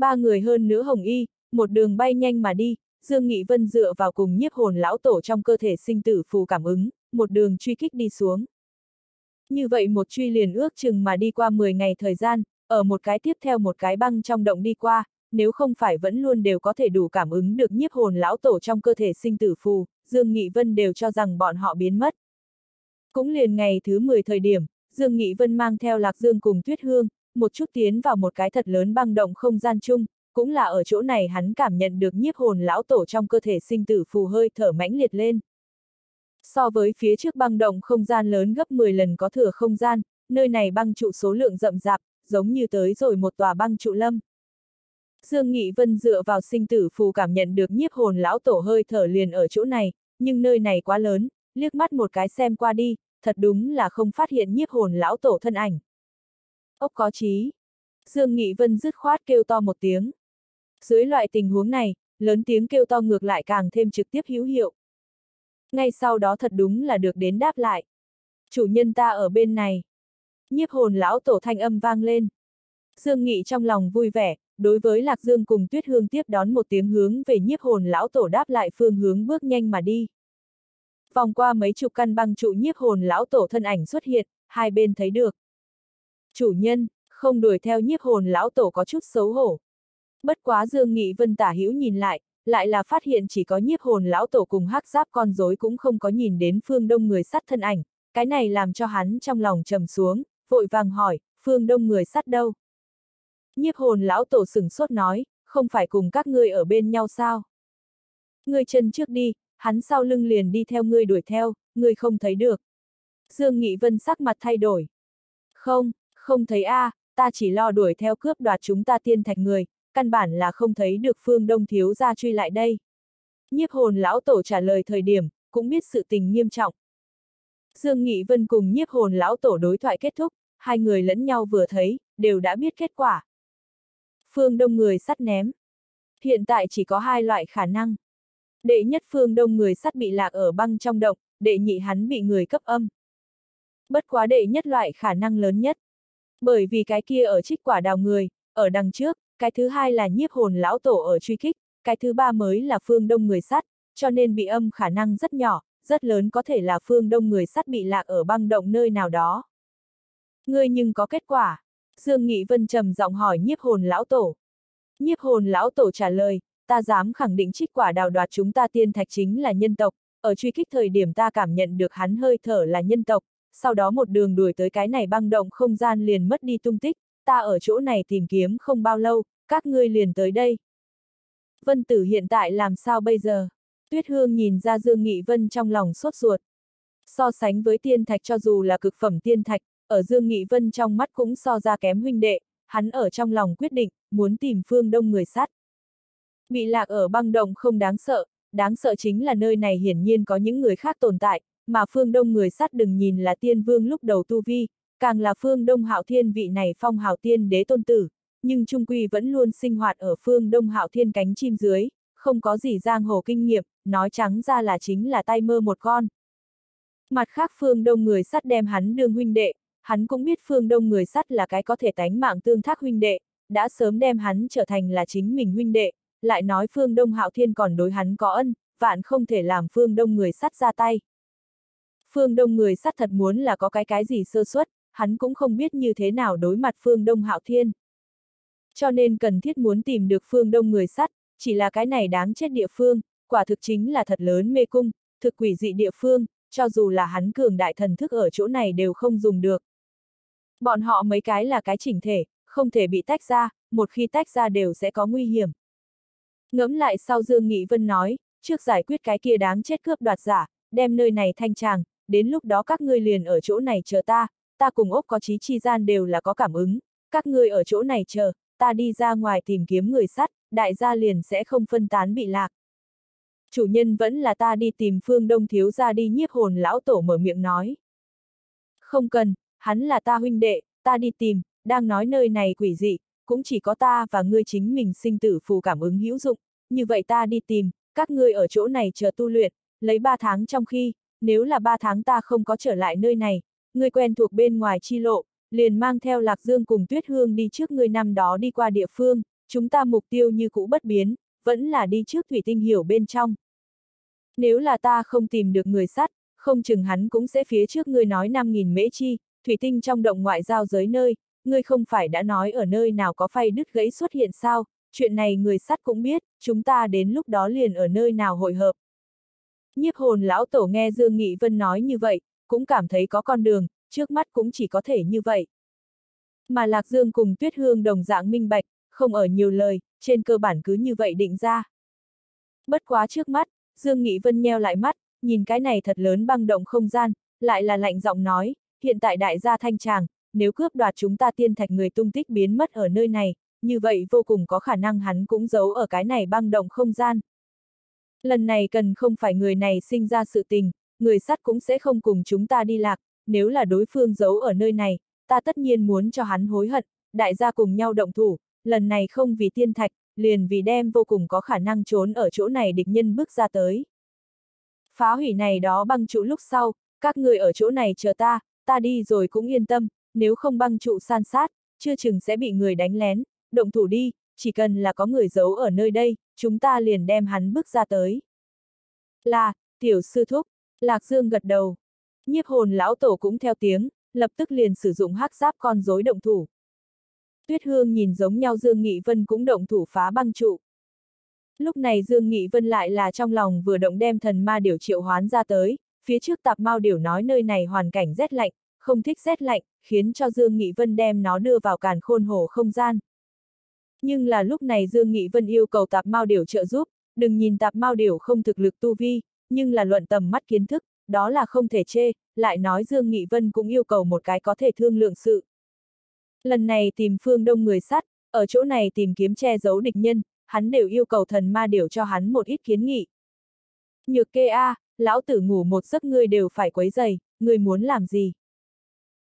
Ba người hơn nữa hồng y, một đường bay nhanh mà đi, Dương Nghị Vân dựa vào cùng nhiếp hồn lão tổ trong cơ thể sinh tử phù cảm ứng, một đường truy kích đi xuống. Như vậy một truy liền ước chừng mà đi qua 10 ngày thời gian, ở một cái tiếp theo một cái băng trong động đi qua, nếu không phải vẫn luôn đều có thể đủ cảm ứng được nhiếp hồn lão tổ trong cơ thể sinh tử phù, Dương Nghị Vân đều cho rằng bọn họ biến mất. Cũng liền ngày thứ 10 thời điểm, Dương Nghị Vân mang theo Lạc Dương cùng Tuyết Hương, một chút tiến vào một cái thật lớn băng động không gian chung, cũng là ở chỗ này hắn cảm nhận được nhiếp hồn lão tổ trong cơ thể sinh tử phù hơi thở mãnh liệt lên. So với phía trước băng động không gian lớn gấp 10 lần có thừa không gian, nơi này băng trụ số lượng rậm rạp, giống như tới rồi một tòa băng trụ lâm. Dương Nghị Vân dựa vào sinh tử phù cảm nhận được nhiếp hồn lão tổ hơi thở liền ở chỗ này, nhưng nơi này quá lớn, liếc mắt một cái xem qua đi, thật đúng là không phát hiện nhiếp hồn lão tổ thân ảnh. Ốc có trí. Dương Nghị Vân dứt khoát kêu to một tiếng. Dưới loại tình huống này, lớn tiếng kêu to ngược lại càng thêm trực tiếp hữu hiệu. Ngay sau đó thật đúng là được đến đáp lại. Chủ nhân ta ở bên này. Nhiếp hồn lão tổ thanh âm vang lên. Dương Nghị trong lòng vui vẻ, đối với Lạc Dương cùng Tuyết Hương tiếp đón một tiếng hướng về nhiếp hồn lão tổ đáp lại phương hướng bước nhanh mà đi. Vòng qua mấy chục căn băng trụ nhiếp hồn lão tổ thân ảnh xuất hiện, hai bên thấy được. Chủ nhân, không đuổi theo nhiếp hồn lão tổ có chút xấu hổ. Bất quá Dương Nghị Vân tả hữu nhìn lại, lại là phát hiện chỉ có nhiếp hồn lão tổ cùng hắc giáp con rối cũng không có nhìn đến phương đông người sắt thân ảnh, cái này làm cho hắn trong lòng trầm xuống, vội vàng hỏi, phương đông người sắt đâu? Nhiếp hồn lão tổ sừng sốt nói, không phải cùng các ngươi ở bên nhau sao? Ngươi chân trước đi, hắn sau lưng liền đi theo ngươi đuổi theo, ngươi không thấy được. Dương Nghị Vân sắc mặt thay đổi. Không, không thấy a, à, ta chỉ lo đuổi theo cướp đoạt chúng ta tiên thạch người, căn bản là không thấy được phương đông thiếu gia truy lại đây. Nhiếp hồn lão tổ trả lời thời điểm, cũng biết sự tình nghiêm trọng. Dương Nghị Vân cùng nhiếp hồn lão tổ đối thoại kết thúc, hai người lẫn nhau vừa thấy, đều đã biết kết quả. Phương đông người sắt ném. Hiện tại chỉ có hai loại khả năng. Đệ nhất phương đông người sắt bị lạc ở băng trong động, đệ nhị hắn bị người cấp âm. Bất quá đệ nhất loại khả năng lớn nhất. Bởi vì cái kia ở trích quả đào người, ở đằng trước, cái thứ hai là nhiếp hồn lão tổ ở truy kích, cái thứ ba mới là phương đông người sắt, cho nên bị âm khả năng rất nhỏ, rất lớn có thể là phương đông người sắt bị lạc ở băng động nơi nào đó. Ngươi nhưng có kết quả. Dương Nghị Vân trầm giọng hỏi nhiếp hồn lão tổ. Nhiếp hồn lão tổ trả lời, ta dám khẳng định trích quả đào đoạt chúng ta tiên thạch chính là nhân tộc, ở truy kích thời điểm ta cảm nhận được hắn hơi thở là nhân tộc, sau đó một đường đuổi tới cái này băng động không gian liền mất đi tung tích, ta ở chỗ này tìm kiếm không bao lâu, các ngươi liền tới đây. Vân tử hiện tại làm sao bây giờ? Tuyết Hương nhìn ra Dương Nghị Vân trong lòng sốt ruột. So sánh với tiên thạch cho dù là cực phẩm tiên thạch, ở Dương Nghị Vân trong mắt cũng so ra kém huynh đệ, hắn ở trong lòng quyết định, muốn tìm phương đông người sát. Bị lạc ở băng động không đáng sợ, đáng sợ chính là nơi này hiển nhiên có những người khác tồn tại, mà phương đông người sắt đừng nhìn là tiên vương lúc đầu tu vi, càng là phương đông hạo thiên vị này phong hào tiên đế tôn tử, nhưng trung quy vẫn luôn sinh hoạt ở phương đông hạo thiên cánh chim dưới, không có gì giang hồ kinh nghiệm, nói trắng ra là chính là tay mơ một con. Mặt khác phương đông người sắt đem hắn đương huynh đệ, hắn cũng biết phương đông người sắt là cái có thể tánh mạng tương thác huynh đệ, đã sớm đem hắn trở thành là chính mình huynh đệ, lại nói phương đông hạo thiên còn đối hắn có ân, vạn không thể làm phương đông người sắt ra tay. Phương đông người sắt thật muốn là có cái cái gì sơ suất, hắn cũng không biết như thế nào đối mặt phương đông hạo thiên. Cho nên cần thiết muốn tìm được phương đông người sắt, chỉ là cái này đáng chết địa phương, quả thực chính là thật lớn mê cung, thực quỷ dị địa phương, cho dù là hắn cường đại thần thức ở chỗ này đều không dùng được. Bọn họ mấy cái là cái chỉnh thể, không thể bị tách ra, một khi tách ra đều sẽ có nguy hiểm. Ngẫm lại sau Dương Nghị Vân nói, trước giải quyết cái kia đáng chết cướp đoạt giả, đem nơi này thanh tràng, đến lúc đó các ngươi liền ở chỗ này chờ ta, ta cùng ốc có trí chi gian đều là có cảm ứng, các ngươi ở chỗ này chờ, ta đi ra ngoài tìm kiếm người sắt, đại gia liền sẽ không phân tán bị lạc. Chủ nhân vẫn là ta đi tìm phương đông thiếu ra đi nhiếp hồn lão tổ mở miệng nói. Không cần, hắn là ta huynh đệ, ta đi tìm, đang nói nơi này quỷ dị, cũng chỉ có ta và ngươi chính mình sinh tử phù cảm ứng hữu dụng, như vậy ta đi tìm, các ngươi ở chỗ này chờ tu luyện, lấy ba tháng trong khi, nếu là ba tháng ta không có trở lại nơi này, ngươi quen thuộc bên ngoài chi lộ, liền mang theo Lạc Dương cùng Tuyết Hương đi trước ngươi năm đó đi qua địa phương, chúng ta mục tiêu như cũ bất biến, vẫn là đi trước thủy tinh hiểu bên trong. Nếu là ta không tìm được người sắt, không chừng hắn cũng sẽ phía trước ngươi nói 5.000 mễ chi, thủy tinh trong động ngoại giao giới nơi, ngươi không phải đã nói ở nơi nào có phay đứt gãy xuất hiện sao, chuyện này người sắt cũng biết, chúng ta đến lúc đó liền ở nơi nào hội hợp. Nhiếp hồn lão tổ nghe Dương Nghị Vân nói như vậy, cũng cảm thấy có con đường, trước mắt cũng chỉ có thể như vậy. Mà Lạc Dương cùng Tuyết Hương đồng dạng minh bạch, không ở nhiều lời, trên cơ bản cứ như vậy định ra. Bất quá trước mắt, Dương Nghị Vân nheo lại mắt, nhìn cái này thật lớn băng động không gian, lại là lạnh giọng nói, hiện tại đại gia thanh tràng, nếu cướp đoạt chúng ta tiên thạch người tung tích biến mất ở nơi này, như vậy vô cùng có khả năng hắn cũng giấu ở cái này băng động không gian. Lần này cần không phải người này sinh ra sự tình, người sắt cũng sẽ không cùng chúng ta đi lạc, nếu là đối phương giấu ở nơi này, ta tất nhiên muốn cho hắn hối hận, đại gia cùng nhau động thủ, lần này không vì tiên thạch, liền vì đem vô cùng có khả năng trốn ở chỗ này địch nhân bước ra tới. Phá hủy này đó băng trụ lúc sau, các người ở chỗ này chờ ta, ta đi rồi cũng yên tâm, nếu không băng trụ san sát, chưa chừng sẽ bị người đánh lén, động thủ đi, chỉ cần là có người giấu ở nơi đây, chúng ta liền đem hắn bước ra tới. Là, tiểu sư thúc, Lạc Dương gật đầu. Nhiếp hồn lão tổ cũng theo tiếng, lập tức liền sử dụng hắc giáp con rối động thủ. Tuyết Hương nhìn giống nhau Dương Nghị Vân cũng động thủ phá băng trụ. Lúc này Dương Nghị Vân lại là trong lòng vừa động đem thần ma điểu triệu hoán ra tới, phía trước tạp mau điểu nói nơi này hoàn cảnh rét lạnh, không thích rét lạnh, khiến cho Dương Nghị Vân đem nó đưa vào càn khôn hồ không gian. Nhưng là lúc này Dương Nghị Vân yêu cầu tạp mau điểu trợ giúp, đừng nhìn tạp mau điểu không thực lực tu vi, nhưng là luận tầm mắt kiến thức, đó là không thể chê, lại nói Dương Nghị Vân cũng yêu cầu một cái có thể thương lượng sự. Lần này tìm phương đông người sắt, ở chỗ này tìm kiếm che giấu địch nhân, hắn đều yêu cầu thần ma điểu cho hắn một ít kiến nghị. Nhược kê a, lão tử ngủ một giấc ngươi đều phải quấy giày, ngươi muốn làm gì?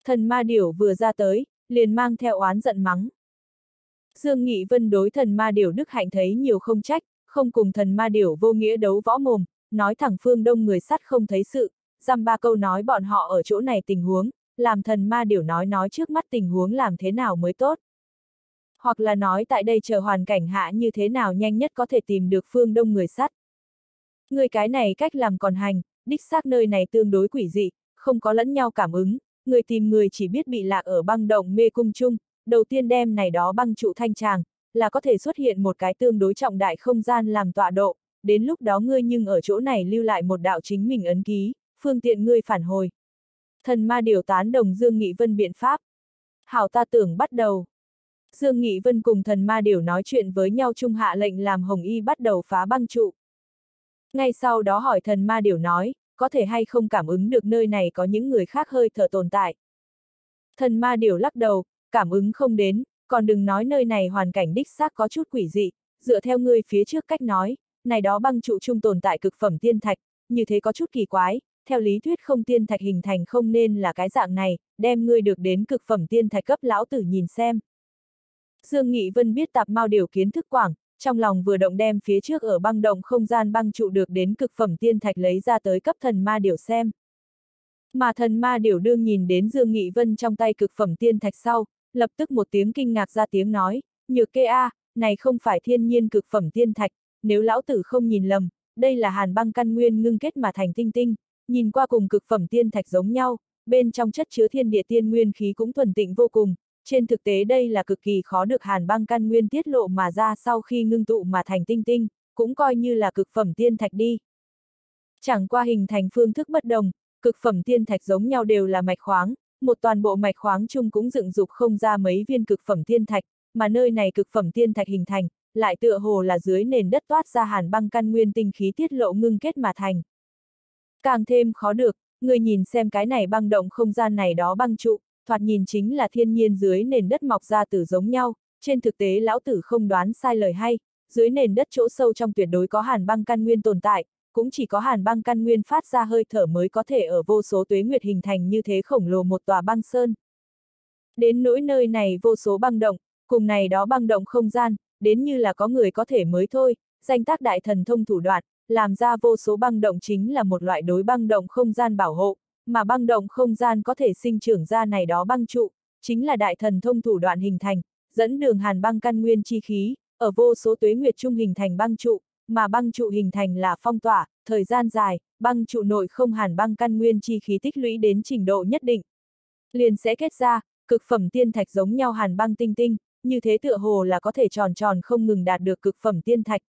Thần ma điểu vừa ra tới, liền mang theo oán giận mắng. Dương Nghị Vân đối thần ma điểu Đức Hạnh thấy nhiều không trách, không cùng thần ma điểu vô nghĩa đấu võ mồm, nói thẳng phương đông người sắt không thấy sự, dăm ba câu nói bọn họ ở chỗ này tình huống, làm thần ma điểu nói nói trước mắt tình huống làm thế nào mới tốt. Hoặc là nói tại đây chờ hoàn cảnh hạ như thế nào nhanh nhất có thể tìm được phương đông người sắt. Người cái này cách làm còn hành, đích xác nơi này tương đối quỷ dị, không có lẫn nhau cảm ứng, người tìm người chỉ biết bị lạc ở băng động mê cung chung, đầu tiên đem này đó băng trụ thanh tràng, là có thể xuất hiện một cái tương đối trọng đại không gian làm tọa độ, đến lúc đó ngươi nhưng ở chỗ này lưu lại một đạo chính mình ấn ký, phương tiện ngươi phản hồi. Thần ma điều tán đồng Dương Nghị Vân biện pháp. Hảo ta tưởng bắt đầu. Dương Nghị Vân cùng thần ma điều nói chuyện với nhau trung hạ lệnh làm Hồng Y bắt đầu phá băng trụ. Ngay sau đó hỏi thần ma điều nói, có thể hay không cảm ứng được nơi này có những người khác hơi thở tồn tại. Thần ma điều lắc đầu, cảm ứng không đến, còn đừng nói nơi này hoàn cảnh đích xác có chút quỷ dị, dựa theo ngươi phía trước cách nói, này đó băng trụ trung tồn tại cực phẩm tiên thạch, như thế có chút kỳ quái, theo lý thuyết không tiên thạch hình thành không nên là cái dạng này, đem ngươi được đến cực phẩm tiên thạch cấp lão tử nhìn xem. Dương Nghị Vân biết tạp mau điều kiến thức quảng, trong lòng vừa động đem phía trước ở băng động không gian băng trụ được đến cực phẩm tiên thạch lấy ra tới cấp thần ma điều xem. Mà thần ma điều đương nhìn đến Dương Nghị Vân trong tay cực phẩm tiên thạch sau, lập tức một tiếng kinh ngạc ra tiếng nói, nhược kê a, này không phải thiên nhiên cực phẩm tiên thạch, nếu lão tử không nhìn lầm, đây là hàn băng căn nguyên ngưng kết mà thành tinh tinh, nhìn qua cùng cực phẩm tiên thạch giống nhau, bên trong chất chứa thiên địa tiên nguyên khí cũng thuần tịnh vô cùng, trên thực tế đây là cực kỳ khó được hàn băng căn nguyên tiết lộ mà ra sau khi ngưng tụ mà thành tinh tinh, cũng coi như là cực phẩm tiên thạch đi. Chẳng qua hình thành phương thức bất đồng, cực phẩm tiên thạch giống nhau đều là mạch khoáng, một toàn bộ mạch khoáng chung cũng dựng dục không ra mấy viên cực phẩm thiên thạch, mà nơi này cực phẩm thiên thạch hình thành, lại tựa hồ là dưới nền đất toát ra hàn băng căn nguyên tinh khí tiết lộ ngưng kết mà thành. Càng thêm khó được, người nhìn xem cái này băng động không gian này đó băng trụ, thoạt nhìn chính là thiên nhiên dưới nền đất mọc ra từ giống nhau, trên thực tế lão tử không đoán sai lời hay, dưới nền đất chỗ sâu trong tuyệt đối có hàn băng căn nguyên tồn tại, cũng chỉ có hàn băng căn nguyên phát ra hơi thở mới có thể ở vô số tuế nguyệt hình thành như thế khổng lồ một tòa băng sơn. Đến nỗi nơi này vô số băng động, cùng này đó băng động không gian, đến như là có người có thể mới thôi, danh tác đại thần thông thủ đoạn, làm ra vô số băng động chính là một loại đối băng động không gian bảo hộ, mà băng động không gian có thể sinh trưởng ra này đó băng trụ, chính là đại thần thông thủ đoạn hình thành, dẫn đường hàn băng căn nguyên chi khí, ở vô số tuế nguyệt trung hình thành băng trụ, mà băng trụ hình thành là phong tỏa, thời gian dài, băng trụ nội không hàn băng căn nguyên chi khí tích lũy đến trình độ nhất định. Liền sẽ kết ra, cực phẩm tiên thạch giống nhau hàn băng tinh tinh, như thế tựa hồ là có thể tròn tròn không ngừng đạt được cực phẩm tiên thạch.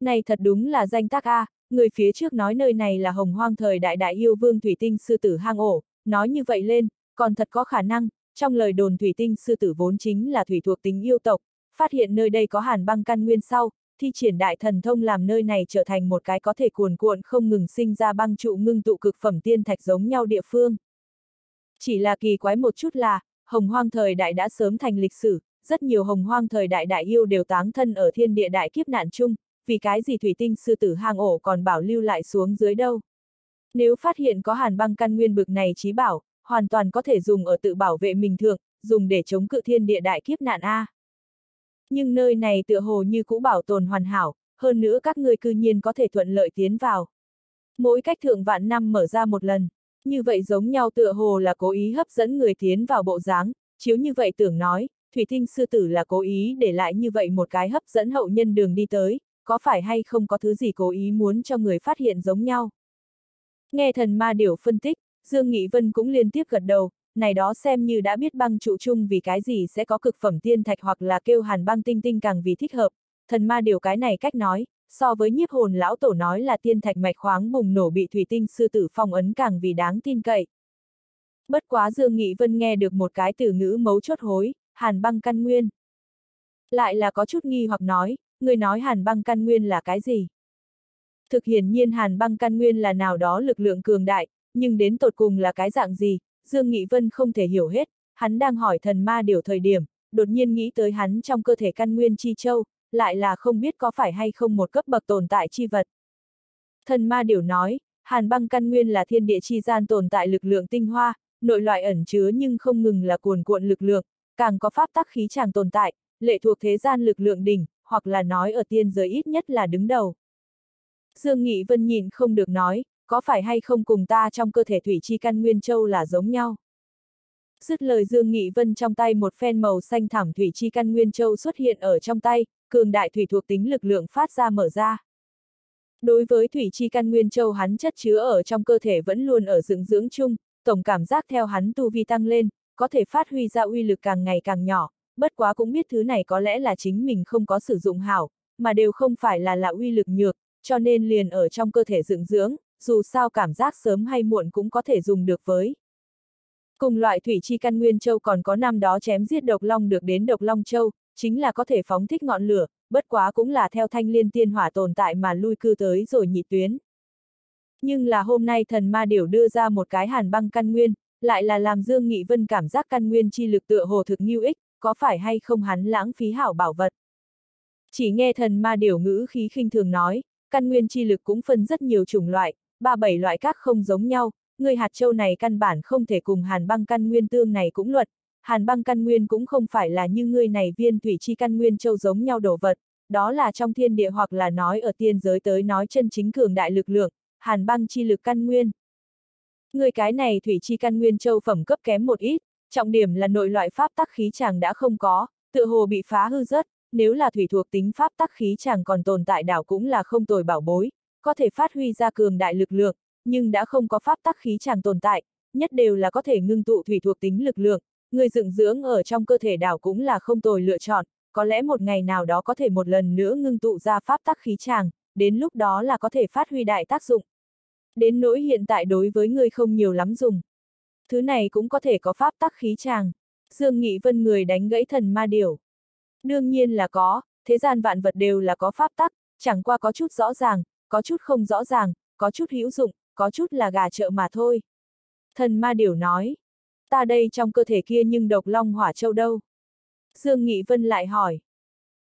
Này thật đúng là danh tác A, người phía trước nói nơi này là hồng hoang thời đại đại yêu vương thủy tinh sư tử hang ổ, nói như vậy lên, còn thật có khả năng, trong lời đồn thủy tinh sư tử vốn chính là thủy thuộc tính yêu tộc, phát hiện nơi đây có hàn băng căn nguyên sau, thi triển đại thần thông làm nơi này trở thành một cái có thể cuồn cuộn không ngừng sinh ra băng trụ ngưng tụ cực phẩm tiên thạch giống nhau địa phương. Chỉ là kỳ quái một chút là, hồng hoang thời đại đã sớm thành lịch sử, rất nhiều hồng hoang thời đại đại yêu đều táng thân ở thiên địa đại kiếp nạn chung, vì cái gì thủy tinh sư tử hang ổ còn bảo lưu lại xuống dưới đâu. Nếu phát hiện có hàn băng căn nguyên bực này trí bảo, hoàn toàn có thể dùng ở tự bảo vệ mình thường, dùng để chống cự thiên địa đại kiếp nạn A. Nhưng nơi này tựa hồ như cũ bảo tồn hoàn hảo, hơn nữa các người cư nhiên có thể thuận lợi tiến vào. Mỗi cách thượng vạn năm mở ra một lần, như vậy giống nhau tựa hồ là cố ý hấp dẫn người tiến vào bộ dáng, chiếu như vậy tưởng nói, Thủy Tinh Sư Tử là cố ý để lại như vậy một cái hấp dẫn hậu nhân đường đi tới, có phải hay không có thứ gì cố ý muốn cho người phát hiện giống nhau. Nghe thần ma điểu phân tích, Dương Nghị Vân cũng liên tiếp gật đầu, này đó xem như đã biết băng trụ chung vì cái gì sẽ có cực phẩm tiên thạch hoặc là kêu hàn băng tinh tinh càng vì thích hợp, thần ma điều cái này cách nói, so với nhiếp hồn lão tổ nói là tiên thạch mạch khoáng bùng nổ bị thủy tinh sư tử phong ấn càng vì đáng tin cậy. Bất quá Dương Nghị Vân nghe được một cái từ ngữ mấu chốt hối, hàn băng căn nguyên. Lại là có chút nghi hoặc nói, người nói hàn băng căn nguyên là cái gì? Thực hiển nhiên hàn băng căn nguyên là nào đó lực lượng cường đại, nhưng đến tột cùng là cái dạng gì, Dương Nghị Vân không thể hiểu hết, hắn đang hỏi thần ma điều thời điểm, đột nhiên nghĩ tới hắn trong cơ thể căn nguyên chi châu, lại là không biết có phải hay không một cấp bậc tồn tại chi vật. Thần ma điều nói, hàn băng căn nguyên là thiên địa chi gian tồn tại lực lượng tinh hoa, nội loại ẩn chứa nhưng không ngừng là cuồn cuộn lực lượng, càng có pháp tắc khí chàng tồn tại, lệ thuộc thế gian lực lượng đỉnh, hoặc là nói ở tiên giới ít nhất là đứng đầu. Dương Nghị Vân nhìn không được nói, có phải hay không cùng ta trong cơ thể thủy chi căn nguyên châu là giống nhau. Dứt lời Dương Nghị Vân trong tay một phen màu xanh thẳm thủy chi căn nguyên châu xuất hiện ở trong tay, cường đại thủy thuộc tính lực lượng phát ra mở ra. Đối với thủy chi căn nguyên châu hắn chất chứa ở trong cơ thể vẫn luôn ở dưỡng dưỡng chung, tổng cảm giác theo hắn tu vi tăng lên, có thể phát huy ra uy lực càng ngày càng nhỏ, bất quá cũng biết thứ này có lẽ là chính mình không có sử dụng hảo, mà đều không phải là là uy lực nhược, cho nên liền ở trong cơ thể dưỡng dưỡng, dù sao cảm giác sớm hay muộn cũng có thể dùng được với. Cùng loại thủy chi căn nguyên châu còn có năm đó chém giết độc long được đến độc long châu, chính là có thể phóng thích ngọn lửa, bất quá cũng là theo thanh liên tiên hỏa tồn tại mà lui cư tới rồi nhị tuyến. Nhưng là hôm nay thần ma điểu đưa ra một cái hàn băng căn nguyên, lại là làm Dương Nghị Vân cảm giác căn nguyên chi lực tựa hồ thực như ích, có phải hay không hắn lãng phí hảo bảo vật. Chỉ nghe thần ma điểu ngữ khí khinh thường nói, căn nguyên chi lực cũng phân rất nhiều chủng loại, ba bảy loại các không giống nhau, người hạt châu này căn bản không thể cùng hàn băng căn nguyên tương này cũng luật, hàn băng căn nguyên cũng không phải là như người này viên thủy chi căn nguyên châu giống nhau đổ vật, đó là trong thiên địa hoặc là nói ở tiên giới tới nói chân chính cường đại lực lượng, hàn băng chi lực căn nguyên. Người cái này thủy chi căn nguyên châu phẩm cấp kém một ít, trọng điểm là nội loại pháp tắc khí chàng đã không có, tựa hồ bị phá hư rất, nếu là thủy thuộc tính pháp tắc khí chàng còn tồn tại đảo cũng là không tồi bảo bối, có thể phát huy ra cường đại lực lượng, nhưng đã không có pháp tắc khí chàng tồn tại, nhất đều là có thể ngưng tụ thủy thuộc tính lực lượng, người dựng dưỡng ở trong cơ thể đảo cũng là không tồi lựa chọn, có lẽ một ngày nào đó có thể một lần nữa ngưng tụ ra pháp tắc khí chàng, đến lúc đó là có thể phát huy đại tác dụng. Đến nỗi hiện tại đối với người không nhiều lắm dùng. Thứ này cũng có thể có pháp tắc khí chàng. Dương Nghị Vân người đánh gãy thần ma điểu. Đương nhiên là có, thế gian vạn vật đều là có pháp tắc, chẳng qua có chút rõ ràng, có chút không rõ ràng, có chút hữu dụng, có chút là gà chợ mà thôi. Thần ma điểu nói, ta đây trong cơ thể kia nhưng độc long hỏa châu đâu? Dương Nghị Vân lại hỏi,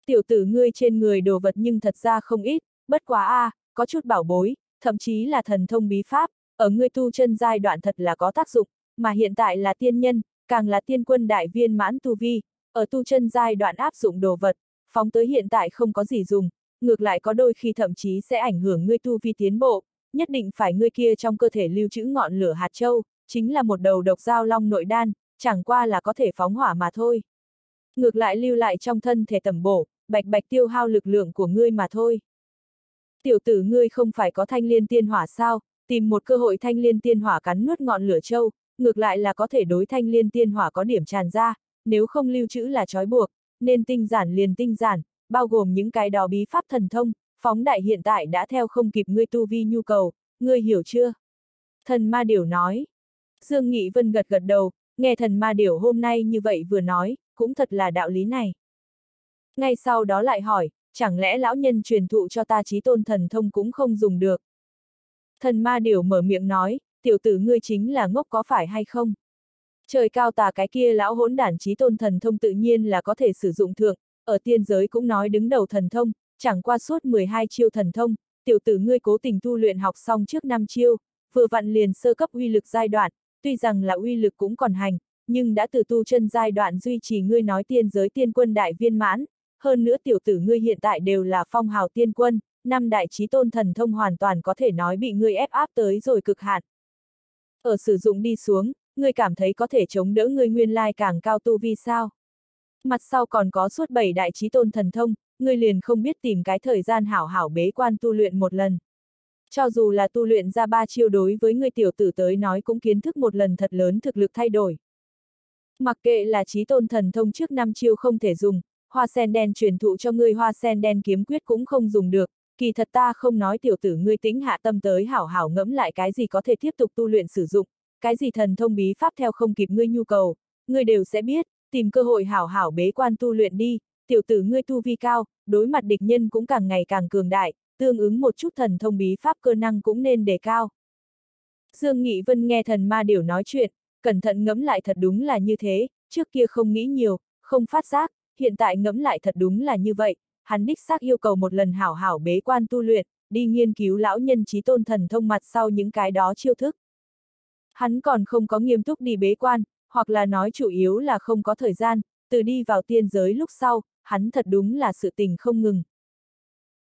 tiểu tử ngươi trên người đồ vật nhưng thật ra không ít, bất quá a, à, có chút bảo bối, thậm chí là thần thông bí pháp, ở ngươi tu chân giai đoạn thật là có tác dụng, mà hiện tại là tiên nhân, càng là tiên quân đại viên mãn tu vi, ở tu chân giai đoạn áp dụng đồ vật, phóng tới hiện tại không có gì dùng, ngược lại có đôi khi thậm chí sẽ ảnh hưởng ngươi tu vi tiến bộ, nhất định phải ngươi kia trong cơ thể lưu trữ ngọn lửa hạt châu, chính là một đầu độc giao long nội đan, chẳng qua là có thể phóng hỏa mà thôi. Ngược lại lưu lại trong thân thể tầm bổ, bạch bạch tiêu hao lực lượng của ngươi mà thôi. Tiểu tử ngươi không phải có thanh liên tiên hỏa sao, tìm một cơ hội thanh liên tiên hỏa cắn nuốt ngọn lửa châu, ngược lại là có thể đối thanh liên tiên hỏa có điểm tràn ra, nếu không lưu trữ là trói buộc, nên tinh giản liền tinh giản, bao gồm những cái đó bí pháp thần thông, phóng đại hiện tại đã theo không kịp ngươi tu vi nhu cầu, ngươi hiểu chưa? Thần ma điểu nói. Dương Nghị Vân gật gật đầu, nghe thần ma điểu hôm nay như vậy vừa nói, cũng thật là đạo lý này. Ngay sau đó lại hỏi, chẳng lẽ lão nhân truyền thụ cho ta trí tôn thần thông cũng không dùng được? Thần ma điểu mở miệng nói, tiểu tử ngươi chính là ngốc có phải hay không? Trời cao tà cái kia lão hỗn đản trí tôn thần thông tự nhiên là có thể sử dụng thượng, ở tiên giới cũng nói đứng đầu thần thông, chẳng qua suốt 12 chiêu thần thông, tiểu tử ngươi cố tình tu luyện học xong trước năm chiêu, vừa vặn liền sơ cấp uy lực giai đoạn, tuy rằng là uy lực cũng còn hành, nhưng đã từ tu chân giai đoạn duy trì ngươi nói tiên giới tiên quân đại viên mãn, hơn nữa tiểu tử ngươi hiện tại đều là phong hào tiên quân, năm đại trí tôn thần thông hoàn toàn có thể nói bị ngươi ép áp tới rồi cực hạn. Ở sử dụng đi xuống, ngươi cảm thấy có thể chống đỡ ngươi nguyên lai càng cao tu vi sao? Mặt sau còn có suốt bảy đại trí tôn thần thông, ngươi liền không biết tìm cái thời gian hảo hảo bế quan tu luyện một lần. Cho dù là tu luyện ra ba chiêu đối với người tiểu tử tới nói cũng kiến thức một lần thật lớn thực lực thay đổi. Mặc kệ là trí tôn thần thông trước năm chiêu không thể dùng, hoa sen đen truyền thụ cho ngươi hoa sen đen kiếm quyết cũng không dùng được, kỳ thật ta không nói tiểu tử ngươi tính hạ tâm tới hảo hảo ngẫm lại cái gì có thể tiếp tục tu luyện sử dụng, cái gì thần thông bí pháp theo không kịp ngươi nhu cầu, ngươi đều sẽ biết, tìm cơ hội hảo hảo bế quan tu luyện đi, tiểu tử ngươi tu vi cao, đối mặt địch nhân cũng càng ngày càng cường đại, tương ứng một chút thần thông bí pháp cơ năng cũng nên đề cao. Dương Nghị Vân nghe thần ma điểu nói chuyện, cẩn thận ngẫm lại thật đúng là như thế, trước kia không nghĩ nhiều, không phát giác, hiện tại ngẫm lại thật đúng là như vậy, hắn đích xác yêu cầu một lần hảo hảo bế quan tu luyện, đi nghiên cứu lão nhân trí tôn thần thông mặt sau những cái đó chiêu thức. Hắn còn không có nghiêm túc đi bế quan, hoặc là nói chủ yếu là không có thời gian, từ đi vào tiên giới lúc sau, hắn thật đúng là sự tình không ngừng.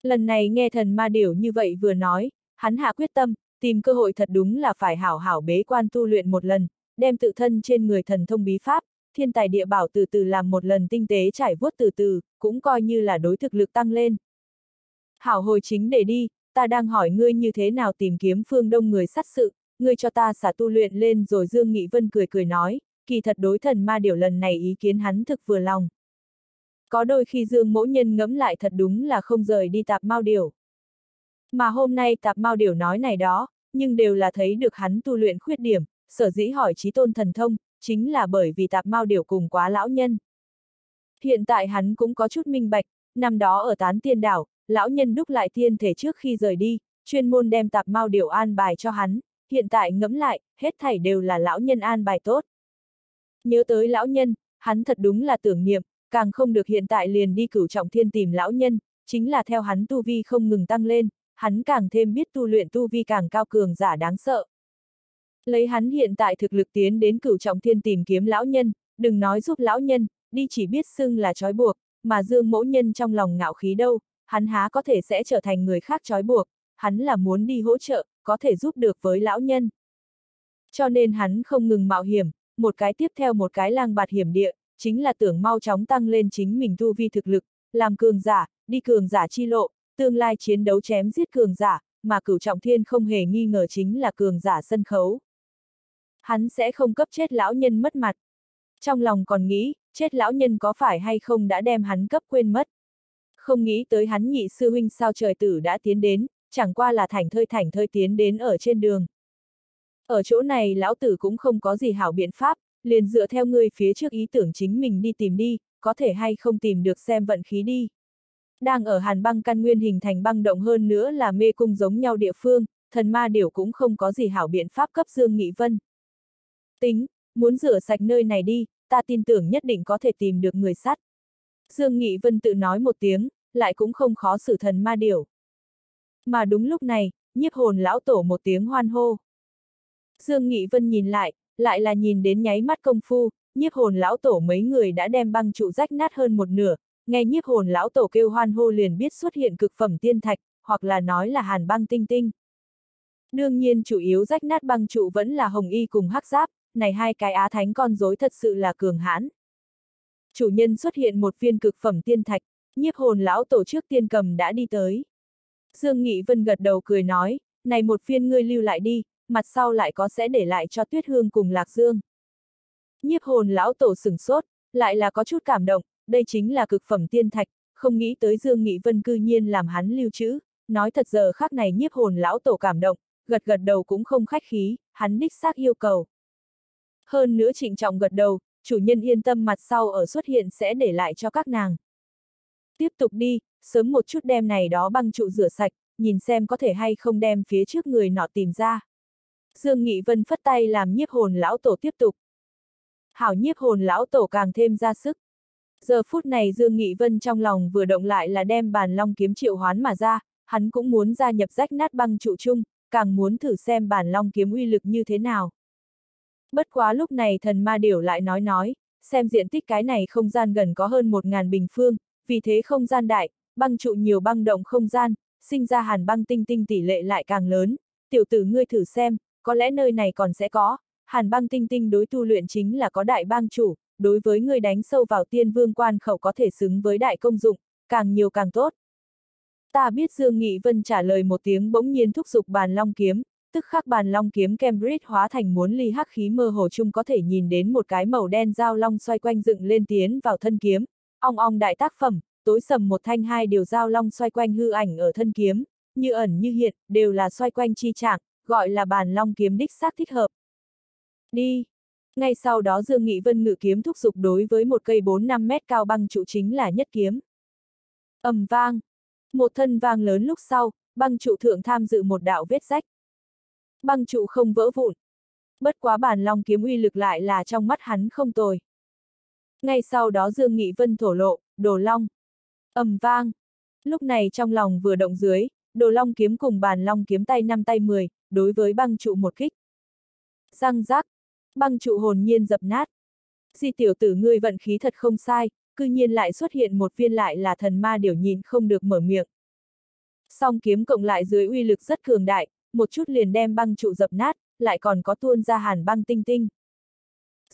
Lần này nghe thần ma điểu như vậy vừa nói, hắn hạ quyết tâm, tìm cơ hội thật đúng là phải hảo hảo bế quan tu luyện một lần, đem tự thân trên người thần thông bí pháp, thiên tài địa bảo từ từ làm một lần tinh tế trải vuốt từ từ, cũng coi như là đối thực lực tăng lên. Hảo hồi chính để đi, ta đang hỏi ngươi như thế nào tìm kiếm phương đông người sát sự, ngươi cho ta xả tu luyện lên rồi Dương Nghị Vân cười cười nói, kỳ thật đối thần ma điểu lần này ý kiến hắn thực vừa lòng. Có đôi khi Dương mỗ nhân ngẫm lại thật đúng là không rời đi tạp mau điểu. Mà hôm nay tạp mau điểu nói này đó, nhưng đều là thấy được hắn tu luyện khuyết điểm, sở dĩ hỏi trí tôn thần thông, chính là bởi vì tạp mau điểu cùng quá lão nhân. Hiện tại hắn cũng có chút minh bạch, năm đó ở tán tiên đảo, lão nhân đúc lại tiên thể trước khi rời đi, chuyên môn đem tạp mau điểu an bài cho hắn, hiện tại ngẫm lại, hết thảy đều là lão nhân an bài tốt. Nhớ tới lão nhân, hắn thật đúng là tưởng niệm, càng không được hiện tại liền đi cửu trọng thiên tìm lão nhân, chính là theo hắn tu vi không ngừng tăng lên, hắn càng thêm biết tu luyện tu vi càng cao cường giả đáng sợ. Lấy hắn hiện tại thực lực tiến đến cửu trọng thiên tìm kiếm lão nhân, đừng nói giúp lão nhân, đi chỉ biết xưng là trói buộc, mà dương mẫu nhân trong lòng ngạo khí đâu, hắn há có thể sẽ trở thành người khác trói buộc, hắn là muốn đi hỗ trợ, có thể giúp được với lão nhân. Cho nên hắn không ngừng mạo hiểm, một cái tiếp theo một cái lang bạt hiểm địa, chính là tưởng mau chóng tăng lên chính mình tu vi thực lực, làm cường giả, đi cường giả chi lộ, tương lai chiến đấu chém giết cường giả, mà cửu trọng thiên không hề nghi ngờ chính là cường giả sân khấu. Hắn sẽ không cấp chết lão nhân mất mặt. Trong lòng còn nghĩ, chết lão nhân có phải hay không đã đem hắn cấp quên mất. Không nghĩ tới hắn nhị sư huynh sao trời tử đã tiến đến, chẳng qua là thảnh thơi thảnh thơi tiến đến ở trên đường. Ở chỗ này lão tử cũng không có gì hảo biện pháp, liền dựa theo ngươi phía trước ý tưởng chính mình đi tìm đi, có thể hay không tìm được xem vận khí đi. Đang ở hàn băng căn nguyên hình thành băng động hơn nữa là mê cung giống nhau địa phương, thần ma điểu cũng không có gì hảo biện pháp cấp Dương Nghị Vân. Tính, muốn rửa sạch nơi này đi, ta tin tưởng nhất định có thể tìm được người sắt. Dương Nghị Vân tự nói một tiếng, lại cũng không khó xử thần ma điểu. Mà đúng lúc này, nhiếp hồn lão tổ một tiếng hoan hô. Dương Nghị Vân nhìn lại, lại là nhìn đến nháy mắt công phu, nhiếp hồn lão tổ mấy người đã đem băng trụ rách nát hơn một nửa, nghe nhiếp hồn lão tổ kêu hoan hô liền biết xuất hiện cực phẩm tiên thạch, hoặc là nói là hàn băng tinh tinh. Đương nhiên chủ yếu rách nát băng trụ vẫn là hồng y cùng hắc giáp, này hai cái á thánh con rối thật sự là cường hãn. Chủ nhân xuất hiện một viên cực phẩm tiên thạch, Nhiếp hồn lão tổ trước tiên cầm đã đi tới. Dương Nghị Vân gật đầu cười nói, này một phiên ngươi lưu lại đi, mặt sau lại có sẽ để lại cho Tuyết Hương cùng Lạc Dương. Nhiếp hồn lão tổ sừng sốt, lại là có chút cảm động, đây chính là cực phẩm tiên thạch, không nghĩ tới Dương Nghị Vân cư nhiên làm hắn lưu trữ, nói thật giờ khác này nhiếp hồn lão tổ cảm động, gật gật đầu cũng không khách khí, hắn đích xác yêu cầu. Hơn nữa trịnh trọng gật đầu, chủ nhân yên tâm mặt sau ở xuất hiện sẽ để lại cho các nàng. Tiếp tục đi, sớm một chút đem này đó băng trụ rửa sạch, nhìn xem có thể hay không đem phía trước người nọ tìm ra. Dương Nghị Vân phất tay làm nhiếp hồn lão tổ tiếp tục. Hảo nhiếp hồn lão tổ càng thêm ra sức. Giờ phút này Dương Nghị Vân trong lòng vừa động lại là đem bàn long kiếm triệu hoán mà ra, hắn cũng muốn gia nhập rách nát băng trụ chung, càng muốn thử xem bàn long kiếm uy lực như thế nào. Bất quá lúc này thần ma điểu lại nói nói, xem diện tích cái này không gian gần có hơn một ngàn bình phương, vì thế không gian đại, băng trụ nhiều băng động không gian, sinh ra hàn băng tinh tinh tỷ lệ lại càng lớn, tiểu tử ngươi thử xem, có lẽ nơi này còn sẽ có, hàn băng tinh tinh đối tu luyện chính là có đại bang chủ, đối với người đánh sâu vào tiên vương quan khẩu có thể xứng với đại công dụng, càng nhiều càng tốt. Ta biết Dương Nghị Vân trả lời một tiếng bỗng nhiên thúc giục bàn long kiếm, tức khắc bàn long kiếm Cambridge hóa thành muốn ly hắc khí mơ hồ chung có thể nhìn đến một cái màu đen dao long xoay quanh dựng lên tiến vào thân kiếm, ong ong đại tác phẩm, tối sầm một thanh hai điều dao long xoay quanh hư ảnh ở thân kiếm, như ẩn như hiện, đều là xoay quanh chi trạng, gọi là bàn long kiếm đích xác thích hợp. Đi! Ngay sau đó Dương Nghị Vân ngự kiếm thúc giục đối với một cây 4-5 mét cao băng trụ chính là nhất kiếm. ầm vang! Một thân vang lớn lúc sau, băng trụ thượng tham dự một đạo vết rách. Băng trụ không vỡ vụn. Bất quá bản long kiếm uy lực lại là trong mắt hắn không tồi. Ngay sau đó Dương Nghị Vân thổ lộ, đồ long. ầm vang. Lúc này trong lòng vừa động dưới, đồ long kiếm cùng bàn long kiếm tay năm tay 10, đối với băng trụ một kích. Răng rác, băng trụ hồn nhiên dập nát. Di tiểu tử ngươi vận khí thật không sai, cư nhiên lại xuất hiện một viên lại là thần ma điều nhìn không được mở miệng. Song kiếm cộng lại dưới uy lực rất cường đại, một chút liền đem băng trụ dập nát, lại còn có tuôn ra hàn băng tinh tinh.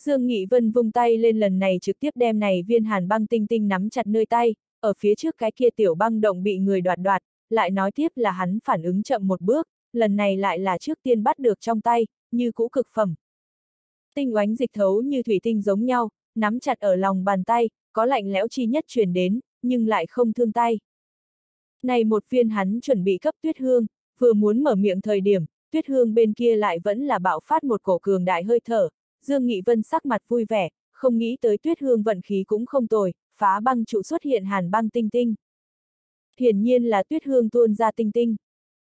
Dương Nghị Vân vung tay lên lần này trực tiếp đem này viên hàn băng tinh tinh nắm chặt nơi tay, ở phía trước cái kia tiểu băng động bị người đoạt đoạt, lại nói tiếp là hắn phản ứng chậm một bước, lần này lại là trước tiên bắt được trong tay, như cũ cực phẩm. Tinh oánh dịch thấu như thủy tinh giống nhau, nắm chặt ở lòng bàn tay, có lạnh lẽo chi nhất truyền đến, nhưng lại không thương tay. Này một viên hắn chuẩn bị cấp tuyết hương, vừa muốn mở miệng thời điểm, tuyết hương bên kia lại vẫn là bạo phát một cổ cường đại hơi thở, Dương Nghị Vân sắc mặt vui vẻ, không nghĩ tới tuyết hương vận khí cũng không tồi, phá băng trụ xuất hiện hàn băng tinh tinh. Hiển nhiên là tuyết hương tuôn ra tinh tinh.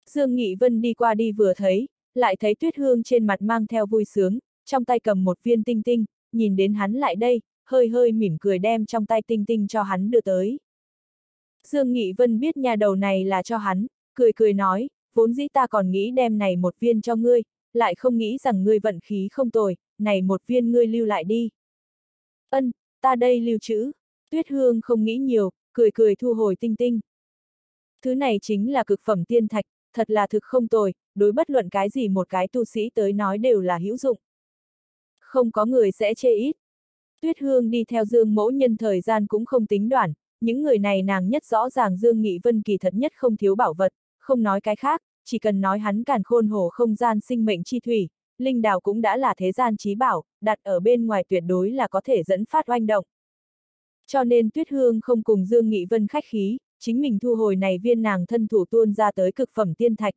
Dương Nghị Vân đi qua đi vừa thấy, lại thấy tuyết hương trên mặt mang theo vui sướng, trong tay cầm một viên tinh tinh, nhìn đến hắn lại đây, hơi hơi mỉm cười đem trong tay tinh tinh cho hắn đưa tới. Dương Nghị Vân biết nhà đầu này là cho hắn, cười cười nói, vốn dĩ ta còn nghĩ đem này một viên cho ngươi, lại không nghĩ rằng ngươi vận khí không tồi, này một viên ngươi lưu lại đi. Ân, ta đây lưu trữ. Tuyết Hương không nghĩ nhiều, cười cười thu hồi tinh tinh. Thứ này chính là cực phẩm tiên thạch, thật là thực không tồi, đối bất luận cái gì một cái tu sĩ tới nói đều là hữu dụng. Không có người sẽ chê ít. Tuyết Hương đi theo Dương Mẫu Nhân thời gian cũng không tính đoạn, những người này nàng nhất rõ ràng Dương Nghị Vân kỳ thật nhất không thiếu bảo vật, không nói cái khác, chỉ cần nói hắn càn khôn hồ không gian sinh mệnh chi thủy, linh đào cũng đã là thế gian trí bảo, đặt ở bên ngoài tuyệt đối là có thể dẫn phát oanh động. Cho nên Tuyết Hương không cùng Dương Nghị Vân khách khí, chính mình thu hồi này viên nàng thân thủ tuôn ra tới cực phẩm tiên thạch.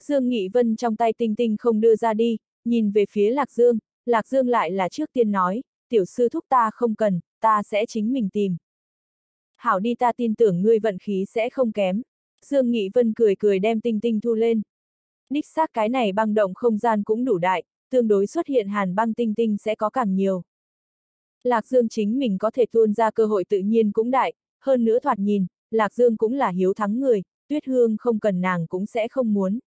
Dương Nghị Vân trong tay tinh tinh không đưa ra đi, nhìn về phía Lạc Dương, Lạc Dương lại là trước tiên nói, tiểu sư thúc ta không cần, ta sẽ chính mình tìm. Hảo đi ta tin tưởng ngươi vận khí sẽ không kém. Dương Nghị Vân cười cười đem tinh tinh thu lên. Đích xác cái này băng động không gian cũng đủ đại, tương đối xuất hiện hàn băng tinh tinh sẽ có càng nhiều. Lạc Dương chính mình có thể tuôn ra cơ hội tự nhiên cũng đại, hơn nữa thoạt nhìn, Lạc Dương cũng là hiếu thắng người, tuyết hương không cần nàng cũng sẽ không muốn.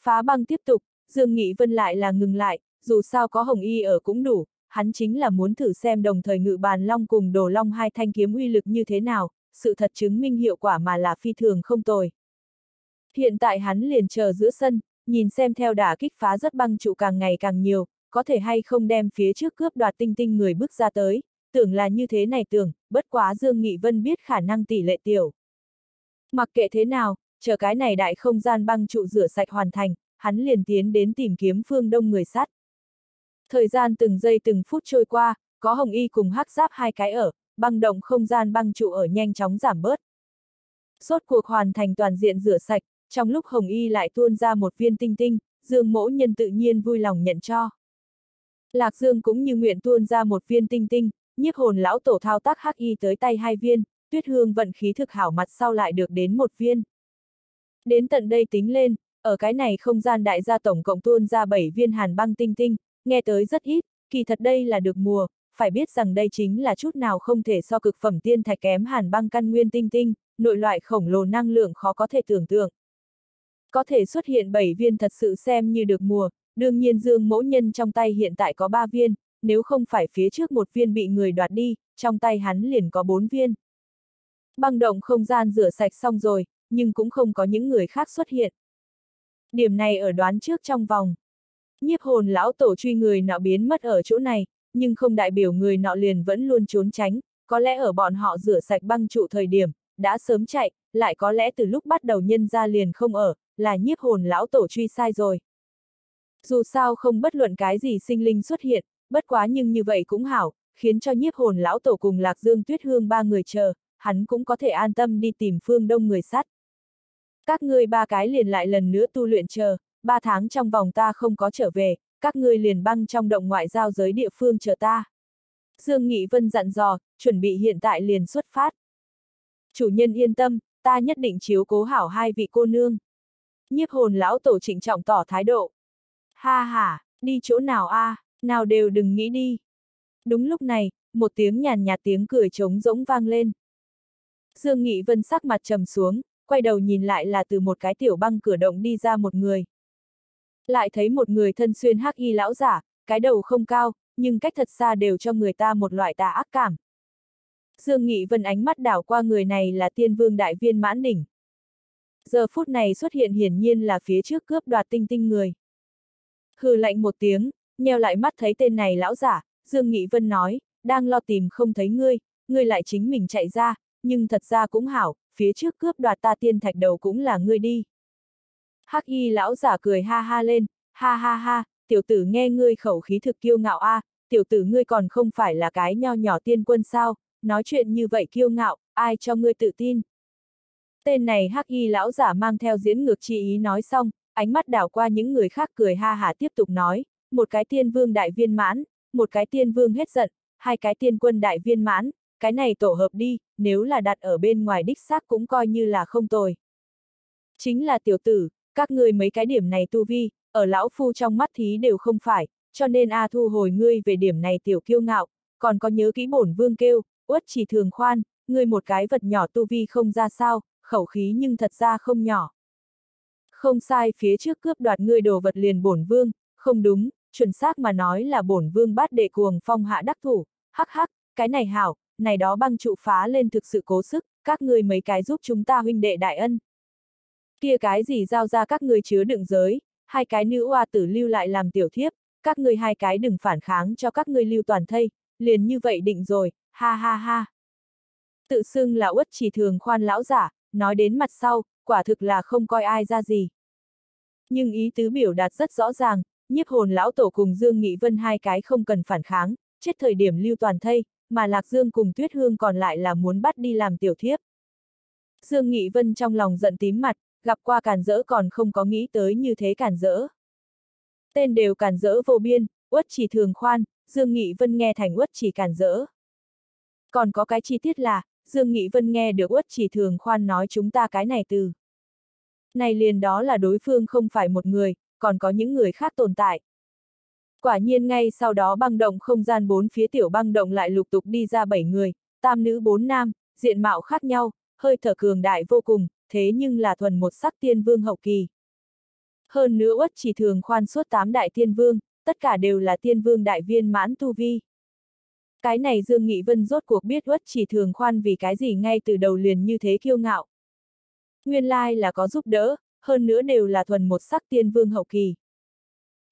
Phá băng tiếp tục, Dương Nghị Vân lại là ngừng lại, dù sao có Hồng Y ở cũng đủ, hắn chính là muốn thử xem đồng thời ngự bàn long cùng đồ long hai thanh kiếm uy lực như thế nào, sự thật chứng minh hiệu quả mà là phi thường không tồi. Hiện tại hắn liền chờ giữa sân, nhìn xem theo đả kích phá rất băng trụ càng ngày càng nhiều, có thể hay không đem phía trước cướp đoạt tinh tinh người bước ra tới, tưởng là như thế này tưởng, bất quá Dương Nghị Vân biết khả năng tỷ lệ tiểu. Mặc kệ thế nào, chờ cái này đại không gian băng trụ rửa sạch hoàn thành, hắn liền tiến đến tìm kiếm phương đông người sắt. Thời gian từng giây từng phút trôi qua, có hồng y cùng hắc giáp hai cái ở, băng động không gian băng trụ ở nhanh chóng giảm bớt. Rốt cuộc hoàn thành toàn diện rửa sạch, trong lúc hồng y lại tuôn ra một viên tinh tinh, dương mỗ nhân tự nhiên vui lòng nhận cho. Lạc Dương cũng như nguyện tuôn ra một viên tinh tinh, nhiếp hồn lão tổ thao tác hắc y tới tay hai viên, tuyết hương vận khí thực hảo mặt sau lại được đến một viên. Đến tận đây tính lên, ở cái này không gian đại gia tổng cộng tuôn ra 7 viên hàn băng tinh tinh, nghe tới rất ít, kỳ thật đây là được mùa, phải biết rằng đây chính là chút nào không thể so cực phẩm tiên thạch kém hàn băng căn nguyên tinh tinh, nội loại khổng lồ năng lượng khó có thể tưởng tượng. Có thể xuất hiện 7 viên thật sự xem như được mùa, đương nhiên dương mẫu nhân trong tay hiện tại có 3 viên, nếu không phải phía trước một viên bị người đoạt đi, trong tay hắn liền có bốn viên. Băng động không gian rửa sạch xong rồi, nhưng cũng không có những người khác xuất hiện. Điểm này ở đoán trước trong vòng. Nhiếp hồn lão tổ truy người nọ biến mất ở chỗ này, nhưng không đại biểu người nọ liền vẫn luôn trốn tránh, có lẽ ở bọn họ rửa sạch băng trụ thời điểm, đã sớm chạy, lại có lẽ từ lúc bắt đầu nhân ra liền không ở, là nhiếp hồn lão tổ truy sai rồi. Dù sao không bất luận cái gì sinh linh xuất hiện, bất quá nhưng như vậy cũng hảo, khiến cho nhiếp hồn lão tổ cùng Lạc Dương Tuyết Hương ba người chờ, hắn cũng có thể an tâm đi tìm phương đông người sắt Các ngươi ba cái liền lại lần nữa tu luyện chờ, ba tháng trong vòng ta không có trở về, các ngươi liền băng trong động ngoại giao giới địa phương chờ ta. Dương Nghị Vân dặn dò, chuẩn bị hiện tại liền xuất phát. Chủ nhân yên tâm, ta nhất định chiếu cố hảo hai vị cô nương. Nhiếp hồn lão tổ trịnh trọng tỏ thái độ. Ha ha, đi chỗ nào a, à, nào đều đừng nghĩ đi. Đúng lúc này, một tiếng nhàn nhạt tiếng cười trống rỗng vang lên. Dương Nghị Vân sắc mặt trầm xuống, quay đầu nhìn lại là từ một cái tiểu băng cửa động đi ra một người. Lại thấy một người thân xuyên hắc y lão giả, cái đầu không cao, nhưng cách thật xa đều cho người ta một loại tà ác cảm. Dương Nghị Vân ánh mắt đảo qua người này là tiên vương đại viên mãn đỉnh. Giờ phút này xuất hiện hiển nhiên là phía trước cướp đoạt tinh tinh người. Hừ lạnh một tiếng, nheo lại mắt thấy tên này lão giả, Dương Nghị Vân nói, đang lo tìm không thấy ngươi, ngươi lại chính mình chạy ra, nhưng thật ra cũng hảo, phía trước cướp đoạt ta tiên thạch đầu cũng là ngươi đi. Hắc y lão giả cười ha ha lên, ha ha ha, tiểu tử nghe ngươi khẩu khí thực kiêu ngạo a, à, tiểu tử ngươi còn không phải là cái nho nhỏ tiên quân sao, nói chuyện như vậy kiêu ngạo, ai cho ngươi tự tin. Tên này hắc y lão giả mang theo diễn ngược chi ý nói xong, ánh mắt đảo qua những người khác cười ha hả tiếp tục nói, một cái tiên vương đại viên mãn, một cái tiên vương hết giận, hai cái tiên quân đại viên mãn, cái này tổ hợp đi, nếu là đặt ở bên ngoài đích xác cũng coi như là không tồi. Chính là tiểu tử, các ngươi mấy cái điểm này tu vi, ở lão phu trong mắt thí đều không phải, cho nên A thu hồi ngươi về điểm này tiểu kiêu ngạo, còn có nhớ kỹ bổn vương kêu, uất chỉ thường khoan, ngươi một cái vật nhỏ tu vi không ra sao, khẩu khí nhưng thật ra không nhỏ. Không sai phía trước cướp đoạt ngươi đồ vật liền bổn vương, không đúng, chuẩn xác mà nói là bổn vương bát đệ cuồng phong hạ đắc thủ, hắc hắc, cái này hảo, này đó băng trụ phá lên thực sự cố sức, các ngươi mấy cái giúp chúng ta huynh đệ đại ân. Kia cái gì giao ra các ngươi chứa đựng giới, hai cái nữ oa tử lưu lại làm tiểu thiếp, các ngươi hai cái đừng phản kháng cho các ngươi lưu toàn thây, liền như vậy định rồi, ha ha ha. Tự xưng là uất chỉ thường khoan lão giả, nói đến mặt sau, quả thực là không coi ai ra gì. Nhưng ý tứ biểu đạt rất rõ ràng, nhiếp hồn lão tổ cùng Dương Nghị Vân hai cái không cần phản kháng, chết thời điểm lưu toàn thây, mà Lạc Dương cùng Tuyết Hương còn lại là muốn bắt đi làm tiểu thiếp. Dương Nghị Vân trong lòng giận tím mặt, gặp qua càn rỡ còn không có nghĩ tới như thế càn rỡ. Tên đều càn rỡ vô biên, uất chỉ thường khoan, Dương Nghị Vân nghe thành uất chỉ càn rỡ. Còn có cái chi tiết là, Dương Nghị Vân nghe được uất chỉ thường khoan nói chúng ta cái này từ. Này liền đó là đối phương không phải một người, còn có những người khác tồn tại. Quả nhiên ngay sau đó băng động không gian bốn phía tiểu băng động lại lục tục đi ra bảy người, tam nữ bốn nam, diện mạo khác nhau, hơi thở cường đại vô cùng, thế nhưng là thuần một sắc tiên vương hậu kỳ. Hơn nữa uất chỉ thường khoan suốt tám đại tiên vương, tất cả đều là tiên vương đại viên mãn tu vi. Cái này Dương Nghị Vân rốt cuộc biết uất chỉ thường khoan vì cái gì ngay từ đầu liền như thế kiêu ngạo. Nguyên lai là có giúp đỡ, hơn nữa đều là thuần một sắc tiên vương hậu kỳ.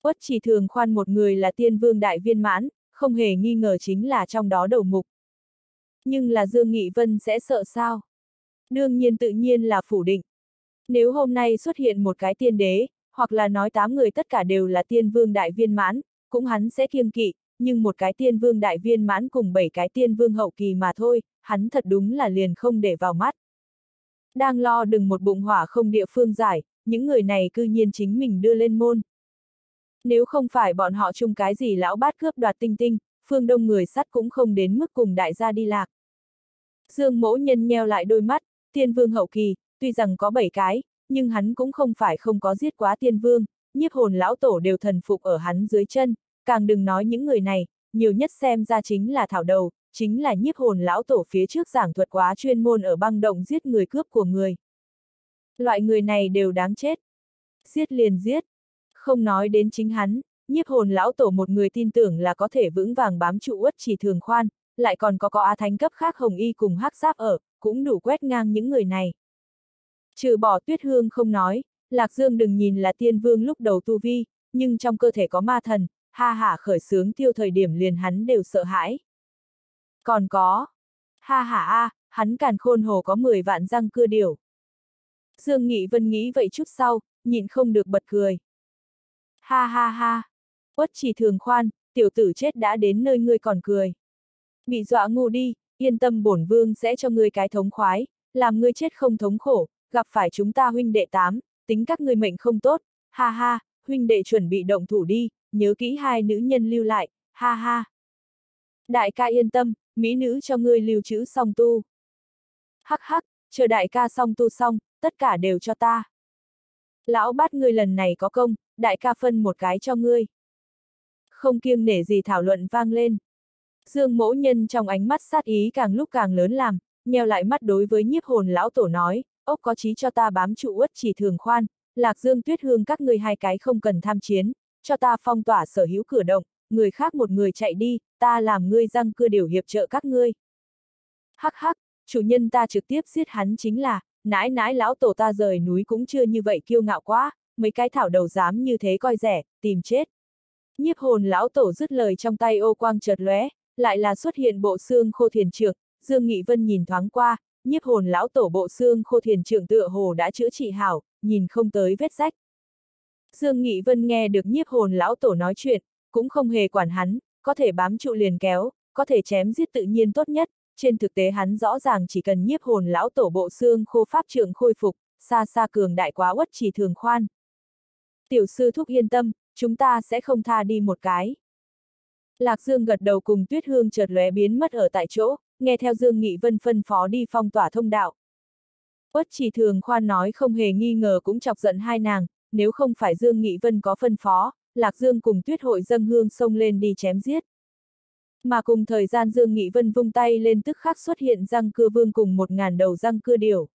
Quất chỉ thường khoan một người là tiên vương đại viên mãn, không hề nghi ngờ chính là trong đó đầu mục. Nhưng là Dương Nghị Vân sẽ sợ sao? Đương nhiên tự nhiên là phủ định. Nếu hôm nay xuất hiện một cái tiên đế, hoặc là nói tám người tất cả đều là tiên vương đại viên mãn, cũng hắn sẽ kiêng kỵ, nhưng một cái tiên vương đại viên mãn cùng bảy cái tiên vương hậu kỳ mà thôi, hắn thật đúng là liền không để vào mắt. Đang lo đừng một bụng hỏa không địa phương giải, những người này cư nhiên chính mình đưa lên môn. Nếu không phải bọn họ chung cái gì lão bát cướp đoạt tinh tinh, phương đông người sắt cũng không đến mức cùng đại gia đi lạc. Dương mỗ nhân nheo lại đôi mắt, tiên vương hậu kỳ, tuy rằng có bảy cái, nhưng hắn cũng không phải không có giết quá tiên vương, nhiếp hồn lão tổ đều thần phục ở hắn dưới chân, càng đừng nói những người này, nhiều nhất xem ra chính là thảo đầu, chính là nhiếp hồn lão tổ phía trước giảng thuật quá chuyên môn ở băng động giết người cướp của người. Loại người này đều đáng chết. Giết liền giết. Không nói đến chính hắn, nhiếp hồn lão tổ một người tin tưởng là có thể vững vàng bám trụ uất chỉ thường khoan, lại còn có có á thánh cấp khác hồng y cùng hắc giáp ở, cũng đủ quét ngang những người này. Trừ bỏ tuyết hương không nói, Lạc Dương đừng nhìn là tiên vương lúc đầu tu vi, nhưng trong cơ thể có ma thần, ha hả khởi sướng tiêu thời điểm liền hắn đều sợ hãi. Còn có, ha ha a, hắn càn khôn hồ có 10 vạn răng cưa điều. Dương Nghị Vân nghĩ vậy chút sau, nhịn không được bật cười. Ha ha ha, quất chỉ thường khoan, tiểu tử chết đã đến nơi ngươi còn cười. Bị dọa ngu đi, yên tâm bổn vương sẽ cho ngươi cái thống khoái, làm ngươi chết không thống khổ, gặp phải chúng ta huynh đệ tám, tính các ngươi mệnh không tốt, ha ha, huynh đệ chuẩn bị động thủ đi, nhớ kỹ hai nữ nhân lưu lại, ha ha. Đại ca yên tâm, mỹ nữ cho ngươi lưu trữ song tu. Hắc hắc, chờ đại ca song tu xong, tất cả đều cho ta. Lão bắt ngươi lần này có công, đại ca phân một cái cho ngươi. Không kiêng nể gì thảo luận vang lên. Dương mỗ nhân trong ánh mắt sát ý càng lúc càng lớn làm, nheo lại mắt đối với nhiếp hồn lão tổ nói, ốc có chí cho ta bám trụ uất chỉ thường khoan, lạc dương tuyết hương các ngươi hai cái không cần tham chiến, cho ta phong tỏa sở hữu cửa động, người khác một người chạy đi, ta làm ngươi răng cưa điều hiệp trợ các ngươi. Hắc hắc, chủ nhân ta trực tiếp giết hắn chính là, nãi nãi lão tổ ta rời núi cũng chưa như vậy kiêu ngạo quá, mấy cái thảo đầu dám như thế coi rẻ, tìm chết. Nhiếp hồn lão tổ dứt lời trong tay ô quang chợt lóe, lại là xuất hiện bộ xương khô thiền trượng, Dương Nghị Vân nhìn thoáng qua, nhiếp hồn lão tổ bộ xương khô thiền trượng tựa hồ đã chữa trị hảo, nhìn không tới vết rách. Dương Nghị Vân nghe được nhiếp hồn lão tổ nói chuyện, cũng không hề quản hắn, có thể bám trụ liền kéo, có thể chém giết tự nhiên tốt nhất, trên thực tế hắn rõ ràng chỉ cần nhiếp hồn lão tổ bộ xương khô pháp trường khôi phục, xa xa cường đại quá uất chỉ thường khoan. Tiểu sư thúc yên tâm, chúng ta sẽ không tha đi một cái. Lạc Dương gật đầu cùng Tuyết Hương chợt lóe biến mất ở tại chỗ, nghe theo Dương Nghị Vân phân phó đi phong tỏa thông đạo. Quất chỉ thường khoan nói không hề nghi ngờ cũng chọc giận hai nàng, nếu không phải Dương Nghị Vân có phân phó, Lạc Dương cùng Tuyết Hội dâng hương xông lên đi chém giết. Mà cùng thời gian Dương Nghị Vân vung tay lên tức khắc xuất hiện răng cưa vương cùng một ngàn đầu răng cưa điều.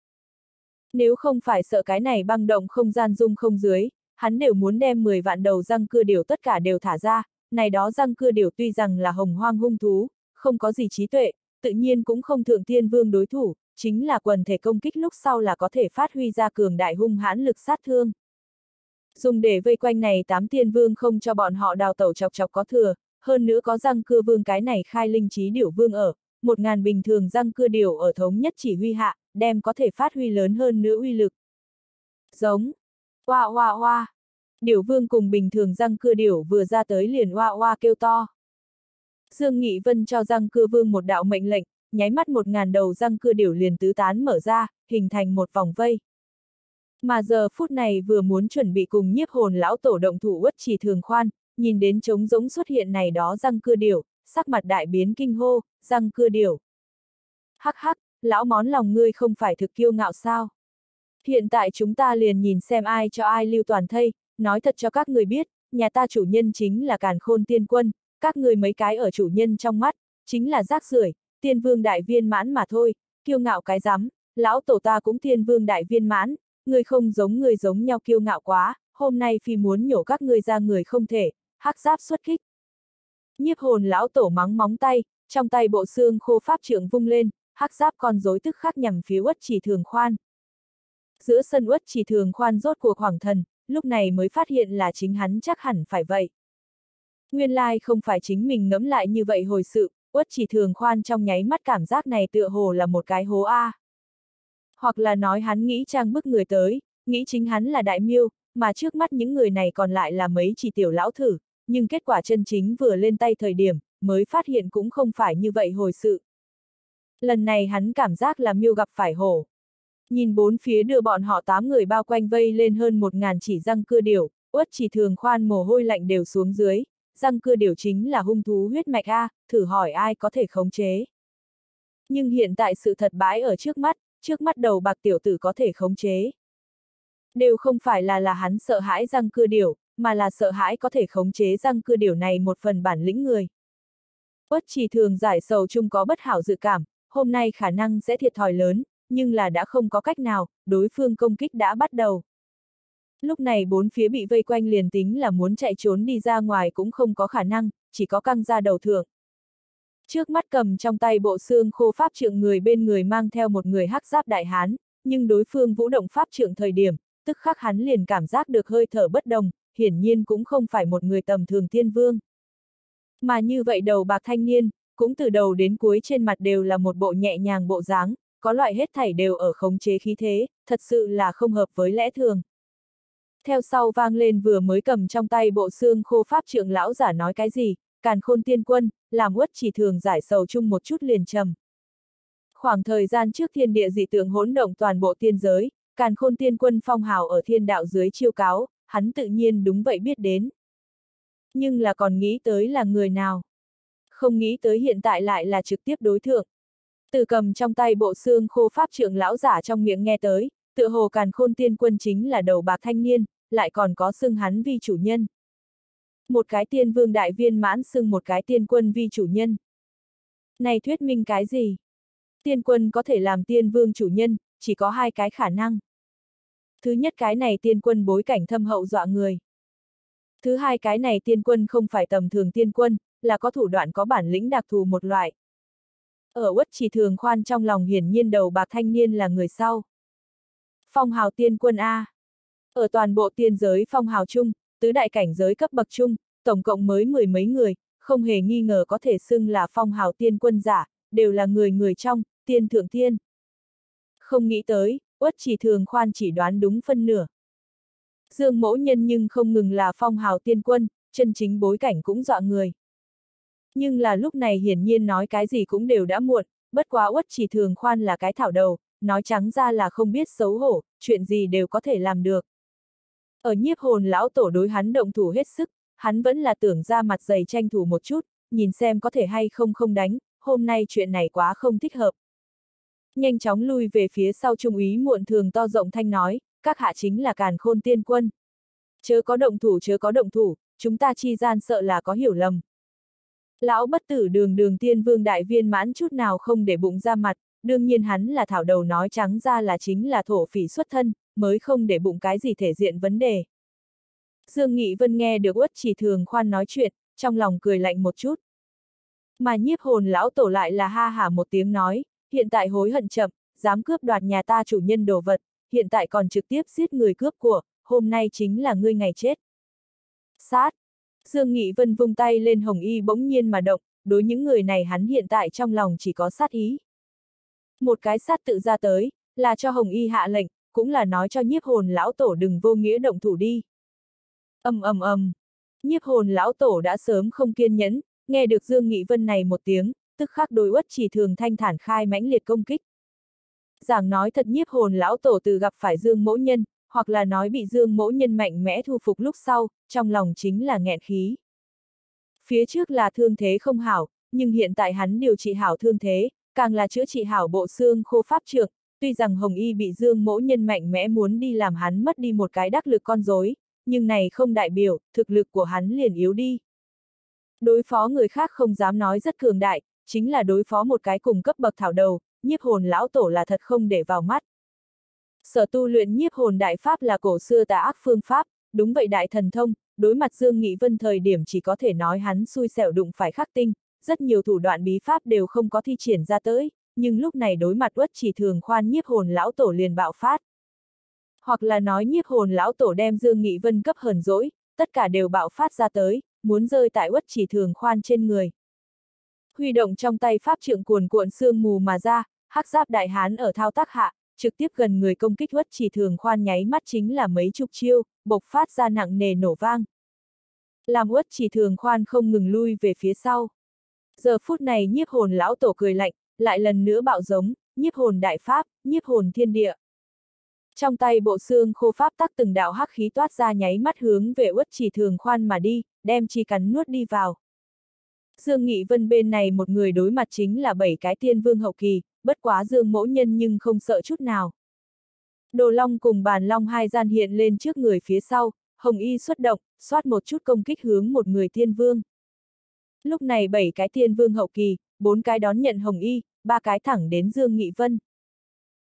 Nếu không phải sợ cái này băng động không gian dung không dưới, hắn đều muốn đem 10 vạn đầu răng cưa điều tất cả đều thả ra, này đó răng cưa điều tuy rằng là hồng hoang hung thú, không có gì trí tuệ, tự nhiên cũng không thượng thiên vương đối thủ, chính là quần thể công kích lúc sau là có thể phát huy ra cường đại hung hãn lực sát thương. Dùng để vây quanh này tám tiên vương không cho bọn họ đào tẩu chọc chọc có thừa, hơn nữa có răng cưa vương cái này khai linh trí điểu vương ở, một ngàn bình thường răng cưa điểu ở thống nhất chỉ huy hạ, đem có thể phát huy lớn hơn nữa uy lực. Giống. Hoa hoa hoa. Điểu vương cùng bình thường răng cưa điểu vừa ra tới liền hoa hoa kêu to. Dương Nghị Vân cho răng cưa vương một đạo mệnh lệnh, nháy mắt một ngàn đầu răng cưa điểu liền tứ tán mở ra, hình thành một vòng vây. Mà giờ phút này vừa muốn chuẩn bị cùng nhiếp hồn lão tổ động thủ uất trì thường khoan, nhìn đến trống giống xuất hiện này đó răng cưa điểu, sắc mặt đại biến kinh hô, răng cưa điểu. Hắc hắc, lão món lòng ngươi không phải thực kiêu ngạo sao? Hiện tại chúng ta liền nhìn xem ai cho ai lưu toàn thây, nói thật cho các người biết, nhà ta chủ nhân chính là càn khôn tiên quân, các người mấy cái ở chủ nhân trong mắt, chính là rác rưởi, tiên vương đại viên mãn mà thôi, kiêu ngạo cái rắm, lão tổ ta cũng tiên vương đại viên mãn, người không giống người giống nhau kiêu ngạo quá, hôm nay phi muốn nhổ các ngươi ra người không thể, hắc giáp xuất kích. Nhiếp hồn lão tổ mắng móng tay, trong tay bộ xương khô pháp trưởng vung lên, hắc giáp con rối tức khắc nhằm phía uất chỉ thường khoan. Giữa sân uất chỉ thường khoan rốt cuộc hoàng thần, lúc này mới phát hiện là chính hắn chắc hẳn phải vậy. Nguyên lai like không phải chính mình ngẫm lại như vậy hồi sự, uất chỉ thường khoan trong nháy mắt cảm giác này tựa hồ là một cái hố A. Hoặc là nói hắn nghĩ trang bức người tới, nghĩ chính hắn là đại miêu, mà trước mắt những người này còn lại là mấy chỉ tiểu lão thử, nhưng kết quả chân chính vừa lên tay thời điểm, mới phát hiện cũng không phải như vậy hồi sự. Lần này hắn cảm giác là miêu gặp phải hổ. Nhìn bốn phía đưa bọn họ tám người bao quanh vây lên hơn một ngàn chỉ răng cưa điểu, uất chỉ thường khoan mồ hôi lạnh đều xuống dưới, răng cưa điểu chính là hung thú huyết mạch A, thử hỏi ai có thể khống chế. Nhưng hiện tại sự thật bãi ở trước mắt, trước mắt đầu bạc tiểu tử có thể khống chế. Đều không phải là là hắn sợ hãi răng cưa điểu, mà là sợ hãi có thể khống chế răng cưa điểu này một phần bản lĩnh người. Uất chỉ thường giải sầu chung có bất hảo dự cảm, hôm nay khả năng sẽ thiệt thòi lớn, nhưng là đã không có cách nào, đối phương công kích đã bắt đầu. Lúc này bốn phía bị vây quanh liền tính là muốn chạy trốn đi ra ngoài cũng không có khả năng, chỉ có căng ra đầu thượng. Trước mắt cầm trong tay bộ xương khô pháp trượng người bên người mang theo một người hắc giáp đại hán, nhưng đối phương vũ động pháp trượng thời điểm, tức khắc hắn liền cảm giác được hơi thở bất đồng, hiển nhiên cũng không phải một người tầm thường thiên vương. Mà như vậy đầu bạc thanh niên, cũng từ đầu đến cuối trên mặt đều là một bộ nhẹ nhàng bộ dáng, có loại hết thảy đều ở khống chế khí thế, thật sự là không hợp với lẽ thường. Theo sau vang lên vừa mới cầm trong tay bộ xương khô pháp trượng lão giả nói cái gì, càn khôn tiên quân, làm uất chỉ thường giải sầu chung một chút liền trầm. Khoảng thời gian trước thiên địa dị tượng hỗn động toàn bộ tiên giới, càn khôn tiên quân phong hào ở thiên đạo dưới chiêu cáo, hắn tự nhiên đúng vậy biết đến. Nhưng là còn nghĩ tới là người nào? Không nghĩ tới hiện tại lại là trực tiếp đối thượng. Từ cầm trong tay bộ xương khô pháp trưởng lão giả trong miệng nghe tới, tựa hồ càn khôn tiên quân chính là đầu bạc thanh niên, lại còn có xương hắn vi chủ nhân. Một cái tiên vương đại viên mãn xưng một cái tiên quân vi chủ nhân. Này thuyết minh cái gì? Tiên quân có thể làm tiên vương chủ nhân, chỉ có hai cái khả năng. Thứ nhất cái này tiên quân bối cảnh thâm hậu dọa người. Thứ hai cái này tiên quân không phải tầm thường tiên quân, là có thủ đoạn có bản lĩnh đặc thù một loại. Ở uất chỉ thường khoan trong lòng hiển nhiên đầu bạc thanh niên là người sau. Phong hào tiên quân A. Ở toàn bộ tiên giới phong hào chung, tứ đại cảnh giới cấp bậc chung, tổng cộng mới mười mấy người, không hề nghi ngờ có thể xưng là phong hào tiên quân giả, đều là người người trong, tiên thượng tiên. Không nghĩ tới, uất chỉ thường khoan chỉ đoán đúng phân nửa. Dương mẫu nhân nhưng không ngừng là phong hào tiên quân, chân chính bối cảnh cũng dọa người. Nhưng là lúc này hiển nhiên nói cái gì cũng đều đã muộn, bất quá uất chỉ thường khoan là cái thảo đầu, nói trắng ra là không biết xấu hổ, chuyện gì đều có thể làm được. Ở nhiếp hồn lão tổ đối hắn động thủ hết sức, hắn vẫn là tưởng ra mặt dày tranh thủ một chút, nhìn xem có thể hay không không đánh, hôm nay chuyện này quá không thích hợp. Nhanh chóng lui về phía sau trung úy muộn thường to rộng thanh nói, các hạ chính là càn khôn tiên quân. Chớ có động thủ chớ có động thủ, chúng ta chi gian sợ là có hiểu lầm. Lão bất tử đường đường tiên vương đại viên mãn chút nào không để bụng ra mặt, đương nhiên hắn là thảo đầu nói trắng ra là chính là thổ phỉ xuất thân, mới không để bụng cái gì thể diện vấn đề. Dương Nghị Vân nghe được uất chỉ thường khoan nói chuyện, trong lòng cười lạnh một chút. Mà nhiếp hồn lão tổ lại là ha hả một tiếng nói, hiện tại hối hận chậm, dám cướp đoạt nhà ta chủ nhân đồ vật, hiện tại còn trực tiếp giết người cướp của, hôm nay chính là ngươi ngày chết. Sát! Dương Nghị Vân vung tay lên hồng y bỗng nhiên mà động, đối những người này hắn hiện tại trong lòng chỉ có sát ý. Một cái sát tự ra tới, là cho hồng y hạ lệnh, cũng là nói cho nhiếp hồn lão tổ đừng vô nghĩa động thủ đi. ầm ầm ầm, nhiếp hồn lão tổ đã sớm không kiên nhẫn, nghe được Dương Nghị Vân này một tiếng, tức khắc đối uất chỉ thường thanh thản khai mãnh liệt công kích. Giảng nói thật nhiếp hồn lão tổ từ gặp phải Dương mẫu nhân, hoặc là nói bị Dương mẫu nhân mạnh mẽ thu phục lúc sau, trong lòng chính là nghẹn khí. Phía trước là thương thế không hảo, nhưng hiện tại hắn điều trị hảo thương thế, càng là chữa trị hảo bộ xương khô pháp trượng, tuy rằng Hồng Y bị Dương mẫu nhân mạnh mẽ muốn đi làm hắn mất đi một cái đắc lực con rối, nhưng này không đại biểu, thực lực của hắn liền yếu đi. Đối phó người khác không dám nói rất cường đại, chính là đối phó một cái cùng cấp bậc thảo đầu, nhiếp hồn lão tổ là thật không để vào mắt. Sở tu luyện nhiếp hồn đại pháp là cổ xưa tà ác phương pháp, đúng vậy đại thần thông, đối mặt Dương Nghị Vân thời điểm chỉ có thể nói hắn xui xẻo đụng phải khắc tinh, rất nhiều thủ đoạn bí pháp đều không có thi triển ra tới, nhưng lúc này đối mặt uất chỉ thường khoan nhiếp hồn lão tổ liền bạo phát. Hoặc là nói nhiếp hồn lão tổ đem Dương Nghị Vân cấp hờn dỗi, tất cả đều bạo phát ra tới, muốn rơi tại uất chỉ thường khoan trên người. Huy động trong tay pháp trượng cuồn cuộn sương mù mà ra, hắc giáp đại hán ở thao tác hạ, trực tiếp gần người công kích uất chỉ thường khoan nháy mắt chính là mấy chục chiêu, bộc phát ra nặng nề nổ vang. Làm uất chỉ thường khoan không ngừng lui về phía sau. Giờ phút này nhiếp hồn lão tổ cười lạnh, lại lần nữa bạo giống, nhiếp hồn đại pháp, nhiếp hồn thiên địa. Trong tay bộ xương khô pháp tắc từng đạo hắc khí toát ra nháy mắt hướng về uất chỉ thường khoan mà đi, đem chi cắn nuốt đi vào. Dương Nghị Vân bên này một người đối mặt chính là bảy cái tiên vương hậu kỳ, bất quá Dương mẫu nhân nhưng không sợ chút nào. Đồ Long cùng bàn Long hai gian hiện lên trước người phía sau, Hồng Y xuất động, xoát một chút công kích hướng một người tiên vương. Lúc này bảy cái tiên vương hậu kỳ, bốn cái đón nhận Hồng Y, ba cái thẳng đến Dương Nghị Vân.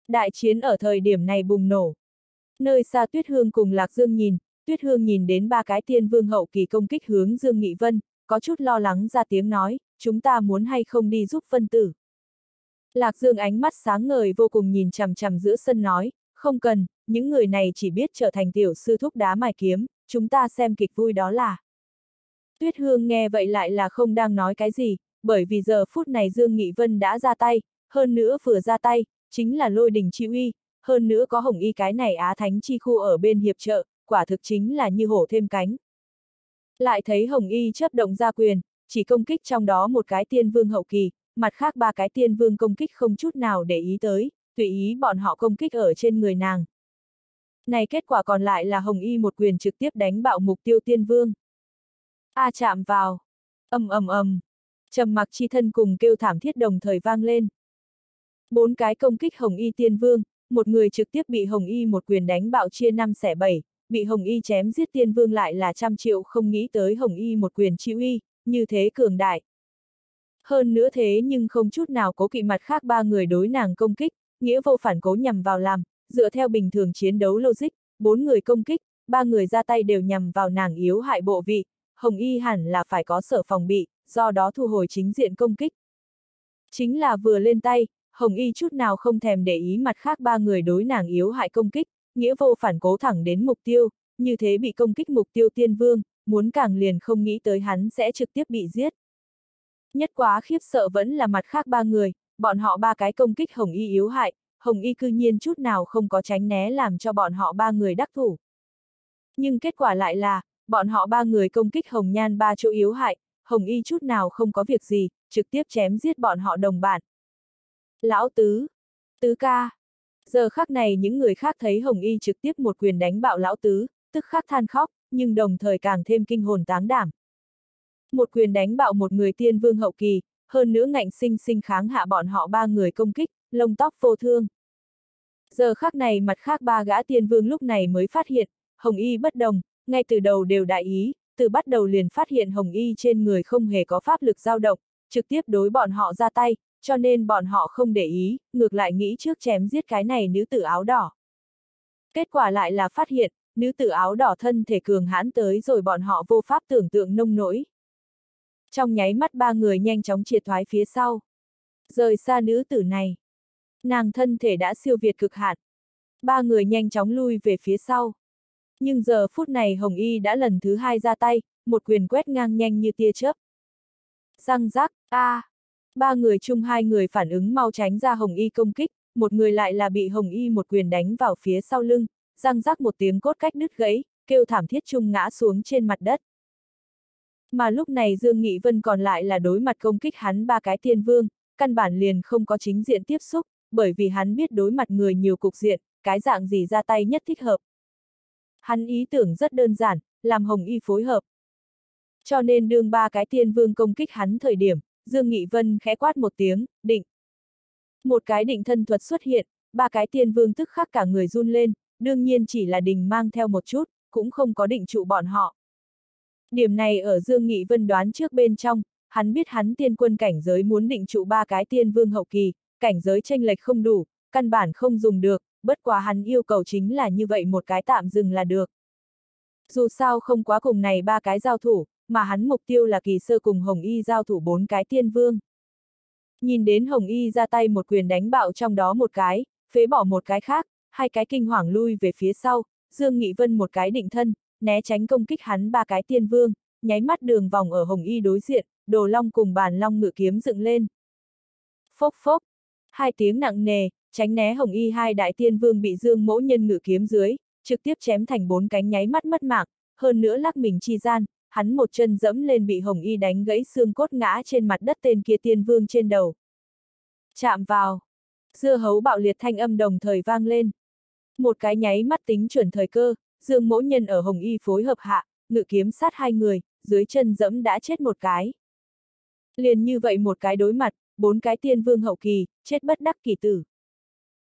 Đại chiến ở thời điểm này bùng nổ. Nơi xa Tuyết Hương cùng Lạc Dương nhìn, Tuyết Hương nhìn đến ba cái tiên vương hậu kỳ công kích hướng Dương Nghị Vân, có chút lo lắng ra tiếng nói, chúng ta muốn hay không đi giúp phân tử. Lạc Dương ánh mắt sáng ngời vô cùng nhìn chằm chằm giữa sân nói, không cần, những người này chỉ biết trở thành tiểu sư thúc đá mài kiếm, chúng ta xem kịch vui đó là. Tuyết Hương nghe vậy lại là không đang nói cái gì, bởi vì giờ phút này Dương Nghị Vân đã ra tay, hơn nữa vừa ra tay, chính là lôi đình chi uy, hơn nữa có hồng y cái này á thánh chi khu ở bên hiệp trợ, quả thực chính là như hổ thêm cánh. Lại thấy hồng y chấp động ra quyền, chỉ công kích trong đó một cái tiên vương hậu kỳ, mặt khác ba cái tiên vương công kích không chút nào để ý tới, tùy ý bọn họ công kích ở trên người nàng. Này kết quả còn lại là hồng y một quyền trực tiếp đánh bạo mục tiêu tiên vương. A chạm vào. ầm ầm ầm. Trầm mặc chi thân cùng kêu thảm thiết đồng thời vang lên. Bốn cái công kích hồng y tiên vương, một người trực tiếp bị hồng y một quyền đánh bạo chia năm xẻ bảy, bị hồng y chém giết tiên vương lại là trăm triệu không nghĩ tới hồng y một quyền chịu y, như thế cường đại. Hơn nữa thế nhưng không chút nào cố kỵ mặt khác ba người đối nàng công kích, nghĩa vô phản cố nhằm vào làm, dựa theo bình thường chiến đấu logic, bốn người công kích, ba người ra tay đều nhằm vào nàng yếu hại bộ vị, Hồng Y hẳn là phải có sở phòng bị, do đó thu hồi chính diện công kích. Chính là vừa lên tay, Hồng Y chút nào không thèm để ý mặt khác ba người đối nàng yếu hại công kích, nghĩa vô phản cố thẳng đến mục tiêu, như thế bị công kích mục tiêu tiên vương, muốn càng liền không nghĩ tới hắn sẽ trực tiếp bị giết. Nhất quá khiếp sợ vẫn là mặt khác ba người, bọn họ ba cái công kích Hồng Y yếu hại, Hồng Y cư nhiên chút nào không có tránh né làm cho bọn họ ba người đắc thủ. Nhưng kết quả lại là, bọn họ ba người công kích Hồng Nhan ba chỗ yếu hại, Hồng Y chút nào không có việc gì, trực tiếp chém giết bọn họ đồng bạn. Lão Tứ, Tứ ca. Giờ khắc này những người khác thấy Hồng Y trực tiếp một quyền đánh bạo Lão Tứ, tức khắc than khóc, nhưng đồng thời càng thêm kinh hồn táng đảm. Một quyền đánh bạo một người tiên vương hậu kỳ, hơn nữa ngạnh sinh sinh kháng hạ bọn họ ba người công kích, lông tóc vô thương. Giờ khắc này mặt khác ba gã tiên vương lúc này mới phát hiện, Hồng Y bất đồng, ngay từ đầu đều đại ý, từ bắt đầu liền phát hiện Hồng Y trên người không hề có pháp lực dao động, trực tiếp đối bọn họ ra tay, cho nên bọn họ không để ý, ngược lại nghĩ trước chém giết cái này nữ tử áo đỏ. Kết quả lại là phát hiện, nữ tử áo đỏ thân thể cường hãn tới rồi bọn họ vô pháp tưởng tượng nông nỗi. Trong nháy mắt ba người nhanh chóng triệt thoái phía sau. Rời xa nữ tử này. Nàng thân thể đã siêu việt cực hạn. Ba người nhanh chóng lui về phía sau. Nhưng giờ phút này Hồng Y đã lần thứ hai ra tay, một quyền quét ngang nhanh như tia chớp. Răng rác a, à. Ba người chung hai người phản ứng mau tránh ra Hồng Y công kích, một người lại là bị Hồng Y một quyền đánh vào phía sau lưng, răng rác một tiếng cốt cách đứt gãy, kêu thảm thiết chung ngã xuống trên mặt đất. Mà lúc này Dương Nghị Vân còn lại là đối mặt công kích hắn ba cái tiên vương, căn bản liền không có chính diện tiếp xúc, bởi vì hắn biết đối mặt người nhiều cục diện, cái dạng gì ra tay nhất thích hợp. Hắn ý tưởng rất đơn giản, làm Hồng Y phối hợp. Cho nên đương ba cái tiên vương công kích hắn thời điểm, Dương Nghị Vân khẽ quát một tiếng, định. Một cái định thân thuật xuất hiện, ba cái tiên vương tức khắc cả người run lên, đương nhiên chỉ là đình mang theo một chút, cũng không có định trụ bọn họ. Điểm này ở Dương Nghị Vân đoán trước bên trong, hắn biết hắn tiên quân cảnh giới muốn định trụ ba cái tiên vương hậu kỳ, cảnh giới tranh lệch không đủ, căn bản không dùng được, bất quá hắn yêu cầu chính là như vậy một cái tạm dừng là được. Dù sao không quá cùng này ba cái giao thủ, mà hắn mục tiêu là kỳ sơ cùng Hồng Y giao thủ bốn cái tiên vương. Nhìn đến Hồng Y ra tay một quyền đánh bạo trong đó một cái, phế bỏ một cái khác, hai cái kinh hoàng lui về phía sau, Dương Nghị Vân một cái định thân, né tránh công kích hắn ba cái tiên vương, nháy mắt đường vòng ở Hồng Y đối diện, đồ long cùng bản long ngự kiếm dựng lên. Phốc phốc, hai tiếng nặng nề, tránh né hồng y hai đại tiên vương bị dương mẫu nhân ngự kiếm dưới, trực tiếp chém thành bốn cánh nháy mắt mất mạng, hơn nữa lắc mình chi gian, hắn một chân dẫm lên bị hồng y đánh gãy xương cốt ngã trên mặt đất tên kia tiên vương trên đầu. Chạm vào, dưa hấu bạo liệt thanh âm đồng thời vang lên. Một cái nháy mắt tính chuẩn thời cơ, dương mẫu nhân ở hồng y phối hợp hạ, ngự kiếm sát hai người, dưới chân dẫm đã chết một cái. Liền như vậy một cái đối mặt, bốn cái tiên vương hậu kỳ, chết bất đắc kỳ tử.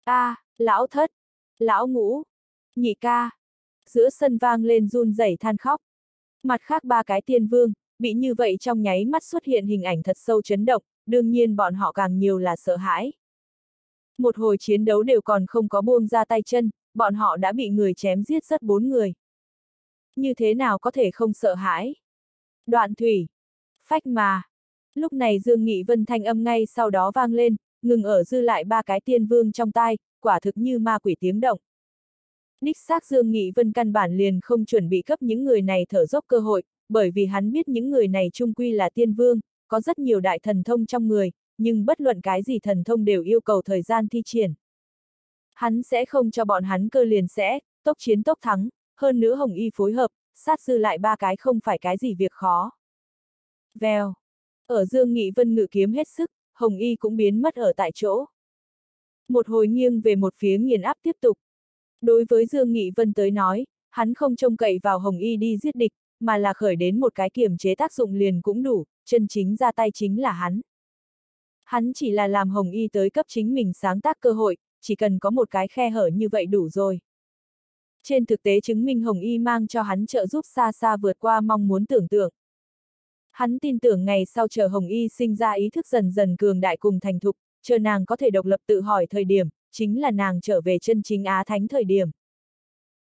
A, à, lão thất, lão ngũ, nhị ca. Giữa sân vang lên run rẩy than khóc. Mặt khác ba cái tiên vương, bị như vậy trong nháy mắt xuất hiện hình ảnh thật sâu chấn động, đương nhiên bọn họ càng nhiều là sợ hãi. Một hồi chiến đấu đều còn không có buông ra tay chân, bọn họ đã bị người chém giết rất bốn người. Như thế nào có thể không sợ hãi? Đoạn thủy. Phách mà. Lúc này Dương Nghị Vân thanh âm ngay sau đó vang lên, ngừng ở dư lại ba cái tiên vương trong tai, quả thực như ma quỷ tiếng động. Đích xác Dương Nghị Vân căn bản liền không chuẩn bị cấp những người này thở dốc cơ hội, bởi vì hắn biết những người này trung quy là tiên vương, có rất nhiều đại thần thông trong người, nhưng bất luận cái gì thần thông đều yêu cầu thời gian thi triển. Hắn sẽ không cho bọn hắn cơ liền sẽ, tốc chiến tốc thắng, hơn nữa Hồng Y phối hợp, sát dư lại ba cái không phải cái gì việc khó. Vèo. Ở Dương Nghị Vân ngự kiếm hết sức, Hồng Y cũng biến mất ở tại chỗ. Một hồi nghiêng về một phía nghiền áp tiếp tục. Đối với Dương Nghị Vân tới nói, hắn không trông cậy vào Hồng Y đi giết địch, mà là khởi đến một cái kiểm chế tác dụng liền cũng đủ, chân chính ra tay chính là hắn. Hắn chỉ là làm Hồng Y tới cấp chính mình sáng tác cơ hội, chỉ cần có một cái khe hở như vậy đủ rồi. Trên thực tế chứng minh Hồng Y mang cho hắn trợ giúp xa xa vượt qua mong muốn tưởng tượng. Hắn tin tưởng ngày sau chờ Hồng Y sinh ra ý thức dần dần cường đại cùng thành thục, chờ nàng có thể độc lập tự hỏi thời điểm, chính là nàng trở về chân chính Á Thánh thời điểm.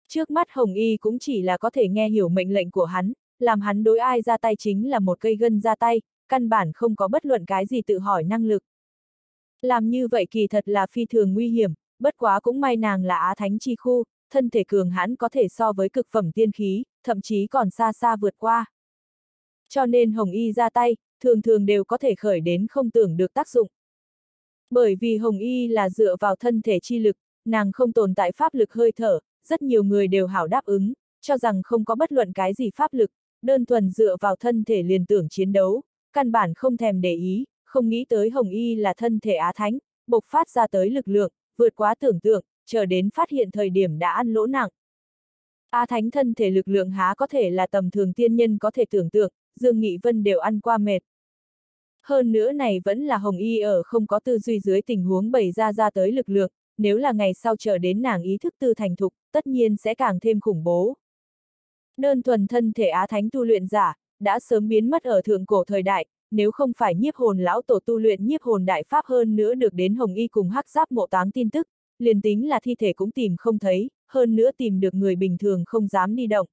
Trước mắt Hồng Y cũng chỉ là có thể nghe hiểu mệnh lệnh của hắn, làm hắn đối ai ra tay chính là một cây gân ra tay, căn bản không có bất luận cái gì tự hỏi năng lực. Làm như vậy kỳ thật là phi thường nguy hiểm, bất quá cũng may nàng là Á Thánh chi khu, thân thể cường hãn có thể so với cực phẩm tiên khí, thậm chí còn xa xa vượt qua. Cho nên Hồng Y ra tay, thường thường đều có thể khởi đến không tưởng được tác dụng. Bởi vì Hồng Y là dựa vào thân thể chi lực, nàng không tồn tại pháp lực hơi thở, rất nhiều người đều hảo đáp ứng, cho rằng không có bất luận cái gì pháp lực, đơn thuần dựa vào thân thể liền tưởng chiến đấu, căn bản không thèm để ý, không nghĩ tới Hồng Y là thân thể Á Thánh, bộc phát ra tới lực lượng, vượt quá tưởng tượng, chờ đến phát hiện thời điểm đã ăn lỗ nặng. Á Thánh thân thể lực lượng há có thể là tầm thường tiên nhân có thể tưởng tượng, Dương Nghị Vân đều ăn qua mệt. Hơn nữa này vẫn là Hồng Y ở không có tư duy dưới tình huống bày ra ra tới lực lượng, nếu là ngày sau chờ đến nàng ý thức tư thành thục, tất nhiên sẽ càng thêm khủng bố. Đơn thuần thân thể Á Thánh tu luyện giả, đã sớm biến mất ở thượng cổ thời đại, nếu không phải nhiếp hồn lão tổ tu luyện nhiếp hồn đại pháp hơn nữa được đến Hồng Y cùng hắc giáp mộ táng tin tức, liền tính là thi thể cũng tìm không thấy, hơn nữa tìm được người bình thường không dám đi động.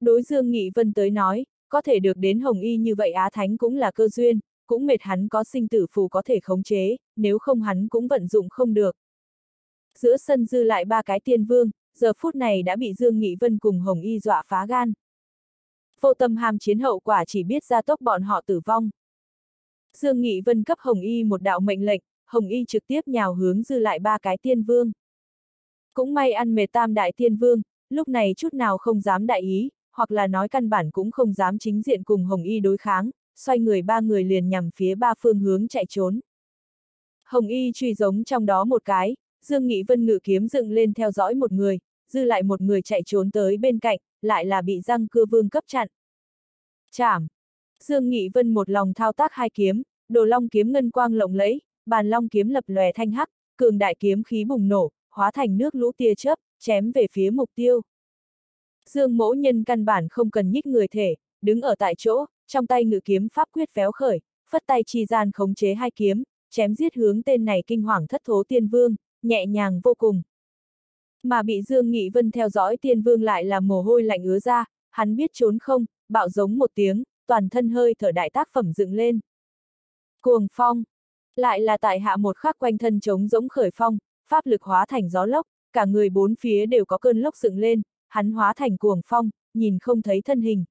Đối Dương Nghị Vân tới nói, có thể được đến Hồng Y như vậy Á Thánh cũng là cơ duyên, cũng mệt hắn có sinh tử phù có thể khống chế, nếu không hắn cũng vận dụng không được. Giữa sân dư lại ba cái tiên vương, giờ phút này đã bị Dương Nghị Vân cùng Hồng Y dọa phá gan. Vô tâm ham chiến hậu quả chỉ biết ra tốc bọn họ tử vong. Dương Nghị Vân cấp Hồng Y một đạo mệnh lệnh, Hồng Y trực tiếp nhào hướng dư lại ba cái tiên vương. Cũng may ăn mệt tam đại tiên vương, lúc này chút nào không dám đại ý, hoặc là nói căn bản cũng không dám chính diện cùng Hồng Y đối kháng, xoay người ba người liền nhằm phía ba phương hướng chạy trốn. Hồng Y truy giống trong đó một cái, Dương Nghị Vân ngự kiếm dựng lên theo dõi một người, dư lại một người chạy trốn tới bên cạnh, lại là bị răng cưa vương cấp chặn. Chảm! Dương Nghị Vân một lòng thao tác hai kiếm, đồ long kiếm ngân quang lộng lẫy, bàn long kiếm lập lòe thanh hắc, cường đại kiếm khí bùng nổ, hóa thành nước lũ tia chớp, chém về phía mục tiêu. Dương Mẫu nhân căn bản không cần nhích người thể, đứng ở tại chỗ, trong tay ngự kiếm pháp quyết véo khởi, phất tay chi gian khống chế hai kiếm, chém giết hướng tên này kinh hoàng thất thố tiên vương, nhẹ nhàng vô cùng. Mà bị Dương Nghị Vân theo dõi tiên vương lại là mồ hôi lạnh ứa ra, hắn biết trốn không, bạo giống một tiếng, toàn thân hơi thở đại tác phẩm dựng lên. Cuồng phong. Lại là tại hạ một khắc quanh thân trống giống khởi phong, pháp lực hóa thành gió lốc, cả người bốn phía đều có cơn lốc dựng lên, hắn hóa thành cuồng phong, nhìn không thấy thân hình.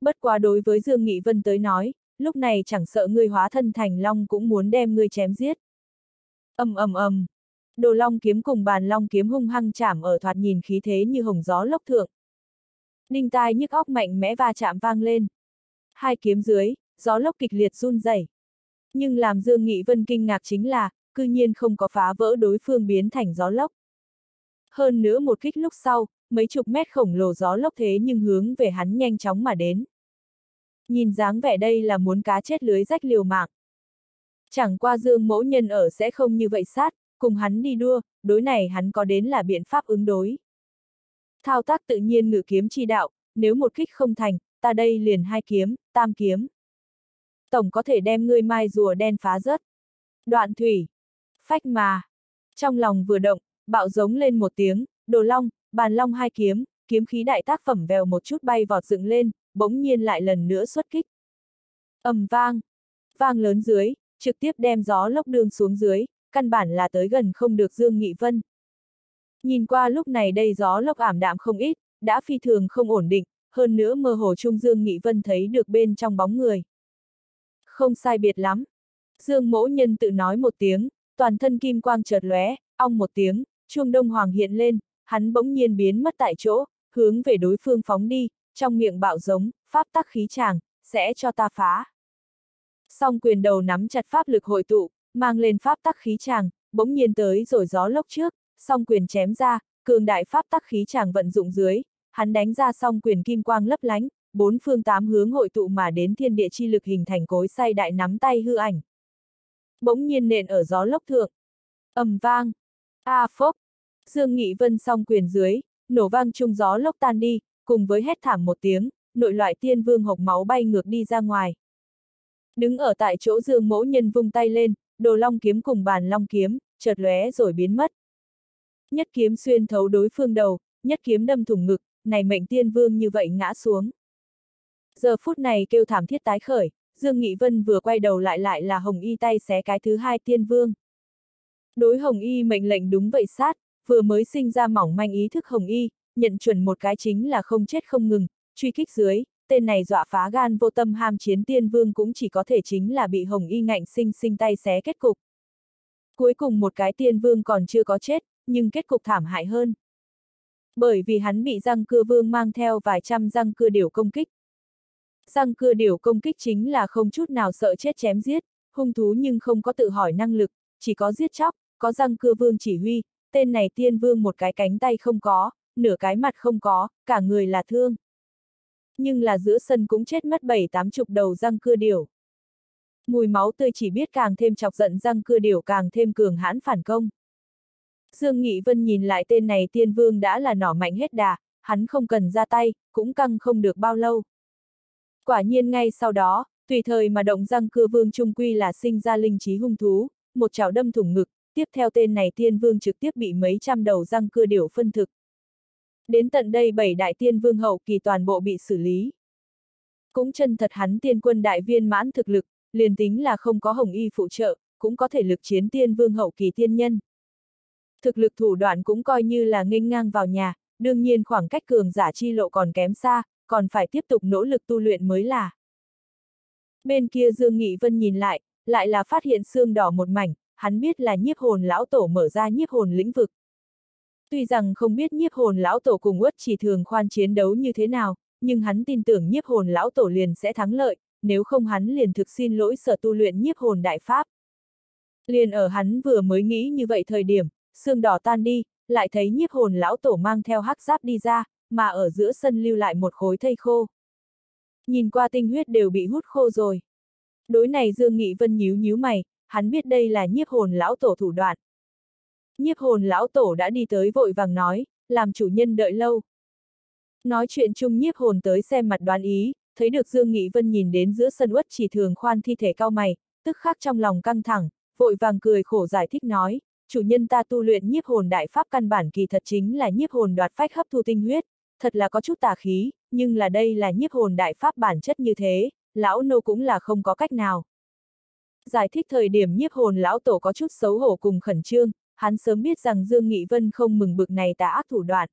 Bất quá đối với Dương Nghị Vân tới nói, lúc này chẳng sợ ngươi hóa thân thành long cũng muốn đem ngươi chém giết. ầm ầm ầm, đồ long kiếm cùng bàn long kiếm hung hăng chạm ở thoạt nhìn khí thế như hồng gió lốc thượng. Đinh tai nhức óc mạnh mẽ va chạm vang lên. Hai kiếm dưới, gió lốc kịch liệt run rẩy. Nhưng làm Dương Nghị Vân kinh ngạc chính là, cư nhiên không có phá vỡ đối phương biến thành gió lốc. Hơn nữa một kích lúc sau, mấy chục mét khổng lồ gió lốc thế nhưng hướng về hắn nhanh chóng mà đến. Nhìn dáng vẻ đây là muốn cá chết lưới rách liều mạng. Chẳng qua dương mẫu nhân ở sẽ không như vậy sát, cùng hắn đi đua, đối này hắn có đến là biện pháp ứng đối. Thao tác tự nhiên ngự kiếm chi đạo, nếu một kích không thành, ta đây liền hai kiếm, tam kiếm. Tổng có thể đem ngươi mai rùa đen phá rớt. Đoạn thủy. Phách mà. Trong lòng vừa động, bạo giống lên một tiếng, đồ long, bàn long hai kiếm, kiếm khí đại tác phẩm vèo một chút bay vọt dựng lên, bỗng nhiên lại lần nữa xuất kích. ầm vang. Vang lớn dưới, trực tiếp đem gió lốc đường xuống dưới, căn bản là tới gần không được Dương Nghị Vân. Nhìn qua lúc này đây gió lốc ảm đạm không ít, đã phi thường không ổn định, hơn nữa mơ hồ Trung Dương Nghị Vân thấy được bên trong bóng người. Không sai biệt lắm. Dương mỗ nhân tự nói một tiếng, toàn thân kim quang chợt lóe, ong một tiếng, chuông đông hoàng hiện lên, hắn bỗng nhiên biến mất tại chỗ, hướng về đối phương phóng đi, trong miệng bạo giống, pháp tắc khí tràng, sẽ cho ta phá. Song quyền đầu nắm chặt pháp lực hội tụ, mang lên pháp tắc khí tràng, bỗng nhiên tới rồi gió lốc trước, song quyền chém ra, cường đại pháp tắc khí tràng vận dụng dưới, hắn đánh ra song quyền kim quang lấp lánh, bốn phương tám hướng hội tụ mà đến thiên địa chi lực hình thành cối say đại nắm tay hư ảnh. Bỗng nhiên nện ở gió lốc thượng. ầm vang. A à, phốc. Dương Nghị Vân song quyền dưới, nổ vang trung gió lốc tan đi, cùng với hét thảm một tiếng, nội loại tiên vương hộc máu bay ngược đi ra ngoài. Đứng ở tại chỗ Dương mẫu nhân vung tay lên, đồ long kiếm cùng bàn long kiếm, chợt lóe rồi biến mất. Nhất kiếm xuyên thấu đối phương đầu, nhất kiếm đâm thủng ngực, này mệnh tiên vương như vậy ngã xuống. Giờ phút này kêu thảm thiết tái khởi, Dương Nghị Vân vừa quay đầu lại lại là Hồng Y tay xé cái thứ hai tiên vương. Đối Hồng Y mệnh lệnh đúng vậy sát, vừa mới sinh ra mỏng manh ý thức Hồng Y, nhận chuẩn một cái chính là không chết không ngừng, truy kích dưới, tên này dọa phá gan vô tâm ham chiến tiên vương cũng chỉ có thể chính là bị Hồng Y ngạnh sinh sinh tay xé kết cục. Cuối cùng một cái tiên vương còn chưa có chết, nhưng kết cục thảm hại hơn. Bởi vì hắn bị răng cưa vương mang theo vài trăm răng cưa điểu công kích. Răng cưa điểu công kích chính là không chút nào sợ chết chém giết, hung thú nhưng không có tự hỏi năng lực, chỉ có giết chóc, có răng cưa vương chỉ huy, tên này tiên vương một cái cánh tay không có, nửa cái mặt không có, cả người là thương. Nhưng là giữa sân cũng chết mất bảy tám chục đầu răng cưa điểu. Mùi máu tươi chỉ biết càng thêm chọc giận răng cưa điểu càng thêm cường hãn phản công. Dương Nghị Vân nhìn lại tên này tiên vương đã là nỏ mạnh hết đà, hắn không cần ra tay, cũng căng không được bao lâu. Quả nhiên ngay sau đó, tùy thời mà động răng cưa vương trung quy là sinh ra linh trí hung thú, một chảo đâm thủng ngực, tiếp theo tên này tiên vương trực tiếp bị mấy trăm đầu răng cưa điểu phân thực. Đến tận đây bảy đại tiên vương hậu kỳ toàn bộ bị xử lý. Cũng chân thật hắn tiên quân đại viên mãn thực lực, liền tính là không có hồng y phụ trợ, cũng có thể lực chiến tiên vương hậu kỳ tiên nhân. Thực lực thủ đoạn cũng coi như là nghênh ngang vào nhà, đương nhiên khoảng cách cường giả chi lộ còn kém xa, còn phải tiếp tục nỗ lực tu luyện mới là. Bên kia Dương Nghị Vân nhìn lại, lại là phát hiện xương đỏ một mảnh, hắn biết là nhiếp hồn lão tổ mở ra nhiếp hồn lĩnh vực. Tuy rằng không biết nhiếp hồn lão tổ cùng uất chỉ thường khoan chiến đấu như thế nào, nhưng hắn tin tưởng nhiếp hồn lão tổ liền sẽ thắng lợi, nếu không hắn liền thực xin lỗi sở tu luyện nhiếp hồn đại pháp. Liền ở hắn vừa mới nghĩ như vậy thời điểm, xương đỏ tan đi, lại thấy nhiếp hồn lão tổ mang theo hắc giáp đi ra, mà ở giữa sân lưu lại một khối thây khô. Nhìn qua tinh huyết đều bị hút khô rồi. Đối này Dương Nghị Vân nhíu nhíu mày, hắn biết đây là nhiếp hồn lão tổ thủ đoạn. Nhiếp hồn lão tổ đã đi tới vội vàng nói, làm chủ nhân đợi lâu. Nói chuyện chung nhiếp hồn tới xem mặt đoán ý, thấy được Dương Nghị Vân nhìn đến giữa sân uất chỉ thường khoan thi thể cao mày, tức khắc trong lòng căng thẳng, vội vàng cười khổ giải thích nói, chủ nhân ta tu luyện nhiếp hồn đại pháp căn bản kỳ thật chính là nhiếp hồn đoạt phách hấp thu tinh huyết, thật là có chút tà khí, nhưng là đây là nhiếp hồn đại pháp bản chất như thế, lão nô cũng là không có cách nào. Giải thích thời điểm nhiếp hồn lão tổ có chút xấu hổ cùng khẩn trương, hắn sớm biết rằng Dương Nghị Vân không mừng bực này tà ác thủ đoạn.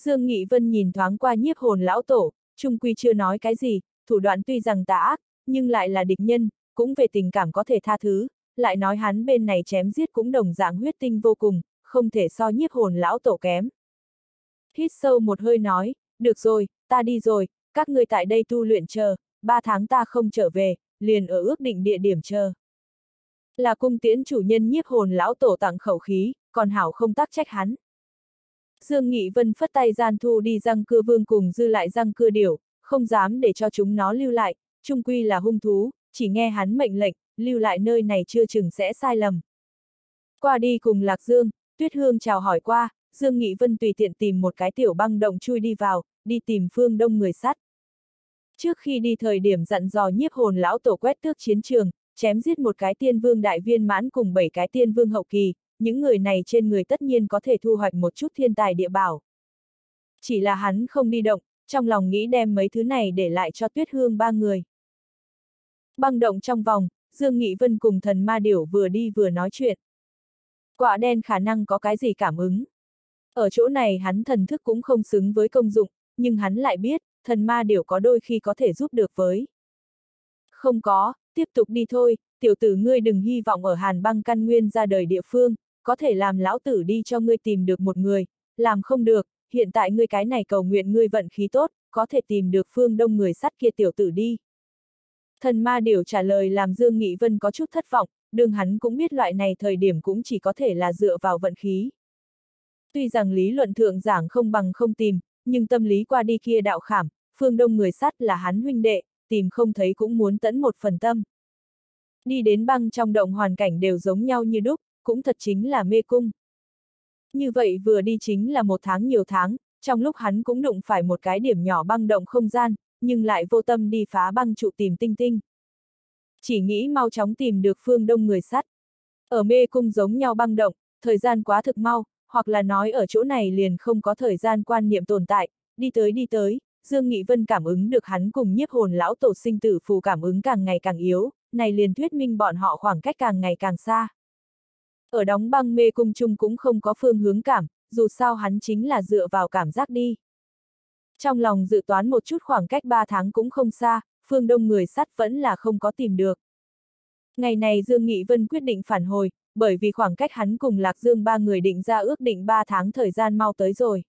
Dương Nghị Vân nhìn thoáng qua nhiếp hồn lão tổ, trung quy chưa nói cái gì, thủ đoạn tuy rằng tà ác, nhưng lại là địch nhân, cũng về tình cảm có thể tha thứ, lại nói hắn bên này chém giết cũng đồng dạng huyết tinh vô cùng, không thể so nhiếp hồn lão tổ kém. Hít sâu một hơi nói, được rồi, ta đi rồi, các ngươi tại đây tu luyện chờ, ba tháng ta không trở về, liền ở ước định địa điểm chờ. Là cung tiễn chủ nhân nhiếp hồn lão tổ tặng khẩu khí, còn hảo không tác trách hắn. Dương Nghị Vân phất tay gian thu đi răng cưa vương cùng dư lại răng cưa điểu, không dám để cho chúng nó lưu lại, trung quy là hung thú, chỉ nghe hắn mệnh lệnh, lưu lại nơi này chưa chừng sẽ sai lầm. Qua đi cùng Lạc Dương, Tuyết Hương chào hỏi qua, Dương Nghị Vân tùy tiện tìm một cái tiểu băng động chui đi vào, đi tìm phương đông người sắt. Trước khi đi thời điểm dặn dò nhiếp hồn lão tổ quét tước chiến trường, chém giết một cái tiên vương đại viên mãn cùng bảy cái tiên vương hậu kỳ, những người này trên người tất nhiên có thể thu hoạch một chút thiên tài địa bảo. Chỉ là hắn không đi động, trong lòng nghĩ đem mấy thứ này để lại cho tuyết hương ba người. Băng động trong vòng, Dương Nghị Vân cùng thần ma điểu vừa đi vừa nói chuyện. Quả đen khả năng có cái gì cảm ứng. Ở chỗ này hắn thần thức cũng không xứng với công dụng, nhưng hắn lại biết, thần ma điểu có đôi khi có thể giúp được với. Không có, tiếp tục đi thôi, tiểu tử ngươi đừng hy vọng ở hàn băng căn nguyên ra đời địa phương, có thể làm lão tử đi cho ngươi tìm được một người, làm không được, hiện tại ngươi cái này cầu nguyện ngươi vận khí tốt, có thể tìm được phương đông người sắt kia tiểu tử đi. Thần ma điểu trả lời làm Dương Nghị Vân có chút thất vọng, đường hắn cũng biết loại này thời điểm cũng chỉ có thể là dựa vào vận khí. Tuy rằng lý luận thượng giảng không bằng không tìm, nhưng tâm lý qua đi kia đạo khảm, phương đông người sắt là hắn huynh đệ, tìm không thấy cũng muốn tẫn một phần tâm. Đi đến băng trong động hoàn cảnh đều giống nhau như đúc, cũng thật chính là mê cung. Như vậy vừa đi chính là một tháng nhiều tháng, trong lúc hắn cũng đụng phải một cái điểm nhỏ băng động không gian, nhưng lại vô tâm đi phá băng trụ tìm tinh tinh. Chỉ nghĩ mau chóng tìm được phương đông người sắt. Ở mê cung giống nhau băng động, thời gian quá thực mau, hoặc là nói ở chỗ này liền không có thời gian quan niệm tồn tại, đi tới đi tới, Dương Nghị Vân cảm ứng được hắn cùng nhiếp hồn lão tổ sinh tử phù cảm ứng càng ngày càng yếu, này liền thuyết minh bọn họ khoảng cách càng ngày càng xa. Ở đóng băng mê cung chung cũng không có phương hướng cảm, dù sao hắn chính là dựa vào cảm giác đi. Trong lòng dự toán một chút khoảng cách 3 tháng cũng không xa, phương đông người sắt vẫn là không có tìm được. Ngày này Dương Nghị Vân quyết định phản hồi, bởi vì khoảng cách hắn cùng Lạc Dương ba người định ra ước định 3 tháng thời gian mau tới rồi.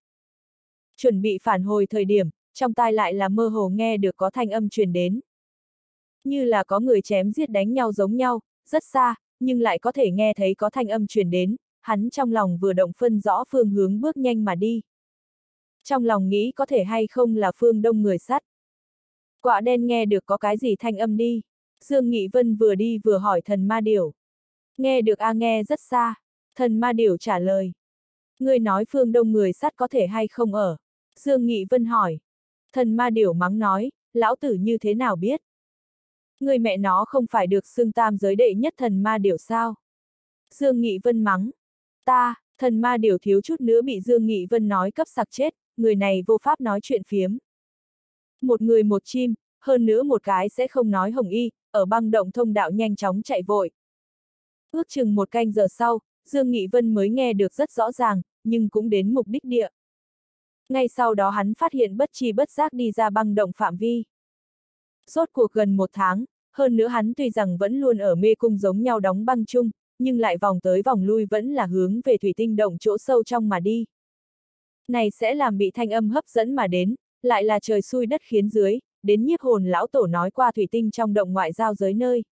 Chuẩn bị phản hồi thời điểm, trong tai lại là mơ hồ nghe được có thanh âm truyền đến. Như là có người chém giết đánh nhau giống nhau, rất xa, nhưng lại có thể nghe thấy có thanh âm truyền đến, hắn trong lòng vừa động phân rõ phương hướng bước nhanh mà đi. Trong lòng nghĩ có thể hay không là phương đông người sắt. Quả đen nghe được có cái gì thanh âm đi. Dương Nghị Vân vừa đi vừa hỏi thần ma điểu. Nghe được A nghe rất xa. Thần ma điểu trả lời. Người nói phương đông người sắt có thể hay không ở. Dương Nghị Vân hỏi. Thần ma điểu mắng nói, lão tử như thế nào biết? Người mẹ nó không phải được xưng tam giới đệ nhất thần ma điểu sao? Dương Nghị Vân mắng. Ta, thần ma điểu thiếu chút nữa bị Dương Nghị Vân nói cấp sặc chết, người này vô pháp nói chuyện phiếm. Một người một chim, hơn nữa một cái sẽ không nói hồng y, ở băng động thông đạo nhanh chóng chạy vội. Ước chừng một canh giờ sau, Dương Nghị Vân mới nghe được rất rõ ràng, nhưng cũng đến mục đích địa. Ngay sau đó hắn phát hiện bất chi bất giác đi ra băng động phạm vi. Rốt cuộc gần một tháng, hơn nữa hắn tuy rằng vẫn luôn ở mê cung giống nhau đóng băng chung, nhưng lại vòng tới vòng lui vẫn là hướng về thủy tinh động chỗ sâu trong mà đi. Này sẽ làm bị thanh âm hấp dẫn mà đến, lại là trời xui đất khiến dưới, đến nhiếp hồn lão tổ nói qua thủy tinh trong động ngoại giao giới nơi.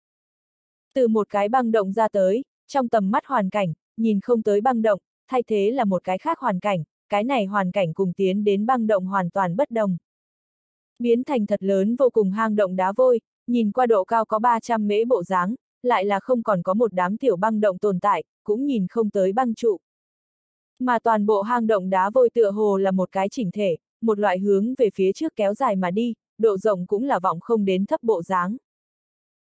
Từ một cái băng động ra tới, trong tầm mắt hoàn cảnh, nhìn không tới băng động, thay thế là một cái khác hoàn cảnh, cái này hoàn cảnh cùng tiến đến băng động hoàn toàn bất đồng. Biến thành thật lớn vô cùng hang động đá vôi, nhìn qua độ cao có 300 mễ bộ dáng, lại là không còn có một đám tiểu băng động tồn tại, cũng nhìn không tới băng trụ. Mà toàn bộ hang động đá vôi tựa hồ là một cái chỉnh thể, một loại hướng về phía trước kéo dài mà đi, độ rộng cũng là vọng không đến thấp bộ dáng.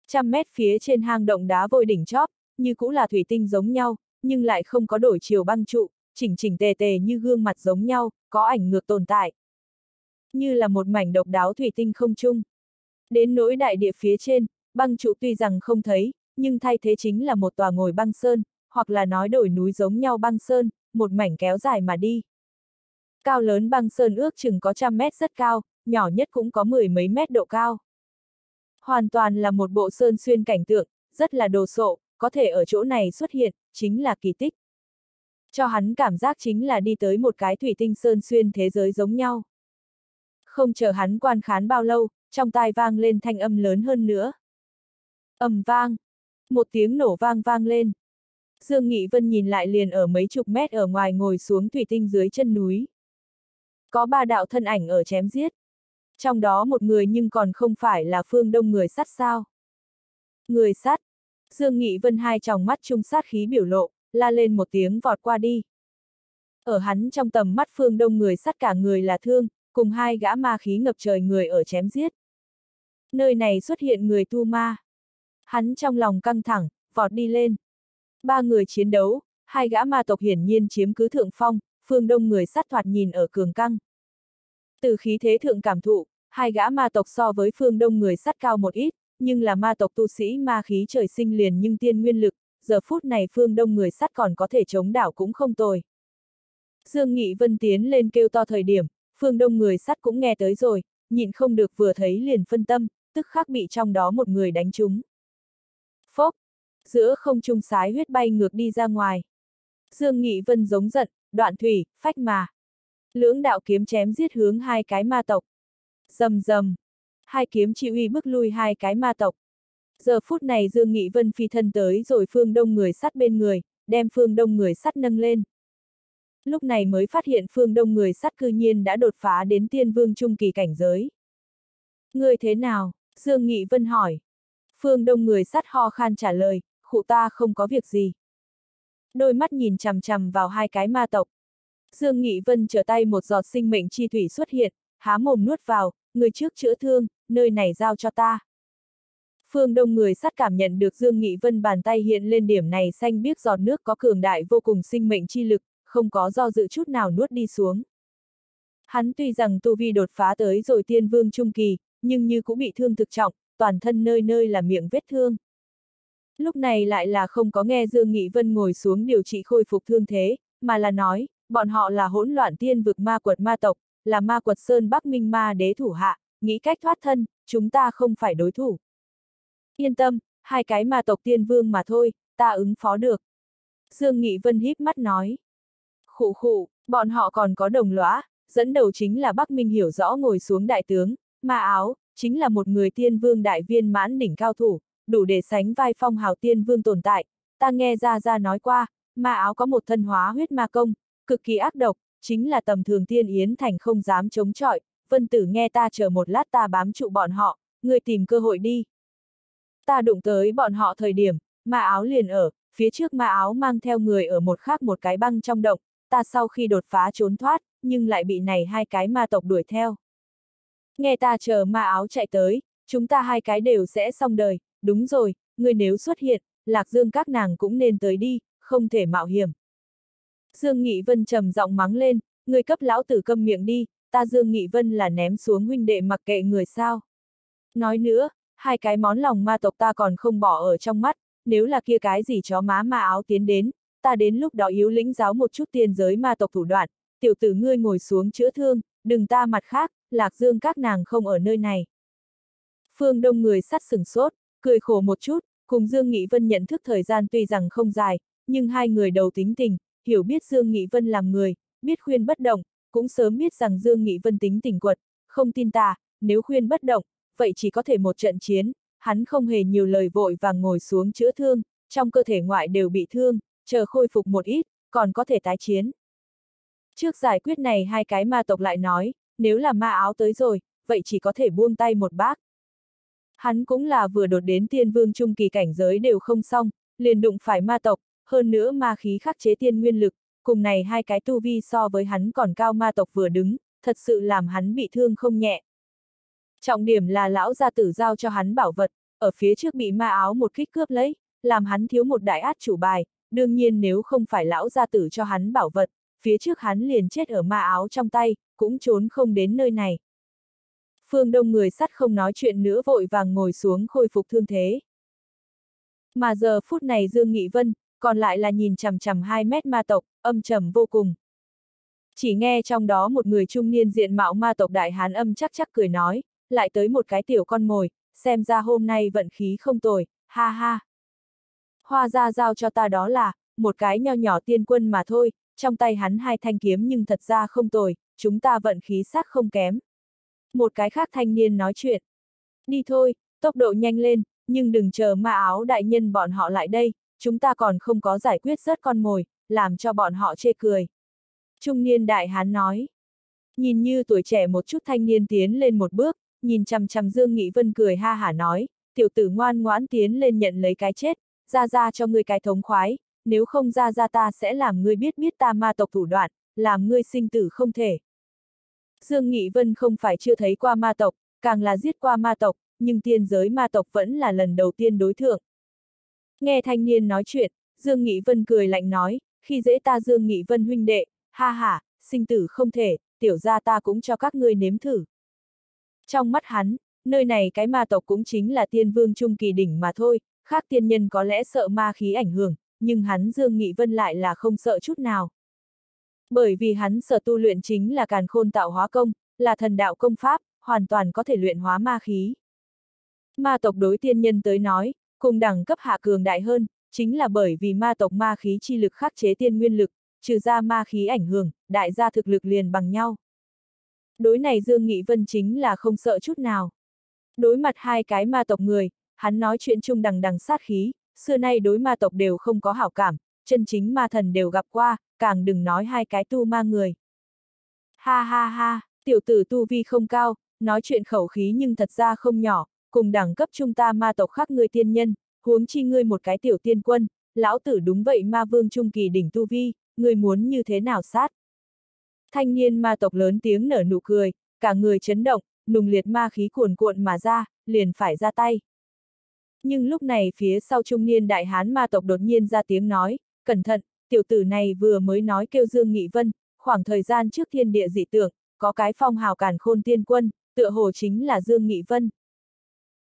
Trăm mét phía trên hang động đá vôi đỉnh chóp, như cũng là thủy tinh giống nhau, nhưng lại không có đổi chiều băng trụ, chỉnh chỉnh tề tề như gương mặt giống nhau, có ảnh ngược tồn tại. Như là một mảnh độc đáo thủy tinh không chung. Đến nỗi đại địa phía trên, băng trụ tuy rằng không thấy, nhưng thay thế chính là một tòa ngồi băng sơn, hoặc là nói đổi núi giống nhau băng sơn, một mảnh kéo dài mà đi. Cao lớn băng sơn ước chừng có trăm mét rất cao, nhỏ nhất cũng có mười mấy mét độ cao. Hoàn toàn là một bộ sơn xuyên cảnh tượng, rất là đồ sộ, có thể ở chỗ này xuất hiện, chính là kỳ tích. Cho hắn cảm giác chính là đi tới một cái thủy tinh sơn xuyên thế giới giống nhau. Không chờ hắn quan khán bao lâu, trong tai vang lên thanh âm lớn hơn nữa. ầm vang. Một tiếng nổ vang vang lên. Dương Nghị Vân nhìn lại liền ở mấy chục mét ở ngoài ngồi xuống thủy tinh dưới chân núi. Có ba đạo thân ảnh ở chém giết. Trong đó một người nhưng còn không phải là phương đông người sắt sao. Người sắt. Dương Nghị Vân hai tròng mắt trung sát khí biểu lộ, la lên một tiếng vọt qua đi. Ở hắn trong tầm mắt phương đông người sắt cả người là thương, cùng hai gã ma khí ngập trời người ở chém giết. Nơi này xuất hiện người tu ma. Hắn trong lòng căng thẳng, vọt đi lên. Ba người chiến đấu, hai gã ma tộc hiển nhiên chiếm cứ thượng phong, phương đông người sát thoạt nhìn ở cường căng. Từ khí thế thượng cảm thụ, hai gã ma tộc so với phương đông người sắt cao một ít, nhưng là ma tộc tu sĩ ma khí trời sinh liền nhưng tiên nguyên lực, giờ phút này phương đông người sắt còn có thể chống đảo cũng không tồi. Dương Nghị Vân tiến lên kêu to thời điểm, phương đông người sắt cũng nghe tới rồi, nhịn không được vừa thấy liền phân tâm, tức khắc bị trong đó một người đánh trúng. Phốc! Giữa không trung sái huyết bay ngược đi ra ngoài. Dương Nghị Vân giống giận, đoạn thủy, phách mà. Lưỡng đạo kiếm chém giết hướng hai cái ma tộc. Dầm dầm. Hai kiếm chỉ uy bức lui hai cái ma tộc. Giờ phút này Dương Nghị Vân phi thân tới rồi phương đông người sắt bên người, đem phương đông người sắt nâng lên. Lúc này mới phát hiện phương đông người sắt cư nhiên đã đột phá đến tiên vương trung kỳ cảnh giới. Người thế nào? Dương Nghị Vân hỏi. Phương đông người sắt ho khan trả lời, khụ ta không có việc gì. Đôi mắt nhìn chằm chằm vào hai cái ma tộc. Dương Nghị Vân trở tay một giọt sinh mệnh chi thủy xuất hiện, há mồm nuốt vào, người trước chữa thương, nơi này giao cho ta. Phương Đông người sắt cảm nhận được Dương Nghị Vân bàn tay hiện lên điểm này xanh biếc giọt nước có cường đại vô cùng sinh mệnh chi lực, không có do dự chút nào nuốt đi xuống. Hắn tuy rằng tu vi đột phá tới rồi tiên vương trung kỳ, nhưng như cũng bị thương thực trọng, toàn thân nơi nơi là miệng vết thương. Lúc này lại là không có nghe Dương Nghị Vân ngồi xuống điều trị khôi phục thương thế, mà là nói, bọn họ là hỗn loạn tiên vực ma quật ma tộc, là ma quật Sơn Bắc Minh ma đế thủ hạ, nghĩ cách thoát thân, chúng ta không phải đối thủ. Yên tâm, hai cái ma tộc tiên vương mà thôi, ta ứng phó được. Dương Nghị Vân híp mắt nói. Khụ khụ, bọn họ còn có đồng lõa, dẫn đầu chính là Bắc Minh hiểu rõ ngồi xuống đại tướng, ma áo, chính là một người tiên vương đại viên mãn đỉnh cao thủ, đủ để sánh vai phong hào tiên vương tồn tại. Ta nghe ra ra nói qua, ma áo có một thân hóa huyết ma công, cực kỳ ác độc, chính là tầm thường tiên yến thành không dám chống chọi, vân tử nghe ta chờ một lát ta bám trụ bọn họ, người tìm cơ hội đi. Ta đụng tới bọn họ thời điểm, ma áo liền ở, phía trước ma áo mang theo người ở một khác một cái băng trong động, ta sau khi đột phá trốn thoát, nhưng lại bị này hai cái ma tộc đuổi theo. Nghe ta chờ ma áo chạy tới, chúng ta hai cái đều sẽ xong đời, đúng rồi, người nếu xuất hiện, Lạc Dương các nàng cũng nên tới đi, không thể mạo hiểm. Dương Nghị Vân trầm giọng mắng lên, người cấp lão tử câm miệng đi, ta Dương Nghị Vân là ném xuống huynh đệ mặc kệ người sao. Nói nữa, hai cái món lòng ma tộc ta còn không bỏ ở trong mắt, nếu là kia cái gì chó má ma áo tiến đến, ta đến lúc đó yếu lĩnh giáo một chút tiền giới ma tộc thủ đoạn, tiểu tử ngươi ngồi xuống chữa thương, đừng ta mặt khác, lạc dương các nàng không ở nơi này. Phương Đông người sắt sừng sốt, cười khổ một chút, cùng Dương Nghị Vân nhận thức thời gian tuy rằng không dài, nhưng hai người đầu tính tình, hiểu biết Dương Nghị Vân làm người, biết khuyên bất động, cũng sớm biết rằng Dương Nghị Vân tính tình quật, không tin ta, nếu khuyên bất động, vậy chỉ có thể một trận chiến, hắn không hề nhiều lời vội và ngồi xuống chữa thương, trong cơ thể ngoại đều bị thương, chờ khôi phục một ít, còn có thể tái chiến. Trước giải quyết này hai cái ma tộc lại nói, nếu là ma áo tới rồi, vậy chỉ có thể buông tay một bác. Hắn cũng là vừa đột đến tiên vương trung kỳ cảnh giới đều không xong, liền đụng phải ma tộc, hơn nữa ma khí khắc chế tiên nguyên lực, cùng này hai cái tu vi so với hắn còn cao ma tộc vừa đứng, thật sự làm hắn bị thương không nhẹ. Trọng điểm là lão gia tử giao cho hắn bảo vật, ở phía trước bị ma áo một kích cướp lấy, làm hắn thiếu một đại át chủ bài, đương nhiên nếu không phải lão gia tử cho hắn bảo vật, phía trước hắn liền chết ở ma áo trong tay, cũng trốn không đến nơi này. Phương Đông người sắt không nói chuyện nữa vội vàng ngồi xuống khôi phục thương thế. Mà giờ phút này Dương Nghị Vân, còn lại là nhìn chằm chằm hai mét ma tộc, âm trầm vô cùng. Chỉ nghe trong đó một người trung niên diện mạo ma tộc đại hán âm chắc chắc cười nói, lại tới một cái tiểu con mồi, xem ra hôm nay vận khí không tồi, ha ha. Hoa ra giao cho ta đó là, một cái nho nhỏ tiên quân mà thôi, trong tay hắn hai thanh kiếm nhưng thật ra không tồi, chúng ta vận khí sắc không kém. Một cái khác thanh niên nói chuyện. Đi thôi, tốc độ nhanh lên, nhưng đừng chờ ma áo đại nhân bọn họ lại đây, chúng ta còn không có giải quyết rớt con mồi, làm cho bọn họ chê cười. Trung niên đại hán nói. Nhìn như tuổi trẻ một chút thanh niên tiến lên một bước, nhìn chằm chằm Dương Nghị Vân cười ha hả nói, tiểu tử ngoan ngoãn tiến lên nhận lấy cái chết, ra ra cho ngươi cái thống khoái, nếu không ra ra ta sẽ làm ngươi biết biết ta ma tộc thủ đoạn, làm ngươi sinh tử không thể. Dương Nghị Vân không phải chưa thấy qua ma tộc, càng là giết qua ma tộc, nhưng tiên giới ma tộc vẫn là lần đầu tiên đối thượng. Nghe thanh niên nói chuyện, Dương Nghị Vân cười lạnh nói, khi dễ ta Dương Nghị Vân huynh đệ, ha ha, sinh tử không thể, tiểu ra ta cũng cho các ngươi nếm thử. Trong mắt hắn, nơi này cái ma tộc cũng chính là tiên vương trung kỳ đỉnh mà thôi, khác tiên nhân có lẽ sợ ma khí ảnh hưởng, nhưng hắn Dương Nghị Vân lại là không sợ chút nào. Bởi vì hắn sở tu luyện chính là càn khôn tạo hóa công, là thần đạo công pháp, hoàn toàn có thể luyện hóa ma khí. Ma tộc đối tiên nhân tới nói, cùng đẳng cấp hạ cường đại hơn, chính là bởi vì ma tộc ma khí chi lực khắc chế tiên nguyên lực, trừ ra ma khí ảnh hưởng, đại gia thực lực liền bằng nhau. Đối này Dương Nghị Vân chính là không sợ chút nào. Đối mặt hai cái ma tộc người, hắn nói chuyện chung đằng đằng sát khí, xưa nay đối ma tộc đều không có hảo cảm, chân chính ma thần đều gặp qua, càng đừng nói hai cái tu ma người. Ha ha ha, tiểu tử tu vi không cao, nói chuyện khẩu khí nhưng thật ra không nhỏ, cùng đẳng cấp chúng ta ma tộc khác ngươi tiên nhân, huống chi ngươi một cái tiểu tiên quân, lão tử đúng vậy ma vương trung kỳ đỉnh tu vi, ngươi muốn như thế nào sát. Thanh niên ma tộc lớn tiếng nở nụ cười, cả người chấn động, nùng liệt ma khí cuồn cuộn mà ra, liền phải ra tay. Nhưng lúc này phía sau trung niên đại hán ma tộc đột nhiên ra tiếng nói, cẩn thận, tiểu tử này vừa mới nói kêu Dương Nghị Vân, khoảng thời gian trước thiên địa dị tượng, có cái phong hào càn khôn tiên quân, tựa hồ chính là Dương Nghị Vân.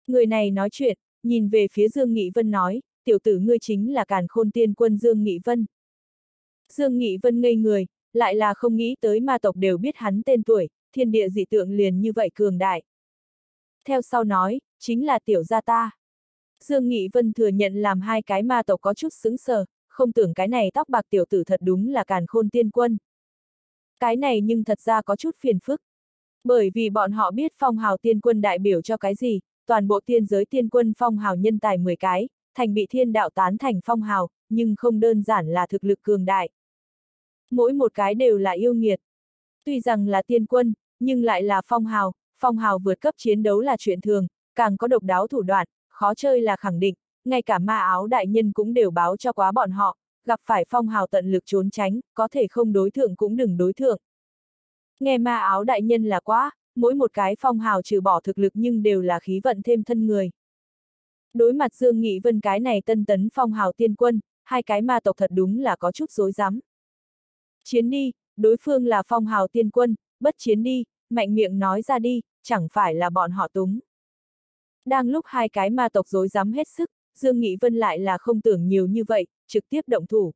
Người này nói chuyện, nhìn về phía Dương Nghị Vân nói, tiểu tử ngươi chính là càn khôn tiên quân Dương Nghị Vân. Dương Nghị Vân ngây người, lại là không nghĩ tới ma tộc đều biết hắn tên tuổi, thiên địa dị tượng liền như vậy cường đại. Theo sau nói, chính là tiểu gia ta. Dương Nghị Vân thừa nhận làm hai cái ma tộc có chút xứng sờ, không tưởng cái này tóc bạc tiểu tử thật đúng là càn khôn tiên quân. Cái này nhưng thật ra có chút phiền phức. Bởi vì bọn họ biết phong hào tiên quân đại biểu cho cái gì, toàn bộ tiên giới tiên quân phong hào nhân tài 10 cái, thành bị thiên đạo tán thành phong hào, nhưng không đơn giản là thực lực cường đại. Mỗi một cái đều là yêu nghiệt. Tuy rằng là tiên quân, nhưng lại là phong hào, phong hào vượt cấp chiến đấu là chuyện thường, càng có độc đáo thủ đoạn, khó chơi là khẳng định, ngay cả ma áo đại nhân cũng đều báo cho quá bọn họ, gặp phải phong hào tận lực trốn tránh, có thể không đối thượng cũng đừng đối thượng. Nghe ma áo đại nhân là quá, mỗi một cái phong hào trừ bỏ thực lực nhưng đều là khí vận thêm thân người. Đối mặt Dương Nghị Vân cái này tân tấn phong hào tiên quân, hai cái ma tộc thật đúng là có chút dối rắm Chiến đi, đối phương là phong hào tiên quân, bất chiến đi, mạnh miệng nói ra đi, chẳng phải là bọn họ túng. Đang lúc hai cái ma tộc dối rắm hết sức, Dương Nghị Vân lại là không tưởng nhiều như vậy, trực tiếp động thủ.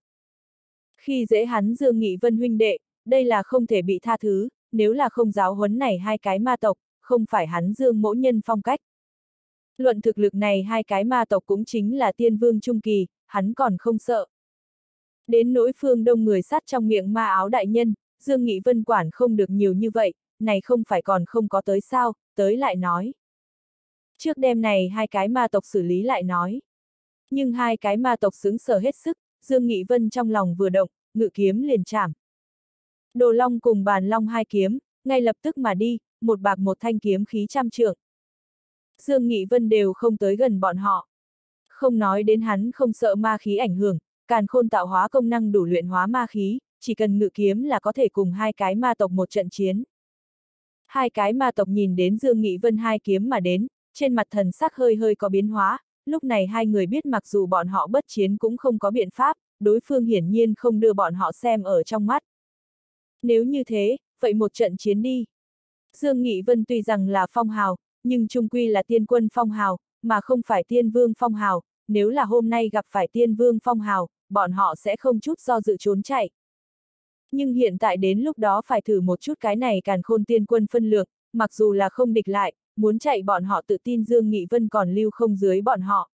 Khi dễ hắn Dương Nghị Vân huynh đệ, đây là không thể bị tha thứ, nếu là không giáo huấn này hai cái ma tộc, không phải hắn Dương mẫu nhân phong cách. Luận thực lực này hai cái ma tộc cũng chính là tiên vương trung kỳ, hắn còn không sợ. Đến nỗi phương đông người sát trong miệng ma áo đại nhân, Dương Nghị Vân quản không được nhiều như vậy, này không phải còn không có tới sao, tới lại nói. Trước đêm này hai cái ma tộc xử lý lại nói. Nhưng hai cái ma tộc xứng sở hết sức, Dương Nghị Vân trong lòng vừa động, ngự kiếm liền chạm. Đồ Long cùng bàn Long hai kiếm, ngay lập tức mà đi, một bạc một thanh kiếm khí trăm trượng. Dương Nghị Vân đều không tới gần bọn họ. Không nói đến hắn không sợ ma khí ảnh hưởng, càn khôn tạo hóa công năng đủ luyện hóa ma khí, chỉ cần ngự kiếm là có thể cùng hai cái ma tộc một trận chiến. Hai cái ma tộc nhìn đến Dương Nghị Vân hai kiếm mà đến, trên mặt thần sắc hơi hơi có biến hóa, lúc này hai người biết mặc dù bọn họ bất chiến cũng không có biện pháp, đối phương hiển nhiên không đưa bọn họ xem ở trong mắt. Nếu như thế, vậy một trận chiến đi. Dương Nghị Vân tuy rằng là phong hào, nhưng trung quy là tiên quân phong hào, mà không phải tiên vương phong hào, nếu là hôm nay gặp phải tiên vương phong hào, bọn họ sẽ không chút do dự trốn chạy. Nhưng hiện tại đến lúc đó phải thử một chút cái này càn khôn tiên quân phân lượng, mặc dù là không địch lại, muốn chạy bọn họ tự tin Dương Nghị Vân còn lưu không dưới bọn họ.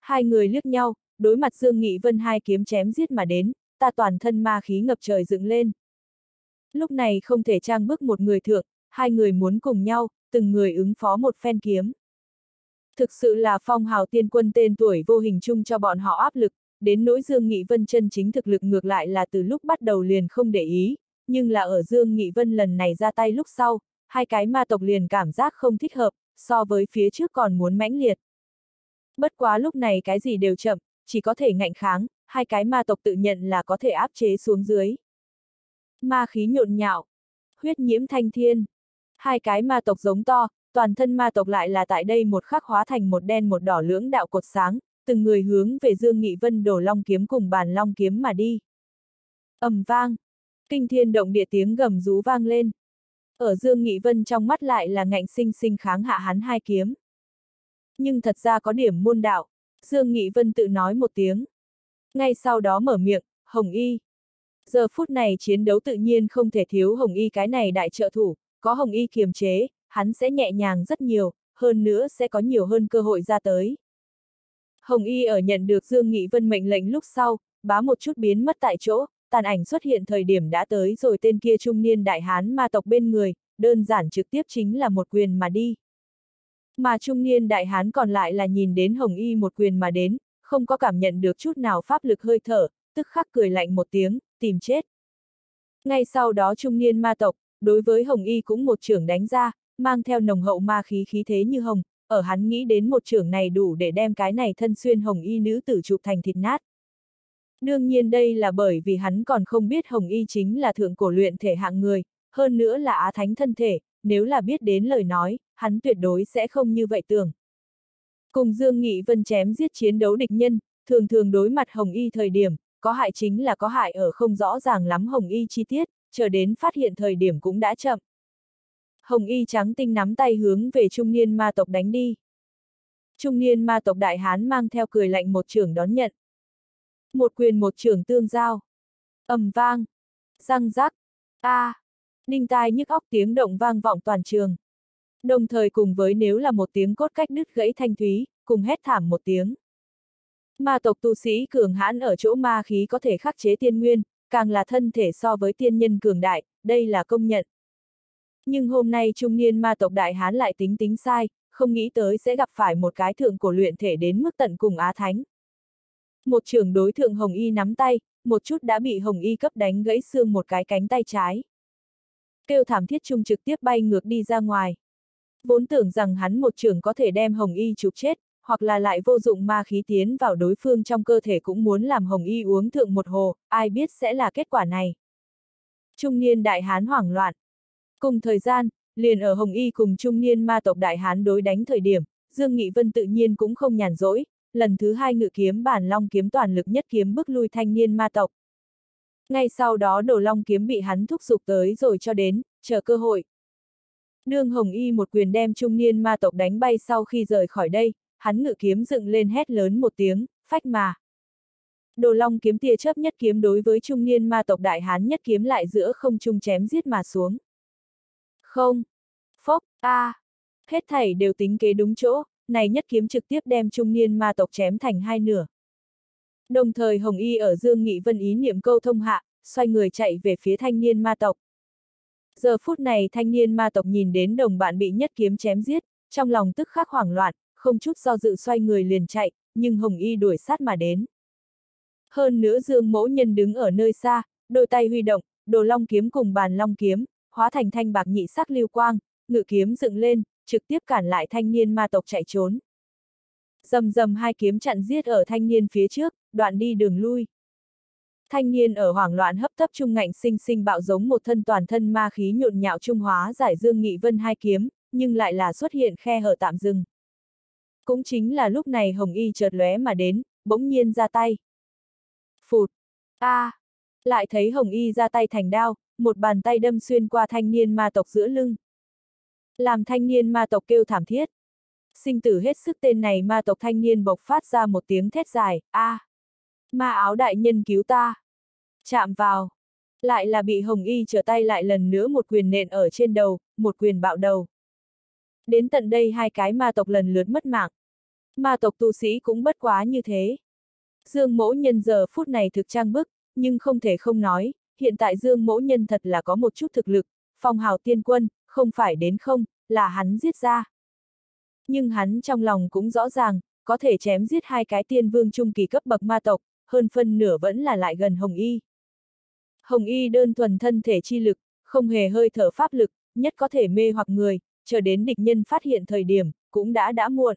Hai người liếc nhau, đối mặt Dương Nghị Vân hai kiếm chém giết mà đến, ta toàn thân ma khí ngập trời dựng lên. Lúc này không thể trang bức một người thượng, hai người muốn cùng nhau, từng người ứng phó một phen kiếm. Thực sự là phong hào tiên quân tên tuổi vô hình chung cho bọn họ áp lực, đến nỗi Dương Nghị Vân chân chính thực lực ngược lại là từ lúc bắt đầu liền không để ý, nhưng là ở Dương Nghị Vân lần này ra tay lúc sau, hai cái ma tộc liền cảm giác không thích hợp, so với phía trước còn muốn mãnh liệt. Bất quá lúc này cái gì đều chậm, chỉ có thể ngạnh kháng, hai cái ma tộc tự nhận là có thể áp chế xuống dưới. Ma khí nhộn nhạo, huyết nhiễm thanh thiên. Hai cái ma tộc giống to, toàn thân ma tộc lại là tại đây một khắc hóa thành một đen một đỏ lưỡng đạo cột sáng, từng người hướng về Dương Nghị Vân đổ long kiếm cùng bàn long kiếm mà đi. ầm vang, kinh thiên động địa tiếng gầm rú vang lên. Ở Dương Nghị Vân trong mắt lại là ngạnh sinh sinh kháng hạ hắn hai kiếm. Nhưng thật ra có điểm môn đạo, Dương Nghị Vân tự nói một tiếng. Ngay sau đó mở miệng, Hồng Y. Giờ phút này chiến đấu tự nhiên không thể thiếu Hồng Y cái này đại trợ thủ, có Hồng Y kiềm chế, hắn sẽ nhẹ nhàng rất nhiều, hơn nữa sẽ có nhiều hơn cơ hội ra tới. Hồng Y ở nhận được Dương Nghị Vân mệnh lệnh lúc sau, bá một chút biến mất tại chỗ, tàn ảnh xuất hiện thời điểm đã tới rồi tên kia trung niên đại hán ma tộc bên người, đơn giản trực tiếp chính là một quyền mà đi. Mà trung niên đại hán còn lại là nhìn đến Hồng Y một quyền mà đến, không có cảm nhận được chút nào pháp lực hơi thở, tức khắc cười lạnh một tiếng, tìm chết. Ngay sau đó trung niên ma tộc, đối với Hồng Y cũng một trưởng đánh ra, mang theo nồng hậu ma khí khí thế như hồng, ở hắn nghĩ đến một trưởng này đủ để đem cái này thân xuyên Hồng Y nữ tử chụp thành thịt nát. Đương nhiên đây là bởi vì hắn còn không biết Hồng Y chính là thượng cổ luyện thể hạng người, hơn nữa là á thánh thân thể, nếu là biết đến lời nói, hắn tuyệt đối sẽ không như vậy tưởng. Cùng Dương Nghị Vân chém giết chiến đấu địch nhân, thường thường đối mặt Hồng Y thời điểm, có hại chính là có hại ở không rõ ràng lắm Hồng Y chi tiết, chờ đến phát hiện thời điểm cũng đã chậm. Hồng Y trắng tinh nắm tay hướng về trung niên ma tộc đánh đi. Trung niên ma tộc đại hán mang theo cười lạnh một trưởng đón nhận. Một quyền một trưởng tương giao. ầm vang. Răng rắc. a à. Đinh tai nhức óc tiếng động vang vọng toàn trường. Đồng thời cùng với nếu là một tiếng cốt cách đứt gãy thanh thúy, cùng hét thảm một tiếng. Ma tộc tu sĩ cường hãn ở chỗ ma khí có thể khắc chế tiên nguyên, càng là thân thể so với tiên nhân cường đại, đây là công nhận. Nhưng hôm nay trung niên ma tộc đại hán lại tính tính sai, không nghĩ tới sẽ gặp phải một cái thượng cổ luyện thể đến mức tận cùng Á Thánh. Một trưởng đối thượng Hồng Y nắm tay, một chút đã bị Hồng Y cấp đánh gãy xương một cái cánh tay trái. Kêu thảm thiết trung trực tiếp bay ngược đi ra ngoài. Vốn tưởng rằng hắn một trưởng có thể đem Hồng Y chụp chết, hoặc là lại vô dụng ma khí tiến vào đối phương trong cơ thể cũng muốn làm Hồng Y uống thượng một hồ, ai biết sẽ là kết quả này. Trung niên đại hán hoảng loạn. Cùng thời gian, liền ở Hồng Y cùng trung niên ma tộc đại hán đối đánh thời điểm, Dương Nghị Vân tự nhiên cũng không nhàn rỗi, lần thứ hai ngự kiếm bản long kiếm toàn lực nhất kiếm bức lui thanh niên ma tộc. Ngay sau đó đồ long kiếm bị hắn thúc giục tới rồi cho đến, chờ cơ hội. Đương Hồng Y một quyền đem trung niên ma tộc đánh bay sau khi rời khỏi đây, hắn ngự kiếm dựng lên hét lớn một tiếng, phách mà. Đồ long kiếm tia chớp nhất kiếm đối với trung niên ma tộc đại hán nhất kiếm lại giữa không trung chém giết mà xuống. Không. Phốc, a à. Hết thảy đều tính kế đúng chỗ, này nhất kiếm trực tiếp đem trung niên ma tộc chém thành hai nửa. Đồng thời Hồng Y ở Dương Nghị Vân ý niệm câu thông hạ, xoay người chạy về phía thanh niên ma tộc. Giờ phút này thanh niên ma tộc nhìn đến đồng bạn bị nhất kiếm chém giết, trong lòng tức khắc hoảng loạn, không chút do dự xoay người liền chạy, nhưng Hồng Y đuổi sát mà đến. Hơn nữa Dương Mẫu Nhân đứng ở nơi xa, đôi tay huy động, đồ long kiếm cùng bàn long kiếm, hóa thành thanh bạc nhị sắc lưu quang, ngự kiếm dựng lên, trực tiếp cản lại thanh niên ma tộc chạy trốn. Dầm dầm hai kiếm chặn giết ở thanh niên phía trước, đoạn đi đường lui. Thanh niên ở hoảng loạn hấp tấp trung ngạnh sinh sinh bạo giống một thân toàn thân ma khí nhộn nhạo trung hóa giải dương nghị vân hai kiếm, nhưng lại là xuất hiện khe hở tạm dừng. Cũng chính là lúc này Hồng Y chợt lóe mà đến, bỗng nhiên ra tay. Phụt! a à. Lại thấy Hồng Y ra tay thành đao, một bàn tay đâm xuyên qua thanh niên ma tộc giữa lưng. Làm thanh niên ma tộc kêu thảm thiết. Sinh tử hết sức tên này ma tộc thanh niên bộc phát ra một tiếng thét dài, a, Ma áo đại nhân cứu ta! Chạm vào! Lại là bị Hồng Y trở tay lại lần nữa một quyền nện ở trên đầu, một quyền bạo đầu. Đến tận đây hai cái ma tộc lần lượt mất mạng. Ma tộc tu sĩ cũng bất quá như thế. Dương mỗ nhân giờ phút này thực trang bức, nhưng không thể không nói, hiện tại Dương mỗ nhân thật là có một chút thực lực, phong hào tiên quân, không phải đến không, là hắn giết ra. Nhưng hắn trong lòng cũng rõ ràng, có thể chém giết hai cái tiên vương trung kỳ cấp bậc ma tộc, hơn phân nửa vẫn là lại gần Hồng Y. Hồng Y đơn thuần thân thể chi lực, không hề hơi thở pháp lực, nhất có thể mê hoặc người, chờ đến địch nhân phát hiện thời điểm, cũng đã đã muộn.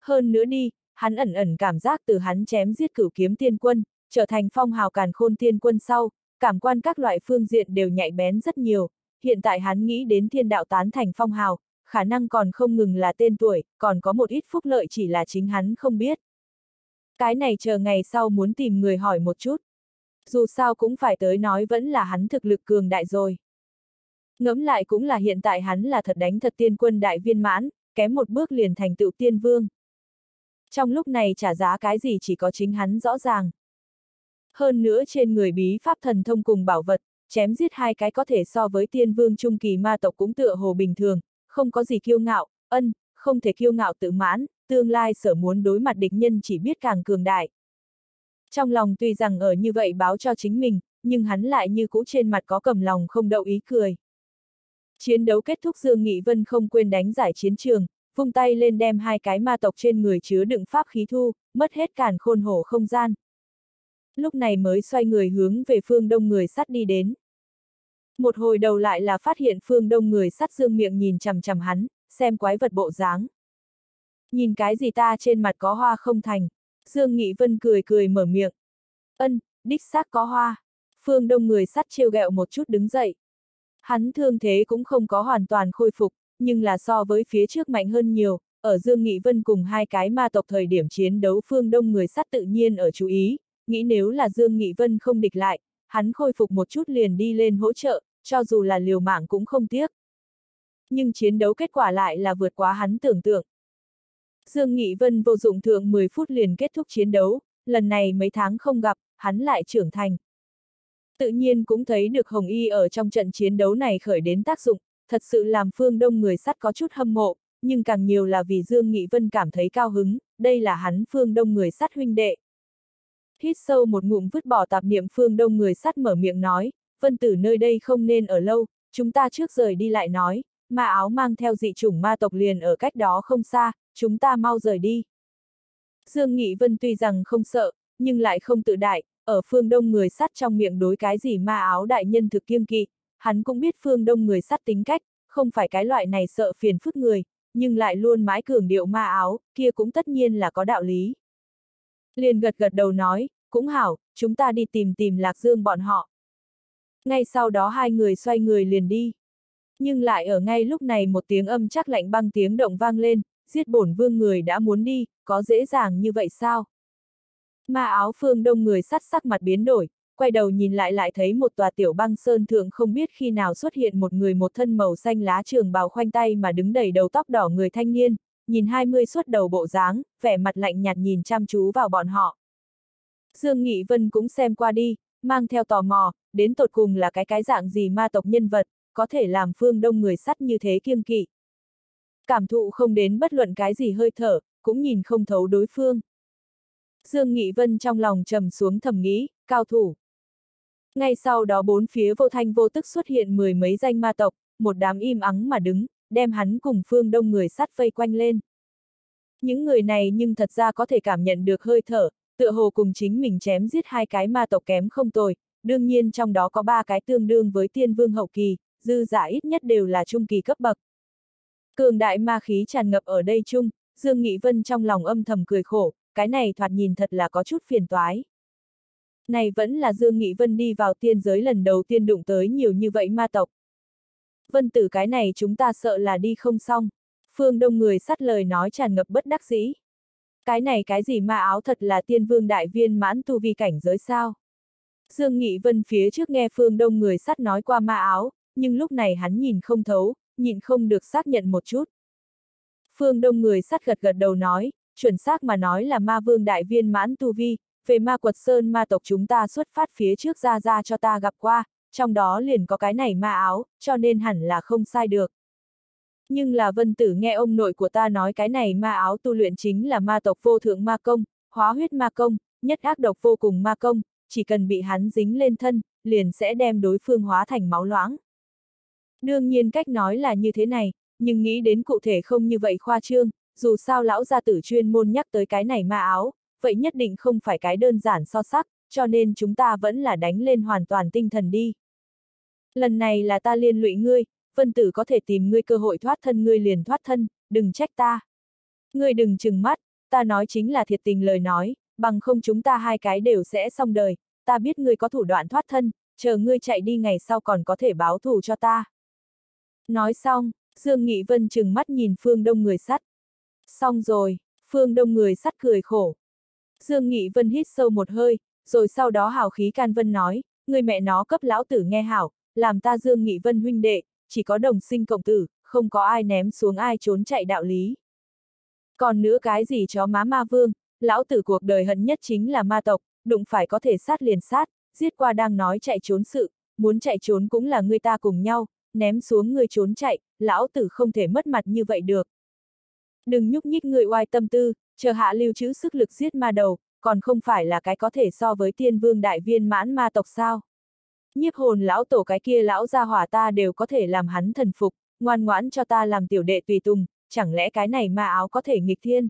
Hơn nữa đi, hắn ẩn ẩn cảm giác từ hắn chém giết cửu kiếm tiên quân, trở thành phong hào càn khôn tiên quân sau, cảm quan các loại phương diện đều nhạy bén rất nhiều, hiện tại hắn nghĩ đến thiên đạo tán thành phong hào, khả năng còn không ngừng là tên tuổi, còn có một ít phúc lợi chỉ là chính hắn không biết. Cái này chờ ngày sau muốn tìm người hỏi một chút. Dù sao cũng phải tới nói vẫn là hắn thực lực cường đại rồi. Ngẫm lại cũng là hiện tại hắn là thật đánh thật tiên quân đại viên mãn, kém một bước liền thành tựu tiên vương. Trong lúc này trả giá cái gì chỉ có chính hắn rõ ràng. Hơn nữa trên người bí pháp thần thông cùng bảo vật, chém giết hai cái có thể so với tiên vương trung kỳ ma tộc cũng tựa hồ bình thường, không có gì kiêu ngạo, ân, không thể kiêu ngạo tự mãn, tương lai sở muốn đối mặt địch nhân chỉ biết càng cường đại. Trong lòng tuy rằng ở như vậy báo cho chính mình, nhưng hắn lại như cũ trên mặt có cầm lòng không đậu ý cười. Chiến đấu kết thúc Dương Nghị Vân không quên đánh giải chiến trường, vung tay lên đem hai cái ma tộc trên người chứa đựng pháp khí thu, mất hết cản khôn hổ không gian. Lúc này mới xoay người hướng về phương đông người sắt đi đến. Một hồi đầu lại là phát hiện phương đông người sắt dương miệng nhìn chằm chằm hắn, xem quái vật bộ dáng. Nhìn cái gì ta trên mặt có hoa không thành. Dương Nghị Vân cười cười mở miệng. Ân, đích xác có hoa. Phương đông người sắt trêu ghẹo một chút đứng dậy. Hắn thương thế cũng không có hoàn toàn khôi phục, nhưng là so với phía trước mạnh hơn nhiều, ở Dương Nghị Vân cùng hai cái ma tộc thời điểm chiến đấu phương đông người sắt tự nhiên ở chú ý, nghĩ nếu là Dương Nghị Vân không địch lại, hắn khôi phục một chút liền đi lên hỗ trợ, cho dù là liều mạng cũng không tiếc. Nhưng chiến đấu kết quả lại là vượt quá hắn tưởng tượng. Dương Nghị Vân vô dụng thượng 10 phút liền kết thúc chiến đấu, lần này mấy tháng không gặp, hắn lại trưởng thành. Tự nhiên cũng thấy được Hồng Y ở trong trận chiến đấu này khởi đến tác dụng, thật sự làm phương đông người sắt có chút hâm mộ, nhưng càng nhiều là vì Dương Nghị Vân cảm thấy cao hứng, đây là hắn phương đông người sắt huynh đệ. Hít sâu một ngụm vứt bỏ tạp niệm phương đông người sắt mở miệng nói, vân tử nơi đây không nên ở lâu, chúng ta trước rời đi lại nói, ma áo mang theo dị chủng ma tộc liền ở cách đó không xa, chúng ta mau rời đi. Dương Nghị Vân tuy rằng không sợ, nhưng lại không tự đại, ở phương đông người sắt trong miệng đối cái gì ma áo đại nhân thực kiêng kỵ, hắn cũng biết phương đông người sắt tính cách, không phải cái loại này sợ phiền phức người, nhưng lại luôn mãi cường điệu ma áo, kia cũng tất nhiên là có đạo lý. Liền gật gật đầu nói, cũng hảo, chúng ta đi tìm tìm Lạc Dương bọn họ. Ngay sau đó hai người xoay người liền đi. Nhưng lại ở ngay lúc này một tiếng âm chắc lạnh băng tiếng động vang lên, giết bổn vương người đã muốn đi, có dễ dàng như vậy sao? Ma áo phương đông người sắt sắc mặt biến đổi, quay đầu nhìn lại lại thấy một tòa tiểu băng sơn thượng không biết khi nào xuất hiện một người một thân màu xanh lá trường bào khoanh tay mà đứng đầy đầu tóc đỏ người thanh niên, nhìn hai mươi suốt đầu bộ dáng, vẻ mặt lạnh nhạt nhìn chăm chú vào bọn họ. Dương Nghị Vân cũng xem qua đi, mang theo tò mò, đến tột cùng là cái cái dạng gì ma tộc nhân vật, có thể làm phương đông người sắt như thế kiêng kỵ. Cảm thụ không đến bất luận cái gì hơi thở, cũng nhìn không thấu đối phương. Dương Nghị Vân trong lòng trầm xuống thầm nghĩ, cao thủ. Ngay sau đó bốn phía vô thanh vô tức xuất hiện mười mấy danh ma tộc, một đám im ắng mà đứng, đem hắn cùng phương đông người sát vây quanh lên. Những người này nhưng thật ra có thể cảm nhận được hơi thở, tựa hồ cùng chính mình chém giết hai cái ma tộc kém không tồi, đương nhiên trong đó có ba cái tương đương với tiên vương hậu kỳ, dư giả ít nhất đều là trung kỳ cấp bậc. Cường đại ma khí tràn ngập ở đây chung, Dương Nghị Vân trong lòng âm thầm cười khổ, cái này thoạt nhìn thật là có chút phiền toái. Này vẫn là Dương Nghị Vân đi vào tiên giới lần đầu tiên đụng tới nhiều như vậy ma tộc. Vân tử cái này chúng ta sợ là đi không xong. Phương đông người sắt lời nói tràn ngập bất đắc dĩ. Cái này cái gì ma áo thật là tiên vương đại viên mãn tu vi cảnh giới sao? Dương Nghị Vân phía trước nghe phương đông người sắt nói qua ma áo, nhưng lúc này hắn nhìn không thấu, nhìn không được xác nhận một chút. Phương đông người sắt gật gật đầu nói, chuẩn xác mà nói là ma vương đại viên mãn tu vi, về ma quật sơn ma tộc chúng ta xuất phát phía trước ra ra cho ta gặp qua, trong đó liền có cái này ma áo, cho nên hẳn là không sai được. Nhưng là vân tử nghe ông nội của ta nói cái này ma áo tu luyện chính là ma tộc vô thượng ma công, hóa huyết ma công, nhất ác độc vô cùng ma công, chỉ cần bị hắn dính lên thân, liền sẽ đem đối phương hóa thành máu loãng. Đương nhiên cách nói là như thế này, nhưng nghĩ đến cụ thể không như vậy khoa trương, dù sao lão gia tử chuyên môn nhắc tới cái này ma áo, vậy nhất định không phải cái đơn giản so sắc, cho nên chúng ta vẫn là đánh lên hoàn toàn tinh thần đi. Lần này là ta liên lụy ngươi, vân tử có thể tìm ngươi cơ hội thoát thân ngươi liền thoát thân, đừng trách ta. Ngươi đừng chừng mắt, ta nói chính là thiệt tình lời nói, bằng không chúng ta hai cái đều sẽ xong đời, ta biết ngươi có thủ đoạn thoát thân, chờ ngươi chạy đi ngày sau còn có thể báo thù cho ta. Nói xong, Dương Nghị Vân chừng mắt nhìn Phương Đông người sắt. Xong rồi, Phương Đông người sắt cười khổ. Dương Nghị Vân hít sâu một hơi, rồi sau đó hào khí can vân nói, người mẹ nó cấp lão tử nghe hảo, làm ta Dương Nghị Vân huynh đệ, chỉ có đồng sinh cộng tử, không có ai ném xuống ai trốn chạy đạo lý. Còn nữa cái gì chó má ma vương, lão tử cuộc đời hận nhất chính là ma tộc, đụng phải có thể sát liền sát, giết qua đang nói chạy trốn sự, muốn chạy trốn cũng là người ta cùng nhau, ném xuống người trốn chạy, lão tử không thể mất mặt như vậy được. Đừng nhúc nhích người oai tâm tư, chờ hạ lưu trữ sức lực giết ma đầu, còn không phải là cái có thể so với tiên vương đại viên mãn ma tộc sao. Nhiếp hồn lão tổ cái kia lão gia hỏa ta đều có thể làm hắn thần phục, ngoan ngoãn cho ta làm tiểu đệ tùy tùng, chẳng lẽ cái này ma áo có thể nghịch thiên.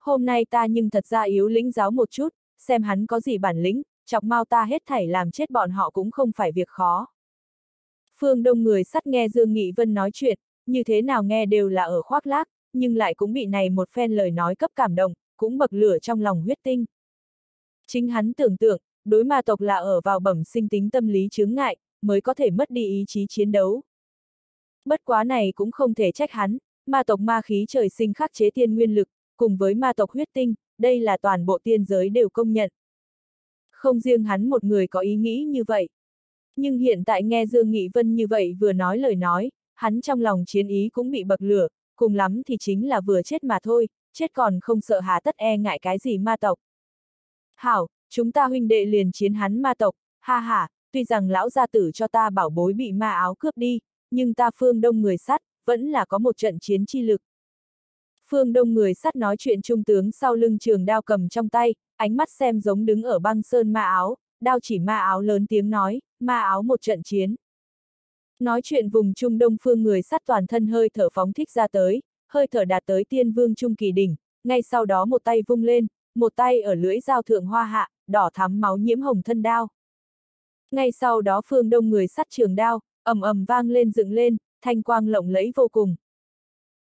Hôm nay ta nhưng thật ra yếu lĩnh giáo một chút, xem hắn có gì bản lĩnh, chọc mau ta hết thảy làm chết bọn họ cũng không phải việc khó. Phương đông người sắt nghe Dương Nghị Vân nói chuyện, như thế nào nghe đều là ở khoác lác, nhưng lại cũng bị này một phen lời nói cấp cảm động, cũng bậc lửa trong lòng huyết tinh. Chính hắn tưởng tượng, đối ma tộc là ở vào bẩm sinh tính tâm lý chướng ngại, mới có thể mất đi ý chí chiến đấu. Bất quá này cũng không thể trách hắn, ma tộc ma khí trời sinh khắc chế tiên nguyên lực, cùng với ma tộc huyết tinh, đây là toàn bộ tiên giới đều công nhận. Không riêng hắn một người có ý nghĩ như vậy. Nhưng hiện tại nghe Dương Nghị Vân như vậy vừa nói lời nói, hắn trong lòng chiến ý cũng bị bậc lửa, cùng lắm thì chính là vừa chết mà thôi, chết còn không sợ hà tất e ngại cái gì ma tộc. Hảo, chúng ta huynh đệ liền chiến hắn ma tộc, ha ha, tuy rằng lão gia tử cho ta bảo bối bị ma áo cướp đi, nhưng ta phương đông người sắt, vẫn là có một trận chiến chi lực. Phương đông người sắt nói chuyện trung tướng sau lưng trường đao cầm trong tay, ánh mắt xem giống đứng ở băng sơn ma áo, đao chỉ ma áo lớn tiếng nói, ma áo một trận chiến. Nói chuyện vùng Trung Đông phương người sắt toàn thân hơi thở phóng thích ra tới, hơi thở đạt tới tiên vương trung kỳ đỉnh, ngay sau đó một tay vung lên, một tay ở lưỡi dao thượng hoa hạ, đỏ thắm máu nhiễm hồng thân đao. Ngay sau đó phương đông người sắt trường đao, ầm ầm vang lên dựng lên, thanh quang lộng lẫy vô cùng.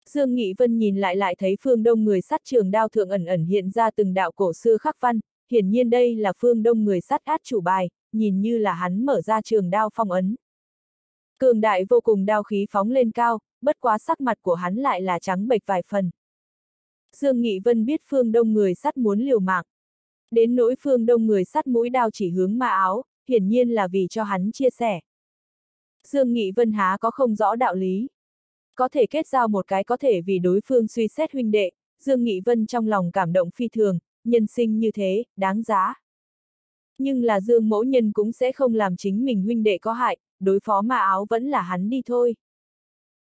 Dương Nghị Vân nhìn lại lại thấy phương đông người sắt trường đao thượng ẩn ẩn hiện ra từng đạo cổ xưa khắc văn, hiển nhiên đây là phương đông người sắt át chủ bài, nhìn như là hắn mở ra trường đao phong ấn. Cường đại vô cùng đao khí phóng lên cao, bất quá sắc mặt của hắn lại là trắng bệch vài phần. Dương Nghị Vân biết phương đông người sắt muốn liều mạng. Đến nỗi phương đông người sắt mũi đao chỉ hướng ma áo, hiển nhiên là vì cho hắn chia sẻ. Dương Nghị Vân há có không rõ đạo lý. Có thể kết giao một cái có thể vì đối phương suy xét huynh đệ, Dương Nghị Vân trong lòng cảm động phi thường, nhân sinh như thế, đáng giá. Nhưng là Dương mẫu nhân cũng sẽ không làm chính mình huynh đệ có hại, đối phó ma áo vẫn là hắn đi thôi.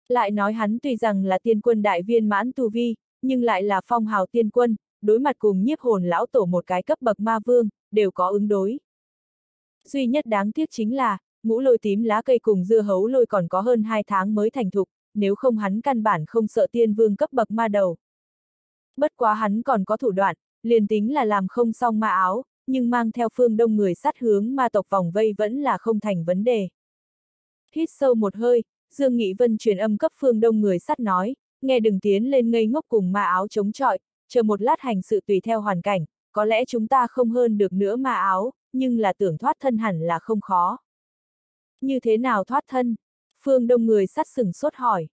Lại nói hắn tuy rằng là tiên quân đại viên mãn tu vi, nhưng lại là phong hào tiên quân, đối mặt cùng nhiếp hồn lão tổ một cái cấp bậc ma vương, đều có ứng đối. Duy nhất đáng tiếc chính là, ngũ lôi tím lá cây cùng dưa hấu lôi còn có hơn hai tháng mới thành thục, nếu không hắn căn bản không sợ tiên vương cấp bậc ma đầu. Bất quá hắn còn có thủ đoạn, liền tính là làm không xong ma áo, nhưng mang theo phương đông người sát hướng ma tộc vòng vây vẫn là không thành vấn đề. Hít sâu một hơi, Dương Nghị Vân truyền âm cấp phương đông người sắt nói, nghe đừng tiến lên ngây ngốc cùng ma áo chống chọi, chờ một lát hành sự tùy theo hoàn cảnh, có lẽ chúng ta không hơn được nữa ma áo, nhưng là tưởng thoát thân hẳn là không khó. Như thế nào thoát thân? Phương đông người sắt sừng sốt hỏi.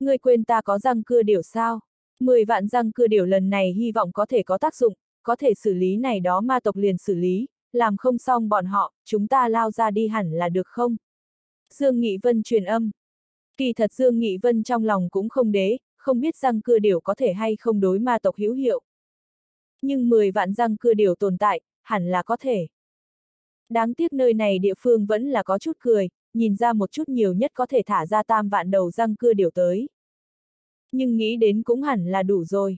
Ngươi quên ta có răng cưa điểu sao? Mười vạn răng cưa điểu lần này hy vọng có thể có tác dụng, có thể xử lý này đó ma tộc liền xử lý, làm không xong bọn họ, chúng ta lao ra đi hẳn là được không? Dương Nghị Vân truyền âm. Kỳ thật Dương Nghị Vân trong lòng cũng không đế, không biết răng cưa điểu có thể hay không đối ma tộc hữu hiệu. Nhưng 10 vạn răng cưa điều tồn tại, hẳn là có thể. Đáng tiếc nơi này địa phương vẫn là có chút cười, nhìn ra một chút nhiều nhất có thể thả ra tam vạn đầu răng cưa điều tới. Nhưng nghĩ đến cũng hẳn là đủ rồi.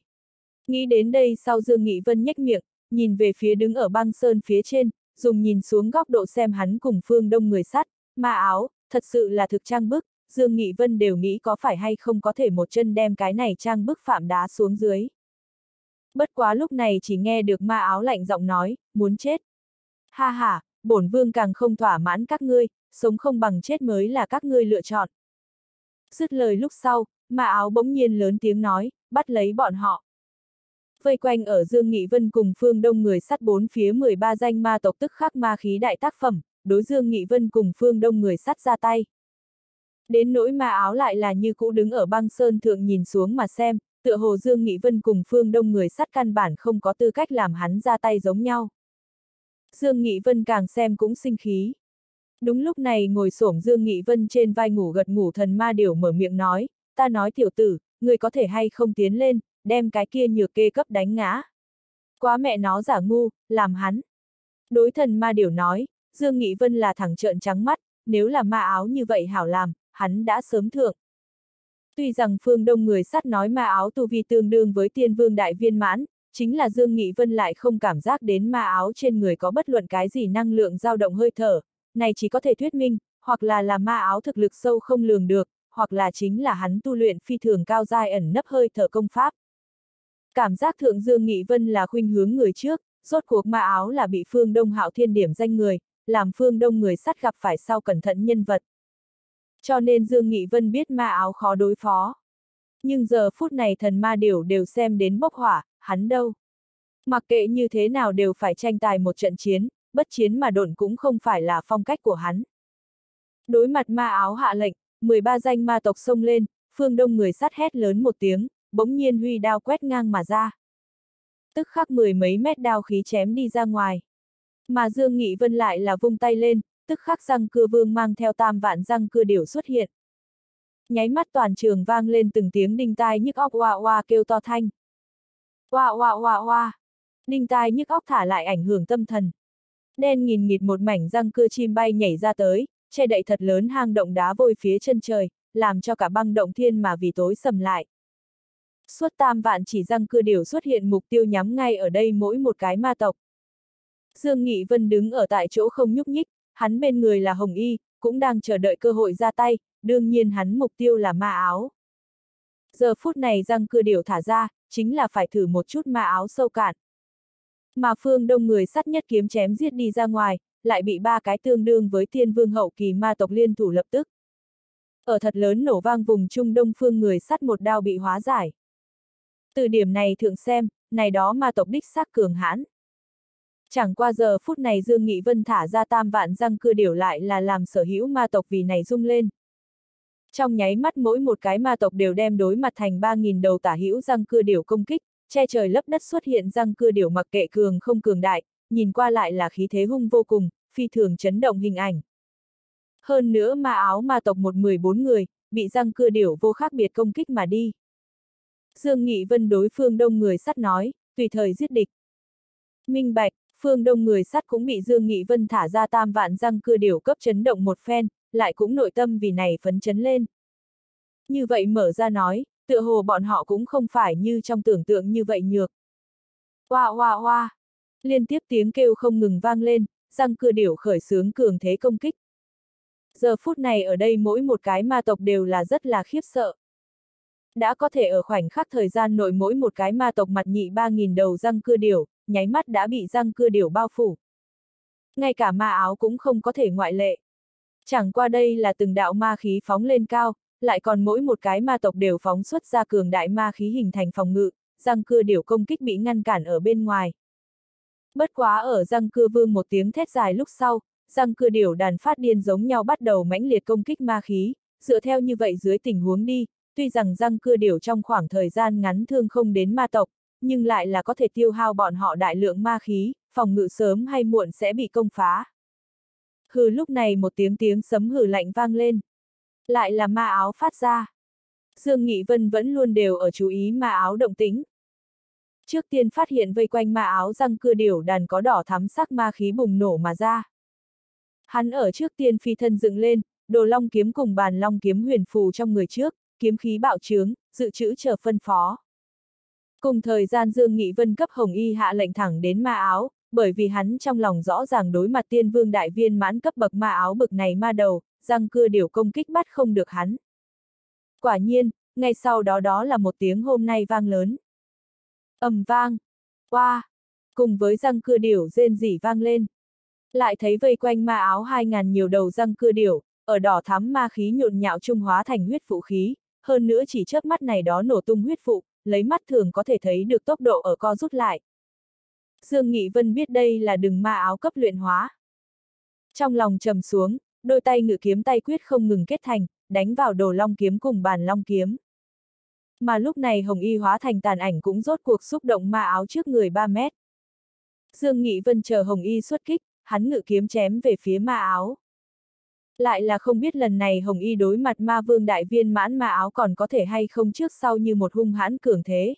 Nghĩ đến đây sau Dương Nghị Vân nhếch miệng, nhìn về phía đứng ở băng sơn phía trên, dùng nhìn xuống góc độ xem hắn cùng phương đông người sắt, ma áo, thật sự là thực trang bức, Dương Nghị Vân đều nghĩ có phải hay không có thể một chân đem cái này trang bức phạm đá xuống dưới. Bất quá lúc này chỉ nghe được ma áo lạnh giọng nói, muốn chết. Ha ha, bổn vương càng không thỏa mãn các ngươi, sống không bằng chết mới là các ngươi lựa chọn. Dứt lời lúc sau, ma áo bỗng nhiên lớn tiếng nói, bắt lấy bọn họ. Vây quanh ở Dương Nghị Vân cùng phương đông người sắt bốn phía 13 danh ma tộc tức khắc ma khí đại tác phẩm, đối Dương Nghị Vân cùng phương đông người sắt ra tay. Đến nỗi ma áo lại là như cũ đứng ở băng sơn thượng nhìn xuống mà xem, tựa hồ Dương Nghị Vân cùng phương đông người sắt căn bản không có tư cách làm hắn ra tay giống nhau. Dương Nghị Vân càng xem cũng sinh khí. Đúng lúc này ngồi xổm Dương Nghị Vân trên vai ngủ gật ngủ thần ma điểu mở miệng nói, ta nói tiểu tử, người có thể hay không tiến lên, đem cái kia nhược kê cấp đánh ngã. Quá mẹ nó giả ngu, làm hắn. Đối thần ma điểu nói, Dương Nghị Vân là thẳng trợn trắng mắt, nếu là ma áo như vậy hảo làm, hắn đã sớm thượng. Tuy rằng phương đông người sắt nói ma áo tu vi tương đương với tiên vương đại viên mãn, chính là Dương Nghị Vân lại không cảm giác đến ma áo trên người có bất luận cái gì năng lượng dao động hơi thở, này chỉ có thể thuyết minh, hoặc là là ma áo thực lực sâu không lường được, hoặc là chính là hắn tu luyện phi thường cao giai ẩn nấp hơi thở công pháp. Cảm giác thượng Dương Nghị Vân là khuynh hướng người trước, rốt cuộc ma áo là bị phương đông hạo thiên điểm danh người, làm phương đông người sắt gặp phải sau cẩn thận nhân vật. Cho nên Dương Nghị Vân biết ma áo khó đối phó. Nhưng giờ phút này thần ma điểu đều xem đến bốc hỏa, hắn đâu. Mặc kệ như thế nào đều phải tranh tài một trận chiến, bất chiến mà độn cũng không phải là phong cách của hắn. Đối mặt ma áo hạ lệnh, 13 danh ma tộc xông lên, phương đông người sắt hét lớn một tiếng, bỗng nhiên huy đao quét ngang mà ra. Tức khắc mười mấy mét đao khí chém đi ra ngoài. Mà Dương Nghị Vân lại là vung tay lên, tức khắc răng cưa vương mang theo tam vạn răng cưa điểu xuất hiện. Nháy mắt toàn trường vang lên từng tiếng đinh tai nhức óc oa oa kêu to thanh. Oa oa oa oa. Đinh tai nhức óc thả lại ảnh hưởng tâm thần. Đen nghìn nghịt một mảnh răng cưa chim bay nhảy ra tới, che đậy thật lớn hang động đá vôi phía chân trời, làm cho cả băng động thiên mà vì tối sầm lại. Suốt tam vạn chỉ răng cưa điểu xuất hiện mục tiêu nhắm ngay ở đây mỗi một cái ma tộc. Dương Nghị Vân đứng ở tại chỗ không nhúc nhích, hắn bên người là Hồng Y, cũng đang chờ đợi cơ hội ra tay, đương nhiên hắn mục tiêu là ma áo. Giờ phút này răng cưa điều thả ra, chính là phải thử một chút ma áo sâu cạn. Mà phương đông người sắt nhất kiếm chém giết đi ra ngoài, lại bị ba cái tương đương với tiên vương hậu kỳ ma tộc liên thủ lập tức. Ở thật lớn nổ vang vùng trung đông phương người sắt một đao bị hóa giải. Từ điểm này thượng xem, này đó ma tộc đích xác cường hãn. Chẳng qua giờ phút này Dương Nghị Vân thả ra tam vạn răng cưa điểu lại là làm sở hữu ma tộc vì này rung lên. Trong nháy mắt mỗi một cái ma tộc đều đem đối mặt thành 3.000 đầu tả hữu răng cưa điểu công kích, che trời lấp đất xuất hiện răng cưa điểu mặc kệ cường không cường đại, nhìn qua lại là khí thế hung vô cùng, phi thường chấn động hình ảnh. Hơn nữa ma áo ma tộc một 14 người, bị răng cưa điểu vô khác biệt công kích mà đi. Dương Nghị Vân đối phương đông người sắt nói, tùy thời giết địch. Minh Bạch, phương đông người sắt cũng bị Dương Nghị Vân thả ra tam vạn răng cưa điều cấp chấn động một phen, lại cũng nội tâm vì này phấn chấn lên. Như vậy mở ra nói, tựa hồ bọn họ cũng không phải như trong tưởng tượng như vậy nhược. Hoa hoa hoa! Liên tiếp tiếng kêu không ngừng vang lên, răng cưa điểu khởi sướng cường thế công kích. Giờ phút này ở đây mỗi một cái ma tộc đều là rất là khiếp sợ. Đã có thể ở khoảnh khắc thời gian nội mỗi một cái ma tộc mặt nhị 3.000 đầu răng cưa điểu, nháy mắt đã bị răng cưa điểu bao phủ. Ngay cả ma áo cũng không có thể ngoại lệ. Chẳng qua đây là từng đạo ma khí phóng lên cao, lại còn mỗi một cái ma tộc đều phóng xuất ra cường đại ma khí hình thành phòng ngự, răng cưa điểu công kích bị ngăn cản ở bên ngoài. Bất quá ở răng cưa vương một tiếng thét dài lúc sau, răng cưa điểu đàn phát điên giống nhau bắt đầu mãnh liệt công kích ma khí, dựa theo như vậy dưới tình huống đi, tuy rằng răng cưa điểu trong khoảng thời gian ngắn thương không đến ma tộc, nhưng lại là có thể tiêu hao bọn họ đại lượng ma khí, phòng ngự sớm hay muộn sẽ bị công phá. Hừ lúc này một tiếng tiếng sấm hừ lạnh vang lên. Lại là ma áo phát ra. Dương Nghị Vân vẫn luôn đều ở chú ý ma áo động tính. Trước tiên phát hiện vây quanh ma áo răng cưa điểu đàn có đỏ thắm sắc ma khí bùng nổ mà ra. Hắn ở trước tiên phi thân dựng lên, đồ long kiếm cùng bàn long kiếm huyền phù trong người trước, kiếm khí bạo trướng, dự trữ chờ phân phó. Cùng thời gian Dương Nghị Vân cấp Hồng Y hạ lệnh thẳng đến ma áo, bởi vì hắn trong lòng rõ ràng đối mặt tiên vương đại viên mãn cấp bậc ma áo bực này ma đầu, răng cưa điều công kích bắt không được hắn. Quả nhiên, ngay sau đó đó là một tiếng hôm nay vang lớn. ầm vang, qua, cùng với răng cưa điểu rên rỉ vang lên. Lại thấy vây quanh ma áo hai ngàn nhiều đầu răng cưa điểu, ở đỏ thắm ma khí nhộn nhạo trung hóa thành huyết phụ khí, hơn nữa chỉ chớp mắt này đó nổ tung huyết phụ, lấy mắt thường có thể thấy được tốc độ ở co rút lại. Dương Nghị Vân biết đây là đừng ma áo cấp luyện hóa. Trong lòng trầm xuống, đôi tay ngự kiếm tay quyết không ngừng kết thành, đánh vào đồ long kiếm cùng bàn long kiếm. Mà lúc này Hồng Y hóa thành tàn ảnh cũng rốt cuộc xúc động ma áo trước người 3 mét. Dương Nghị Vân chờ Hồng Y xuất kích, hắn ngự kiếm chém về phía ma áo. Lại là không biết lần này Hồng Y đối mặt ma vương đại viên mãn ma áo còn có thể hay không trước sau như một hung hãn cường thế.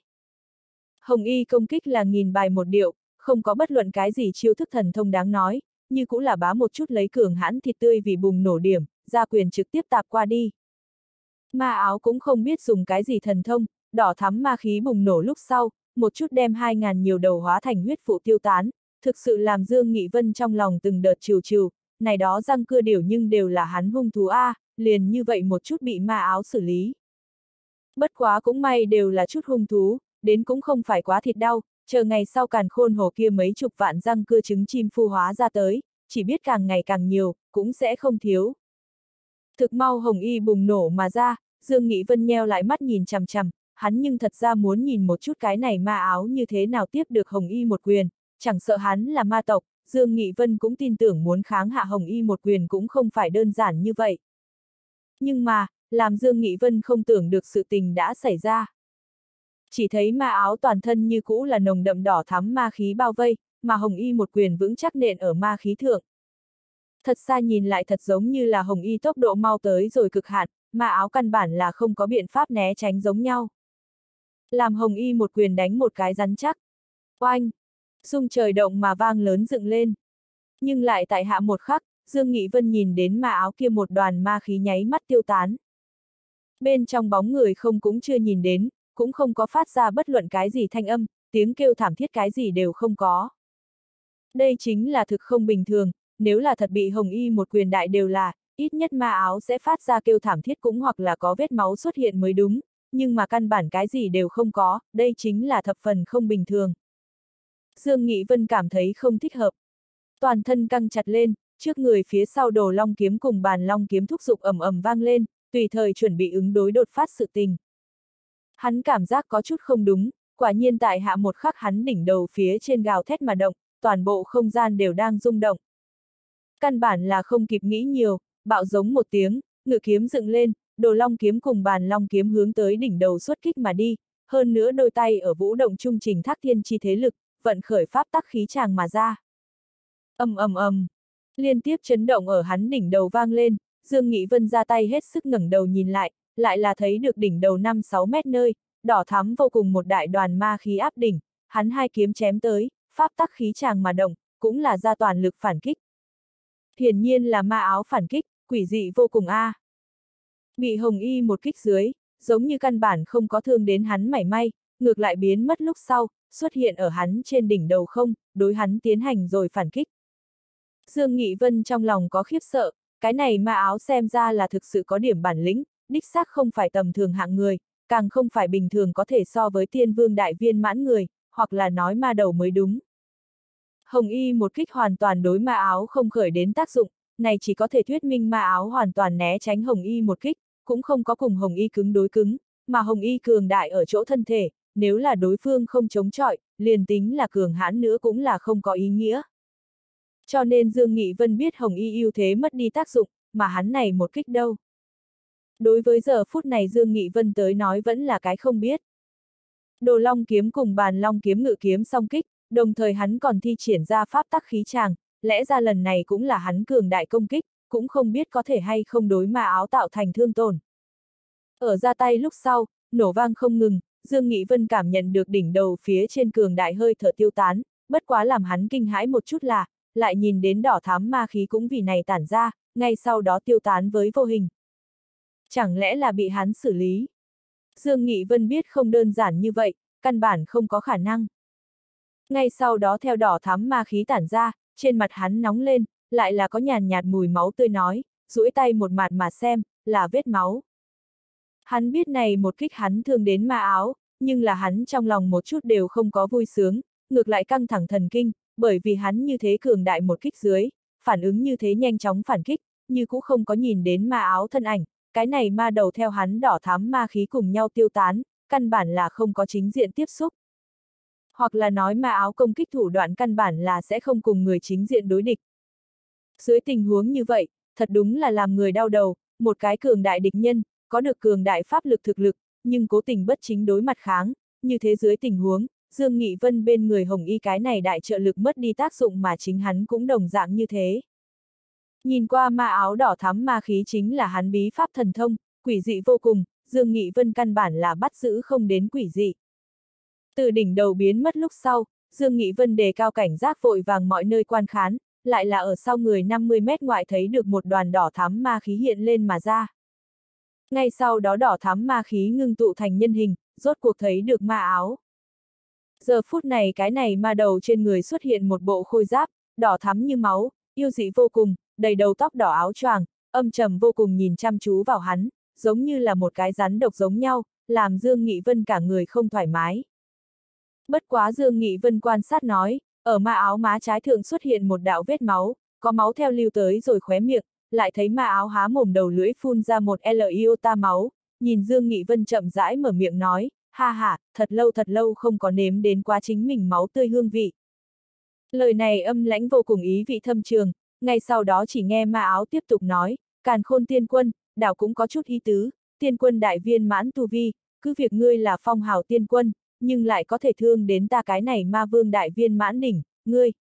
Hồng Y công kích là nghìn bài một điệu, không có bất luận cái gì chiêu thức thần thông đáng nói, như cũng là bá một chút lấy cường hãn thịt tươi vì bùng nổ điểm, ra quyền trực tiếp tạp qua đi. Ma áo cũng không biết dùng cái gì thần thông, đỏ thắm ma khí bùng nổ lúc sau, một chút đem hai ngàn nhiều đầu hóa thành huyết phụ tiêu tán, thực sự làm Dương Nghị Vân trong lòng từng đợt chiều chiều, này đó răng cưa điểu nhưng đều là hắn hung thú A, liền như vậy một chút bị ma áo xử lý. Bất quá cũng may đều là chút hung thú, đến cũng không phải quá thịt đau, chờ ngày sau càn khôn hồ kia mấy chục vạn răng cưa trứng chim phu hóa ra tới, chỉ biết càng ngày càng nhiều, cũng sẽ không thiếu. Thực mau hồng y bùng nổ mà ra, Dương Nghị Vân nheo lại mắt nhìn chằm chằm, hắn nhưng thật ra muốn nhìn một chút cái này ma áo như thế nào tiếp được hồng y một quyền, chẳng sợ hắn là ma tộc, Dương Nghị Vân cũng tin tưởng muốn kháng hạ hồng y một quyền cũng không phải đơn giản như vậy. Nhưng mà, làm Dương Nghị Vân không tưởng được sự tình đã xảy ra. Chỉ thấy ma áo toàn thân như cũ là nồng đậm đỏ thắm ma khí bao vây, mà hồng y một quyền vững chắc nện ở ma khí thượng. Thật xa nhìn lại thật giống như là hồng y tốc độ mau tới rồi cực hạn, ma áo căn bản là không có biện pháp né tránh giống nhau. Làm hồng y một quyền đánh một cái rắn chắc. Oanh! Rung trời động mà vang lớn dựng lên. Nhưng lại tại hạ một khắc, Dương Nghị Vân nhìn đến mà áo kia một đoàn ma khí nháy mắt tiêu tán. Bên trong bóng người không cũng chưa nhìn đến, cũng không có phát ra bất luận cái gì thanh âm, tiếng kêu thảm thiết cái gì đều không có. Đây chính là thực không bình thường, nếu là thật bị hồng y một quyền đại đều là, ít nhất ma áo sẽ phát ra kêu thảm thiết cũng hoặc là có vết máu xuất hiện mới đúng, nhưng mà căn bản cái gì đều không có, đây chính là thập phần không bình thường. Dương Nghị Vân cảm thấy không thích hợp. Toàn thân căng chặt lên, trước người phía sau đồ long kiếm cùng bàn long kiếm thúc dục ầm ầm vang lên, tùy thời chuẩn bị ứng đối đột phát sự tình. Hắn cảm giác có chút không đúng, quả nhiên tại hạ một khắc hắn đỉnh đầu phía trên gào thét mà động, toàn bộ không gian đều đang rung động. Căn bản là không kịp nghĩ nhiều, bạo giống một tiếng, ngự kiếm dựng lên, đồ long kiếm cùng bàn long kiếm hướng tới đỉnh đầu xuất kích mà đi, hơn nữa đôi tay ở vũ động trung trình thác thiên chi thế lực, vận khởi pháp tắc khí tràng mà ra. ầm ầm ầm, liên tiếp chấn động ở hắn đỉnh đầu vang lên, Dương Nghị Vân ra tay hết sức ngẩng đầu nhìn lại, lại là thấy được đỉnh đầu 5-6 mét nơi, đỏ thắm vô cùng một đại đoàn ma khí áp đỉnh, hắn hai kiếm chém tới, pháp tắc khí tràng mà động, cũng là ra toàn lực phản kích. Hiển nhiên là ma áo phản kích, quỷ dị vô cùng a. À. Bị hồng y một kích dưới, giống như căn bản không có thương đến hắn mảy may, ngược lại biến mất lúc sau, xuất hiện ở hắn trên đỉnh đầu không, đối hắn tiến hành rồi phản kích. Dương Nghị Vân trong lòng có khiếp sợ, cái này ma áo xem ra là thực sự có điểm bản lĩnh, đích xác không phải tầm thường hạng người, càng không phải bình thường có thể so với tiên vương đại viên mãn người, hoặc là nói ma đầu mới đúng. Hồng y một kích hoàn toàn đối ma áo không khởi đến tác dụng, này chỉ có thể thuyết minh ma áo hoàn toàn né tránh hồng y một kích, cũng không có cùng hồng y cứng đối cứng, mà hồng y cường đại ở chỗ thân thể, nếu là đối phương không chống chọi, liền tính là cường hãn nữa cũng là không có ý nghĩa. Cho nên Dương Nghị Vân biết hồng y ưu thế mất đi tác dụng, mà hắn này một kích đâu. Đối với giờ phút này Dương Nghị Vân tới nói vẫn là cái không biết. Đồ Long kiếm cùng bàn Long kiếm ngự kiếm song kích, đồng thời hắn còn thi triển ra pháp tắc khí tràng, lẽ ra lần này cũng là hắn cường đại công kích, cũng không biết có thể hay không đối mà áo tạo thành thương tổn. Ở ra tay lúc sau, nổ vang không ngừng, Dương Nghị Vân cảm nhận được đỉnh đầu phía trên cường đại hơi thở tiêu tán, bất quá làm hắn kinh hãi một chút là, lại nhìn đến đỏ thám ma khí cũng vì này tản ra, ngay sau đó tiêu tán với vô hình. Chẳng lẽ là bị hắn xử lý? Dương Nghị Vân biết không đơn giản như vậy, căn bản không có khả năng. Ngay sau đó theo đỏ thắm ma khí tản ra, trên mặt hắn nóng lên, lại là có nhàn nhạt mùi máu tươi nói, duỗi tay một mặt mà xem, là vết máu. Hắn biết này một kích hắn thương đến ma áo, nhưng là hắn trong lòng một chút đều không có vui sướng, ngược lại căng thẳng thần kinh, bởi vì hắn như thế cường đại một kích dưới, phản ứng như thế nhanh chóng phản kích, như cũng không có nhìn đến ma áo thân ảnh, cái này ma đầu theo hắn đỏ thắm ma khí cùng nhau tiêu tán, căn bản là không có chính diện tiếp xúc. Hoặc là nói ma áo công kích thủ đoạn căn bản là sẽ không cùng người chính diện đối địch. Dưới tình huống như vậy, thật đúng là làm người đau đầu, một cái cường đại địch nhân, có được cường đại pháp lực thực lực, nhưng cố tình bất chính đối mặt kháng, như thế dưới tình huống, Dương Nghị Vân bên người Hồng Y cái này đại trợ lực mất đi tác dụng mà chính hắn cũng đồng dạng như thế. Nhìn qua ma áo đỏ thắm ma khí chính là hắn bí pháp thần thông, quỷ dị vô cùng, Dương Nghị Vân căn bản là bắt giữ không đến quỷ dị. Từ đỉnh đầu biến mất lúc sau, Dương Nghị Vân đề cao cảnh giác vội vàng mọi nơi quan khán, lại là ở sau người 50 mét ngoại thấy được một đoàn đỏ thắm ma khí hiện lên mà ra. Ngay sau đó đỏ thắm ma khí ngưng tụ thành nhân hình, rốt cuộc thấy được ma áo. Giờ phút này cái này ma đầu trên người xuất hiện một bộ khôi giáp, đỏ thắm như máu, yêu dị vô cùng, đầy đầu tóc đỏ áo choàng, âm trầm vô cùng nhìn chăm chú vào hắn, giống như là một cái rắn độc giống nhau, làm Dương Nghị Vân cả người không thoải mái. Bất quá Dương Nghị Vân quan sát nói, ở ma áo má trái thượng xuất hiện một đạo vết máu, có máu theo lưu tới rồi khóe miệng, lại thấy ma áo há mồm đầu lưỡi phun ra một L iota máu, nhìn Dương Nghị Vân chậm rãi mở miệng nói, ha ha, thật lâu thật lâu không có nếm đến quá chính mình máu tươi hương vị. Lời này âm lãnh vô cùng ý vị thâm trường, ngay sau đó chỉ nghe ma áo tiếp tục nói, càn khôn tiên quân, đảo cũng có chút ý tứ, tiên quân đại viên mãn tu vi, cứ việc ngươi là phong hào tiên quân, nhưng lại có thể thương đến ta cái này ma vương đại viên mãn đỉnh, ngươi.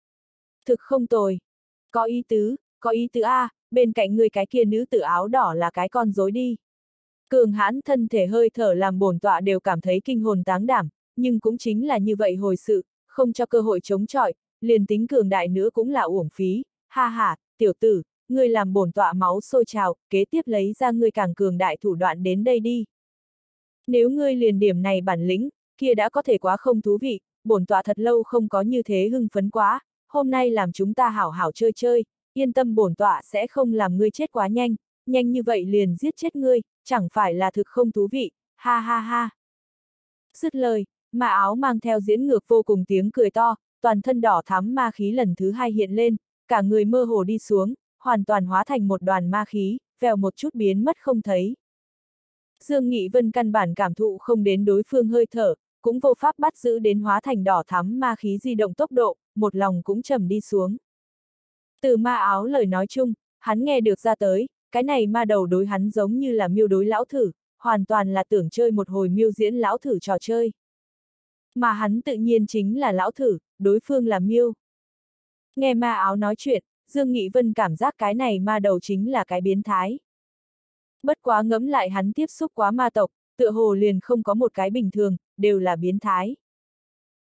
Thực không tồi. Có ý tứ, có ý tứ A, bên cạnh người cái kia nữ tử áo đỏ là cái con dối đi. Cường hãn thân thể hơi thở làm bổn tọa đều cảm thấy kinh hồn táng đảm, nhưng cũng chính là như vậy hồi sự, không cho cơ hội chống chọi, liền tính cường đại nữa cũng là uổng phí, ha ha, tiểu tử, ngươi làm bổn tọa máu sôi trào, kế tiếp lấy ra ngươi càng cường đại thủ đoạn đến đây đi. Nếu ngươi liền điểm này bản lĩnh, kia đã có thể quá không thú vị, bổn tọa thật lâu không có như thế hưng phấn quá, hôm nay làm chúng ta hảo hảo chơi chơi, yên tâm bổn tọa sẽ không làm ngươi chết quá nhanh, nhanh như vậy liền giết chết ngươi, chẳng phải là thực không thú vị, ha ha ha. Dứt lời, mà áo mang theo diễn ngược vô cùng tiếng cười to, toàn thân đỏ thắm ma khí lần thứ hai hiện lên, cả người mơ hồ đi xuống, hoàn toàn hóa thành một đoàn ma khí, vèo một chút biến mất không thấy. Dương Nghị Vân căn bản cảm thụ không đến đối phương hơi thở, cũng vô pháp bắt giữ đến hóa thành đỏ thắm ma khí di động tốc độ, một lòng cũng trầm đi xuống. Từ ma áo lời nói chung, hắn nghe được ra tới, cái này ma đầu đối hắn giống như là miêu đối lão thử, hoàn toàn là tưởng chơi một hồi miêu diễn lão thử trò chơi. Mà hắn tự nhiên chính là lão thử, đối phương là miêu. Nghe ma áo nói chuyện, Dương Nghị Vân cảm giác cái này ma đầu chính là cái biến thái. Bất quá ngẫm lại hắn tiếp xúc quá ma tộc, tựa hồ liền không có một cái bình thường, đều là biến thái.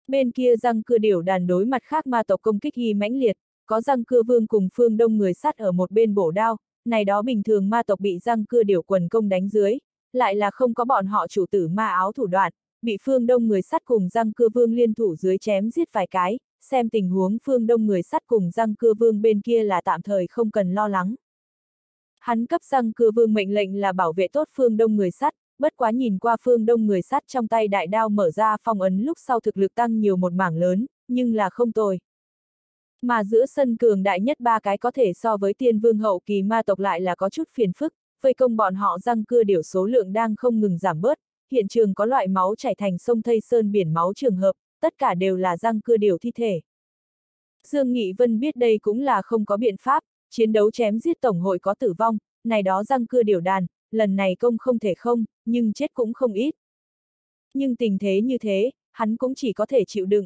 Bên kia răng cưa điểu đàn đối mặt khác ma tộc công kích hy mãnh liệt, có răng cưa vương cùng phương đông người sắt ở một bên bổ đao, này đó bình thường ma tộc bị răng cưa điều quần công đánh dưới, lại là không có bọn họ chủ tử ma áo thủ đoạn, bị phương đông người sắt cùng răng cưa vương liên thủ dưới chém giết vài cái, xem tình huống phương đông người sắt cùng răng cưa vương bên kia là tạm thời không cần lo lắng. Hắn cấp răng cưa vương mệnh lệnh là bảo vệ tốt phương đông người sắt, bất quá nhìn qua phương đông người sắt trong tay đại đao mở ra phong ấn lúc sau thực lực tăng nhiều một mảng lớn, nhưng là không tồi. Mà giữa sân cường đại nhất ba cái có thể so với tiên vương hậu kỳ ma tộc lại là có chút phiền phức, vây công bọn họ răng cưa điều số lượng đang không ngừng giảm bớt, hiện trường có loại máu chảy thành sông Thây Sơn biển máu trường hợp, tất cả đều là răng cưa điều thi thể. Dương Nghị Vân biết đây cũng là không có biện pháp, chiến đấu chém giết tổng hội có tử vong, này đó răng cưa điều đàn, lần này công không thể không, nhưng chết cũng không ít. Nhưng tình thế như thế, hắn cũng chỉ có thể chịu đựng.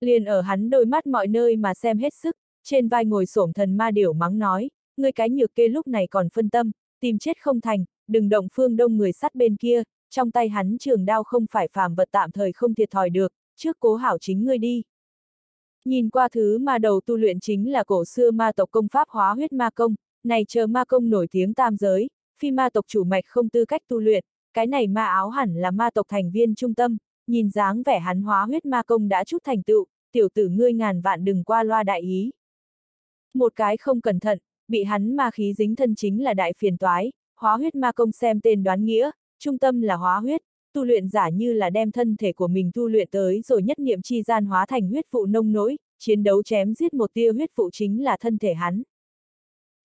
Liền ở hắn đôi mắt mọi nơi mà xem hết sức, trên vai ngồi xổm thần ma điểu mắng nói, ngươi cái nhược kê lúc này còn phân tâm, tìm chết không thành, đừng động phương đông người sắt bên kia, trong tay hắn trường đao không phải phàm vật tạm thời không thiệt thòi được, trước cố hảo chính ngươi đi. Nhìn qua thứ mà đầu tu luyện chính là cổ xưa ma tộc công pháp hóa huyết ma công, này chờ ma công nổi tiếng tam giới, phi ma tộc chủ mạch không tư cách tu luyện, cái này ma áo hẳn là ma tộc thành viên trung tâm, nhìn dáng vẻ hắn hóa huyết ma công đã chút thành tựu, tiểu tử ngươi ngàn vạn đừng qua loa đại ý. Một cái không cẩn thận, bị hắn ma khí dính thân chính là đại phiền toái, hóa huyết ma công xem tên đoán nghĩa, trung tâm là hóa huyết, tu luyện giả như là đem thân thể của mình tu luyện tới rồi nhất niệm chi gian hóa thành huyết phụ nông nỗi, chiến đấu chém giết một tia huyết phụ chính là thân thể hắn.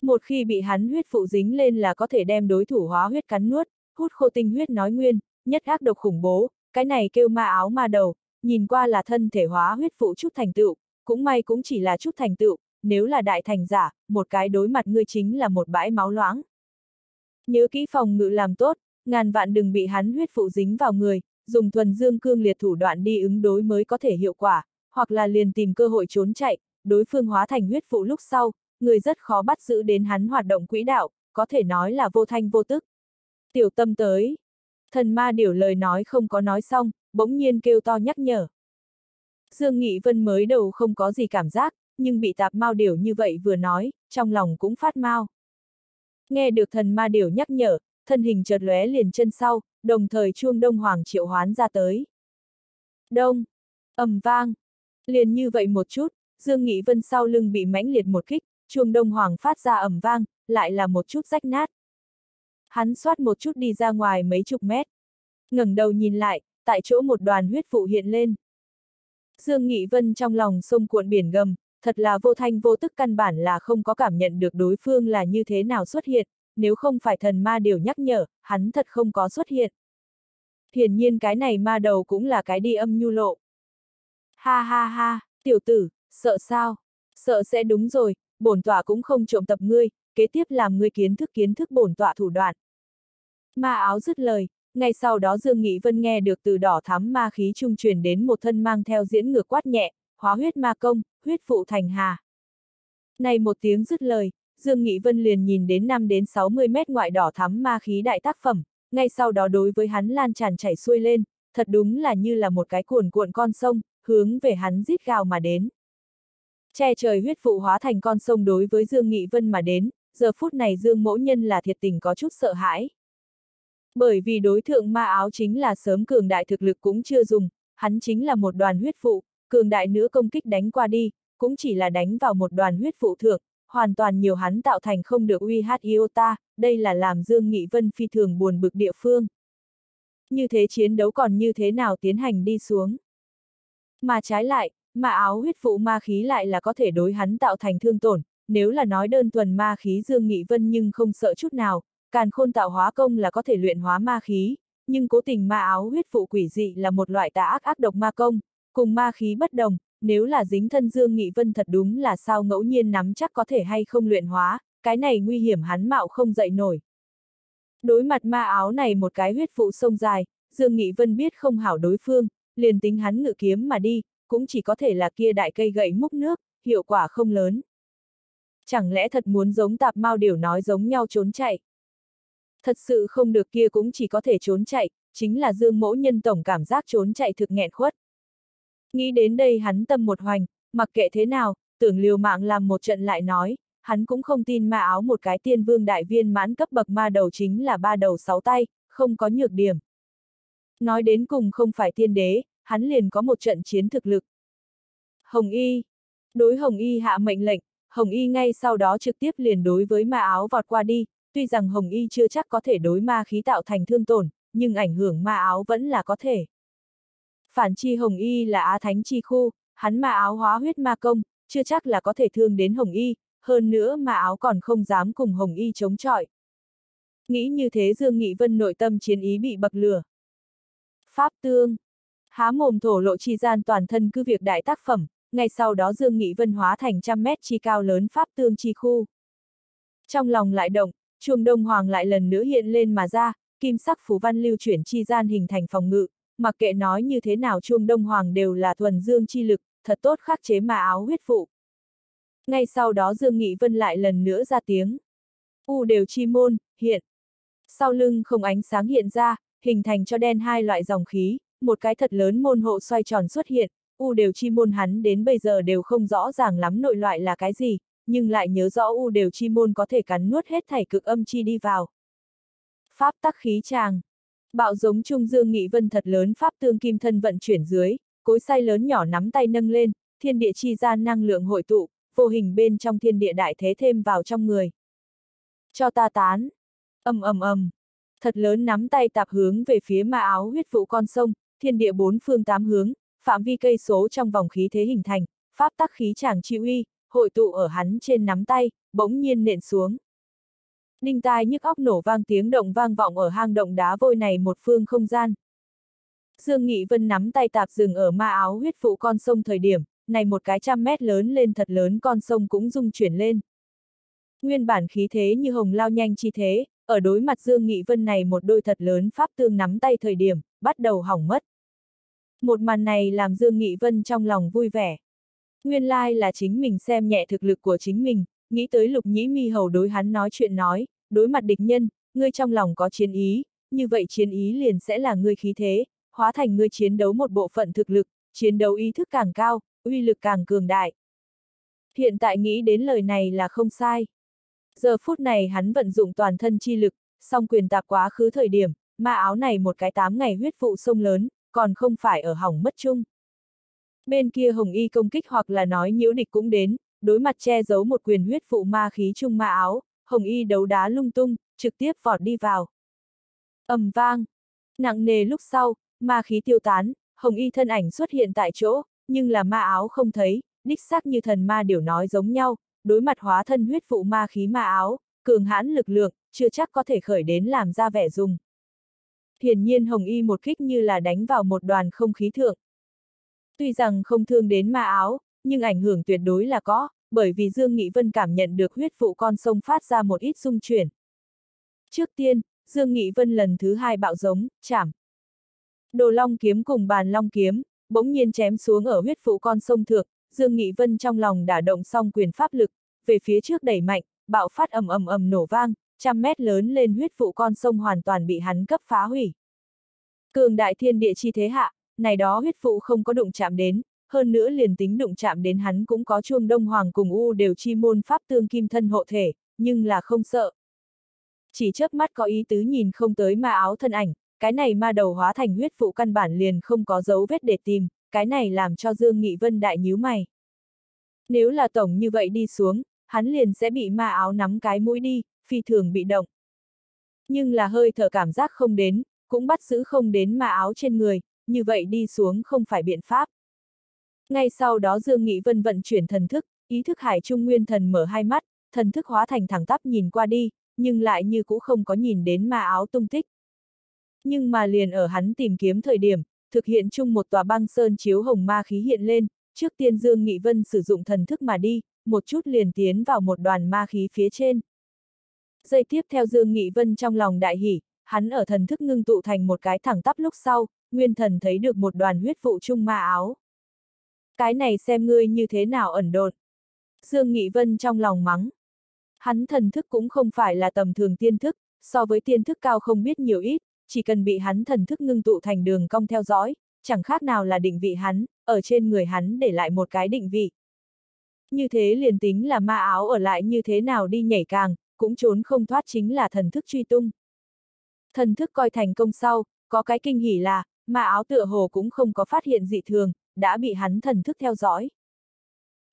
Một khi bị hắn huyết phụ dính lên là có thể đem đối thủ hóa huyết cắn nuốt, hút khô tinh huyết nói nguyên, nhất ác độc khủng bố, cái này kêu ma áo ma đầu, nhìn qua là thân thể hóa huyết phụ chút thành tựu, cũng may cũng chỉ là chút thành tựu, nếu là đại thành giả, một cái đối mặt ngươi chính là một bãi máu loãng. Nhớ kỹ phòng ngự làm tốt, ngàn vạn đừng bị hắn huyết phụ dính vào người, dùng thuần dương cương liệt thủ đoạn đi ứng đối mới có thể hiệu quả, hoặc là liền tìm cơ hội trốn chạy, đối phương hóa thành huyết phụ lúc sau, người rất khó bắt giữ đến hắn hoạt động quỹ đạo, có thể nói là vô thanh vô tức. Tiểu tâm tới. Thần ma điểu lời nói không có nói xong, bỗng nhiên kêu to nhắc nhở. Dương Nghị Vân mới đầu không có gì cảm giác, nhưng bị tạp mau điểu như vậy vừa nói, trong lòng cũng phát mau. Nghe được thần ma điểu nhắc nhở, thân hình chợt lóe liền chân sau, đồng thời chuông đông hoàng triệu hoán ra tới. Đông, ầm vang, liền như vậy một chút, Dương Nghị Vân sau lưng bị mãnh liệt một kích, chuông đông hoàng phát ra ầm vang, lại là một chút rách nát. Hắn xoát một chút đi ra ngoài mấy chục mét. ngẩng đầu nhìn lại, tại chỗ một đoàn huyết phụ hiện lên. Dương Nghị Vân trong lòng sông cuộn biển gầm, thật là vô thanh vô tức căn bản là không có cảm nhận được đối phương là như thế nào xuất hiện, nếu không phải thần ma điều nhắc nhở, hắn thật không có xuất hiện. Hiển nhiên cái này ma đầu cũng là cái đi âm nhu lộ. Ha ha ha, tiểu tử, sợ sao? Sợ sẽ đúng rồi, bổn tỏa cũng không trộm tập ngươi, kế tiếp làm ngươi kiến thức kiến thức bổn tọa thủ đoạn. Ma áo dứt lời, ngay sau đó Dương Nghị Vân nghe được từ đỏ thắm ma khí trung truyền đến một thân mang theo diễn ngược quát nhẹ, hóa huyết ma công, huyết phụ thành hà. Này một tiếng dứt lời, Dương Nghị Vân liền nhìn đến 5 đến 60 mét ngoại đỏ thắm ma khí đại tác phẩm, ngay sau đó đối với hắn lan tràn chảy xuôi lên, thật đúng là như là một cái cuồn cuộn con sông, hướng về hắn rít gào mà đến. Che trời huyết phụ hóa thành con sông đối với Dương Nghị Vân mà đến, giờ phút này Dương mỗ nhân là thiệt tình có chút sợ hãi. Bởi vì đối thượng ma áo chính là sớm cường đại thực lực cũng chưa dùng, hắn chính là một đoàn huyết phụ, cường đại nữa công kích đánh qua đi, cũng chỉ là đánh vào một đoàn huyết phụ thượng, hoàn toàn nhiều hắn tạo thành không được uy hát iota, đây là làm Dương Nghị Vân phi thường buồn bực địa phương. Như thế chiến đấu còn như thế nào tiến hành đi xuống. Mà trái lại, mà áo huyết phụ ma khí lại là có thể đối hắn tạo thành thương tổn, nếu là nói đơn thuần ma khí Dương Nghị Vân nhưng không sợ chút nào, càn khôn tạo hóa công là có thể luyện hóa ma khí, nhưng cố tình ma áo huyết phụ quỷ dị là một loại tà ác ác độc ma công, cùng ma khí bất đồng, nếu là dính thân Dương Nghị Vân thật đúng là sao ngẫu nhiên nắm chắc có thể hay không luyện hóa, cái này nguy hiểm hắn mạo không dậy nổi. Đối mặt ma áo này một cái huyết phụ sông dài, Dương Nghị Vân biết không hảo đối phương, liền tính hắn ngự kiếm mà đi, cũng chỉ có thể là kia đại cây gậy múc nước, hiệu quả không lớn. Chẳng lẽ thật muốn giống tạp mau điều nói giống nhau trốn chạy? Thật sự không được kia cũng chỉ có thể trốn chạy, chính là Dương mẫu Nhân tổng cảm giác trốn chạy thực nghẹn khuất. Nghĩ đến đây hắn tâm một hoành, mặc kệ thế nào, tưởng liều mạng làm một trận lại nói, hắn cũng không tin ma áo một cái tiên vương đại viên mãn cấp bậc ma đầu chính là ba đầu sáu tay, không có nhược điểm. Nói đến cùng không phải tiên đế, hắn liền có một trận chiến thực lực. Hồng Y Đối Hồng Y hạ mệnh lệnh, Hồng Y ngay sau đó trực tiếp liền đối với ma áo vọt qua đi, tuy rằng Hồng Y chưa chắc có thể đối ma khí tạo thành thương tổn, nhưng ảnh hưởng ma áo vẫn là có thể. Phản chi Hồng Y là Á Thánh chi khu, hắn ma áo hóa huyết ma công, chưa chắc là có thể thương đến Hồng Y, hơn nữa ma áo còn không dám cùng Hồng Y chống chọi. Nghĩ như thế Dương Nghị Vân nội tâm chiến ý bị bậc lửa. Pháp tương. Há mồm thổ lộ chi gian toàn thân cứ việc đại tác phẩm, ngay sau đó Dương Nghị Vân hóa thành trăm mét chi cao lớn Pháp tương chi khu. Trong lòng lại động, chuông đông hoàng lại lần nữa hiện lên mà ra, kim sắc phù văn lưu chuyển chi gian hình thành phòng ngự, mặc kệ nói như thế nào chuông đông hoàng đều là thuần dương chi lực, thật tốt khắc chế mà áo huyết phụ. Ngay sau đó Dương Nghị Vân lại lần nữa ra tiếng. U đều chi môn, hiện. Sau lưng không ánh sáng hiện ra, hình thành cho đen hai loại dòng khí, một cái thật lớn môn hộ xoay tròn xuất hiện, U đều chi môn hắn đến bây giờ đều không rõ ràng lắm nội loại là cái gì, nhưng lại nhớ rõ U đều chi môn có thể cắn nuốt hết thảy cực âm chi đi vào. Pháp tắc khí tràng. Bạo giống trung dương nghị vân thật lớn pháp tương kim thân vận chuyển dưới, cối say lớn nhỏ nắm tay nâng lên, thiên địa chi gian năng lượng hội tụ, vô hình bên trong thiên địa đại thế thêm vào trong người. Cho ta tán. ầm ầm ầm. Thật lớn nắm tay tạp hướng về phía ma áo huyết vụ con sông, thiên địa bốn phương tám hướng, phạm vi cây số trong vòng khí thế hình thành, pháp tắc khí chàng chi uy, hội tụ ở hắn trên nắm tay, bỗng nhiên nện xuống. Ninh tai nhức óc nổ vang tiếng động vang vọng ở hang động đá vôi này một phương không gian. Dương Nghị Vân nắm tay tạp rừng ở ma áo huyết phụ con sông thời điểm, này một cái trăm mét lớn lên thật lớn con sông cũng rung chuyển lên. Nguyên bản khí thế như hồng lao nhanh chi thế, ở đối mặt Dương Nghị Vân này một đôi thật lớn pháp tương nắm tay thời điểm, bắt đầu hỏng mất. Một màn này làm Dương Nghị Vân trong lòng vui vẻ. Nguyên lai like là chính mình xem nhẹ thực lực của chính mình, nghĩ tới lục nhĩ mi hầu đối hắn nói chuyện nói, đối mặt địch nhân, ngươi trong lòng có chiến ý, như vậy chiến ý liền sẽ là ngươi khí thế, hóa thành ngươi chiến đấu một bộ phận thực lực, chiến đấu ý thức càng cao, uy lực càng cường đại. Hiện tại nghĩ đến lời này là không sai. Giờ phút này hắn vận dụng toàn thân chi lực, song quyền tạp quá khứ thời điểm, ma áo này một cái tám ngày huyết vụ sông lớn, còn không phải ở hỏng mất chung. Bên kia hồng y công kích hoặc là nói nhiễu địch cũng đến, đối mặt che giấu một quyền huyết phụ ma khí chung ma áo, hồng y đấu đá lung tung, trực tiếp vọt đi vào. ầm vang, nặng nề lúc sau, ma khí tiêu tán, hồng y thân ảnh xuất hiện tại chỗ, nhưng là ma áo không thấy, đích xác như thần ma điều nói giống nhau, đối mặt hóa thân huyết phụ ma khí ma áo, cường hãn lực lượng, chưa chắc có thể khởi đến làm ra vẻ dùng. Hiển nhiên hồng y một kích như là đánh vào một đoàn không khí thượng. Tuy rằng không thương đến ma áo, nhưng ảnh hưởng tuyệt đối là có, bởi vì Dương Nghị Vân cảm nhận được huyết vụ con sông phát ra một ít dung chuyển. Trước tiên, Dương Nghị Vân lần thứ hai bạo giống, chảm. Đồ long kiếm cùng bàn long kiếm, bỗng nhiên chém xuống ở huyết vụ con sông thượng, Dương Nghị Vân trong lòng đả động xong quyền pháp lực, về phía trước đẩy mạnh, bạo phát ầm ầm ầm nổ vang, trăm mét lớn lên huyết vụ con sông hoàn toàn bị hắn cấp phá hủy. Cường đại thiên địa chi thế hạ, này đó huyết vụ không có đụng chạm đến, hơn nữa liền tính đụng chạm đến hắn cũng có chuông đông hoàng cùng u đều chi môn pháp tương kim thân hộ thể, nhưng là không sợ. Chỉ chớp mắt có ý tứ nhìn không tới ma áo thân ảnh, cái này ma đầu hóa thành huyết vụ căn bản liền không có dấu vết để tìm, cái này làm cho Dương Nghị Vân đại nhíu mày. Nếu là tổng như vậy đi xuống, hắn liền sẽ bị ma áo nắm cái mũi đi, phi thường bị động. Nhưng là hơi thở cảm giác không đến, cũng bắt giữ không đến mà áo trên người, như vậy đi xuống không phải biện pháp. Ngay sau đó Dương Nghị Vân vận chuyển thần thức, ý thức hải trung nguyên thần mở hai mắt, thần thức hóa thành thẳng tắp nhìn qua đi, nhưng lại như cũ không có nhìn đến ma áo tung tích. Nhưng mà liền ở hắn tìm kiếm thời điểm, thực hiện chung một tòa băng sơn chiếu hồng ma khí hiện lên, trước tiên Dương Nghị Vân sử dụng thần thức mà đi, một chút liền tiến vào một đoàn ma khí phía trên. Dây tiếp theo Dương Nghị Vân trong lòng đại hỉ, hắn ở thần thức ngưng tụ thành một cái thẳng tắp lúc sau, nguyên thần thấy được một đoàn huyết vụ trung ma áo. Cái này xem ngươi như thế nào ẩn đột. Dương Nghị Vân trong lòng mắng. Hắn thần thức cũng không phải là tầm thường tiên thức, so với tiên thức cao không biết nhiều ít, chỉ cần bị hắn thần thức ngưng tụ thành đường cong theo dõi, chẳng khác nào là định vị hắn, ở trên người hắn để lại một cái định vị. Như thế liền tính là ma áo ở lại như thế nào đi nhảy càng, cũng trốn không thoát chính là thần thức truy tung. Thần thức coi thành công sau, có cái kinh hỉ là, ma áo tựa hồ cũng không có phát hiện dị thường, đã bị hắn thần thức theo dõi.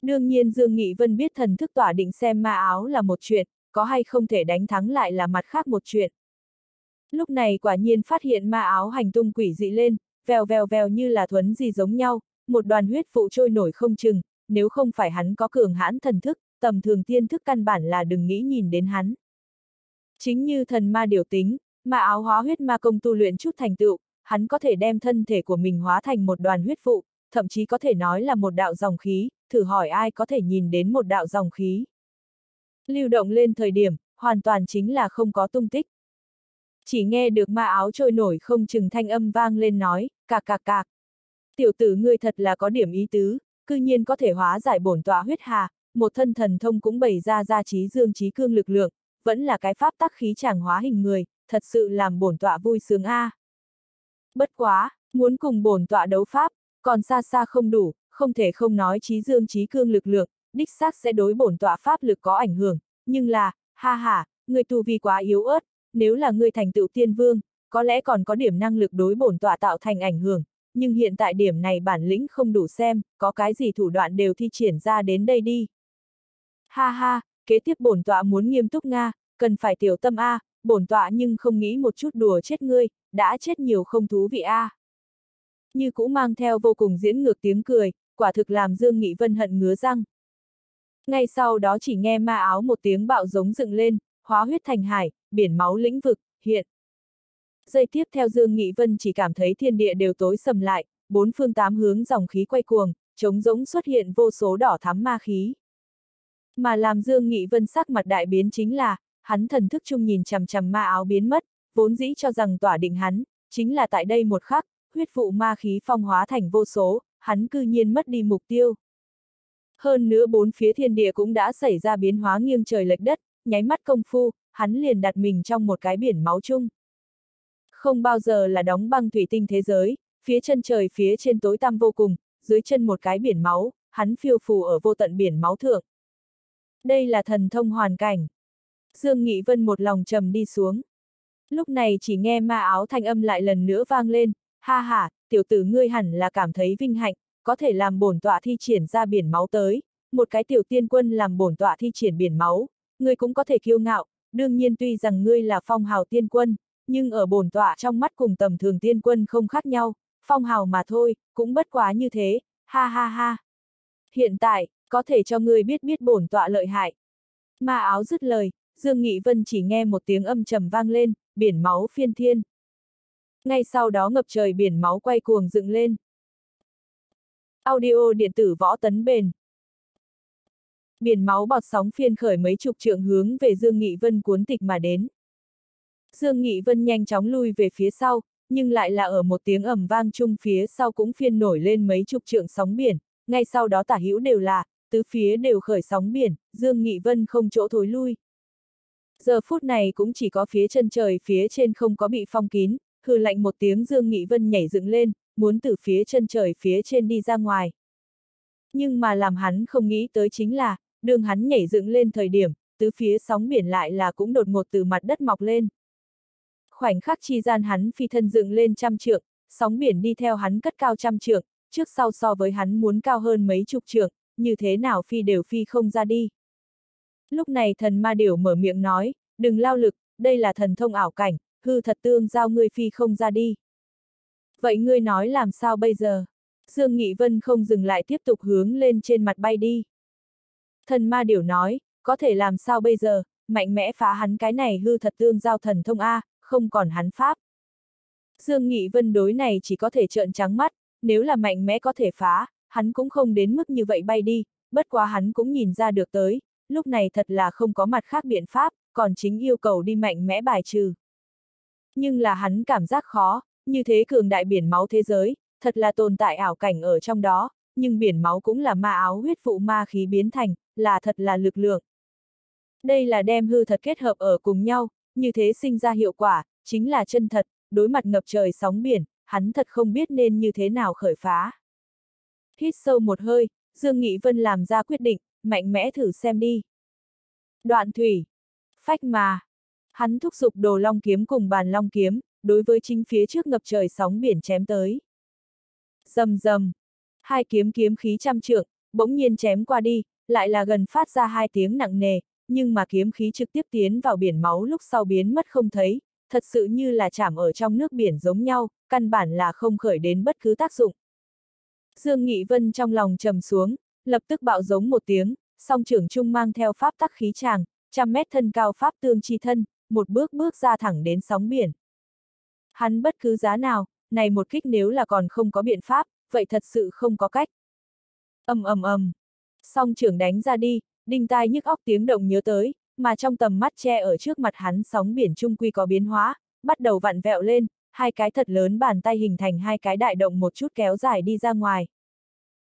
Đương nhiên Dương Nghị Vân biết thần thức tỏa định xem ma áo là một chuyện, có hay không thể đánh thắng lại là mặt khác một chuyện. Lúc này quả nhiên phát hiện ma áo hành tung quỷ dị lên, vèo vèo vèo như là thuấn gì giống nhau, một đoàn huyết phụ trôi nổi không chừng, nếu không phải hắn có cường hãn thần thức, tầm thường tiên thức căn bản là đừng nghĩ nhìn đến hắn. Chính như thần ma điều tính, ma áo hóa huyết ma công tu luyện chút thành tựu, hắn có thể đem thân thể của mình hóa thành một đoàn huyết phụ, thậm chí có thể nói là một đạo dòng khí, thử hỏi ai có thể nhìn đến một đạo dòng khí. Lưu động lên thời điểm, hoàn toàn chính là không có tung tích. Chỉ nghe được ma áo trôi nổi không chừng thanh âm vang lên nói, cạc cạc cạc. Tiểu tử ngươi thật là có điểm ý tứ, cư nhiên có thể hóa giải bổn tọa huyết hà, một thân thần thông cũng bày ra ra trí dương trí cương lực lượng, vẫn là cái pháp tắc khí chàng hóa hình người, thật sự làm bổn tọa vui sướng a. Bất quá, muốn cùng bổn tọa đấu pháp, còn xa xa không đủ, không thể không nói trí dương trí cương lực lượng, đích xác sẽ đối bổn tọa pháp lực có ảnh hưởng, nhưng là, ha ha, người tu vi quá yếu ớt, nếu là người thành tựu tiên vương, có lẽ còn có điểm năng lực đối bổn tọa tạo thành ảnh hưởng, nhưng hiện tại điểm này bản lĩnh không đủ xem, có cái gì thủ đoạn đều thi triển ra đến đây đi. Ha ha, kế tiếp bổn tọa muốn nghiêm túc Nga, cần phải tiểu tâm A, bổn tọa nhưng không nghĩ một chút đùa chết ngươi, đã chết nhiều không thú vị A. Như cũ mang theo vô cùng diễn ngược tiếng cười, quả thực làm Dương Nghị Vân hận ngứa răng. Ngay sau đó chỉ nghe ma áo một tiếng bạo giống dựng lên, hóa huyết thành hải, biển máu lĩnh vực, hiện. Giây tiếp theo Dương Nghị Vân chỉ cảm thấy thiên địa đều tối sầm lại, bốn phương tám hướng dòng khí quay cuồng, trống rỗng xuất hiện vô số đỏ thắm ma khí. Mà làm Dương Nghị Vân sắc mặt đại biến chính là, hắn thần thức chung nhìn chằm chằm ma áo biến mất, vốn dĩ cho rằng tỏa định hắn, chính là tại đây một khắc, huyết vụ ma khí phong hóa thành vô số, hắn cư nhiên mất đi mục tiêu. Hơn nữa bốn phía thiên địa cũng đã xảy ra biến hóa nghiêng trời lệch đất, nháy mắt công phu, hắn liền đặt mình trong một cái biển máu chung. Không bao giờ là đóng băng thủy tinh thế giới, phía chân trời phía trên tối tăm vô cùng, dưới chân một cái biển máu, hắn phiêu phù ở vô tận biển máu thượng. Đây là thần thông hoàn cảnh. Dương Nghị Vân một lòng trầm đi xuống. Lúc này chỉ nghe ma áo thanh âm lại lần nữa vang lên, ha ha, tiểu tử ngươi hẳn là cảm thấy vinh hạnh, có thể làm bổn tọa thi triển ra biển máu tới, một cái tiểu tiên quân làm bổn tọa thi triển biển máu, ngươi cũng có thể kiêu ngạo, đương nhiên tuy rằng ngươi là phong hào tiên quân, nhưng ở bổn tọa trong mắt cùng tầm thường tiên quân không khác nhau, phong hào mà thôi, cũng bất quá như thế, ha ha ha. Hiện tại, có thể cho ngươi biết biết bổn tọa lợi hại. Ma áo dứt lời, Dương Nghị Vân chỉ nghe một tiếng âm trầm vang lên, biển máu phiên thiên. Ngay sau đó ngập trời biển máu quay cuồng dựng lên. Audio điện tử võ tấn bền. Biển máu bọt sóng phiên khởi mấy chục trượng hướng về Dương Nghị Vân cuốn tịch mà đến. Dương Nghị Vân nhanh chóng lui về phía sau, nhưng lại là ở một tiếng ầm vang chung phía sau cũng phiên nổi lên mấy chục trượng sóng biển, ngay sau đó tả hữu đều là, tứ phía đều khởi sóng biển, Dương Nghị Vân không chỗ thối lui. Giờ phút này cũng chỉ có phía chân trời phía trên không có bị phong kín, hừ lạnh một tiếng Dương Nghị Vân nhảy dựng lên, muốn từ phía chân trời phía trên đi ra ngoài. Nhưng mà làm hắn không nghĩ tới chính là, đường hắn nhảy dựng lên thời điểm, tứ phía sóng biển lại là cũng đột ngột từ mặt đất mọc lên. Khoảnh khắc chi gian hắn phi thân dựng lên trăm trượng, sóng biển đi theo hắn cất cao trăm trượng, trước sau so với hắn muốn cao hơn mấy chục trượng, như thế nào phi đều phi không ra đi. Lúc này thần ma điểu mở miệng nói, đừng lao lực, đây là thần thông ảo cảnh, hư thật tương giao ngươi phi không ra đi. Vậy ngươi nói làm sao bây giờ? Dương Nghị Vân không dừng lại tiếp tục hướng lên trên mặt bay đi. Thần ma điểu nói, có thể làm sao bây giờ, mạnh mẽ phá hắn cái này hư thật tương giao thần thông A, không còn hắn pháp. Dương Nghị Vân đối này chỉ có thể trợn trắng mắt, nếu là mạnh mẽ có thể phá, hắn cũng không đến mức như vậy bay đi, bất quá hắn cũng nhìn ra được tới, lúc này thật là không có mặt khác biện pháp, còn chính yêu cầu đi mạnh mẽ bài trừ. Nhưng là hắn cảm giác khó, như thế cường đại biển máu thế giới, thật là tồn tại ảo cảnh ở trong đó, nhưng biển máu cũng là ma áo huyết vụ ma khí biến thành, là thật là lực lượng. Đây là đem hư thật kết hợp ở cùng nhau, như thế sinh ra hiệu quả, chính là chân thật, đối mặt ngập trời sóng biển, hắn thật không biết nên như thế nào khởi phá. Hít sâu một hơi, Dương Nghị Vân làm ra quyết định, mạnh mẽ thử xem đi. Đoạn thủy. Phách mà. Hắn thúc giục đồ long kiếm cùng bàn long kiếm, đối với chính phía trước ngập trời sóng biển chém tới. Dầm dầm. Hai kiếm kiếm khí trăm trượng, bỗng nhiên chém qua đi, lại là gần phát ra hai tiếng nặng nề, nhưng mà kiếm khí trực tiếp tiến vào biển máu lúc sau biến mất không thấy, thật sự như là chạm ở trong nước biển giống nhau, căn bản là không khởi đến bất cứ tác dụng. Dương Nghị Vân trong lòng trầm xuống, lập tức bạo giống một tiếng, song trưởng trung mang theo pháp tắc khí tràng, trăm mét thân cao pháp tương chi thân, một bước bước ra thẳng đến sóng biển. Hắn bất cứ giá nào, này một kích nếu là còn không có biện pháp, vậy thật sự không có cách. ầm ầm ầm, song trưởng đánh ra đi, đinh tai nhức óc tiếng động nhớ tới, mà trong tầm mắt che ở trước mặt hắn sóng biển trung quy có biến hóa, bắt đầu vặn vẹo lên, hai cái thật lớn bàn tay hình thành hai cái đại động một chút kéo dài đi ra ngoài.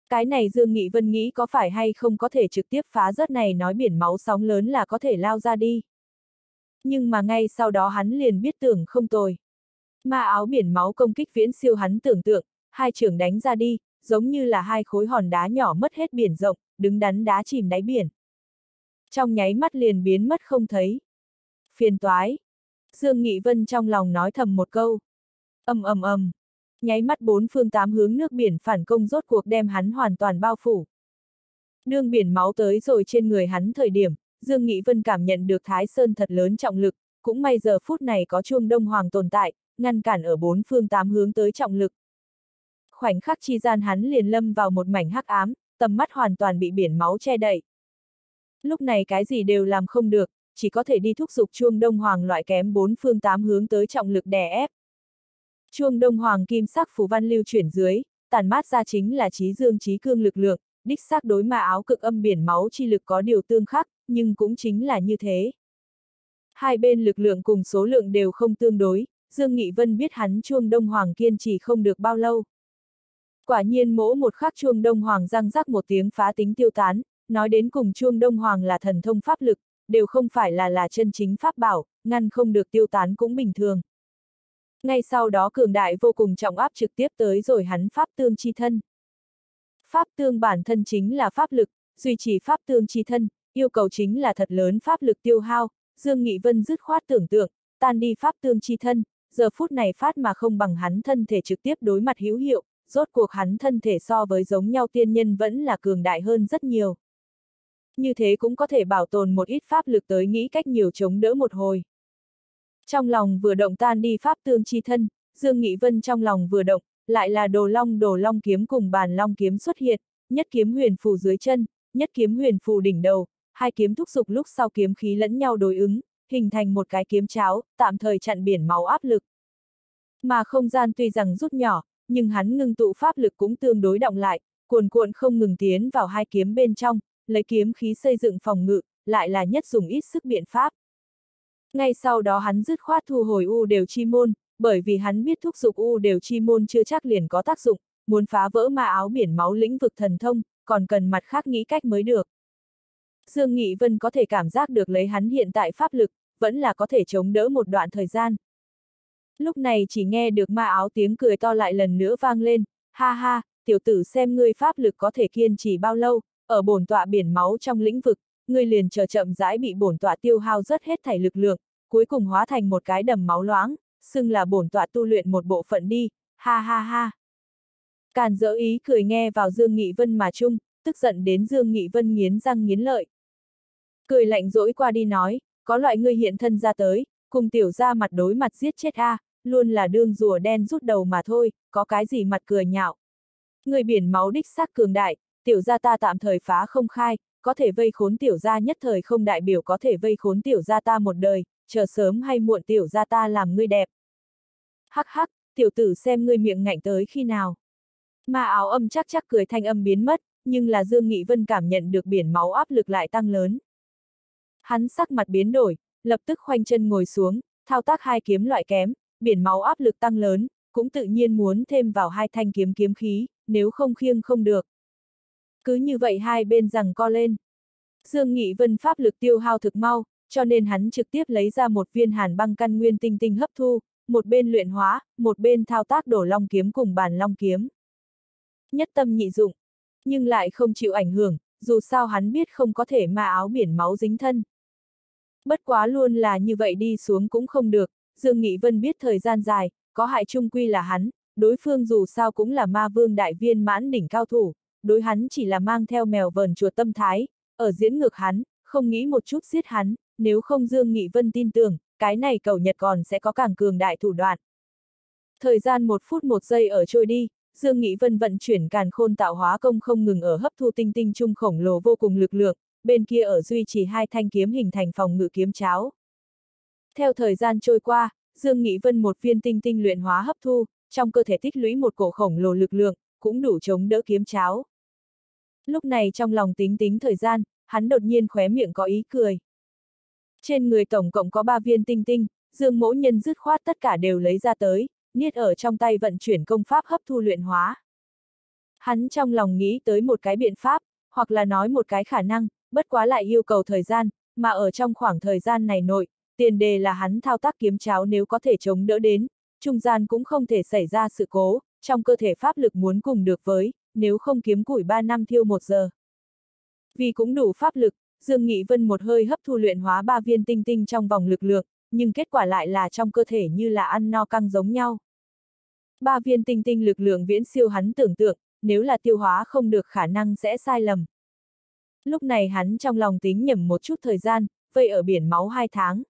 Cái này Dương Nghị Vân nghĩ có phải hay không có thể trực tiếp phá rớt này nói biển máu sóng lớn là có thể lao ra đi. Nhưng mà ngay sau đó hắn liền biết tưởng không tồi. Ma áo biển máu công kích viễn siêu hắn tưởng tượng, hai trường đánh ra đi, giống như là hai khối hòn đá nhỏ mất hết biển rộng, đứng đắn đá chìm đáy biển. Trong nháy mắt liền biến mất không thấy. Phiền toái. Dương Nghị Vân trong lòng nói thầm một câu. ầm ầm ầm. Nháy mắt bốn phương tám hướng nước biển phản công rốt cuộc đem hắn hoàn toàn bao phủ. Đương biển máu tới rồi trên người hắn thời điểm, Dương Nghị Vân cảm nhận được Thái Sơn thật lớn trọng lực, cũng may giờ phút này có chuông đông hoàng tồn tại, ngăn cản ở bốn phương tám hướng tới trọng lực. Khoảnh khắc chi gian hắn liền lâm vào một mảnh hắc ám, tầm mắt hoàn toàn bị biển máu che đậy. Lúc này cái gì đều làm không được, chỉ có thể đi thúc giục chuông đông hoàng loại kém bốn phương tám hướng tới trọng lực đè ép. Chuông đông hoàng kim sắc phù văn lưu chuyển dưới, tàn mát ra chính là trí dương trí cương lực lượng, đích xác đối mà áo cực âm biển máu chi lực có điều tương khắc, nhưng cũng chính là như thế. Hai bên lực lượng cùng số lượng đều không tương đối, Dương Nghị Vân biết hắn chuông đông hoàng kiên trì không được bao lâu. Quả nhiên mỗ một khắc chuông đông hoàng răng rắc một tiếng phá tính tiêu tán, nói đến cùng chuông đông hoàng là thần thông pháp lực, đều không phải là là chân chính pháp bảo, ngăn không được tiêu tán cũng bình thường. Ngay sau đó cường đại vô cùng trọng áp trực tiếp tới rồi hắn pháp tương chi thân. Pháp tương bản thân chính là pháp lực, duy trì pháp tương chi thân, yêu cầu chính là thật lớn pháp lực tiêu hao, Dương Nghị Vân dứt khoát tưởng tượng, tan đi pháp tương chi thân, giờ phút này phát mà không bằng hắn thân thể trực tiếp đối mặt hữu hiệu, rốt cuộc hắn thân thể so với giống nhau tiên nhân vẫn là cường đại hơn rất nhiều. Như thế cũng có thể bảo tồn một ít pháp lực tới nghĩ cách nhiều chống đỡ một hồi. Trong lòng vừa động tan đi pháp tương chi thân, Dương Nghị Vân trong lòng vừa động, lại là đồ long đồ long kiếm cùng bàn long kiếm xuất hiện, nhất kiếm huyền phù dưới chân, nhất kiếm huyền phù đỉnh đầu, hai kiếm thúc dục lúc sau kiếm khí lẫn nhau đối ứng, hình thành một cái kiếm cháo, tạm thời chặn biển máu áp lực. Mà không gian tuy rằng rút nhỏ, nhưng hắn ngưng tụ pháp lực cũng tương đối động lại, cuồn cuộn không ngừng tiến vào hai kiếm bên trong, lấy kiếm khí xây dựng phòng ngự, lại là nhất dùng ít sức biện pháp. Ngay sau đó hắn dứt khoát thu hồi U đều chi môn, bởi vì hắn biết thúc dục U đều chi môn chưa chắc liền có tác dụng, muốn phá vỡ ma áo biển máu lĩnh vực thần thông, còn cần mặt khác nghĩ cách mới được. Dương Nghị Vân có thể cảm giác được lấy hắn hiện tại pháp lực, vẫn là có thể chống đỡ một đoạn thời gian. Lúc này chỉ nghe được ma áo tiếng cười to lại lần nữa vang lên, ha ha, tiểu tử xem ngươi pháp lực có thể kiên trì bao lâu, ở bổn tọa biển máu trong lĩnh vực, ngươi liền chờ chậm rãi bị bổn tọa tiêu hao rất hết thảy lực lượng, cuối cùng hóa thành một cái đầm máu loãng, xưng là bổn tọa tu luyện một bộ phận đi, ha ha ha. Càn dỡ ý cười nghe vào Dương Nghị Vân mà chung, tức giận đến Dương Nghị Vân nghiến răng nghiến lợi. Cười lạnh dỗi qua đi nói, có loại ngươi hiện thân ra tới, cùng tiểu ra mặt đối mặt giết chết a, luôn là đương rùa đen rút đầu mà thôi, có cái gì mặt cười nhạo. Người biển máu đích xác cường đại, tiểu gia ta tạm thời phá không khai, có thể vây khốn tiểu gia nhất thời không đại biểu có thể vây khốn tiểu gia ta một đời, chờ sớm hay muộn tiểu gia ta làm ngươi đẹp. Hắc hắc, tiểu tử xem ngươi miệng ngạnh tới khi nào. Ma áo âm chắc chắc cười thanh âm biến mất, nhưng là Dương Nghị Vân cảm nhận được biển máu áp lực lại tăng lớn. Hắn sắc mặt biến đổi, lập tức khoanh chân ngồi xuống, thao tác hai kiếm loại kém, biển máu áp lực tăng lớn, cũng tự nhiên muốn thêm vào hai thanh kiếm kiếm khí, nếu không khiêng không được. Cứ như vậy hai bên rằng co lên. Dương Nghị Vân pháp lực tiêu hao thực mau, cho nên hắn trực tiếp lấy ra một viên hàn băng căn nguyên tinh tinh hấp thu, một bên luyện hóa, một bên thao tác đổ long kiếm cùng bàn long kiếm. Nhất tâm nhị dụng, nhưng lại không chịu ảnh hưởng, dù sao hắn biết không có thể ma áo biển máu dính thân. Bất quá luôn là như vậy đi xuống cũng không được, Dương Nghị Vân biết thời gian dài, có hại trung quy là hắn, đối phương dù sao cũng là ma vương đại viên mãn đỉnh cao thủ, đối hắn chỉ là mang theo mèo vờn chuột tâm thái, ở diễn ngược hắn, không nghĩ một chút giết hắn, nếu không Dương Nghị Vân tin tưởng, cái này cầu nhật còn sẽ có càng cường đại thủ đoạn. Thời gian một phút một giây ở trôi đi, Dương Nghị Vân vận chuyển càn khôn tạo hóa công không ngừng ở hấp thu tinh tinh trung khổng lồ vô cùng lực lượng, bên kia ở duy trì hai thanh kiếm hình thành phòng ngự kiếm cháo. Theo thời gian trôi qua, Dương Nghị Vân một viên tinh tinh luyện hóa hấp thu, trong cơ thể tích lũy một cổ khổng lồ lực lượng, cũng đủ chống đỡ kiếm cháo. Lúc này trong lòng tính tính thời gian, hắn đột nhiên khóe miệng có ý cười. Trên người tổng cộng có ba viên tinh tinh, Dương Mỗ Nhân dứt khoát tất cả đều lấy ra tới, niết ở trong tay vận chuyển công pháp hấp thu luyện hóa. Hắn trong lòng nghĩ tới một cái biện pháp, hoặc là nói một cái khả năng, bất quá lại yêu cầu thời gian, mà ở trong khoảng thời gian này nội, tiền đề là hắn thao tác kiếm cháo nếu có thể chống đỡ đến, trung gian cũng không thể xảy ra sự cố, trong cơ thể pháp lực muốn cùng được với, nếu không kiếm củi 3 năm thiêu 1 giờ. Vì cũng đủ pháp lực, Dương Nghị Vân một hơi hấp thu luyện hóa ba viên tinh tinh trong vòng lực lượng, nhưng kết quả lại là trong cơ thể như là ăn no căng giống nhau. Ba viên tinh tinh lực lượng viễn siêu hắn tưởng tượng, nếu là tiêu hóa không được khả năng sẽ sai lầm. Lúc này hắn trong lòng tính nhầm một chút thời gian, vây ở biển máu hai tháng.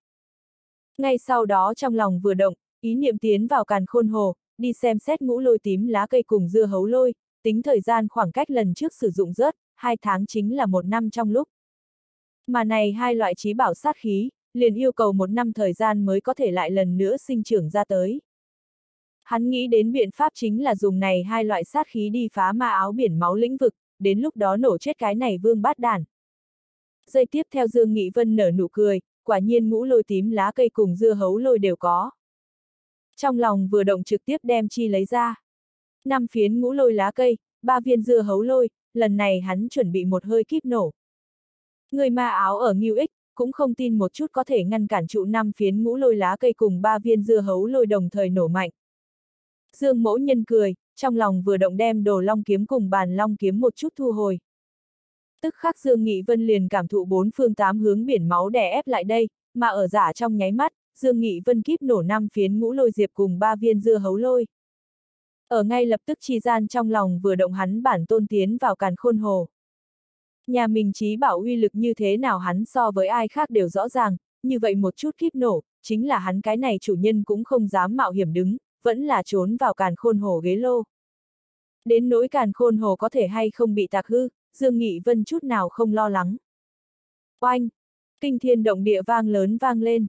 Ngay sau đó trong lòng vừa động, ý niệm tiến vào càn khôn hồ, đi xem xét ngũ lôi tím lá cây cùng dưa hấu lôi, tính thời gian khoảng cách lần trước sử dụng rớt, hai tháng chính là một năm trong lúc. Mà này hai loại trí bảo sát khí, liền yêu cầu một năm thời gian mới có thể lại lần nữa sinh trưởng ra tới. Hắn nghĩ đến biện pháp chính là dùng này hai loại sát khí đi phá ma áo biển máu lĩnh vực, đến lúc đó nổ chết cái này vương bát đàn. Giây tiếp theo Dương Nghị Vân nở nụ cười, quả nhiên ngũ lôi tím lá cây cùng dưa hấu lôi đều có. Trong lòng vừa động trực tiếp đem chi lấy ra. Năm phiến ngũ lôi lá cây, ba viên dưa hấu lôi, lần này hắn chuẩn bị một hơi kíp nổ. Người ma áo ở Nghiêu Ích, cũng không tin một chút có thể ngăn cản trụ năm phiến ngũ lôi lá cây cùng ba viên dưa hấu lôi đồng thời nổ mạnh. Dương mẫu nhân cười, trong lòng vừa động đem đồ long kiếm cùng bàn long kiếm một chút thu hồi. Tức khắc Dương Nghị Vân liền cảm thụ bốn phương tám hướng biển máu đè ép lại đây, mà ở giả trong nháy mắt, Dương Nghị Vân kíp nổ năm phiến ngũ lôi diệp cùng ba viên dưa hấu lôi. Ở ngay lập tức chi gian trong lòng vừa động hắn bản tôn tiến vào càn khôn hồ. Nhà mình trí bảo uy lực như thế nào hắn so với ai khác đều rõ ràng, như vậy một chút kíp nổ, chính là hắn cái này chủ nhân cũng không dám mạo hiểm đứng, vẫn là trốn vào càn khôn hồ ghế lô. Đến nỗi càn khôn hồ có thể hay không bị tạc hư, Dương Nghị Vân chút nào không lo lắng. Oanh! Kinh thiên động địa vang lớn vang lên.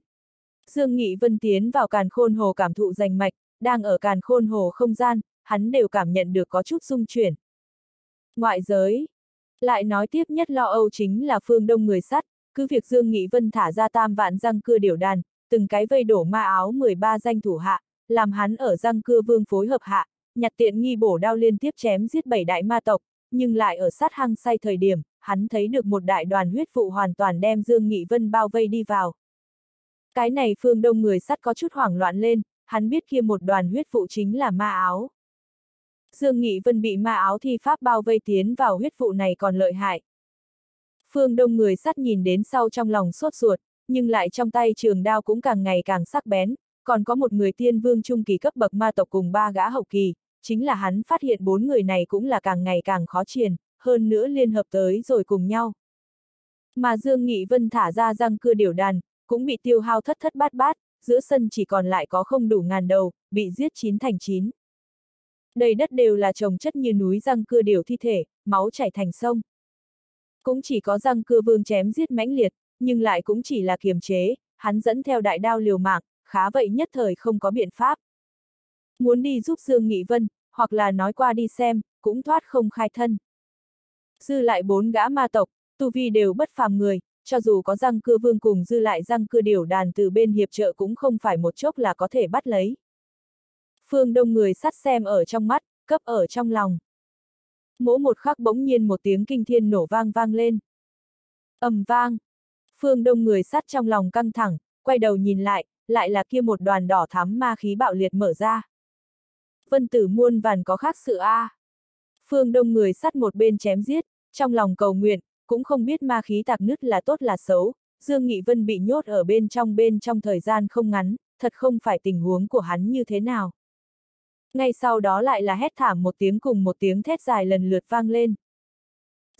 Dương Nghị Vân tiến vào càn khôn hồ cảm thụ rành mạch, đang ở càn khôn hồ không gian, hắn đều cảm nhận được có chút rung chuyển. Ngoại giới! Lại nói tiếp nhất lo âu chính là phương đông người sắt, cứ việc Dương Nghị Vân thả ra tam vạn răng cưa điểu đàn, từng cái vây đổ ma áo 13 danh thủ hạ, làm hắn ở răng cưa vương phối hợp hạ, nhặt tiện nghi bổ đao liên tiếp chém giết bảy đại ma tộc, nhưng lại ở sát hăng say thời điểm, hắn thấy được một đại đoàn huyết vụ hoàn toàn đem Dương Nghị Vân bao vây đi vào. Cái này phương đông người sắt có chút hoảng loạn lên, hắn biết kia một đoàn huyết vụ chính là ma áo. Dương Nghị Vân bị ma áo thi pháp bao vây tiến vào huyết vụ này còn lợi hại. Phương đông người sắt nhìn đến sau trong lòng sốt ruột, nhưng lại trong tay trường đao cũng càng ngày càng sắc bén, còn có một người tiên vương trung kỳ cấp bậc ma tộc cùng ba gã hậu kỳ, chính là hắn phát hiện bốn người này cũng là càng ngày càng khó triền, hơn nữa liên hợp tới rồi cùng nhau. Mà Dương Nghị Vân thả ra răng cưa điều đàn, cũng bị tiêu hao thất thất bát bát, giữa sân chỉ còn lại có không đủ ngàn đầu, bị giết chín thành chín. Đầy đất đều là trồng chất như núi răng cưa điều thi thể, máu chảy thành sông. Cũng chỉ có răng cưa vương chém giết mãnh liệt, nhưng lại cũng chỉ là kiềm chế, hắn dẫn theo đại đao liều mạng, khá vậy nhất thời không có biện pháp. Muốn đi giúp Dương Nghị Vân, hoặc là nói qua đi xem, cũng thoát không khai thân. Dư lại bốn gã ma tộc, tu vi đều bất phàm người, cho dù có răng cưa vương cùng dư lại răng cưa điều đàn từ bên hiệp trợ cũng không phải một chốc là có thể bắt lấy. Phương đông người sắt xem ở trong mắt, cấp ở trong lòng. Mỗi một khắc bỗng nhiên một tiếng kinh thiên nổ vang vang lên. ầm vang. Phương đông người sắt trong lòng căng thẳng, quay đầu nhìn lại, lại là kia một đoàn đỏ thắm ma khí bạo liệt mở ra. Vân tử muôn vàn có khác sự a. À. Phương đông người sắt một bên chém giết, trong lòng cầu nguyện, cũng không biết ma khí tạc nứt là tốt là xấu, Dương Nghị Vân bị nhốt ở bên trong bên trong thời gian không ngắn, thật không phải tình huống của hắn như thế nào. Ngay sau đó lại là hét thảm một tiếng cùng một tiếng thét dài lần lượt vang lên.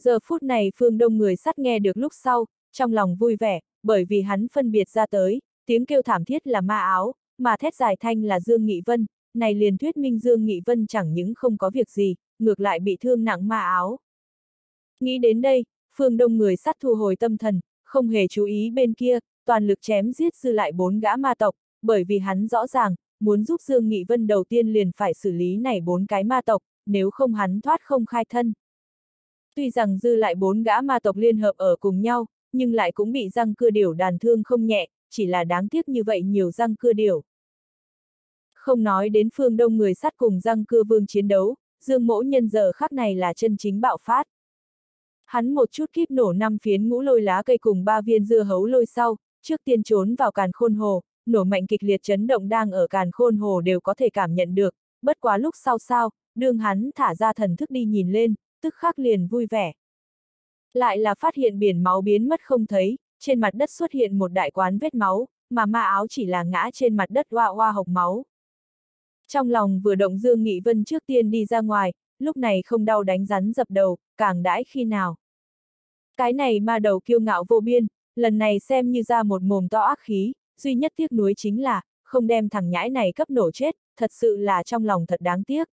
Giờ phút này phương đông người sắt nghe được lúc sau, trong lòng vui vẻ, bởi vì hắn phân biệt ra tới, tiếng kêu thảm thiết là ma áo, mà thét dài thanh là Dương Nghị Vân, này liền thuyết minh Dương Nghị Vân chẳng những không có việc gì, ngược lại bị thương nặng ma áo. Nghĩ đến đây, phương đông người sắt thu hồi tâm thần, không hề chú ý bên kia, toàn lực chém giết dư lại bốn gã ma tộc, bởi vì hắn rõ ràng, muốn giúp Dương Nghị Vân đầu tiên liền phải xử lý này bốn cái ma tộc, nếu không hắn thoát không khai thân. Tuy rằng dư lại bốn gã ma tộc liên hợp ở cùng nhau, nhưng lại cũng bị răng cưa điểu đàn thương không nhẹ, chỉ là đáng tiếc như vậy nhiều răng cưa điểu. Không nói đến phương đông người sát cùng răng cưa vương chiến đấu, Dương mỗ nhân giờ khắc này là chân chính bạo phát. Hắn một chút kíp nổ năm phiến ngũ lôi lá cây cùng ba viên dưa hấu lôi sau, trước tiên trốn vào càn khôn hồ, nổ mạnh kịch liệt chấn động đang ở càn khôn hồ đều có thể cảm nhận được, bất quá lúc sau sao, đương hắn thả ra thần thức đi nhìn lên, tức khắc liền vui vẻ. Lại là phát hiện biển máu biến mất không thấy, trên mặt đất xuất hiện một đại quán vết máu, mà ma áo chỉ là ngã trên mặt đất hoa hoa hộc máu. Trong lòng vừa động Dương Nghị Vân trước tiên đi ra ngoài, lúc này không đau đánh rắn dập đầu, càng đãi khi nào. Cái này ma đầu kiêu ngạo vô biên, lần này xem như ra một mồm to ác khí, duy nhất tiếc nuối chính là, không đem thằng nhãi này cấp nổ chết, thật sự là trong lòng thật đáng tiếc.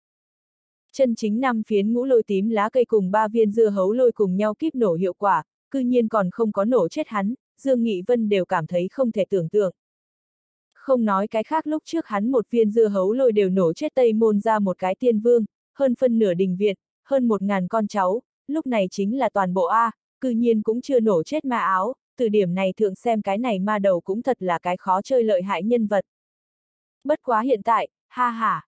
Chân chính năm phiến ngũ lôi tím lá cây cùng ba viên dưa hấu lôi cùng nhau kíp nổ hiệu quả, cư nhiên còn không có nổ chết hắn, Dương Nghị Vân đều cảm thấy không thể tưởng tượng. Không nói cái khác lúc trước hắn một viên dưa hấu lôi đều nổ chết Tây Môn ra một cái tiên vương, hơn phân nửa đình viện, hơn một ngàn con cháu, lúc này chính là toàn bộ A, cư nhiên cũng chưa nổ chết ma áo, từ điểm này thượng xem cái này ma đầu cũng thật là cái khó chơi lợi hại nhân vật. Bất quá hiện tại, ha ha.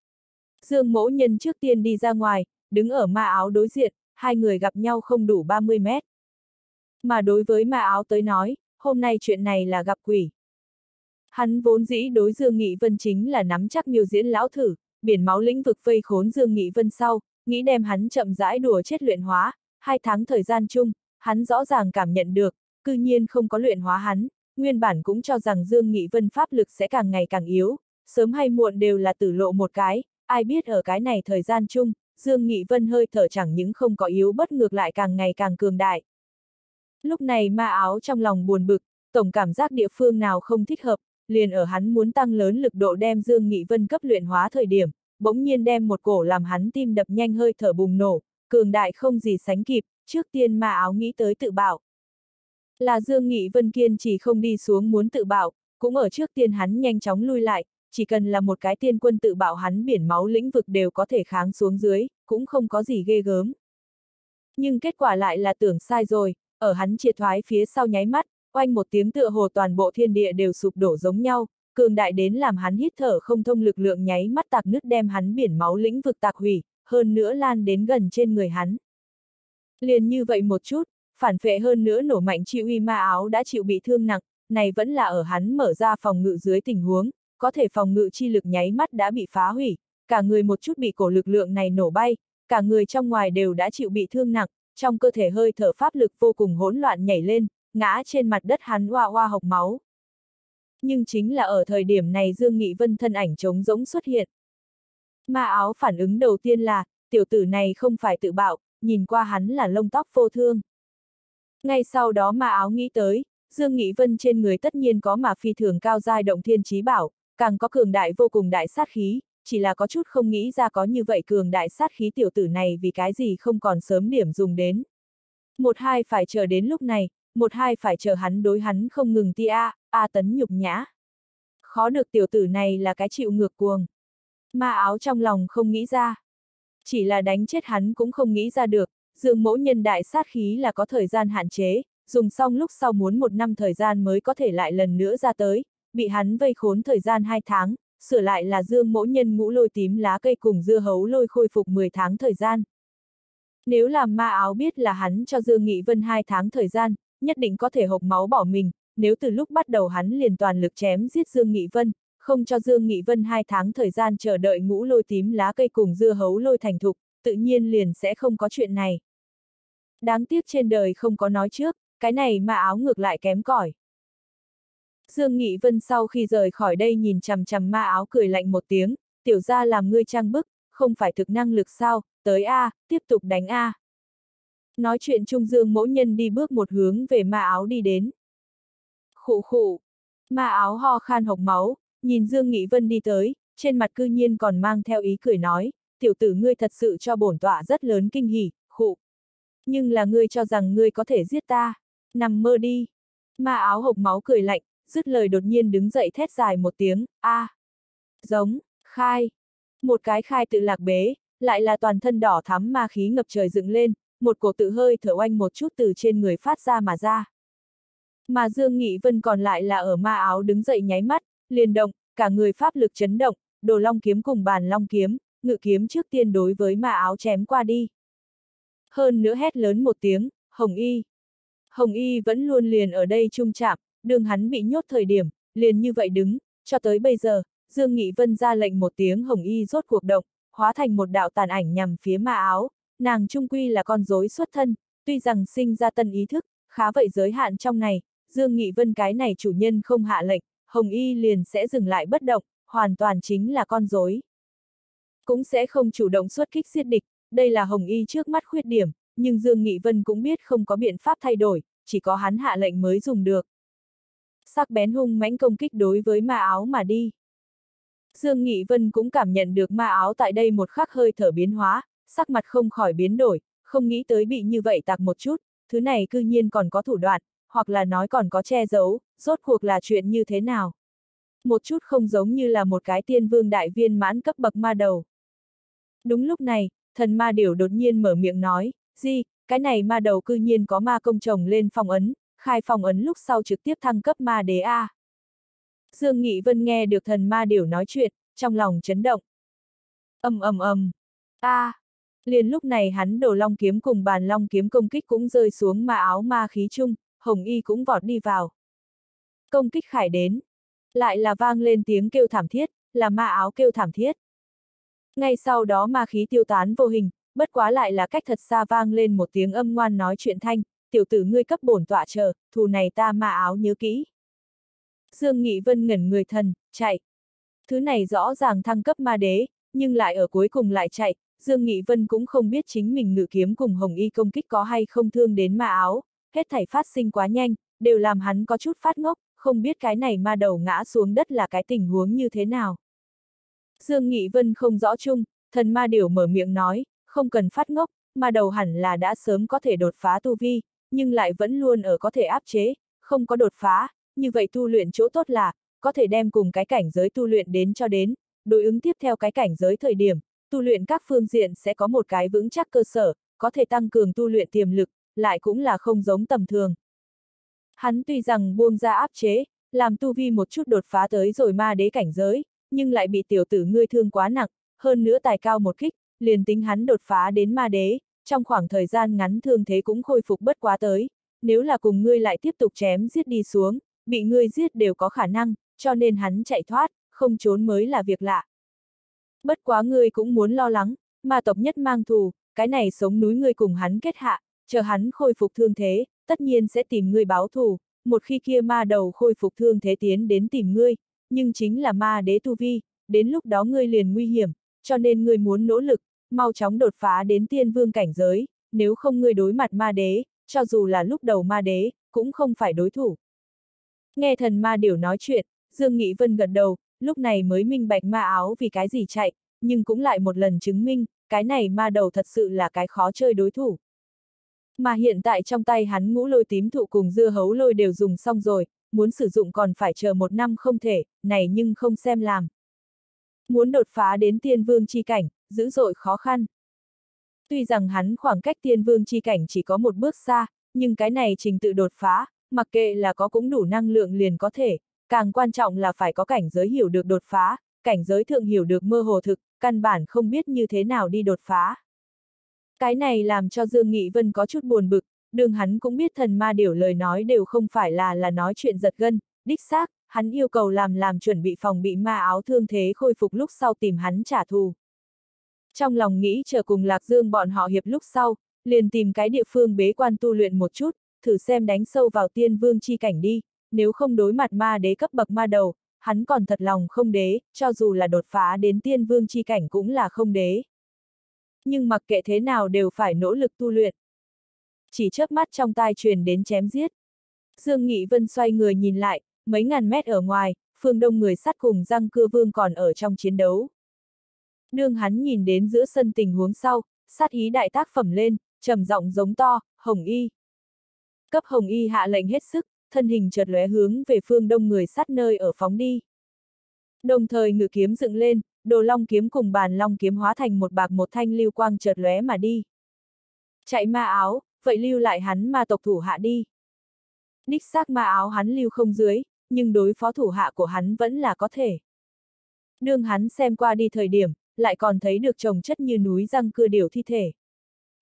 Dương mẫu nhân trước tiên đi ra ngoài, đứng ở ma áo đối diện, hai người gặp nhau không đủ 30 mét. Mà đối với ma áo tới nói, hôm nay chuyện này là gặp quỷ. Hắn vốn dĩ đối Dương Nghị Vân chính là nắm chắc miêu diễn lão thử, biển máu lĩnh vực vây khốn Dương Nghị Vân sau, nghĩ đem hắn chậm rãi đùa chết luyện hóa, hai tháng thời gian chung, hắn rõ ràng cảm nhận được, cư nhiên không có luyện hóa hắn, nguyên bản cũng cho rằng Dương Nghị Vân pháp lực sẽ càng ngày càng yếu, sớm hay muộn đều là tử lộ một cái, ai biết ở cái này thời gian chung, Dương Nghị Vân hơi thở chẳng những không có yếu bất ngược lại càng ngày càng cường đại. Lúc này ma áo trong lòng buồn bực, tổng cảm giác địa phương nào không thích hợp, liền ở hắn muốn tăng lớn lực độ đem Dương Nghị Vân cấp luyện hóa thời điểm, bỗng nhiên đem một cổ làm hắn tim đập nhanh hơi thở bùng nổ, cường đại không gì sánh kịp, trước tiên ma áo nghĩ tới tự bảo. Là Dương Nghị Vân kiên chỉ không đi xuống muốn tự bảo, cũng ở trước tiên hắn nhanh chóng lui lại, chỉ cần là một cái tiên quân tự bảo hắn biển máu lĩnh vực đều có thể kháng xuống dưới, cũng không có gì ghê gớm. Nhưng kết quả lại là tưởng sai rồi, ở hắn triệt thoái phía sau nháy mắt, oanh một tiếng tựa hồ toàn bộ thiên địa đều sụp đổ giống nhau, cường đại đến làm hắn hít thở không thông lực lượng nháy mắt tạc nứt đem hắn biển máu lĩnh vực tạc hủy, hơn nữa lan đến gần trên người hắn. Liền như vậy một chút, phản phệ hơn nữa nổ mạnh chi uy ma áo đã chịu bị thương nặng, này vẫn là ở hắn mở ra phòng ngự dưới tình huống, có thể phòng ngự chi lực nháy mắt đã bị phá hủy, cả người một chút bị cổ lực lượng này nổ bay, cả người trong ngoài đều đã chịu bị thương nặng, trong cơ thể hơi thở pháp lực vô cùng hỗn loạn nhảy lên, ngã trên mặt đất hắn hoa hoa hộc máu. Nhưng chính là ở thời điểm này Dương Nghị Vân thân ảnh trống rỗng xuất hiện. Ma áo phản ứng đầu tiên là, tiểu tử này không phải tự bạo, nhìn qua hắn là lông tóc vô thương. Ngay sau đó mà áo nghĩ tới, Dương Nghị Vân trên người tất nhiên có mà phi thường cao giai động thiên trí bảo, càng có cường đại vô cùng đại sát khí, chỉ là có chút không nghĩ ra có như vậy cường đại sát khí tiểu tử này vì cái gì không còn sớm điểm dùng đến. Một hai phải chờ đến lúc này, một hai phải chờ hắn đối hắn không ngừng tia, a tấn nhục nhã. Khó được tiểu tử này là cái chịu ngược cuồng. Ma áo trong lòng không nghĩ ra. Chỉ là đánh chết hắn cũng không nghĩ ra được, dương mẫu nhân đại sát khí là có thời gian hạn chế, dùng xong lúc sau muốn một năm thời gian mới có thể lại lần nữa ra tới, bị hắn vây khốn thời gian hai tháng, sửa lại là dương mẫu nhân ngũ lôi tím lá cây cùng dưa hấu lôi khôi phục 10 tháng thời gian. Nếu làm ma áo biết là hắn cho Dương Nghị Vân hai tháng thời gian, nhất định có thể hộc máu bỏ mình, nếu từ lúc bắt đầu hắn liền toàn lực chém giết Dương Nghị Vân, không cho Dương Nghị Vân hai tháng thời gian chờ đợi ngũ lôi tím lá cây cùng dưa hấu lôi thành thục, tự nhiên liền sẽ không có chuyện này. Đáng tiếc trên đời không có nói trước, cái này mà áo ngược lại kém cỏi. Dương Nghị Vân sau khi rời khỏi đây nhìn chằm chằm ma áo cười lạnh một tiếng, tiểu ra làm ngươi trang bức, không phải thực năng lực sao, tới A, tiếp tục đánh A. Nói chuyện Trung Dương mẫu nhân đi bước một hướng về ma áo đi đến. Khụ khụ, ma áo ho khan hộc máu, nhìn Dương Nghị Vân đi tới, trên mặt cư nhiên còn mang theo ý cười nói, tiểu tử ngươi thật sự cho bổn tọa rất lớn kinh hỉ, khụ. Nhưng là ngươi cho rằng ngươi có thể giết ta, nằm mơ đi. Ma áo hộc máu cười lạnh, dứt lời đột nhiên đứng dậy thét dài một tiếng, a, à. giống, khai. Một cái khai tự lạc bế, lại là toàn thân đỏ thắm ma khí ngập trời dựng lên, một cổ tự hơi thở oanh một chút từ trên người phát ra mà ra. Mà Dương Nghị Vân còn lại là ở ma áo đứng dậy nháy mắt, liền động, cả người pháp lực chấn động, đồ long kiếm cùng bàn long kiếm, ngự kiếm trước tiên đối với ma áo chém qua đi. Hơn nữa hét lớn một tiếng, Hồng Y. Hồng Y vẫn luôn liền ở đây trung chạm, đường hắn bị nhốt thời điểm, liền như vậy đứng, cho tới bây giờ, Dương Nghị Vân ra lệnh một tiếng hồng y rốt cuộc động, hóa thành một đạo tàn ảnh nhằm phía ma áo, nàng trung quy là con rối xuất thân, tuy rằng sinh ra tân ý thức, khá vậy giới hạn trong này, Dương Nghị Vân cái này chủ nhân không hạ lệnh, hồng y liền sẽ dừng lại bất động, hoàn toàn chính là con rối. Cũng sẽ không chủ động xuất kích giết địch, đây là hồng y trước mắt khuyết điểm, nhưng Dương Nghị Vân cũng biết không có biện pháp thay đổi, chỉ có hắn hạ lệnh mới dùng được. Sắc bén hung mãnh công kích đối với ma áo mà đi. Dương Nghị Vân cũng cảm nhận được ma áo tại đây một khắc hơi thở biến hóa, sắc mặt không khỏi biến đổi, không nghĩ tới bị như vậy tạc một chút, thứ này cư nhiên còn có thủ đoạn, hoặc là nói còn có che giấu, rốt cuộc là chuyện như thế nào. Một chút không giống như là một cái tiên vương đại viên mãn cấp bậc ma đầu. Đúng lúc này, thần ma điểu đột nhiên mở miệng nói, gì, cái này ma đầu cư nhiên có ma công chồng lên phong ấn, khai phong ấn lúc sau trực tiếp thăng cấp ma đế A. Dương Nghị Vân nghe được thần ma điểu nói chuyện, trong lòng chấn động. ầm ầm ầm, a, liền lúc này hắn đổ long kiếm cùng bàn long kiếm công kích cũng rơi xuống ma áo ma khí chung, hồng y cũng vọt đi vào. Công kích khải đến, lại là vang lên tiếng kêu thảm thiết, là ma áo kêu thảm thiết. Ngay sau đó ma khí tiêu tán vô hình, bất quá lại là cách thật xa vang lên một tiếng âm ngoan nói chuyện thanh, tiểu tử ngươi cấp bổn tọa chờ, thù này ta ma áo nhớ kỹ. Dương Nghị Vân ngẩn người thần, chạy. Thứ này rõ ràng thăng cấp ma đế, nhưng lại ở cuối cùng lại chạy, Dương Nghị Vân cũng không biết chính mình ngự kiếm cùng Hồng Y công kích có hay không thương đến ma áo, hết thảy phát sinh quá nhanh, đều làm hắn có chút phát ngốc, không biết cái này ma đầu ngã xuống đất là cái tình huống như thế nào. Dương Nghị Vân không rõ chung, thần ma điểu mở miệng nói, không cần phát ngốc, ma đầu hẳn là đã sớm có thể đột phá tu vi, nhưng lại vẫn luôn ở có thể áp chế, không có đột phá, như vậy tu luyện chỗ tốt là, có thể đem cùng cái cảnh giới tu luyện đến cho đến, đối ứng tiếp theo cái cảnh giới thời điểm, tu luyện các phương diện sẽ có một cái vững chắc cơ sở, có thể tăng cường tu luyện tiềm lực, lại cũng là không giống tầm thường. Hắn tuy rằng buông ra áp chế, làm tu vi một chút đột phá tới rồi ma đế cảnh giới, nhưng lại bị tiểu tử ngươi thương quá nặng, hơn nữa tài cao một kích, liền tính hắn đột phá đến ma đế, trong khoảng thời gian ngắn thương thế cũng khôi phục bất quá tới, nếu là cùng ngươi lại tiếp tục chém giết đi xuống, bị ngươi giết đều có khả năng, cho nên hắn chạy thoát, không trốn mới là việc lạ. Bất quá ngươi cũng muốn lo lắng, ma tộc nhất mang thù, cái này sống núi ngươi cùng hắn kết hạ, chờ hắn khôi phục thương thế, tất nhiên sẽ tìm ngươi báo thù, một khi kia ma đầu khôi phục thương thế tiến đến tìm ngươi, nhưng chính là ma đế tu vi, đến lúc đó ngươi liền nguy hiểm, cho nên ngươi muốn nỗ lực, mau chóng đột phá đến tiên vương cảnh giới, nếu không ngươi đối mặt ma đế, cho dù là lúc đầu ma đế, cũng không phải đối thủ. Nghe thần ma điểu nói chuyện, Dương Nghị Vân gật đầu, lúc này mới minh bạch ma áo vì cái gì chạy, nhưng cũng lại một lần chứng minh, cái này ma đầu thật sự là cái khó chơi đối thủ. Mà hiện tại trong tay hắn ngũ lôi tím thụ cùng dưa hấu lôi đều dùng xong rồi, muốn sử dụng còn phải chờ một năm không thể, này nhưng không xem làm. Muốn đột phá đến tiên vương chi cảnh, dữ dội khó khăn. Tuy rằng hắn khoảng cách tiên vương chi cảnh chỉ có một bước xa, nhưng cái này trình tự đột phá, mặc kệ là có cũng đủ năng lượng liền có thể, càng quan trọng là phải có cảnh giới hiểu được đột phá, cảnh giới thượng hiểu được mơ hồ thực, căn bản không biết như thế nào đi đột phá. Cái này làm cho Dương Nghị Vân có chút buồn bực, đường hắn cũng biết thần ma điểu lời nói đều không phải là là nói chuyện giật gân, đích xác, hắn yêu cầu làm làm chuẩn bị phòng bị ma áo thương thế khôi phục lúc sau tìm hắn trả thù. Trong lòng nghĩ chờ cùng Lạc Dương bọn họ hiệp lúc sau, liền tìm cái địa phương bế quan tu luyện một chút, thử xem đánh sâu vào tiên vương chi cảnh đi, nếu không đối mặt ma đế cấp bậc ma đầu, hắn còn thật lòng không đế, cho dù là đột phá đến tiên vương chi cảnh cũng là không đế. Nhưng mặc kệ thế nào đều phải nỗ lực tu luyện. Chỉ chớp mắt trong tai truyền đến chém giết. Dương Nghị Vân xoay người nhìn lại, mấy ngàn mét ở ngoài, phương đông người sắt cùng răng cưa vương còn ở trong chiến đấu. Đương hắn nhìn đến giữa sân tình huống sau, sát ý đại tác phẩm lên, trầm giọng giống to, hồng y. Cấp hồng y hạ lệnh hết sức, thân hình chợt lóe hướng về phương đông người sắt nơi ở phóng đi. Đồng thời ngự kiếm dựng lên, đồ long kiếm cùng bàn long kiếm hóa thành một bạc một thanh lưu quang chợt lóe mà đi. Chạy ma áo, vậy lưu lại hắn ma tộc thủ hạ đi. Đích xác ma áo hắn lưu không dưới, nhưng đối phó thủ hạ của hắn vẫn là có thể. Đương hắn xem qua đi thời điểm, lại còn thấy được trồng chất như núi răng cưa điểu thi thể.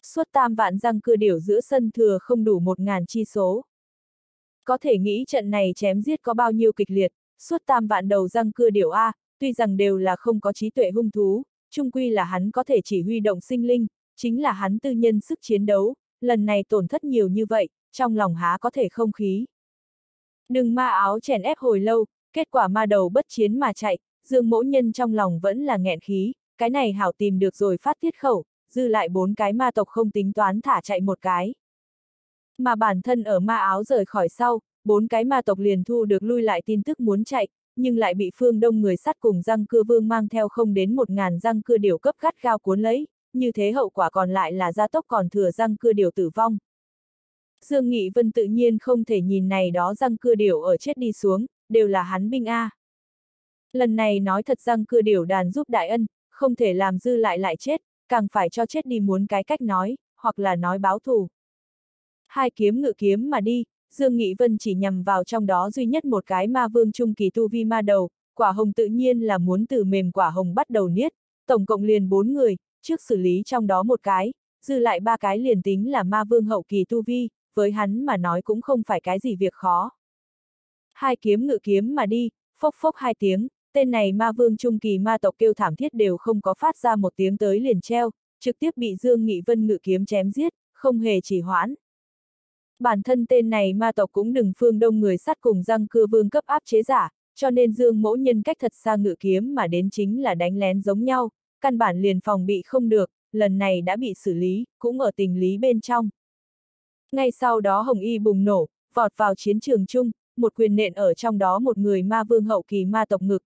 Suốt tam vạn răng cưa điểu giữa sân thừa không đủ một ngàn chi số. Có thể nghĩ trận này chém giết có bao nhiêu kịch liệt, suốt tam vạn đầu răng cưa điểu A, tuy rằng đều là không có trí tuệ hung thú, chung quy là hắn có thể chỉ huy động sinh linh, chính là hắn tư nhân sức chiến đấu, lần này tổn thất nhiều như vậy, trong lòng há có thể không khí. Đừng ma áo chèn ép hồi lâu, kết quả ma đầu bất chiến mà chạy, dương mỗ nhân trong lòng vẫn là nghẹn khí, cái này hảo tìm được rồi phát tiết khẩu, dư lại bốn cái ma tộc không tính toán thả chạy một cái. Mà bản thân ở ma áo rời khỏi sau, bốn cái ma tộc liền thu được lui lại tin tức muốn chạy, nhưng lại bị phương đông người sắt cùng răng cưa vương mang theo không đến một ngàn răng cưa điều cấp gắt gao cuốn lấy, như thế hậu quả còn lại là gia tốc còn thừa răng cưa điều tử vong. Dương Nghị Vân tự nhiên không thể nhìn này đó răng cưa điều ở chết đi xuống, đều là hắn binh A. Lần này nói thật răng cưa điều đàn giúp đại ân, không thể làm dư lại lại chết, càng phải cho chết đi muốn cái cách nói, hoặc là nói báo thù. Hai kiếm ngự kiếm mà đi, Dương Nghị Vân chỉ nhằm vào trong đó duy nhất một cái ma vương trung kỳ tu vi ma đầu, quả hồng tự nhiên là muốn từ mềm quả hồng bắt đầu niết, tổng cộng liền bốn người, trước xử lý trong đó một cái, dư lại ba cái liền tính là ma vương hậu kỳ tu vi, với hắn mà nói cũng không phải cái gì việc khó. Hai kiếm ngự kiếm mà đi, phốc phốc hai tiếng, tên này ma vương trung kỳ ma tộc kêu thảm thiết đều không có phát ra một tiếng tới liền treo, trực tiếp bị Dương Nghị Vân ngự kiếm chém giết, không hề chỉ hoãn. Bản thân tên này ma tộc cũng đừng phương đông người sát cùng răng cưa vương cấp áp chế giả, cho nên Dương mẫu nhân cách thật xa ngự kiếm mà đến chính là đánh lén giống nhau, căn bản liền phòng bị không được, lần này đã bị xử lý, cũng ở tình lý bên trong. Ngay sau đó Hồng Y bùng nổ, vọt vào chiến trường chung, một quyền nện ở trong đó một người ma vương hậu kỳ ma tộc ngực.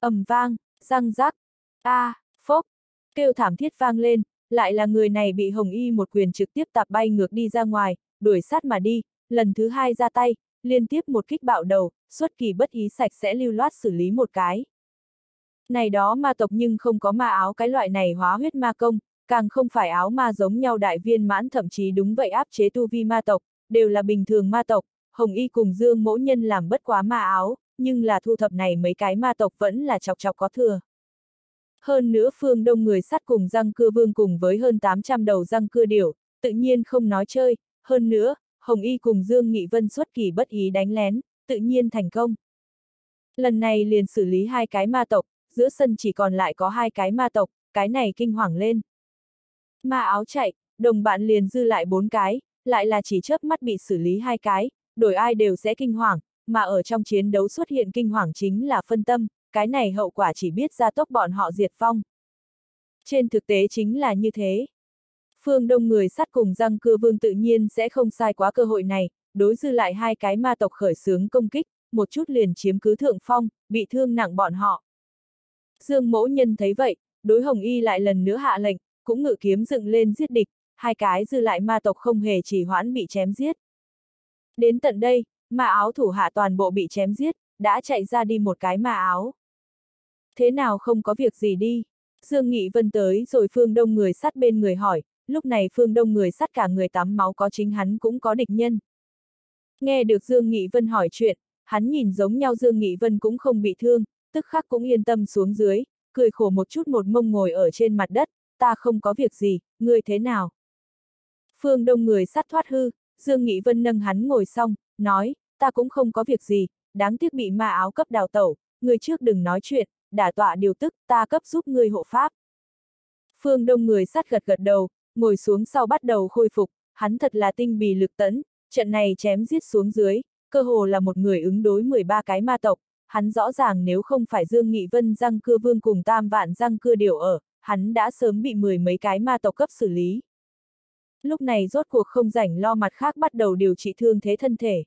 ầm vang, răng rắc, a, à, phốc, kêu thảm thiết vang lên, lại là người này bị Hồng Y một quyền trực tiếp tạp bay ngược đi ra ngoài, đuổi sát mà đi, lần thứ hai ra tay, liên tiếp một kích bạo đầu, xuất kỳ bất ý sạch sẽ lưu loát xử lý một cái. Này đó ma tộc nhưng không có ma áo cái loại này hóa huyết ma công, càng không phải áo ma giống nhau đại viên mãn thậm chí đúng vậy áp chế tu vi ma tộc, đều là bình thường ma tộc, Hồng Y cùng Dương mỗ nhân làm bất quá ma áo, nhưng là thu thập này mấy cái ma tộc vẫn là chọc chọc có thừa. Hơn nữa phương đông người sắt cùng răng cưa vương cùng với hơn 800 đầu răng cưa điểu, tự nhiên không nói chơi, hơn nữa, Hồng Y cùng Dương Nghị Vân xuất kỳ bất ý đánh lén, tự nhiên thành công. Lần này liền xử lý hai cái ma tộc, giữa sân chỉ còn lại có hai cái ma tộc, cái này kinh hoàng lên. Ma áo chạy, đồng bạn liền dư lại bốn cái, lại là chỉ chớp mắt bị xử lý hai cái, đổi ai đều sẽ kinh hoàng, mà ở trong chiến đấu xuất hiện kinh hoàng chính là phân tâm, cái này hậu quả chỉ biết ra tốc bọn họ diệt vong. Trên thực tế chính là như thế. Phương Đông người sát cùng răng cưa vương tự nhiên sẽ không sai quá cơ hội này, đối dư lại hai cái ma tộc khởi xướng công kích, một chút liền chiếm cứ thượng phong, bị thương nặng bọn họ. Dương mẫu nhân thấy vậy, đối hồng y lại lần nữa hạ lệnh, cũng ngự kiếm dựng lên giết địch, hai cái dư lại ma tộc không hề chỉ hoãn bị chém giết. Đến tận đây, ma áo thủ hạ toàn bộ bị chém giết, đã chạy ra đi một cái ma áo. Thế nào không có việc gì đi? Dương Nghị Vân tới rồi phương đông người sát bên người hỏi, lúc này phương đông người sát cả người tắm máu có chính hắn cũng có địch nhân. Nghe được Dương Nghị Vân hỏi chuyện, hắn nhìn giống nhau Dương Nghị Vân cũng không bị thương, tức khắc cũng yên tâm xuống dưới, cười khổ một chút một mông ngồi ở trên mặt đất, ta không có việc gì, ngươi thế nào? Phương đông người sắt thoát hư, Dương Nghị Vân nâng hắn ngồi xong, nói, ta cũng không có việc gì, đáng tiếc bị ma áo cấp đào tẩu, người trước đừng nói chuyện, đả tọa điều tức, ta cấp giúp ngươi hộ pháp. Phương đông người sắt gật gật đầu, ngồi xuống sau bắt đầu khôi phục, hắn thật là tinh bì lực tấn, trận này chém giết xuống dưới, cơ hồ là một người ứng đối 13 cái ma tộc, hắn rõ ràng nếu không phải Dương Nghị Vân răng cưa vương cùng tam vạn răng cưa điều ở, hắn đã sớm bị mười mấy cái ma tộc cấp xử lý. Lúc này rốt cuộc không rảnh lo mặt khác bắt đầu điều trị thương thế thân thể.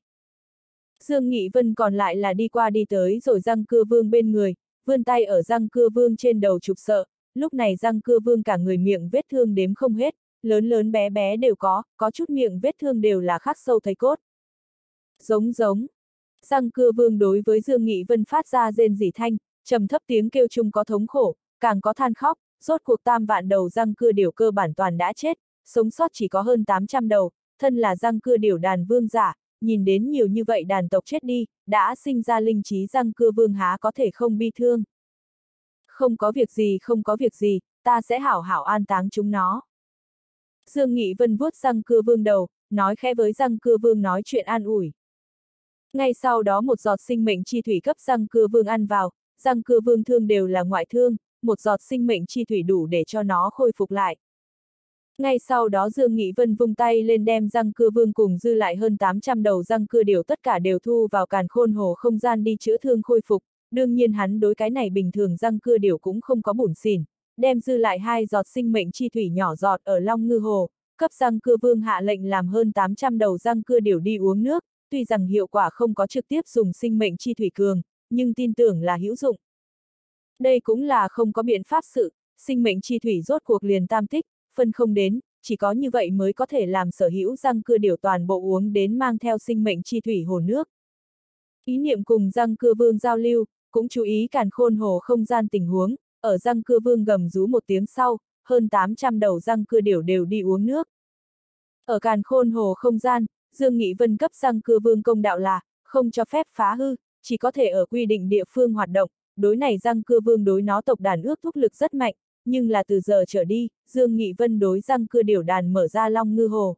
Dương Nghị Vân còn lại là đi qua đi tới rồi răng cưa vương bên người, vươn tay ở răng cưa vương trên đầu chụp sợ, lúc này răng cưa vương cả người miệng vết thương đếm không hết, lớn lớn bé bé đều có, có chút miệng vết thương đều là khắc sâu thấy cốt. Giống giống. Răng cưa vương đối với Dương Nghị Vân phát ra rên rỉ thanh, trầm thấp tiếng kêu chung có thống khổ, càng có than khóc, rốt cuộc tam vạn đầu răng cưa điều cơ bản toàn đã chết, sống sót chỉ có hơn 800 đầu, thân là răng cưa điều đàn vương giả, nhìn đến nhiều như vậy đàn tộc chết đi, đã sinh ra linh trí răng cưa vương há có thể không bi thương. Không có việc gì không có việc gì, ta sẽ hảo hảo an táng chúng nó. Dương Nghị Vân vuốt răng cưa vương đầu, nói khẽ với răng cưa vương nói chuyện an ủi. Ngay sau đó một giọt sinh mệnh chi thủy cấp răng cưa vương ăn vào, răng cưa vương thương đều là ngoại thương, một giọt sinh mệnh chi thủy đủ để cho nó khôi phục lại. Ngay sau đó Dương Nghị Vân vung tay lên đem răng cưa vương cùng dư lại hơn 800 đầu răng cưa điều tất cả đều thu vào càn khôn hồ không gian đi chữa thương khôi phục, đương nhiên hắn đối cái này bình thường răng cưa điều cũng không có bủn xỉn, đem dư lại hai giọt sinh mệnh chi thủy nhỏ giọt ở Long Ngư Hồ, cấp răng cưa vương hạ lệnh làm hơn 800 đầu răng cưa điều đi uống nước, tuy rằng hiệu quả không có trực tiếp dùng sinh mệnh chi thủy cường, nhưng tin tưởng là hữu dụng. Đây cũng là không có biện pháp sự, sinh mệnh chi thủy rốt cuộc liền tam tích, phân không đến, chỉ có như vậy mới có thể làm sở hữu răng cưa điều toàn bộ uống đến mang theo sinh mệnh chi thủy hồ nước. Ý niệm cùng răng cưa vương giao lưu, cũng chú ý càn khôn hồ không gian tình huống, ở răng cưa vương gầm rú một tiếng sau, hơn 800 đầu răng cưa điểu đều đi uống nước. Ở càn khôn hồ không gian, Dương Nghị Vân cấp răng cưa vương công đạo là, không cho phép phá hư, chỉ có thể ở quy định địa phương hoạt động, đối này răng cưa vương đối nó tộc đàn ước thúc lực rất mạnh, nhưng là từ giờ trở đi, Dương Nghị Vân đối răng cưa điểu đàn mở ra long ngư hồ.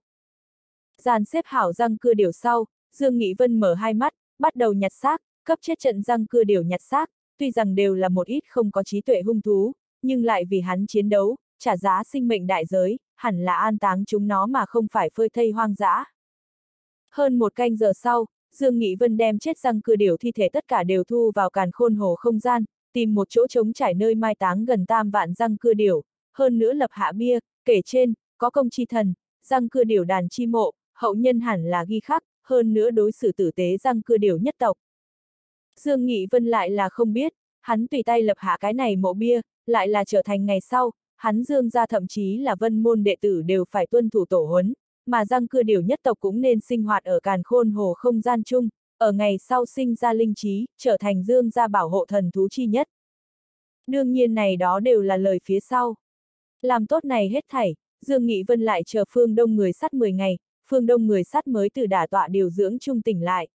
Giàn xếp hảo răng cưa điểu sau, Dương Nghị Vân mở hai mắt, bắt đầu nhặt xác, cấp chết trận răng cưa điểu nhặt xác, tuy rằng đều là một ít không có trí tuệ hung thú, nhưng lại vì hắn chiến đấu, trả giá sinh mệnh đại giới, hẳn là an táng chúng nó mà không phải phơi thây hoang dã. Hơn một canh giờ sau, Dương Nghị Vân đem chết răng cưa điều thi thể tất cả đều thu vào càn khôn hồ không gian, tìm một chỗ trống trải nơi mai táng gần tam vạn răng cưa điều hơn nữa lập hạ bia, kể trên, có công chi thần, răng cưa điều đàn chi mộ, hậu nhân hẳn là ghi khắc, hơn nữa đối xử tử tế răng cưa điều nhất tộc. Dương Nghị Vân lại là không biết, hắn tùy tay lập hạ cái này mộ bia, lại là trở thành ngày sau, hắn dương ra thậm chí là vân môn đệ tử đều phải tuân thủ tổ huấn, mà răng cưa điều nhất tộc cũng nên sinh hoạt ở càn khôn hồ không gian chung, ở ngày sau sinh ra linh trí, trở thành dương gia bảo hộ thần thú chi nhất. Đương nhiên này đó đều là lời phía sau. Làm tốt này hết thảy, Dương Nghị Vân lại chờ phương đông người sắt 10 ngày, phương đông người sắt mới từ đả tọa điều dưỡng trung tỉnh lại.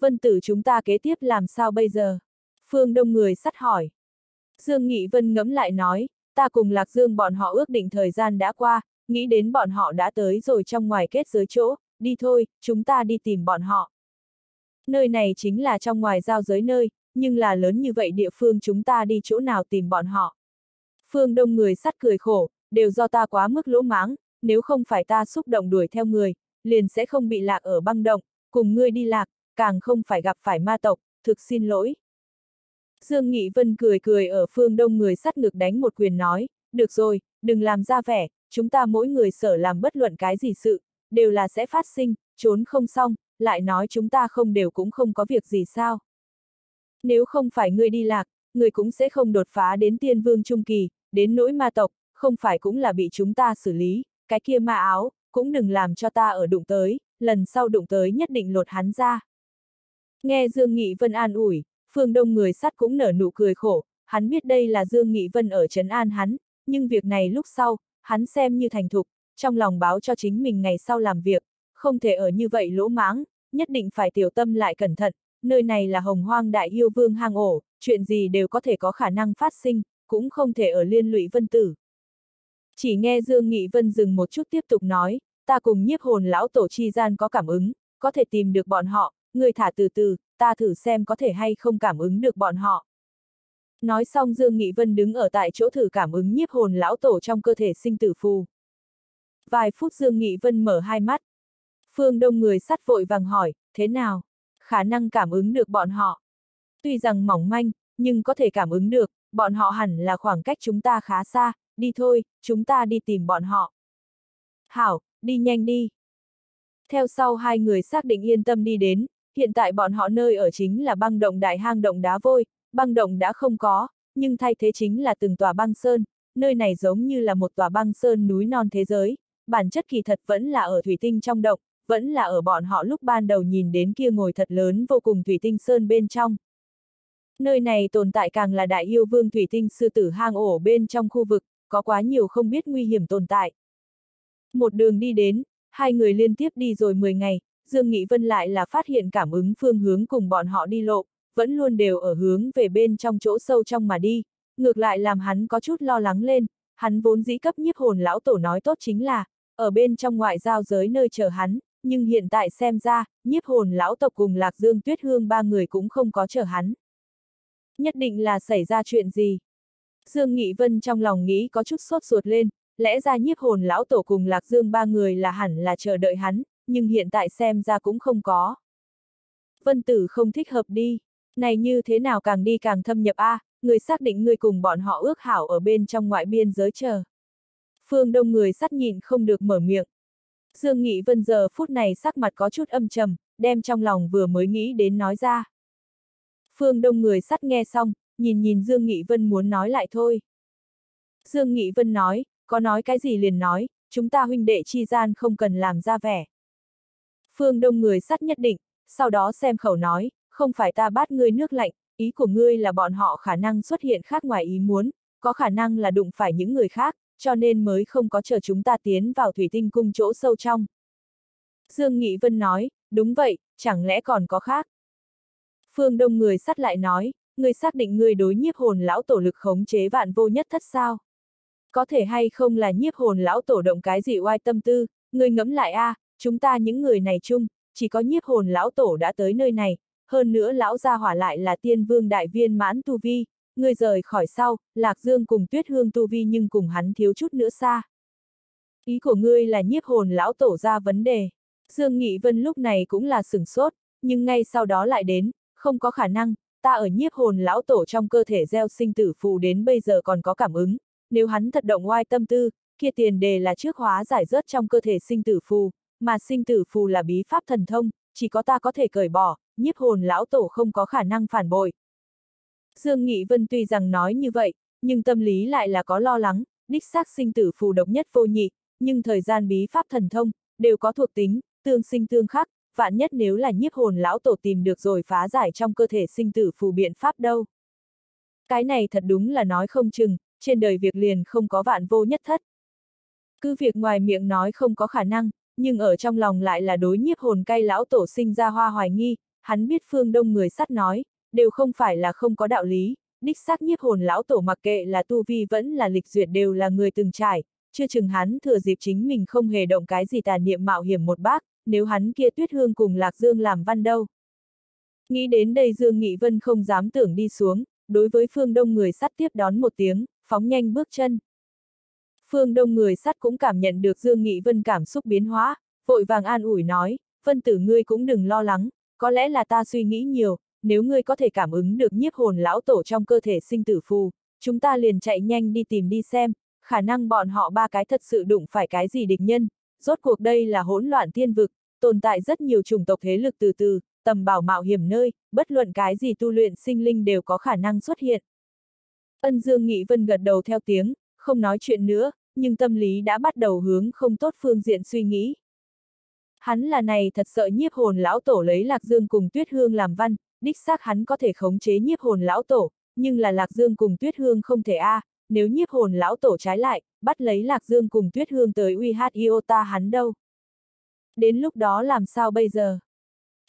Vân tử chúng ta kế tiếp làm sao bây giờ? Phương đông người sắt hỏi. Dương Nghị Vân ngẫm lại nói, ta cùng Lạc Dương bọn họ ước định thời gian đã qua, nghĩ đến bọn họ đã tới rồi trong ngoài kết giới chỗ, đi thôi, chúng ta đi tìm bọn họ. Nơi này chính là trong ngoài giao giới nơi, nhưng là lớn như vậy địa phương chúng ta đi chỗ nào tìm bọn họ. Phương đông người sắt cười khổ, đều do ta quá mức lỗ máng, nếu không phải ta xúc động đuổi theo người, liền sẽ không bị lạc ở băng động, cùng ngươi đi lạc, càng không phải gặp phải ma tộc, thực xin lỗi. Dương Nghị Vân cười cười ở phương đông người sắt ngực đánh một quyền nói, được rồi, đừng làm ra vẻ, chúng ta mỗi người sở làm bất luận cái gì sự, đều là sẽ phát sinh, trốn không xong, lại nói chúng ta không đều cũng không có việc gì sao. Nếu không phải ngươi đi lạc, ngươi cũng sẽ không đột phá đến tiên vương trung kỳ, đến nỗi ma tộc, không phải cũng là bị chúng ta xử lý, cái kia ma áo, cũng đừng làm cho ta ở đụng tới, lần sau đụng tới nhất định lột hắn ra. Nghe Dương Nghị Vân an ủi, phương đông người sắt cũng nở nụ cười khổ, hắn biết đây là Dương Nghị Vân ở Trấn An hắn, nhưng việc này lúc sau, hắn xem như thành thục, trong lòng báo cho chính mình ngày sau làm việc, không thể ở như vậy lỗ mãng, nhất định phải tiểu tâm lại cẩn thận, nơi này là hồng hoang đại yêu vương hang ổ, chuyện gì đều có thể có khả năng phát sinh, cũng không thể ở liên lụy vân tử. Chỉ nghe Dương Nghị Vân dừng một chút tiếp tục nói, ta cùng nhiếp hồn lão tổ chi gian có cảm ứng, có thể tìm được bọn họ, người thả từ từ, ta thử xem có thể hay không cảm ứng được bọn họ. Nói xong Dương Nghị Vân đứng ở tại chỗ thử cảm ứng nhiếp hồn lão tổ trong cơ thể sinh tử phù. Vài phút Dương Nghị Vân mở hai mắt. Phương Đông người sắt vội vàng hỏi, thế nào? Khả năng cảm ứng được bọn họ. Tuy rằng mỏng manh, nhưng có thể cảm ứng được, bọn họ hẳn là khoảng cách chúng ta khá xa, đi thôi, chúng ta đi tìm bọn họ. Hảo, đi nhanh đi. Theo sau hai người xác định yên tâm đi đến, hiện tại bọn họ nơi ở chính là băng động đại hang động đá vôi, băng động đã không có, nhưng thay thế chính là từng tòa băng sơn, nơi này giống như là một tòa băng sơn núi non thế giới, bản chất kỳ thật vẫn là ở thủy tinh trong động, vẫn là ở bọn họ lúc ban đầu nhìn đến kia ngồi thật lớn vô cùng thủy tinh sơn bên trong. Nơi này tồn tại càng là đại yêu vương thủy tinh sư tử hang ổ bên trong khu vực, có quá nhiều không biết nguy hiểm tồn tại. Một đường đi đến, hai người liên tiếp đi rồi 10 ngày, Dương Nghị Vân lại là phát hiện cảm ứng phương hướng cùng bọn họ đi lộ, vẫn luôn đều ở hướng về bên trong chỗ sâu trong mà đi, ngược lại làm hắn có chút lo lắng lên, hắn vốn dĩ cấp nhiếp hồn lão tổ nói tốt chính là, ở bên trong ngoại giao giới nơi chờ hắn, nhưng hiện tại xem ra, nhiếp hồn lão tộc cùng Lạc Dương Tuyết Hương ba người cũng không có chờ hắn. Nhất định là xảy ra chuyện gì? Dương Nghị Vân trong lòng nghĩ có chút sốt ruột lên, lẽ ra nhiếp hồn lão tổ cùng Lạc Dương ba người là hẳn là chờ đợi hắn, nhưng hiện tại xem ra cũng không có. Vân Tử không thích hợp đi, này như thế nào càng đi càng thâm nhập a, người xác định người cùng bọn họ ước hảo ở bên trong ngoại biên giới chờ. Phương Đông người sắt nhịn không được mở miệng. Dương Nghị Vân giờ phút này sắc mặt có chút âm trầm, đem trong lòng vừa mới nghĩ đến nói ra. Phương Đông người sắt nghe xong, nhìn nhìn Dương Nghị Vân muốn nói lại thôi. Dương Nghị Vân nói, có nói cái gì liền nói, chúng ta huynh đệ chi gian không cần làm ra vẻ. Phương Đông người sắt nhất định, sau đó xem khẩu nói, không phải ta bắt ngươi nước lạnh, ý của ngươi là bọn họ khả năng xuất hiện khác ngoài ý muốn, có khả năng là đụng phải những người khác, cho nên mới không có chờ chúng ta tiến vào thủy tinh cung chỗ sâu trong. Dương Nghị Vân nói, đúng vậy, chẳng lẽ còn có khác? Phương Đông người sắt lại nói, ngươi xác định người đối nhiếp hồn lão tổ lực khống chế vạn vô nhất thất sao? Có thể hay không là nhiếp hồn lão tổ động cái gì oai tâm tư, Ngươi ngẫm lại a, à, chúng ta những người này chung, chỉ có nhiếp hồn lão tổ đã tới nơi này, hơn nữa lão gia hỏa lại là tiên vương đại viên mãn tu vi, người rời khỏi sau, Lạc Dương cùng Tuyết Hương tu vi nhưng cùng hắn thiếu chút nữa xa. Ý của ngươi là nhiếp hồn lão tổ ra vấn đề. Dương Nghị Vân lúc này cũng là sửng sốt, nhưng ngay sau đó lại đến, không có khả năng, ta ở nhiếp hồn lão tổ trong cơ thể gieo sinh tử phù đến bây giờ còn có cảm ứng, nếu hắn thật động oai tâm tư, kia tiền đề là trước hóa giải rớt trong cơ thể sinh tử phù, mà sinh tử phù là bí pháp thần thông, chỉ có ta có thể cởi bỏ, nhiếp hồn lão tổ không có khả năng phản bội. Dương Nghị Vân tuy rằng nói như vậy, nhưng tâm lý lại là có lo lắng, đích xác sinh tử phù độc nhất vô nhị, nhưng thời gian bí pháp thần thông, đều có thuộc tính, tương sinh tương khắc, vạn nhất nếu là nhiếp hồn lão tổ tìm được rồi phá giải trong cơ thể sinh tử phù biện pháp đâu. Cái này thật đúng là nói không chừng, trên đời việc liền không có vạn vô nhất thất. Cứ việc ngoài miệng nói không có khả năng, nhưng ở trong lòng lại là đối nhiếp hồn cay lão tổ sinh ra hoa hoài nghi, hắn biết phương đông người sắt nói, đều không phải là không có đạo lý, đích xác nhiếp hồn lão tổ mặc kệ là tu vi vẫn là lịch duyệt đều là người từng trải, chưa chừng hắn thừa dịp chính mình không hề động cái gì tà niệm mạo hiểm một bác, nếu hắn kia tuyết hương cùng Lạc Dương làm văn đâu. Nghĩ đến đây Dương Nghị Vân không dám tưởng đi xuống, đối với phương đông người sắt tiếp đón một tiếng, phóng nhanh bước chân. Phương đông người sắt cũng cảm nhận được Dương Nghị Vân cảm xúc biến hóa, vội vàng an ủi nói, Vân tử ngươi cũng đừng lo lắng, có lẽ là ta suy nghĩ nhiều, nếu ngươi có thể cảm ứng được nhiếp hồn lão tổ trong cơ thể sinh tử phù, chúng ta liền chạy nhanh đi tìm đi xem, khả năng bọn họ ba cái thật sự đụng phải cái gì địch nhân, rốt cuộc đây là hỗn loạn thiên vực, tồn tại rất nhiều chủng tộc thế lực từ từ, tầm bảo mạo hiểm nơi, bất luận cái gì tu luyện sinh linh đều có khả năng xuất hiện. Ân Dương Nghị Vân gật đầu theo tiếng, không nói chuyện nữa, nhưng tâm lý đã bắt đầu hướng không tốt phương diện suy nghĩ. Hắn là này thật sợ nhiếp hồn lão tổ lấy Lạc Dương cùng Tuyết Hương làm văn, đích xác hắn có thể khống chế nhiếp hồn lão tổ, nhưng là Lạc Dương cùng Tuyết Hương không thể a, à, nếu nhiếp hồn lão tổ trái lại, bắt lấy Lạc Dương cùng Tuyết Hương tới uy hát iota hắn đâu. Đến lúc đó làm sao bây giờ?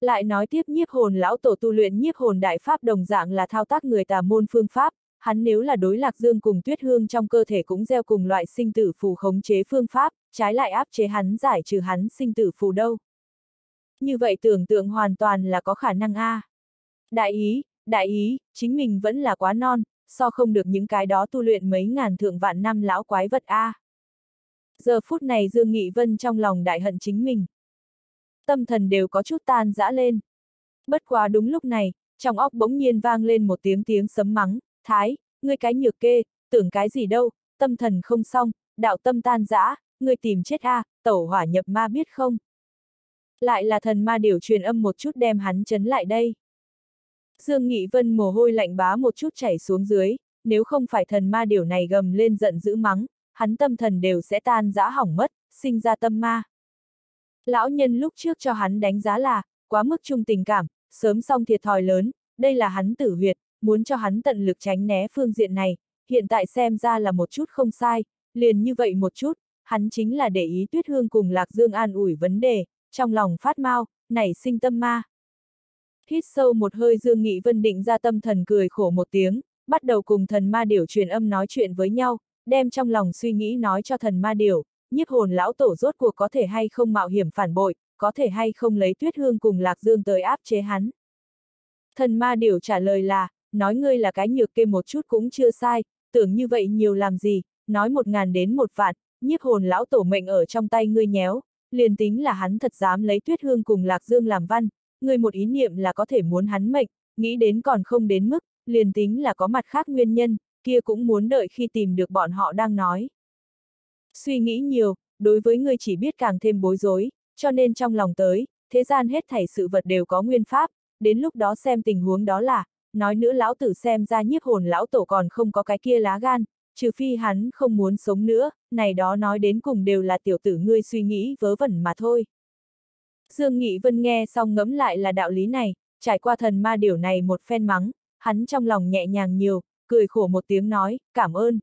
Lại nói tiếp nhiếp hồn lão tổ tu luyện nhiếp hồn đại pháp đồng dạng là thao tác người tà môn phương pháp, hắn nếu là đối lạc dương cùng tuyết hương trong cơ thể cũng gieo cùng loại sinh tử phù khống chế phương pháp, trái lại áp chế hắn giải trừ hắn sinh tử phù đâu. Như vậy tưởng tượng hoàn toàn là có khả năng a. À. Đại ý, đại ý, chính mình vẫn là quá non, so không được những cái đó tu luyện mấy ngàn thượng vạn năm lão quái vật a. À. Giờ phút này Dương Nghị Vân trong lòng đại hận chính mình. Tâm thần đều có chút tan dã lên. Bất quá đúng lúc này, trong óc bỗng nhiên vang lên một tiếng tiếng sấm mắng, Thái, ngươi cái nhược kê, tưởng cái gì đâu, tâm thần không xong, đạo tâm tan dã, ngươi tìm chết a, à, tẩu hỏa nhập ma biết không? Lại là thần ma điều truyền âm một chút đem hắn chấn lại đây. Dương Nghị Vân mồ hôi lạnh bá một chút chảy xuống dưới, nếu không phải thần ma điều này gầm lên giận dữ mắng, hắn tâm thần đều sẽ tan dã hỏng mất, sinh ra tâm ma. Lão nhân lúc trước cho hắn đánh giá là, quá mức trung tình cảm, sớm xong thiệt thòi lớn, đây là hắn tử huyệt, muốn cho hắn tận lực tránh né phương diện này, hiện tại xem ra là một chút không sai, liền như vậy một chút, hắn chính là để ý Tuyết Hương cùng Lạc Dương an ủi vấn đề, trong lòng phát mau, nảy sinh tâm ma. Hít sâu một hơi Dương Nghị Vân định ra tâm thần cười khổ một tiếng, bắt đầu cùng thần ma điểu truyền âm nói chuyện với nhau, đem trong lòng suy nghĩ nói cho thần ma điểu, nhiếp hồn lão tổ rốt cuộc có thể hay không mạo hiểm phản bội, có thể hay không lấy tuyết hương cùng Lạc Dương tới áp chế hắn. Thần ma điểu trả lời là, nói ngươi là cái nhược kê một chút cũng chưa sai, tưởng như vậy nhiều làm gì, nói một ngàn đến một vạn, nhiếp hồn lão tổ mệnh ở trong tay ngươi nhéo, liền tính là hắn thật dám lấy tuyết hương cùng Lạc Dương làm văn, ngươi một ý niệm là có thể muốn hắn mệnh, nghĩ đến còn không đến mức, liền tính là có mặt khác nguyên nhân, kia cũng muốn đợi khi tìm được bọn họ đang nói. Suy nghĩ nhiều, đối với ngươi chỉ biết càng thêm bối rối, cho nên trong lòng tới, thế gian hết thảy sự vật đều có nguyên pháp, đến lúc đó xem tình huống đó là, nói nữa lão tử xem ra nhiếp hồn lão tổ còn không có cái kia lá gan, trừ phi hắn không muốn sống nữa, này đó nói đến cùng đều là tiểu tử ngươi suy nghĩ vớ vẩn mà thôi. Dương Nghị Vân nghe xong ngẫm lại là đạo lý này, trải qua thần ma điều này một phen mắng, hắn trong lòng nhẹ nhàng nhiều, cười khổ một tiếng nói, cảm ơn.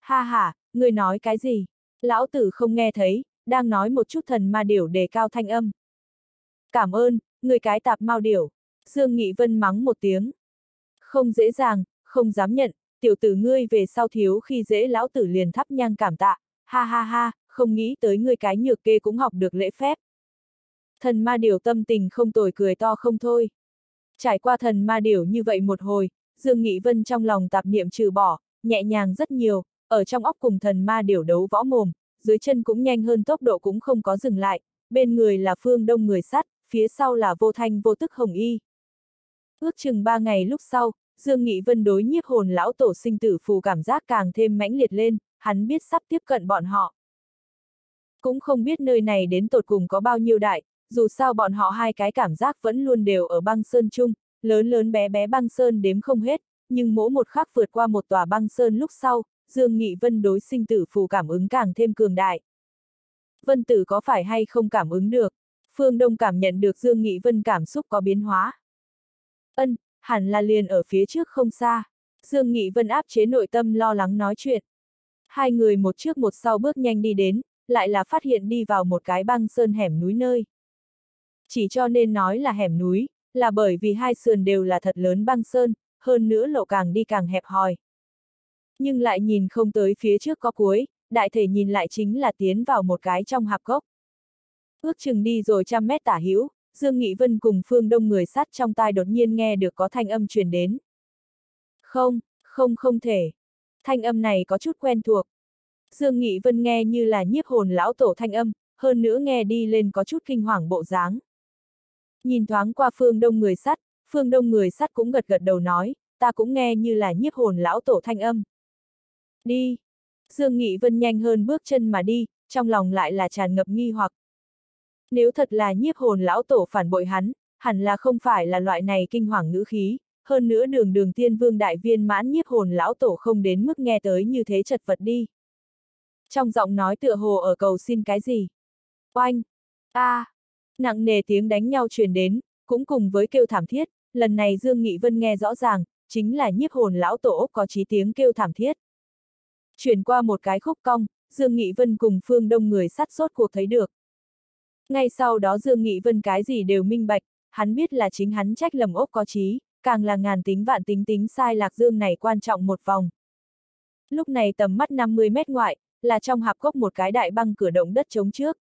Ha ha, ngươi nói cái gì? Lão tử không nghe thấy, đang nói một chút thần ma điểu đề cao thanh âm. Cảm ơn, người cái tạp mau điểu. Dương Nghị Vân mắng một tiếng. Không dễ dàng, không dám nhận, tiểu tử ngươi về sau thiếu khi dễ lão tử liền thắp nhang cảm tạ, ha ha ha, không nghĩ tới ngươi cái nhược kê cũng học được lễ phép. Thần ma điểu tâm tình không tồi cười to không thôi. Trải qua thần ma điểu như vậy một hồi, Dương Nghị Vân trong lòng tạp niệm trừ bỏ, nhẹ nhàng rất nhiều, ở trong óc cùng thần ma điểu đấu võ mồm, dưới chân cũng nhanh hơn tốc độ cũng không có dừng lại, bên người là phương đông người sắt, phía sau là vô thanh vô tức hồng y. Ước chừng ba ngày lúc sau, Dương Nghị Vân đối nhiếp hồn lão tổ sinh tử phù cảm giác càng thêm mãnh liệt lên, hắn biết sắp tiếp cận bọn họ. Cũng không biết nơi này đến tột cùng có bao nhiêu đại, dù sao bọn họ hai cái cảm giác vẫn luôn đều ở băng sơn chung, lớn lớn bé bé băng sơn đếm không hết, nhưng mỗi một khắc vượt qua một tòa băng sơn lúc sau, Dương Nghị Vân đối sinh tử phù cảm ứng càng thêm cường đại. Vân tử có phải hay không cảm ứng được? Phương Đông cảm nhận được Dương Nghị Vân cảm xúc có biến hóa. Ân, hẳn là liền ở phía trước không xa. Dương Nghị Vân áp chế nội tâm lo lắng nói chuyện. Hai người một trước một sau bước nhanh đi đến, lại là phát hiện đi vào một cái băng sơn hẻm núi nơi. Chỉ cho nên nói là hẻm núi, là bởi vì hai sườn đều là thật lớn băng sơn, hơn nữa lộ càng đi càng hẹp hòi. Nhưng lại nhìn không tới phía trước có cuối, đại thể nhìn lại chính là tiến vào một cái trong hạp gốc. Ước chừng đi rồi trăm mét tả hữu, Dương Nghị Vân cùng phương đông người sắt trong tai đột nhiên nghe được có thanh âm truyền đến. Không, không không thể. Thanh âm này có chút quen thuộc. Dương Nghị Vân nghe như là nhiếp hồn lão tổ thanh âm, hơn nữa nghe đi lên có chút kinh hoàng bộ dáng. Nhìn thoáng qua phương đông người sắt, phương đông người sắt cũng gật gật đầu nói, ta cũng nghe như là nhiếp hồn lão tổ thanh âm. Đi! Dương Nghị Vân nhanh hơn bước chân mà đi, trong lòng lại là tràn ngập nghi hoặc. Nếu thật là nhiếp hồn lão tổ phản bội hắn, hẳn là không phải là loại này kinh hoàng ngữ khí, hơn nữa đường đường tiên vương đại viên mãn nhiếp hồn lão tổ không đến mức nghe tới như thế chật vật đi. Trong giọng nói tựa hồ ở cầu xin cái gì? Oanh! a à. Nặng nề tiếng đánh nhau truyền đến, cũng cùng với kêu thảm thiết, lần này Dương Nghị Vân nghe rõ ràng, chính là nhiếp hồn lão tổ có trí tiếng kêu thảm thiết. Chuyển qua một cái khúc cong, Dương Nghị Vân cùng phương đông người sắt sốt cuộc thấy được. Ngay sau đó Dương Nghị Vân cái gì đều minh bạch, hắn biết là chính hắn trách lầm ốc có trí, càng là ngàn tính vạn tính tính sai lạc dương này quan trọng một vòng. Lúc này tầm mắt 50 mét ngoại, là trong hạp cốc một cái đại băng cửa động đất chống trước.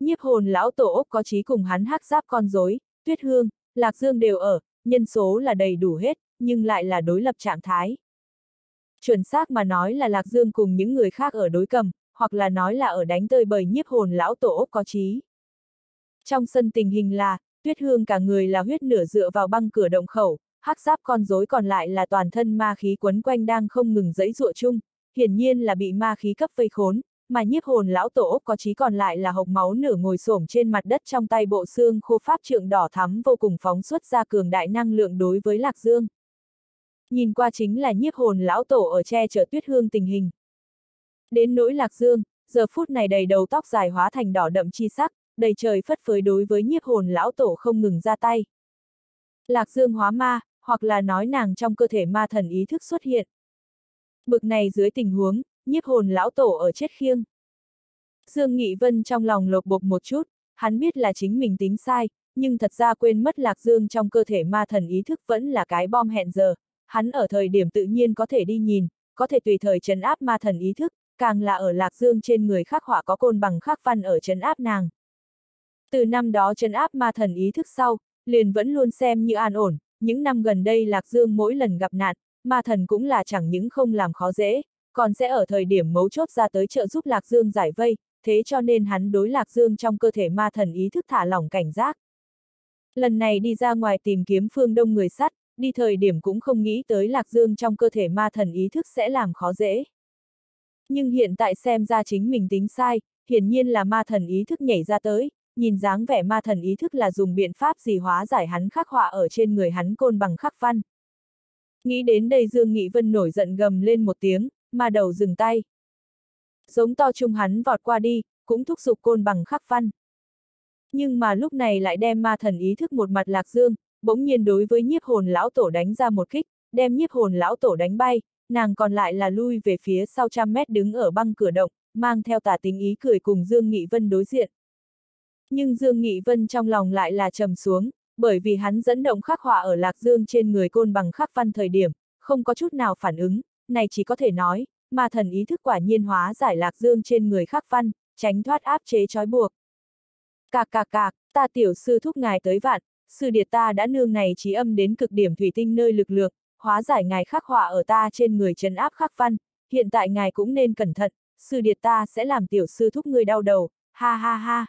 Nhiếp hồn lão tổ ốc có trí cùng hắn hắc giáp con rối, tuyết hương, lạc dương đều ở, nhân số là đầy đủ hết, nhưng lại là đối lập trạng thái. Chuẩn xác mà nói là lạc dương cùng những người khác ở đối cầm, hoặc là nói là ở đánh tơi bời nhiếp hồn lão tổ có trí. Trong sân tình hình là, tuyết hương cả người là huyết nửa dựa vào băng cửa động khẩu, hắc giáp con rối còn lại là toàn thân ma khí quấn quanh đang không ngừng dẫy dụa chung, hiển nhiên là bị ma khí cấp vây khốn, mà nhiếp hồn lão tổ có trí còn lại là hộc máu nửa ngồi xổm trên mặt đất trong tay bộ xương khô pháp trượng đỏ thắm vô cùng phóng xuất ra cường đại năng lượng đối với Lạc Dương. Nhìn qua chính là nhiếp hồn lão tổ ở che chở tuyết hương tình hình. Đến nỗi Lạc Dương, giờ phút này đầy đầu tóc dài hóa thành đỏ đậm chi sắc, đầy trời phất phới đối với nhiếp hồn lão tổ không ngừng ra tay. Lạc Dương hóa ma, hoặc là nói nàng trong cơ thể ma thần ý thức xuất hiện. Bực này dưới tình huống, nhiếp hồn lão tổ ở chết khiêng. Dương Nghị Vân trong lòng lột bột một chút, hắn biết là chính mình tính sai, nhưng thật ra quên mất Lạc Dương trong cơ thể ma thần ý thức vẫn là cái bom hẹn giờ, hắn ở thời điểm tự nhiên có thể đi nhìn, có thể tùy thời trấn áp ma thần ý thức, càng là ở Lạc Dương trên người khắc họa có côn bằng khắc văn ở trấn áp nàng. Từ năm đó trấn áp ma thần ý thức sau, liền vẫn luôn xem như an ổn, những năm gần đây Lạc Dương mỗi lần gặp nạn, ma thần cũng là chẳng những không làm khó dễ, còn sẽ ở thời điểm mấu chốt ra tới trợ giúp Lạc Dương giải vây, thế cho nên hắn đối Lạc Dương trong cơ thể ma thần ý thức thả lỏng cảnh giác. Lần này đi ra ngoài tìm kiếm phương đông người sắt, đi thời điểm cũng không nghĩ tới Lạc Dương trong cơ thể ma thần ý thức sẽ làm khó dễ. Nhưng hiện tại xem ra chính mình tính sai, hiển nhiên là ma thần ý thức nhảy ra tới, nhìn dáng vẻ ma thần ý thức là dùng biện pháp gì hóa giải hắn khắc họa ở trên người hắn côn bằng khắc văn. Nghĩ đến đây Dương Nghị Vân nổi giận gầm lên một tiếng, ma đầu dừng tay. Giống to chung hắn vọt qua đi, cũng thúc giục côn bằng khắc văn. Nhưng mà lúc này lại đem ma thần ý thức một mặt lạc dương, bỗng nhiên đối với nhiếp hồn lão tổ đánh ra một kích, đem nhiếp hồn lão tổ đánh bay, nàng còn lại là lui về phía sau trăm mét đứng ở băng cửa động, mang theo tả tính ý cười cùng Dương Nghị Vân đối diện. Nhưng Dương Nghị Vân trong lòng lại là trầm xuống, bởi vì hắn dẫn động khắc họa ở Lạc Dương trên người côn bằng khắc văn thời điểm, không có chút nào phản ứng, này chỉ có thể nói, mà thần ý thức quả nhiên hóa giải Lạc Dương trên người khắc văn, tránh thoát áp chế trói buộc. Cạc cạc cạc, ta tiểu sư thúc ngài tới vạn, sư điệt ta đã nương này trí âm đến cực điểm thủy tinh nơi lực lượng, hóa giải ngài khắc họa ở ta trên người trấn áp khắc văn, hiện tại ngài cũng nên cẩn thận, sư điệt ta sẽ làm tiểu sư thúc ngươi đau đầu, ha ha ha.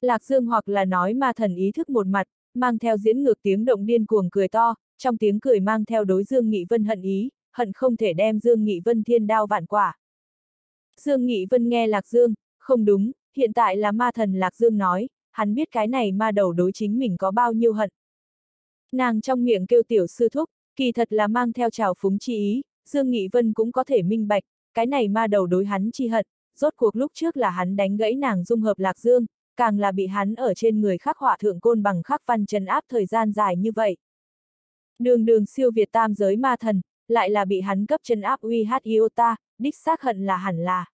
Lạc Dương hoặc là nói ma thần ý thức một mặt, mang theo diễn ngược tiếng động điên cuồng cười to, trong tiếng cười mang theo đối Dương Nghị Vân hận ý, hận không thể đem Dương Nghị Vân thiên đao vạn quả. Dương Nghị Vân nghe Lạc Dương, không đúng, hiện tại là ma thần Lạc Dương nói, hắn biết cái này ma đầu đối chính mình có bao nhiêu hận. Nàng trong miệng kêu tiểu sư thúc, kỳ thật là mang theo trào phúng chi ý, Dương Nghị Vân cũng có thể minh bạch, cái này ma đầu đối hắn chi hận, rốt cuộc lúc trước là hắn đánh gãy nàng dung hợp Lạc Dương, càng là bị hắn ở trên người khắc họa thượng côn bằng khắc văn trấn áp thời gian dài như vậy. Đường đường siêu Việt tam giới ma thần, lại là bị hắn cấp chân áp uy hát iota, đích xác hận là hẳn là.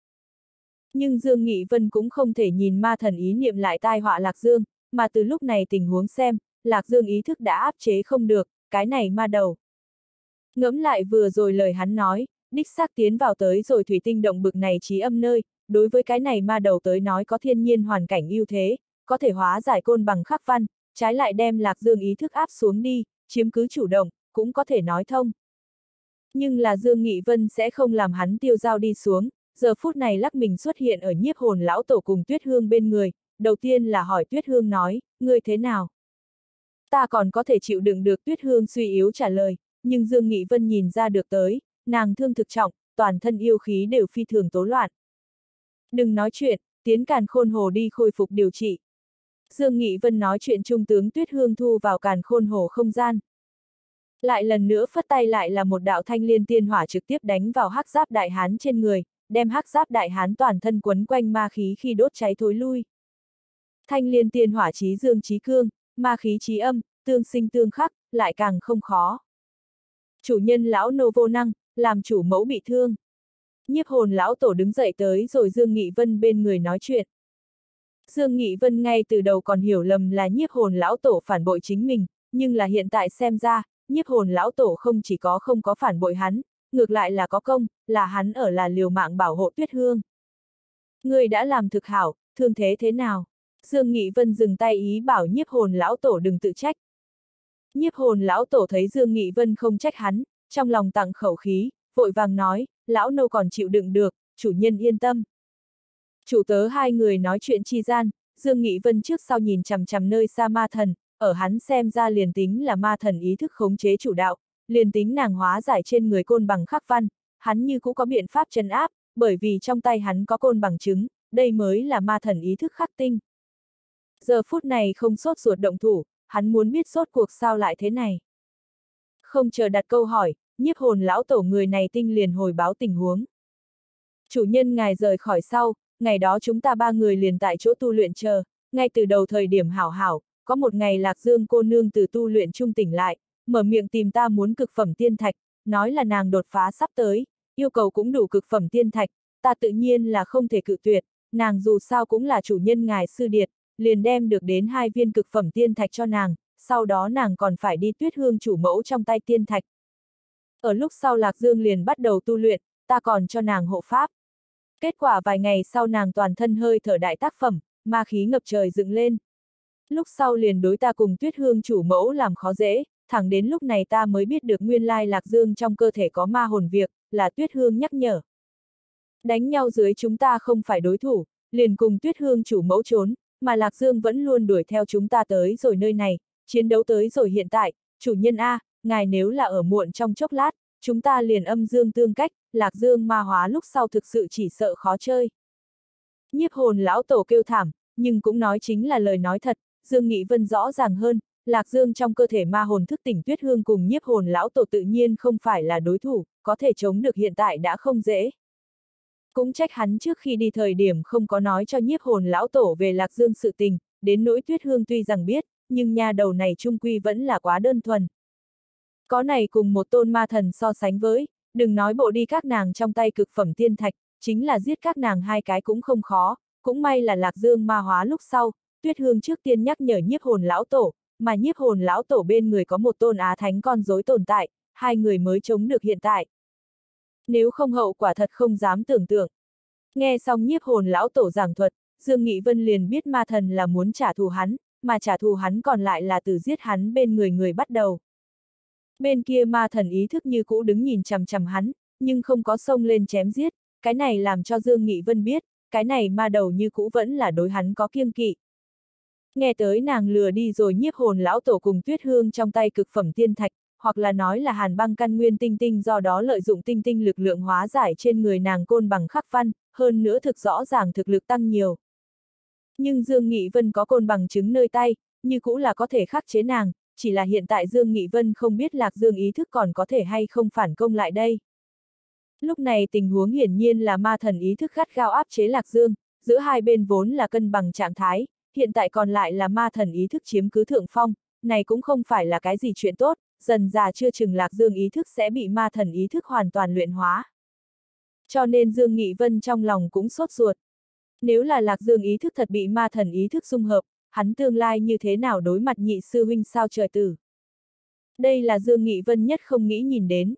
Nhưng Dương Nghị Vân cũng không thể nhìn ma thần ý niệm lại tai họa Lạc Dương, mà từ lúc này tình huống xem, Lạc Dương ý thức đã áp chế không được, cái này ma đầu. Ngẫm lại vừa rồi lời hắn nói, đích xác tiến vào tới rồi thủy tinh động bực này trí âm nơi, đối với cái này ma đầu tới nói có thiên nhiên hoàn cảnh ưu thế, có thể hóa giải côn bằng khắc văn, trái lại đem Lạc Dương ý thức áp xuống đi, chiếm cứ chủ động, cũng có thể nói thông. Nhưng là Dương Nghị Vân sẽ không làm hắn tiêu giao đi xuống, giờ phút này lắc mình xuất hiện ở nhiếp hồn lão tổ cùng Tuyết Hương bên người, đầu tiên là hỏi Tuyết Hương nói, ngươi thế nào? Ta còn có thể chịu đựng được Tuyết Hương suy yếu trả lời, nhưng Dương Nghị Vân nhìn ra được tới, nàng thương thực trọng, toàn thân yêu khí đều phi thường tố loạn. Đừng nói chuyện, tiến càn khôn hồ đi khôi phục điều trị. Dương Nghị Vân nói chuyện trung tướng Tuyết Hương thu vào càn khôn hồ không gian. Lại lần nữa phất tay lại là một đạo thanh liên tiên hỏa trực tiếp đánh vào hắc giáp đại hán trên người, đem hắc giáp đại hán toàn thân quấn quanh ma khí khi đốt cháy thối lui. Thanh liên tiên hỏa trí dương trí cương, ma khí trí âm, tương sinh tương khắc, lại càng không khó. Chủ nhân lão nô vô năng, làm chủ mẫu bị thương. Nhiếp hồn lão tổ đứng dậy tới rồi Dương Nghị Vân bên người nói chuyện. Dương Nghị Vân ngay từ đầu còn hiểu lầm là nhiếp hồn lão tổ phản bội chính mình, nhưng là hiện tại xem ra, nhiếp hồn lão tổ không chỉ có không có phản bội hắn, ngược lại là có công, là hắn ở là liều mạng bảo hộ tuyết hương. Người đã làm thực hảo, thương thế thế nào? Dương Nghị Vân dừng tay ý bảo nhiếp hồn lão tổ đừng tự trách. Nhiếp hồn lão tổ thấy Dương Nghị Vân không trách hắn, trong lòng tặng khẩu khí, vội vàng nói, lão nô còn chịu đựng được, chủ nhân yên tâm. Chủ tớ hai người nói chuyện chi gian, Dương Nghị Vân trước sau nhìn chằm chằm nơi xa ma thần, ở hắn xem ra liền tính là ma thần ý thức khống chế chủ đạo, liền tính nàng hóa giải trên người côn bằng khắc văn, hắn như cũng có biện pháp trấn áp, bởi vì trong tay hắn có côn bằng chứng, đây mới là ma thần ý thức khắc tinh. Giờ phút này không sốt ruột động thủ, hắn muốn biết sốt cuộc sao lại thế này. Không chờ đặt câu hỏi, nhiếp hồn lão tổ người này tinh liền hồi báo tình huống. Chủ nhân ngài rời khỏi sau, ngày đó chúng ta ba người liền tại chỗ tu luyện chờ, ngay từ đầu thời điểm hảo hảo, có một ngày Lạc Dương cô nương từ tu luyện trung tỉnh lại, mở miệng tìm ta muốn cực phẩm tiên thạch, nói là nàng đột phá sắp tới, yêu cầu cũng đủ cực phẩm tiên thạch, ta tự nhiên là không thể cự tuyệt, nàng dù sao cũng là chủ nhân ngài sư điệt, liền đem được đến hai viên cực phẩm tiên thạch cho nàng, sau đó nàng còn phải đi tuyết hương chủ mẫu trong tay tiên thạch. Ở lúc sau Lạc Dương liền bắt đầu tu luyện, ta còn cho nàng hộ pháp. Kết quả vài ngày sau nàng toàn thân hơi thở đại tác phẩm, ma khí ngập trời dựng lên. Lúc sau liền đối ta cùng tuyết hương chủ mẫu làm khó dễ, thẳng đến lúc này ta mới biết được nguyên lai lạc dương trong cơ thể có ma hồn việc, là tuyết hương nhắc nhở. Đánh nhau dưới chúng ta không phải đối thủ, liền cùng tuyết hương chủ mẫu trốn, mà lạc dương vẫn luôn đuổi theo chúng ta tới rồi nơi này, chiến đấu tới rồi hiện tại, chủ nhân A, ngài nếu là ở muộn trong chốc lát, chúng ta liền âm dương tương cách, lạc dương ma hóa lúc sau thực sự chỉ sợ khó chơi. Nhiếp hồn lão tổ kêu thảm, nhưng cũng nói chính là lời nói thật, Dương Nghị Vân rõ ràng hơn, Lạc Dương trong cơ thể ma hồn thức tỉnh tuyết hương cùng nhiếp hồn lão tổ tự nhiên không phải là đối thủ, có thể chống được hiện tại đã không dễ. Cũng trách hắn trước khi đi thời điểm không có nói cho nhiếp hồn lão tổ về Lạc Dương sự tình, đến nỗi tuyết hương tuy rằng biết, nhưng nhà đầu này trung quy vẫn là quá đơn thuần. Có này cùng một tôn ma thần so sánh với, đừng nói bộ đi các nàng trong tay cực phẩm tiên thạch, chính là giết các nàng hai cái cũng không khó, cũng may là Lạc Dương ma hóa lúc sau, Tuyết Hương trước tiên nhắc nhở nhiếp hồn lão tổ, mà nhiếp hồn lão tổ bên người có một tôn á thánh con rối tồn tại, hai người mới chống được hiện tại. Nếu không hậu quả thật không dám tưởng tượng. Nghe xong nhiếp hồn lão tổ giảng thuật, Dương Nghị Vân liền biết ma thần là muốn trả thù hắn, mà trả thù hắn còn lại là từ giết hắn bên người người bắt đầu. Bên kia ma thần ý thức như cũ đứng nhìn chằm chằm hắn, nhưng không có sông lên chém giết, cái này làm cho Dương Nghị Vân biết, cái này ma đầu như cũ vẫn là đối hắn có kiêng kỵ. Nghe tới nàng lừa đi rồi nhiếp hồn lão tổ cùng tuyết hương trong tay cực phẩm tiên thạch, hoặc là nói là hàn băng căn nguyên tinh tinh do đó lợi dụng tinh tinh lực lượng hóa giải trên người nàng côn bằng khắc văn, hơn nữa thực rõ ràng thực lực tăng nhiều. Nhưng Dương Nghị Vân có côn bằng chứng nơi tay, như cũ là có thể khắc chế nàng, chỉ là hiện tại Dương Nghị Vân không biết Lạc Dương ý thức còn có thể hay không phản công lại đây. Lúc này tình huống hiển nhiên là ma thần ý thức gắt gao áp chế Lạc Dương, giữa hai bên vốn là cân bằng trạng thái, hiện tại còn lại là ma thần ý thức chiếm cứ thượng phong, này cũng không phải là cái gì chuyện tốt, dần già chưa chừng Lạc Dương ý thức sẽ bị ma thần ý thức hoàn toàn luyện hóa. Cho nên Dương Nghị Vân trong lòng cũng sốt ruột. Nếu là Lạc Dương ý thức thật bị ma thần ý thức dung hợp, hắn tương lai như thế nào đối mặt nhị sư huynh sao trời tử. Đây là Dương Nghị Vân nhất không nghĩ nhìn đến.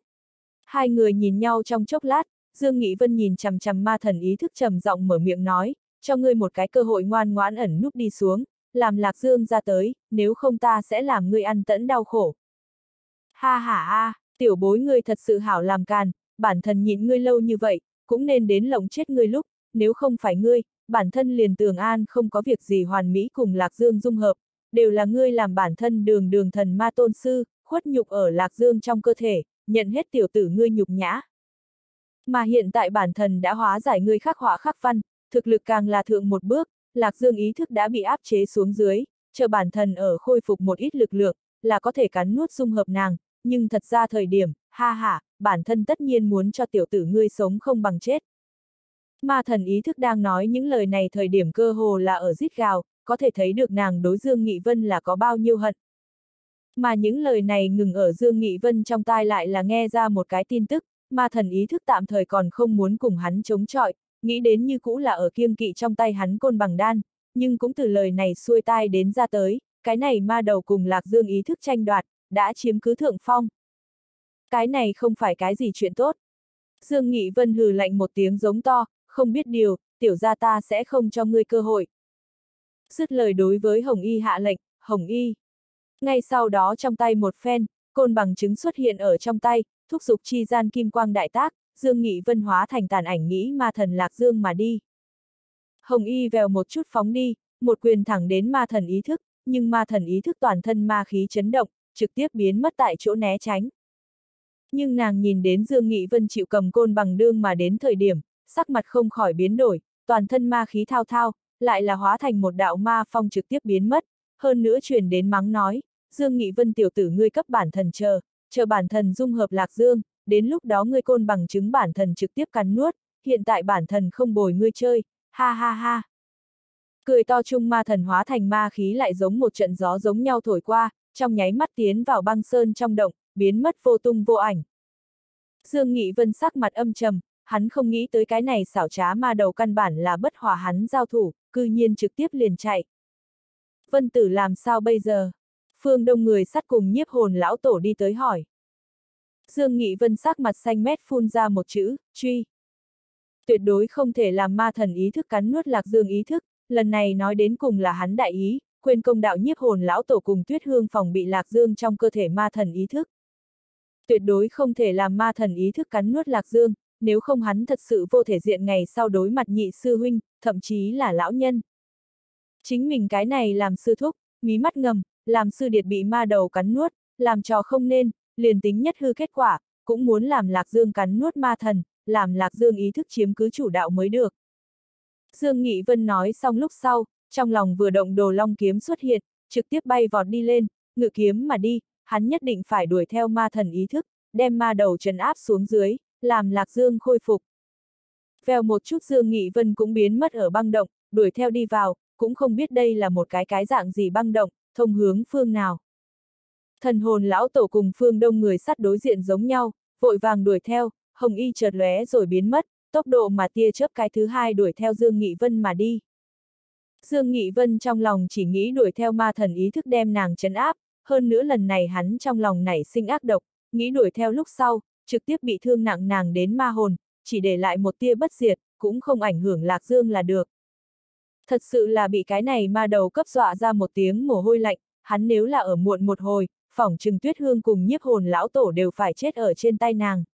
Hai người nhìn nhau trong chốc lát, Dương Nghị Vân nhìn chằm chằm ma thần ý thức trầm giọng mở miệng nói, cho ngươi một cái cơ hội ngoan ngoãn ẩn núp đi xuống, làm Lạc Dương ra tới, nếu không ta sẽ làm ngươi ăn tẫn đau khổ. Ha ha ha, tiểu bối ngươi thật sự hảo làm càn, bản thân nhịn ngươi lâu như vậy, cũng nên đến lộng chết ngươi lúc, nếu không phải ngươi, bản thân liền tường an không có việc gì hoàn mỹ cùng Lạc Dương dung hợp, đều là ngươi làm bản thân đường đường thần ma tôn sư, khuất nhục ở Lạc Dương trong cơ thể, nhận hết tiểu tử ngươi nhục nhã. Mà hiện tại bản thân đã hóa giải ngươi khắc họa khắc văn, thực lực càng là thượng một bước, Lạc Dương ý thức đã bị áp chế xuống dưới, chờ bản thân ở khôi phục một ít lực lượng, là có thể cắn nuốt dung hợp nàng, nhưng thật ra thời điểm, ha ha, bản thân tất nhiên muốn cho tiểu tử ngươi sống không bằng chết. Ma thần ý thức đang nói những lời này thời điểm cơ hồ là ở giết gào, có thể thấy được nàng đối Dương Nghị Vân là có bao nhiêu hận. Mà những lời này ngừng ở Dương Nghị Vân trong tai lại là nghe ra một cái tin tức, ma thần ý thức tạm thời còn không muốn cùng hắn chống chọi, nghĩ đến như cũ là ở kiêng kỵ trong tay hắn côn bằng đan, nhưng cũng từ lời này xuôi tai đến ra tới, cái này ma đầu cùng Lạc Dương ý thức tranh đoạt, đã chiếm cứ thượng phong. Cái này không phải cái gì chuyện tốt. Dương Nghị Vân hừ lạnh một tiếng giống to, không biết điều, tiểu gia ta sẽ không cho ngươi cơ hội. Dứt lời đối với Hồng Y hạ lệnh, Hồng Y. Ngay sau đó trong tay một phen, côn bằng chứng xuất hiện ở trong tay, thúc giục chi gian kim quang đại tác, Dương Nghị Vân hóa thành tàn ảnh nghĩ ma thần Lạc Dương mà đi. Hồng Y vèo một chút phóng đi, một quyền thẳng đến ma thần ý thức, nhưng ma thần ý thức toàn thân ma khí chấn động, trực tiếp biến mất tại chỗ né tránh. Nhưng nàng nhìn đến Dương Nghị Vân chịu cầm côn bằng đương mà đến thời điểm, sắc mặt không khỏi biến đổi, toàn thân ma khí thao thao, lại là hóa thành một đạo ma phong trực tiếp biến mất, hơn nữa truyền đến mắng nói, Dương Nghị Vân tiểu tử ngươi cấp bản thần chờ, chờ bản thần dung hợp lạc dương, đến lúc đó ngươi côn bằng chứng bản thần trực tiếp cắn nuốt, hiện tại bản thần không bồi ngươi chơi, ha ha ha. Cười to chung ma thần hóa thành ma khí lại giống một trận gió giống nhau thổi qua, trong nháy mắt tiến vào băng sơn trong động, biến mất vô tung vô ảnh. Dương Nghị Vân sắc mặt âm trầm, hắn không nghĩ tới cái này xảo trá ma đầu căn bản là bất hòa hắn giao thủ, cư nhiên trực tiếp liền chạy. Vân tử làm sao bây giờ? Phương đông người sắt cùng nhiếp hồn lão tổ đi tới hỏi. Dương Nghị Vân sắc mặt xanh mét phun ra một chữ, truy. Tuyệt đối không thể làm ma thần ý thức cắn nuốt lạc dương ý thức, lần này nói đến cùng là hắn đại ý, quên công đạo nhiếp hồn lão tổ cùng tuyết hương phòng bị lạc dương trong cơ thể ma thần ý thức. Tuyệt đối không thể làm ma thần ý thức cắn nuốt lạc dương, nếu không hắn thật sự vô thể diện ngày sau đối mặt nhị sư huynh, thậm chí là lão nhân. Chính mình cái này làm sư thúc, mí mắt ngầm, làm sư điệt bị ma đầu cắn nuốt, làm trò không nên, liền tính nhất hư kết quả, cũng muốn làm Lạc Dương cắn nuốt ma thần, làm Lạc Dương ý thức chiếm cứ chủ đạo mới được. Dương Nghị Vân nói xong lúc sau, trong lòng vừa động đồ long kiếm xuất hiện, trực tiếp bay vọt đi lên, ngự kiếm mà đi, hắn nhất định phải đuổi theo ma thần ý thức, đem ma đầu trấn áp xuống dưới, làm Lạc Dương khôi phục. Vèo một chút Dương Nghị Vân cũng biến mất ở băng động, đuổi theo đi vào, cũng không biết đây là một cái cái dạng gì băng động, thông hướng phương nào. Thần hồn lão tổ cùng phương đông người sắt đối diện giống nhau, vội vàng đuổi theo, hồng y chợt lóe rồi biến mất, tốc độ mà tia chớp cái thứ hai đuổi theo Dương Nghị Vân mà đi. Dương Nghị Vân trong lòng chỉ nghĩ đuổi theo ma thần ý thức đem nàng chấn áp, hơn nữa lần này hắn trong lòng nảy sinh ác độc, nghĩ đuổi theo lúc sau, trực tiếp bị thương nặng nàng đến ma hồn, chỉ để lại một tia bất diệt, cũng không ảnh hưởng Lạc Dương là được. Thật sự là bị cái này ma đầu cấp dọa ra một tiếng mồ hôi lạnh, hắn nếu là ở muộn một hồi, phỏng trừng tuyết hương cùng nhiếp hồn lão tổ đều phải chết ở trên tay nàng.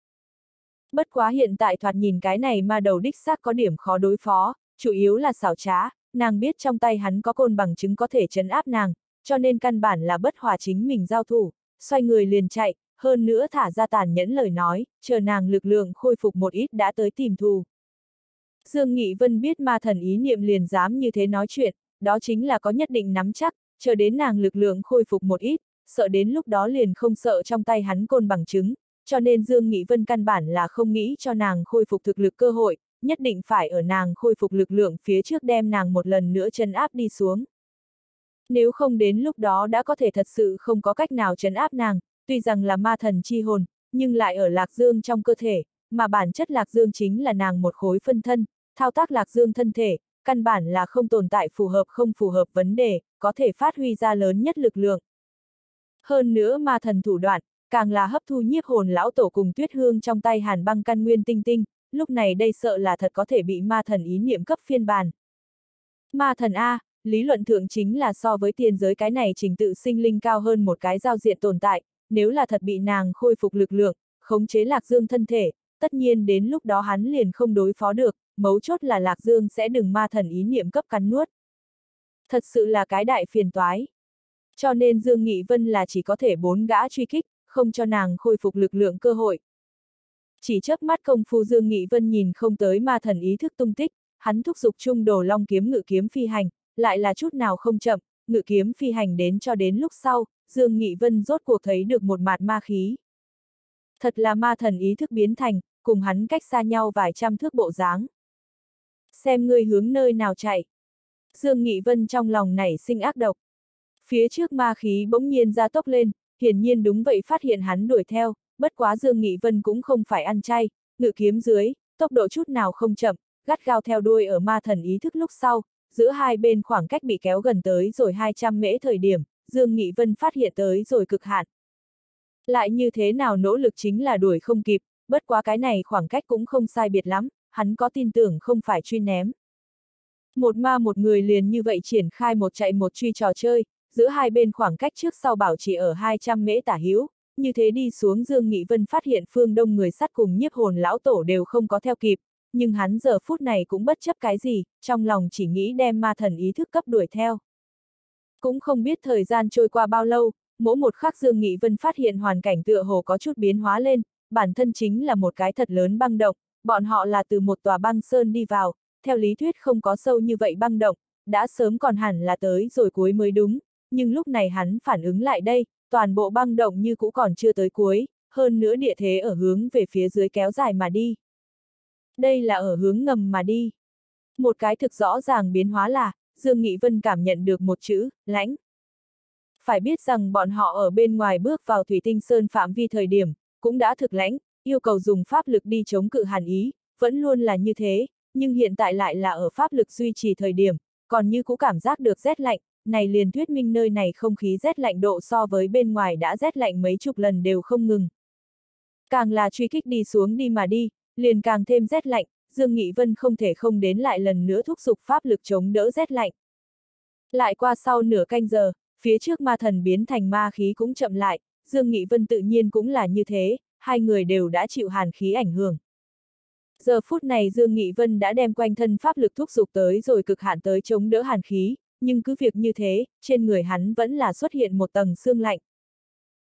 Bất quá hiện tại thoạt nhìn cái này ma đầu đích xác có điểm khó đối phó, chủ yếu là xảo trá, nàng biết trong tay hắn có côn bằng chứng có thể chấn áp nàng, cho nên căn bản là bất hòa chính mình giao thủ, xoay người liền chạy, hơn nữa thả ra tàn nhẫn lời nói, chờ nàng lực lượng khôi phục một ít đã tới tìm thù. Dương Nghị Vân biết ma thần ý niệm liền dám như thế nói chuyện, đó chính là có nhất định nắm chắc, chờ đến nàng lực lượng khôi phục một ít, sợ đến lúc đó liền không sợ trong tay hắn côn bằng chứng, cho nên Dương Nghị Vân căn bản là không nghĩ cho nàng khôi phục thực lực cơ hội, nhất định phải ở nàng khôi phục lực lượng phía trước đem nàng một lần nữa chân áp đi xuống. Nếu không đến lúc đó đã có thể thật sự không có cách nào chấn áp nàng, tuy rằng là ma thần chi hồn, nhưng lại ở Lạc Dương trong cơ thể, mà bản chất Lạc Dương chính là nàng một khối phân thân, thao tác Lạc Dương thân thể, căn bản là không tồn tại phù hợp không phù hợp vấn đề, có thể phát huy ra lớn nhất lực lượng. Hơn nữa ma thần thủ đoạn, càng là hấp thu nhiếp hồn lão tổ cùng tuyết hương trong tay hàn băng căn nguyên tinh tinh, lúc này đây sợ là thật có thể bị ma thần ý niệm cấp phiên bản. Ma thần A, lý luận thượng chính là so với tiền giới cái này trình tự sinh linh cao hơn một cái giao diện tồn tại, nếu là thật bị nàng khôi phục lực lượng, khống chế lạc dương thân thể, tất nhiên đến lúc đó hắn liền không đối phó được, mấu chốt là lạc dương sẽ đừng ma thần ý niệm cấp cắn nuốt. Thật sự là cái đại phiền toái. Cho nên Dương Nghị Vân là chỉ có thể bốn gã truy kích, không cho nàng khôi phục lực lượng cơ hội. Chỉ chớp mắt công phu Dương Nghị Vân nhìn không tới ma thần ý thức tung tích, hắn thúc giục trung đồ long kiếm ngự kiếm phi hành, lại là chút nào không chậm, ngự kiếm phi hành đến cho đến lúc sau, Dương Nghị Vân rốt cuộc thấy được một mạt ma khí. Thật là ma thần ý thức biến thành, cùng hắn cách xa nhau vài trăm thước bộ dáng. Xem ngươi hướng nơi nào chạy. Dương Nghị Vân trong lòng nảy sinh ác độc. Phía trước ma khí bỗng nhiên ra tốc lên, hiển nhiên đúng vậy phát hiện hắn đuổi theo, bất quá Dương Nghị Vân cũng không phải ăn chay, ngự kiếm dưới, tốc độ chút nào không chậm, gắt gao theo đuôi ở ma thần ý thức lúc sau, giữa hai bên khoảng cách bị kéo gần tới rồi 200 mễ thời điểm, Dương Nghị Vân phát hiện tới rồi cực hạn. Lại như thế nào nỗ lực chính là đuổi không kịp, bất quá cái này khoảng cách cũng không sai biệt lắm, hắn có tin tưởng không phải truy ném. Một ma một người liền như vậy triển khai một chạy một truy trò chơi, giữa hai bên khoảng cách trước sau bảo trì ở 200 mễ tả hữu, như thế đi xuống Dương Nghị Vân phát hiện phương đông người sắt cùng nhiếp hồn lão tổ đều không có theo kịp, nhưng hắn giờ phút này cũng bất chấp cái gì, trong lòng chỉ nghĩ đem ma thần ý thức cấp đuổi theo. Cũng không biết thời gian trôi qua bao lâu, mỗi một khắc Dương Nghị Vân phát hiện hoàn cảnh tựa hồ có chút biến hóa lên, bản thân chính là một cái thật lớn băng động, bọn họ là từ một tòa băng sơn đi vào, theo lý thuyết không có sâu như vậy băng động, đã sớm còn hẳn là tới rồi cuối mới đúng, nhưng lúc này hắn phản ứng lại đây, toàn bộ băng động như cũ còn chưa tới cuối, hơn nữa địa thế ở hướng về phía dưới kéo dài mà đi. Đây là ở hướng ngầm mà đi. Một cái thực rõ ràng biến hóa là, Dương Nghị Vân cảm nhận được một chữ, lãnh. Phải biết rằng bọn họ ở bên ngoài bước vào Thủy Tinh Sơn phạm vi thời điểm, cũng đã thực lãnh, yêu cầu dùng pháp lực đi chống cự hàn ý, vẫn luôn là như thế, nhưng hiện tại lại là ở pháp lực duy trì thời điểm, còn như cũ cảm giác được rét lạnh, này liền thuyết minh nơi này không khí rét lạnh độ so với bên ngoài đã rét lạnh mấy chục lần đều không ngừng. Càng là truy kích đi xuống đi mà đi, liền càng thêm rét lạnh, Dương Nghị Vân không thể không đến lại lần nữa thúc giục pháp lực chống đỡ rét lạnh. Lại qua sau nửa canh giờ, phía trước ma thần biến thành ma khí cũng chậm lại, Dương Nghị Vân tự nhiên cũng là như thế, hai người đều đã chịu hàn khí ảnh hưởng. Giờ phút này Dương Nghị Vân đã đem quanh thân pháp lực thúc giục tới rồi cực hạn tới chống đỡ hàn khí, nhưng cứ việc như thế, trên người hắn vẫn là xuất hiện một tầng xương lạnh.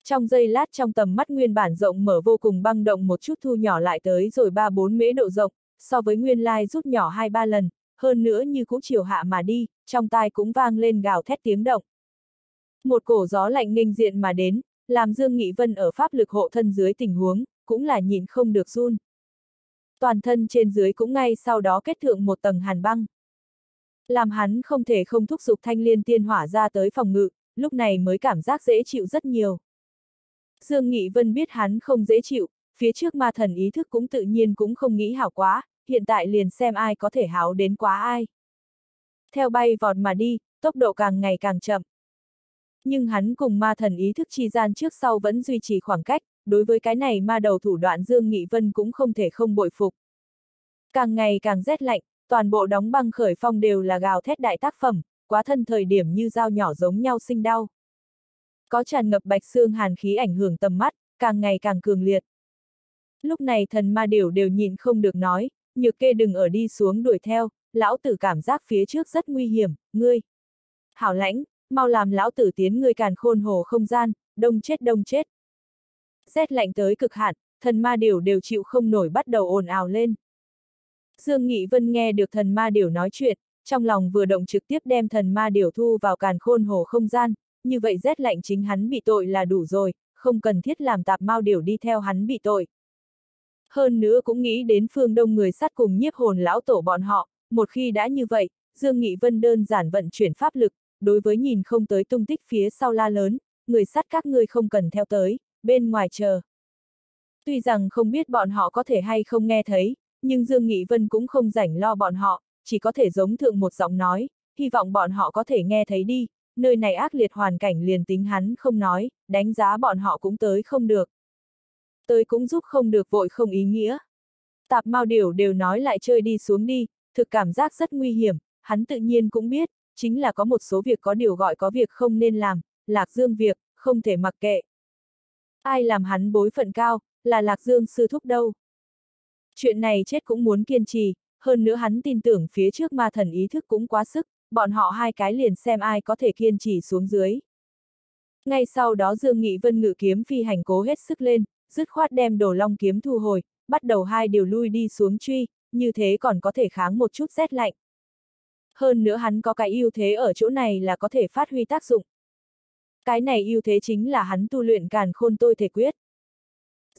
Trong giây lát trong tầm mắt nguyên bản rộng mở vô cùng băng động một chút thu nhỏ lại tới rồi 3-4 mễ độ rộng, so với nguyên lai rút nhỏ 2-3 lần, hơn nữa như cũ chiều hạ mà đi, trong tai cũng vang lên gào thét tiếng động. Một cổ gió lạnh nghênh diện mà đến, làm Dương Nghị Vân ở pháp lực hộ thân dưới tình huống, cũng là nhìn không được run. Toàn thân trên dưới cũng ngay sau đó kết thượng một tầng hàn băng. Làm hắn không thể không thúc giục thanh liên tiên hỏa ra tới phòng ngự, lúc này mới cảm giác dễ chịu rất nhiều. Dương Nghị Vân biết hắn không dễ chịu, phía trước ma thần ý thức cũng tự nhiên cũng không nghĩ hảo quá, hiện tại liền xem ai có thể háo đến quá ai. Theo bay vọt mà đi, tốc độ càng ngày càng chậm. Nhưng hắn cùng ma thần ý thức chi gian trước sau vẫn duy trì khoảng cách, đối với cái này ma đầu thủ đoạn Dương Nghị Vân cũng không thể không bội phục. Càng ngày càng rét lạnh, toàn bộ đóng băng khởi phong đều là gào thét đại tác phẩm, quá thân thời điểm như dao nhỏ giống nhau sinh đau. Có tràn ngập bạch xương hàn khí ảnh hưởng tầm mắt, càng ngày càng cường liệt. Lúc này thần ma điểu đều nhìn không được nói, nhược kê đừng ở đi xuống đuổi theo, lão tử cảm giác phía trước rất nguy hiểm, ngươi. Hảo lãnh, mau làm lão tử tiến ngươi càn khôn hồ không gian, đông chết đông chết. Rét lạnh tới cực hạn, thần ma điểu đều chịu không nổi bắt đầu ồn ào lên. Dương Nghị Vân nghe được thần ma điểu nói chuyện, trong lòng vừa động trực tiếp đem thần ma điểu thu vào càn khôn hồ không gian, như vậy rét lạnh chính hắn bị tội là đủ rồi, không cần thiết làm tạp mau điểu đi theo hắn bị tội. Hơn nữa cũng nghĩ đến phương đông người sát cùng nhiếp hồn lão tổ bọn họ, một khi đã như vậy, Dương Nghị Vân đơn giản vận chuyển pháp lực, đối với nhìn không tới tung tích phía sau la lớn, người sát các ngươi không cần theo tới, bên ngoài chờ. Tuy rằng không biết bọn họ có thể hay không nghe thấy, nhưng Dương Nghị Vân cũng không rảnh lo bọn họ, chỉ có thể giống thượng một giọng nói, hy vọng bọn họ có thể nghe thấy đi, nơi này ác liệt hoàn cảnh liền tính hắn không nói, đánh giá bọn họ cũng tới không được. Tới cũng giúp không được vội không ý nghĩa. Tạp mau điều đều nói lại chơi đi xuống đi, thực cảm giác rất nguy hiểm, hắn tự nhiên cũng biết, chính là có một số việc có điều gọi có việc không nên làm, lạc dương việc, không thể mặc kệ. Ai làm hắn bối phận cao, là lạc dương sư thúc đâu. Chuyện này chết cũng muốn kiên trì, hơn nữa hắn tin tưởng phía trước ma thần ý thức cũng quá sức, bọn họ hai cái liền xem ai có thể kiên trì xuống dưới. Ngay sau đó Dương Nghị Vân ngự kiếm phi hành cố hết sức lên, dứt khoát đem đồ long kiếm thu hồi, bắt đầu hai điều lui đi xuống truy, như thế còn có thể kháng một chút rét lạnh. Hơn nữa hắn có cái ưu thế ở chỗ này là có thể phát huy tác dụng. Cái này ưu thế chính là hắn tu luyện càn khôn tôi thể quyết.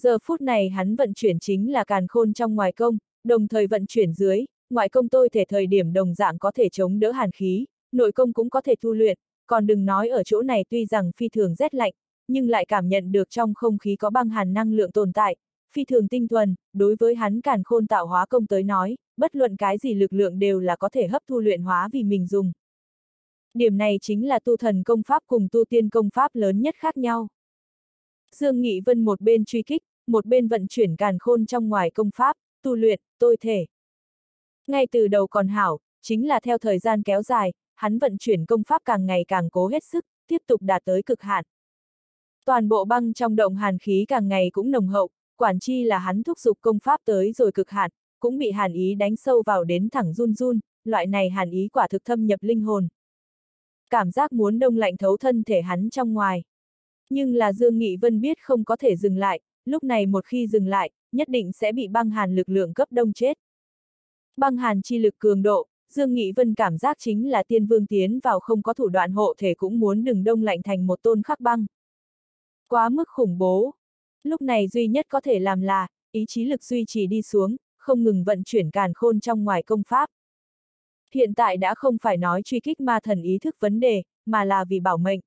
Giờ phút này hắn vận chuyển chính là càn khôn trong ngoài công, đồng thời vận chuyển dưới, ngoại công tôi thể thời điểm đồng dạng có thể chống đỡ hàn khí, nội công cũng có thể thu luyện, còn đừng nói ở chỗ này tuy rằng phi thường rét lạnh, nhưng lại cảm nhận được trong không khí có băng hàn năng lượng tồn tại, phi thường tinh thuần, đối với hắn càn khôn tạo hóa công tới nói, bất luận cái gì lực lượng đều là có thể hấp thu luyện hóa vì mình dùng. Điểm này chính là tu thần công pháp cùng tu tiên công pháp lớn nhất khác nhau. Dương Nghị Vân một bên truy kích, một bên vận chuyển càn khôn trong ngoài công pháp, tu luyện, tôi thể. Ngay từ đầu còn hảo, chính là theo thời gian kéo dài, hắn vận chuyển công pháp càng ngày càng cố hết sức, tiếp tục đạt tới cực hạn. Toàn bộ băng trong động hàn khí càng ngày cũng nồng hậu, quản chi là hắn thúc giục công pháp tới rồi cực hạn, cũng bị hàn ý đánh sâu vào đến thẳng run run, loại này hàn ý quả thực thâm nhập linh hồn. Cảm giác muốn đông lạnh thấu thân thể hắn trong ngoài. Nhưng là Dương Nghị Vân biết không có thể dừng lại, lúc này một khi dừng lại, nhất định sẽ bị băng hàn lực lượng cấp đông chết. Băng hàn chi lực cường độ, Dương Nghị Vân cảm giác chính là tiên vương tiến vào không có thủ đoạn hộ thể cũng muốn đừng đông lạnh thành một tôn khắc băng. Quá mức khủng bố. Lúc này duy nhất có thể làm là, ý chí lực duy trì đi xuống, không ngừng vận chuyển càn khôn trong ngoài công pháp. Hiện tại đã không phải nói truy kích ma thần ý thức vấn đề, mà là vì bảo mệnh.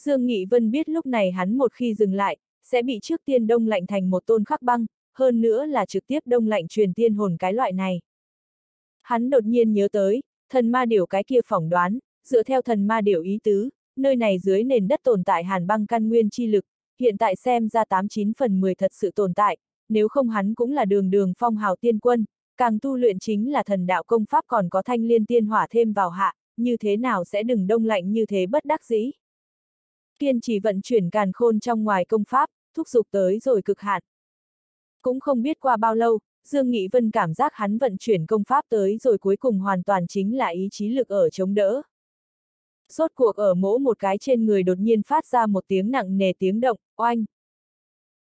Dương Nghị Vân biết lúc này hắn một khi dừng lại, sẽ bị trước tiên đông lạnh thành một tôn khắc băng, hơn nữa là trực tiếp đông lạnh truyền tiên hồn cái loại này. Hắn đột nhiên nhớ tới, thần ma điểu cái kia phỏng đoán, dựa theo thần ma điểu ý tứ, nơi này dưới nền đất tồn tại hàn băng căn nguyên chi lực, hiện tại xem ra 89 phần 10 thật sự tồn tại, nếu không hắn cũng là đường đường phong hào tiên quân, càng tu luyện chính là thần đạo công pháp còn có thanh liên tiên hỏa thêm vào hạ, như thế nào sẽ đừng đông lạnh như thế bất đắc dĩ. Kiên trì vận chuyển càn khôn trong ngoài công pháp, thúc giục tới rồi cực hạn. Cũng không biết qua bao lâu, Dương Nghị Vân cảm giác hắn vận chuyển công pháp tới rồi cuối cùng hoàn toàn chính là ý chí lực ở chống đỡ. Rốt cuộc ở mỗ một cái trên người đột nhiên phát ra một tiếng nặng nề tiếng động, oanh.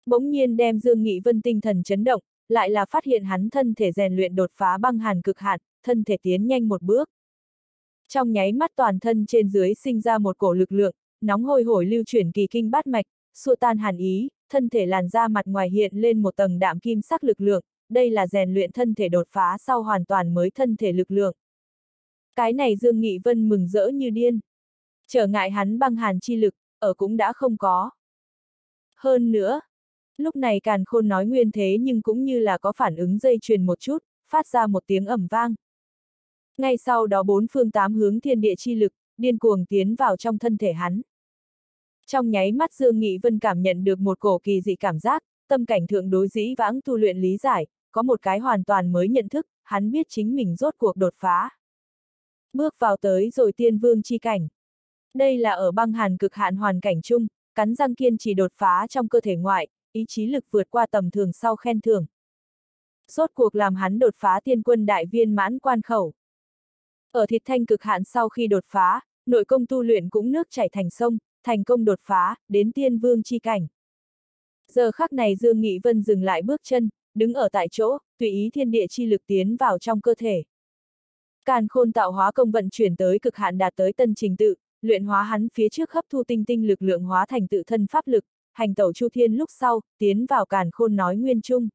Bỗng nhiên đem Dương Nghị Vân tinh thần chấn động, lại là phát hiện hắn thân thể rèn luyện đột phá băng hàn cực hạn, thân thể tiến nhanh một bước. Trong nháy mắt toàn thân trên dưới sinh ra một cổ lực lượng, nóng hôi hổi lưu chuyển kỳ kinh bát mạch, xua tan hàn ý, thân thể làn da mặt ngoài hiện lên một tầng đạm kim sắc lực lượng, đây là rèn luyện thân thể đột phá sau hoàn toàn mới thân thể lực lượng. Cái này Dương Nghị Vân mừng rỡ như điên. Trở ngại hắn băng hàn chi lực, ở cũng đã không có. Hơn nữa, lúc này càn khôn nói nguyên thế nhưng cũng như là có phản ứng dây chuyền một chút, phát ra một tiếng ẩm vang. Ngay sau đó bốn phương tám hướng thiên địa chi lực, điên cuồng tiến vào trong thân thể hắn. Trong nháy mắt Dương Nghị Vân cảm nhận được một cổ kỳ dị cảm giác, tâm cảnh thượng đối dĩ vãng tu luyện lý giải, có một cái hoàn toàn mới nhận thức, hắn biết chính mình rốt cuộc đột phá. Bước vào tới rồi tiên vương chi cảnh. Đây là ở băng hàn cực hạn hoàn cảnh chung, cắn răng kiên trì đột phá trong cơ thể ngoại, ý chí lực vượt qua tầm thường sau khen thưởng. Rốt cuộc làm hắn đột phá tiên quân đại viên mãn quan khẩu. Ở thịt thanh cực hạn sau khi đột phá, nội công tu luyện cũng nước chảy thành sông, thành công đột phá, đến tiên vương chi cảnh. Giờ khắc này Dương Nghị Vân dừng lại bước chân, đứng ở tại chỗ, tùy ý thiên địa chi lực tiến vào trong cơ thể. Càn khôn tạo hóa công vận chuyển tới cực hạn đạt tới tân trình tự, luyện hóa hắn phía trước hấp thu tinh tinh lực lượng hóa thành tự thân pháp lực, hành tẩu chu thiên lúc sau, tiến vào càn khôn nói nguyên chung.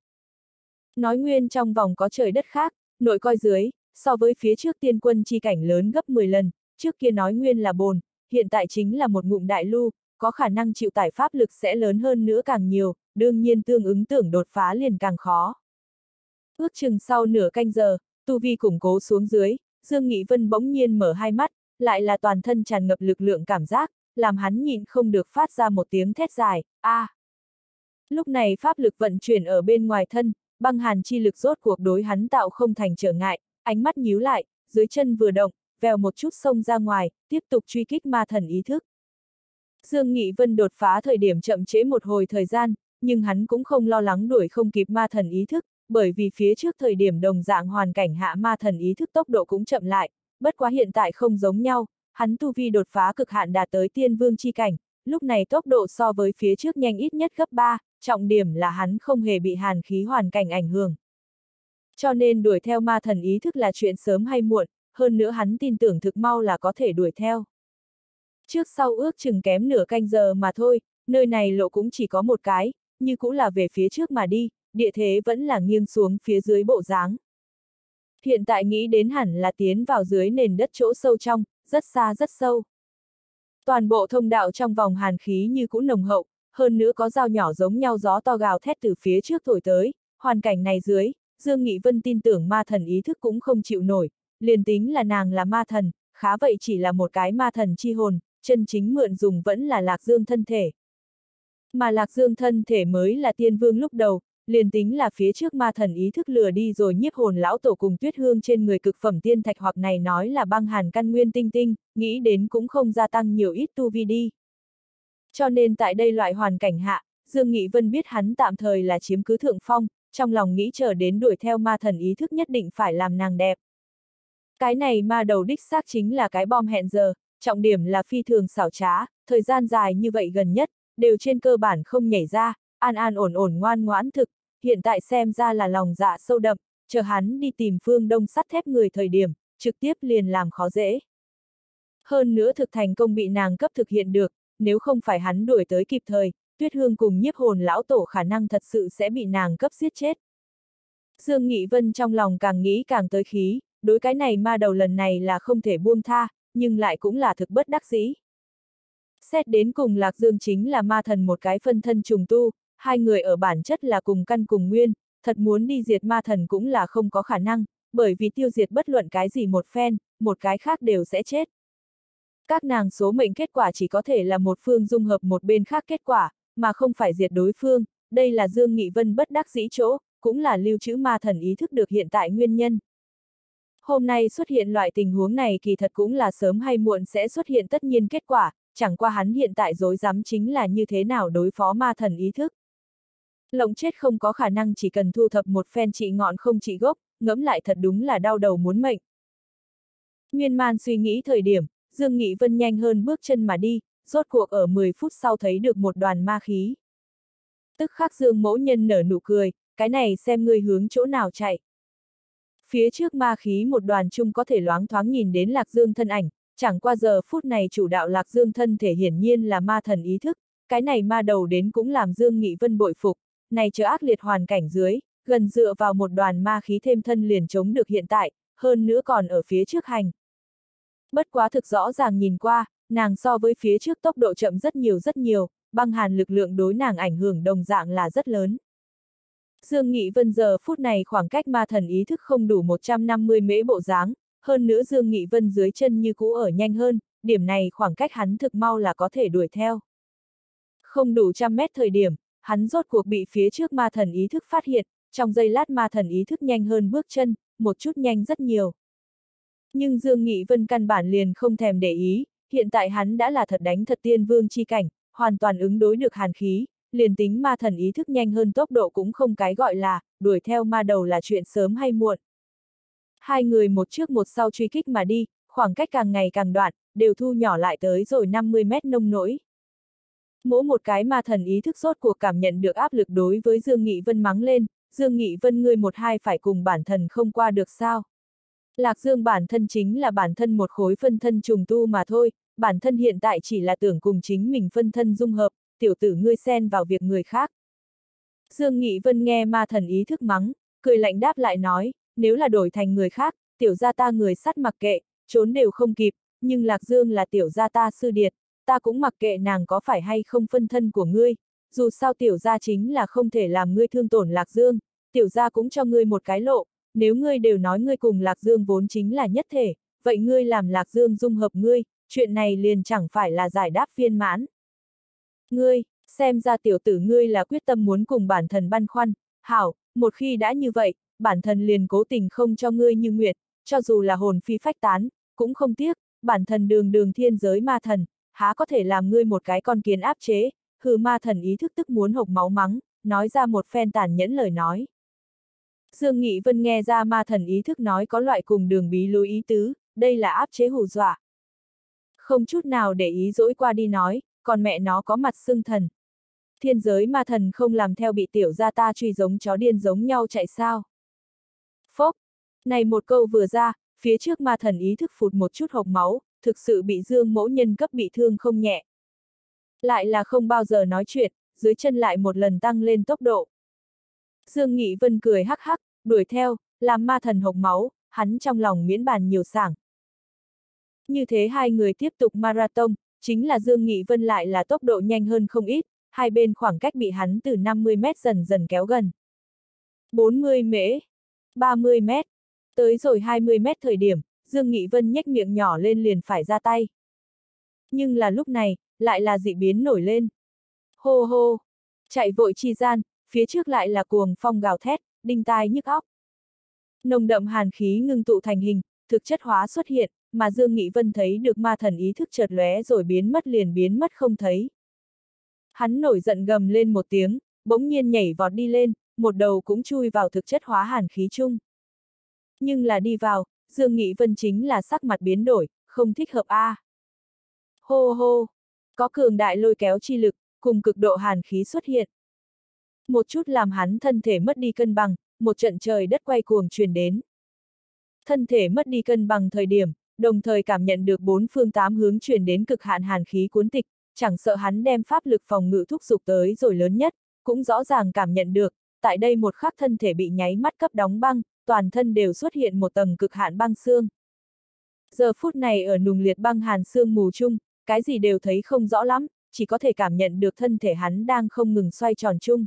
Nói nguyên trong vòng có trời đất khác, nội coi dưới, so với phía trước tiên quân chi cảnh lớn gấp 10 lần, trước kia nói nguyên là bồn, hiện tại chính là một ngụm đại lưu, có khả năng chịu tải pháp lực sẽ lớn hơn nữa càng nhiều, đương nhiên tương ứng tưởng đột phá liền càng khó. Ước chừng sau nửa canh giờ, tu vi củng cố xuống dưới, Dương Nghị Vân bỗng nhiên mở hai mắt, lại là toàn thân tràn ngập lực lượng cảm giác, làm hắn nhịn không được phát ra một tiếng thét dài, a. À. Lúc này pháp lực vận chuyển ở bên ngoài thân, băng hàn chi lực rốt cuộc đối hắn tạo không thành trở ngại, ánh mắt nhíu lại, dưới chân vừa động, vèo một chút xông ra ngoài, tiếp tục truy kích ma thần ý thức. Dương Nghị Vân đột phá thời điểm chậm trễ một hồi thời gian, nhưng hắn cũng không lo lắng đuổi không kịp ma thần ý thức, bởi vì phía trước thời điểm đồng dạng hoàn cảnh hạ ma thần ý thức tốc độ cũng chậm lại, bất quá hiện tại không giống nhau, hắn tu vi đột phá cực hạn đạt tới tiên vương chi cảnh, lúc này tốc độ so với phía trước nhanh ít nhất gấp 3, trọng điểm là hắn không hề bị hàn khí hoàn cảnh ảnh hưởng. Cho nên đuổi theo ma thần ý thức là chuyện sớm hay muộn, hơn nữa hắn tin tưởng thực mau là có thể đuổi theo. Trước sau ước chừng kém nửa canh giờ mà thôi, nơi này lộ cũng chỉ có một cái, như cũng là về phía trước mà đi, địa thế vẫn là nghiêng xuống phía dưới bộ dáng. Hiện tại nghĩ đến hẳn là tiến vào dưới nền đất chỗ sâu trong, rất xa rất sâu. Toàn bộ thông đạo trong vòng hàn khí như cũ nồng hậu, hơn nữa có dao nhỏ giống nhau gió to gào thét từ phía trước thổi tới, hoàn cảnh này dưới, Dương Nghị Vân tin tưởng ma thần ý thức cũng không chịu nổi, liền tính là nàng là ma thần, khá vậy chỉ là một cái ma thần chi hồn, chân chính mượn dùng vẫn là Lạc Dương thân thể. Mà Lạc Dương thân thể mới là tiên vương lúc đầu, liền tính là phía trước ma thần ý thức lừa đi rồi nhiếp hồn lão tổ cùng tuyết hương trên người cực phẩm tiên thạch hoặc này nói là băng hàn căn nguyên tinh tinh, nghĩ đến cũng không gia tăng nhiều ít tu vi đi. Cho nên tại đây loại hoàn cảnh hạ, Dương Nghị Vân biết hắn tạm thời là chiếm cứ thượng phong, trong lòng nghĩ chờ đến đuổi theo ma thần ý thức nhất định phải làm nàng đẹp. Cái này ma đầu đích xác chính là cái bom hẹn giờ, trọng điểm là phi thường xảo trá, thời gian dài như vậy gần nhất, đều trên cơ bản không nhảy ra, an an ổn ổn ngoan ngoãn thực, hiện tại xem ra là lòng dạ sâu đậm, chờ hắn đi tìm phương đông sắt thép người thời điểm, trực tiếp liền làm khó dễ. Hơn nữa thực thành công bị nàng cấp thực hiện được, nếu không phải hắn đuổi tới kịp thời, tuyết hương cùng nhiếp hồn lão tổ khả năng thật sự sẽ bị nàng cấp giết chết. Dương Nghị Vân trong lòng càng nghĩ càng tới khí, đối cái này ma đầu lần này là không thể buông tha, nhưng lại cũng là thực bất đắc dĩ. Xét đến cùng Lạc Dương chính là ma thần một cái phân thân trùng tu, hai người ở bản chất là cùng căn cùng nguyên, thật muốn đi diệt ma thần cũng là không có khả năng, bởi vì tiêu diệt bất luận cái gì một phen, một cái khác đều sẽ chết. Các nàng số mệnh kết quả chỉ có thể là một phương dung hợp một bên khác kết quả, mà không phải diệt đối phương, đây là Dương Nghị Vân bất đắc dĩ chỗ, cũng là lưu trữ ma thần ý thức được hiện tại nguyên nhân. Hôm nay xuất hiện loại tình huống này kỳ thật cũng là sớm hay muộn sẽ xuất hiện tất nhiên kết quả, chẳng qua hắn hiện tại dối dám chính là như thế nào đối phó ma thần ý thức. Lộng chết không có khả năng chỉ cần thu thập một phen trị ngọn không trị gốc, ngẫm lại thật đúng là đau đầu muốn mệnh. Nguyên man suy nghĩ thời điểm, Dương Nghị Vân nhanh hơn bước chân mà đi, rốt cuộc ở 10 phút sau thấy được một đoàn ma khí. Tức khắc Dương mẫu nhân nở nụ cười, cái này xem ngươi hướng chỗ nào chạy. Phía trước ma khí một đoàn chung có thể loáng thoáng nhìn đến Lạc Dương thân ảnh, chẳng qua giờ phút này chủ đạo Lạc Dương thân thể hiển nhiên là ma thần ý thức, cái này ma đầu đến cũng làm Dương Nghị Vân bội phục, này chờ ác liệt hoàn cảnh dưới, gần dựa vào một đoàn ma khí thêm thân liền chống được hiện tại, hơn nữa còn ở phía trước hành. Bất quá thực rõ ràng nhìn qua, nàng so với phía trước tốc độ chậm rất nhiều rất nhiều, băng hàn lực lượng đối nàng ảnh hưởng đồng dạng là rất lớn. Dương Nghị Vân giờ phút này khoảng cách ma thần ý thức không đủ 150 mễ bộ dáng, hơn nữa Dương Nghị Vân dưới chân như cũ ở nhanh hơn, điểm này khoảng cách hắn thực mau là có thể đuổi theo. Không đủ trăm mét thời điểm, hắn rốt cuộc bị phía trước ma thần ý thức phát hiện, trong giây lát ma thần ý thức nhanh hơn bước chân, một chút nhanh rất nhiều. Nhưng Dương Nghị Vân căn bản liền không thèm để ý, hiện tại hắn đã là thật đánh thật tiên vương chi cảnh, hoàn toàn ứng đối được hàn khí, liền tính ma thần ý thức nhanh hơn tốc độ cũng không cái gọi là, đuổi theo ma đầu là chuyện sớm hay muộn. Hai người một trước một sau truy kích mà đi, khoảng cách càng ngày càng đoạn, đều thu nhỏ lại tới rồi 50 mét nông nỗi. Mỗi một cái ma thần ý thức rốt cuộc cảm nhận được áp lực đối với Dương Nghị Vân mắng lên, Dương Nghị Vân ngươi một hai phải cùng bản thân không qua được sao. Lạc Dương bản thân chính là bản thân một khối phân thân trùng tu mà thôi, bản thân hiện tại chỉ là tưởng cùng chính mình phân thân dung hợp, tiểu tử ngươi xen vào việc người khác. Dương Nghị Vân nghe ma thần ý thức mắng, cười lạnh đáp lại nói, nếu là đổi thành người khác, tiểu gia ta người sắt mặc kệ, trốn đều không kịp, nhưng Lạc Dương là tiểu gia ta sư điệt, ta cũng mặc kệ nàng có phải hay không phân thân của ngươi, dù sao tiểu gia chính là không thể làm ngươi thương tổn Lạc Dương, tiểu gia cũng cho ngươi một cái lộ, nếu ngươi đều nói ngươi cùng Lạc Dương vốn chính là nhất thể, vậy ngươi làm Lạc Dương dung hợp ngươi, chuyện này liền chẳng phải là giải đáp viên mãn. Ngươi, xem ra tiểu tử ngươi là quyết tâm muốn cùng bản thân băn khoăn, hảo, một khi đã như vậy, bản thân liền cố tình không cho ngươi như nguyệt, cho dù là hồn phi phách tán, cũng không tiếc, bản thân đường đường thiên giới ma thần, há có thể làm ngươi một cái con kiến áp chế, hừ ma thần ý thức tức muốn hộc máu mắng, nói ra một phen tàn nhẫn lời nói. Dương Nghị Vân nghe ra ma thần ý thức nói có loại cùng đường bí lưu ý tứ, đây là áp chế hù dọa. Không chút nào để ý dỗi qua đi nói, còn mẹ nó có mặt xưng thần. Thiên giới ma thần không làm theo bị tiểu gia ta truy giống chó điên giống nhau chạy sao. Phốc! Này một câu vừa ra, phía trước ma thần ý thức phụt một chút hộc máu, thực sự bị dương mẫu nhân cấp bị thương không nhẹ. Lại là không bao giờ nói chuyện, dưới chân lại một lần tăng lên tốc độ. Dương Nghị Vân cười hắc hắc, đuổi theo, làm ma thần hộc máu, hắn trong lòng miễn bàn nhiều sảng. Như thế hai người tiếp tục marathon, chính là Dương Nghị Vân lại là tốc độ nhanh hơn không ít, hai bên khoảng cách bị hắn từ 50 mét dần dần kéo gần. 40 mễ, 30 mét, tới rồi 20 mét thời điểm, Dương Nghị Vân nhếch miệng nhỏ lên liền phải ra tay. Nhưng là lúc này, lại là dị biến nổi lên. Hô hô, chạy vội chi gian, phía trước lại là cuồng phong gào thét, đinh tai nhức óc. Nồng đậm hàn khí ngưng tụ thành hình, thực chất hóa xuất hiện, mà Dương Nghị Vân thấy được ma thần ý thức chợt lóe rồi biến mất liền biến mất không thấy. Hắn nổi giận gầm lên một tiếng, bỗng nhiên nhảy vọt đi lên, một đầu cũng chui vào thực chất hóa hàn khí chung. Nhưng là đi vào, Dương Nghị Vân chính là sắc mặt biến đổi, không thích hợp a. À. Hô hô, có cường đại lôi kéo chi lực, cùng cực độ hàn khí xuất hiện. Một chút làm hắn thân thể mất đi cân bằng, một trận trời đất quay cuồng truyền đến. Thân thể mất đi cân bằng thời điểm, đồng thời cảm nhận được bốn phương tám hướng truyền đến cực hạn hàn khí cuốn tịch, chẳng sợ hắn đem pháp lực phòng ngự thúc dục tới rồi lớn nhất, cũng rõ ràng cảm nhận được, tại đây một khắc thân thể bị nháy mắt cấp đóng băng, toàn thân đều xuất hiện một tầng cực hạn băng xương. Giờ phút này ở nùng liệt băng hàn xương mù chung, cái gì đều thấy không rõ lắm, chỉ có thể cảm nhận được thân thể hắn đang không ngừng xoay tròn chung.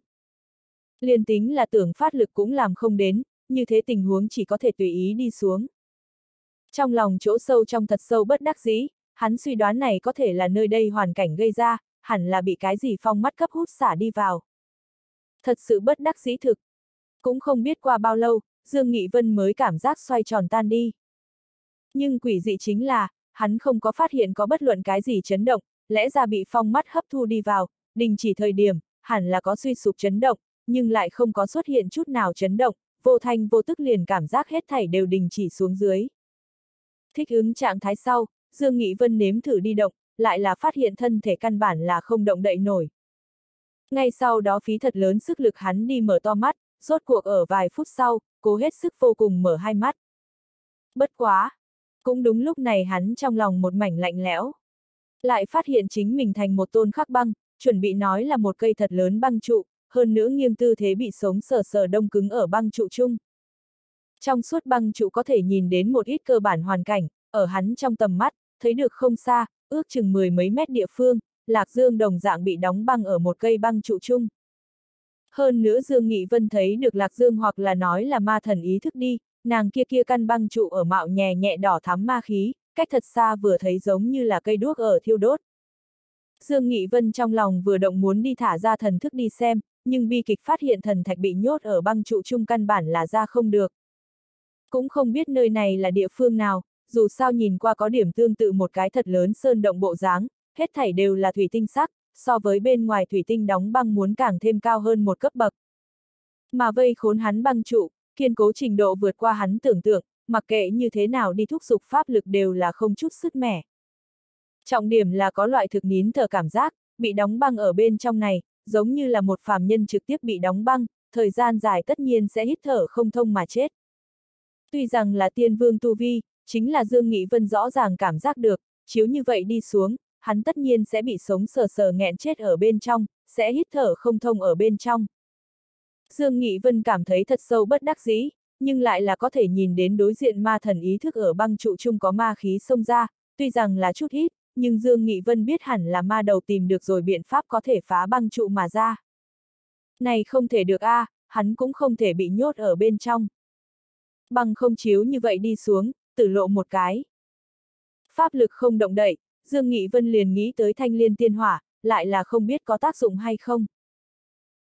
Liên tính là tưởng phát lực cũng làm không đến, như thế tình huống chỉ có thể tùy ý đi xuống. Trong lòng chỗ sâu trong thật sâu bất đắc dĩ, hắn suy đoán này có thể là nơi đây hoàn cảnh gây ra, hẳn là bị cái gì phong mắt cấp hút xả đi vào. thật sự bất đắc dĩ thực. Cũng không biết qua bao lâu, Dương Nghị Vân mới cảm giác xoay tròn tan đi. Nhưng quỷ dị chính là, hắn không có phát hiện có bất luận cái gì chấn động, lẽ ra bị phong mắt hấp thu đi vào, đình chỉ thời điểm, hẳn là có suy sụp chấn động, nhưng lại không có xuất hiện chút nào chấn động, vô thanh vô tức liền cảm giác hết thảy đều đình chỉ xuống dưới. Thích ứng trạng thái sau, Dương Nghị Vân nếm thử đi động, lại là phát hiện thân thể căn bản là không động đậy nổi. Ngay sau đó phí thật lớn sức lực hắn đi mở to mắt, rốt cuộc ở vài phút sau, cố hết sức vô cùng mở hai mắt. Bất quá! Cũng đúng lúc này hắn trong lòng một mảnh lạnh lẽo. Lại phát hiện chính mình thành một tôn khắc băng, chuẩn bị nói là một cây thật lớn băng trụ, hơn nữa nghiêng tư thế bị sống sờ sờ đông cứng ở băng trụ chung. Trong suốt băng trụ có thể nhìn đến một ít cơ bản hoàn cảnh, ở hắn trong tầm mắt, thấy được không xa, ước chừng mười mấy mét địa phương, Lạc Dương đồng dạng bị đóng băng ở một cây băng trụ chung. Hơn nữa Dương Nghị Vân thấy được Lạc Dương hoặc là nói là ma thần ý thức đi, nàng kia kia căn băng trụ ở mạo nhẹ nhẹ đỏ thắm ma khí, cách thật xa vừa thấy giống như là cây đuốc ở thiêu đốt. Dương Nghị Vân trong lòng vừa động muốn đi thả ra thần thức đi xem, nhưng bi kịch phát hiện thần thạch bị nhốt ở băng trụ chung căn bản là ra không được. Cũng không biết nơi này là địa phương nào, dù sao nhìn qua có điểm tương tự một cái thật lớn sơn động bộ dáng, hết thảy đều là thủy tinh sắc, so với bên ngoài thủy tinh đóng băng muốn càng thêm cao hơn một cấp bậc. Mà vây khốn hắn băng trụ, kiên cố trình độ vượt qua hắn tưởng tượng, mặc kệ như thế nào đi thúc giục pháp lực đều là không chút sức mẻ. Trọng điểm là có loại thực nín thở cảm giác, bị đóng băng ở bên trong này, giống như là một phàm nhân trực tiếp bị đóng băng, thời gian dài tất nhiên sẽ hít thở không thông mà chết. Tuy rằng là tiên vương tu vi, chính là Dương Nghị Vân rõ ràng cảm giác được, chiếu như vậy đi xuống, hắn tất nhiên sẽ bị sống sờ sờ nghẹn chết ở bên trong, sẽ hít thở không thông ở bên trong. Dương Nghị Vân cảm thấy thật sâu bất đắc dĩ, nhưng lại là có thể nhìn đến đối diện ma thần ý thức ở băng trụ chung có ma khí xông ra, tuy rằng là chút ít, nhưng Dương Nghị Vân biết hẳn là ma đầu tìm được rồi biện pháp có thể phá băng trụ mà ra. Này không thể được a, à, hắn cũng không thể bị nhốt ở bên trong. Băng không chiếu như vậy đi xuống, tử lộ một cái. Pháp lực không động đậy, Dương Nghị Vân liền nghĩ tới thanh liên tiên hỏa, lại là không biết có tác dụng hay không.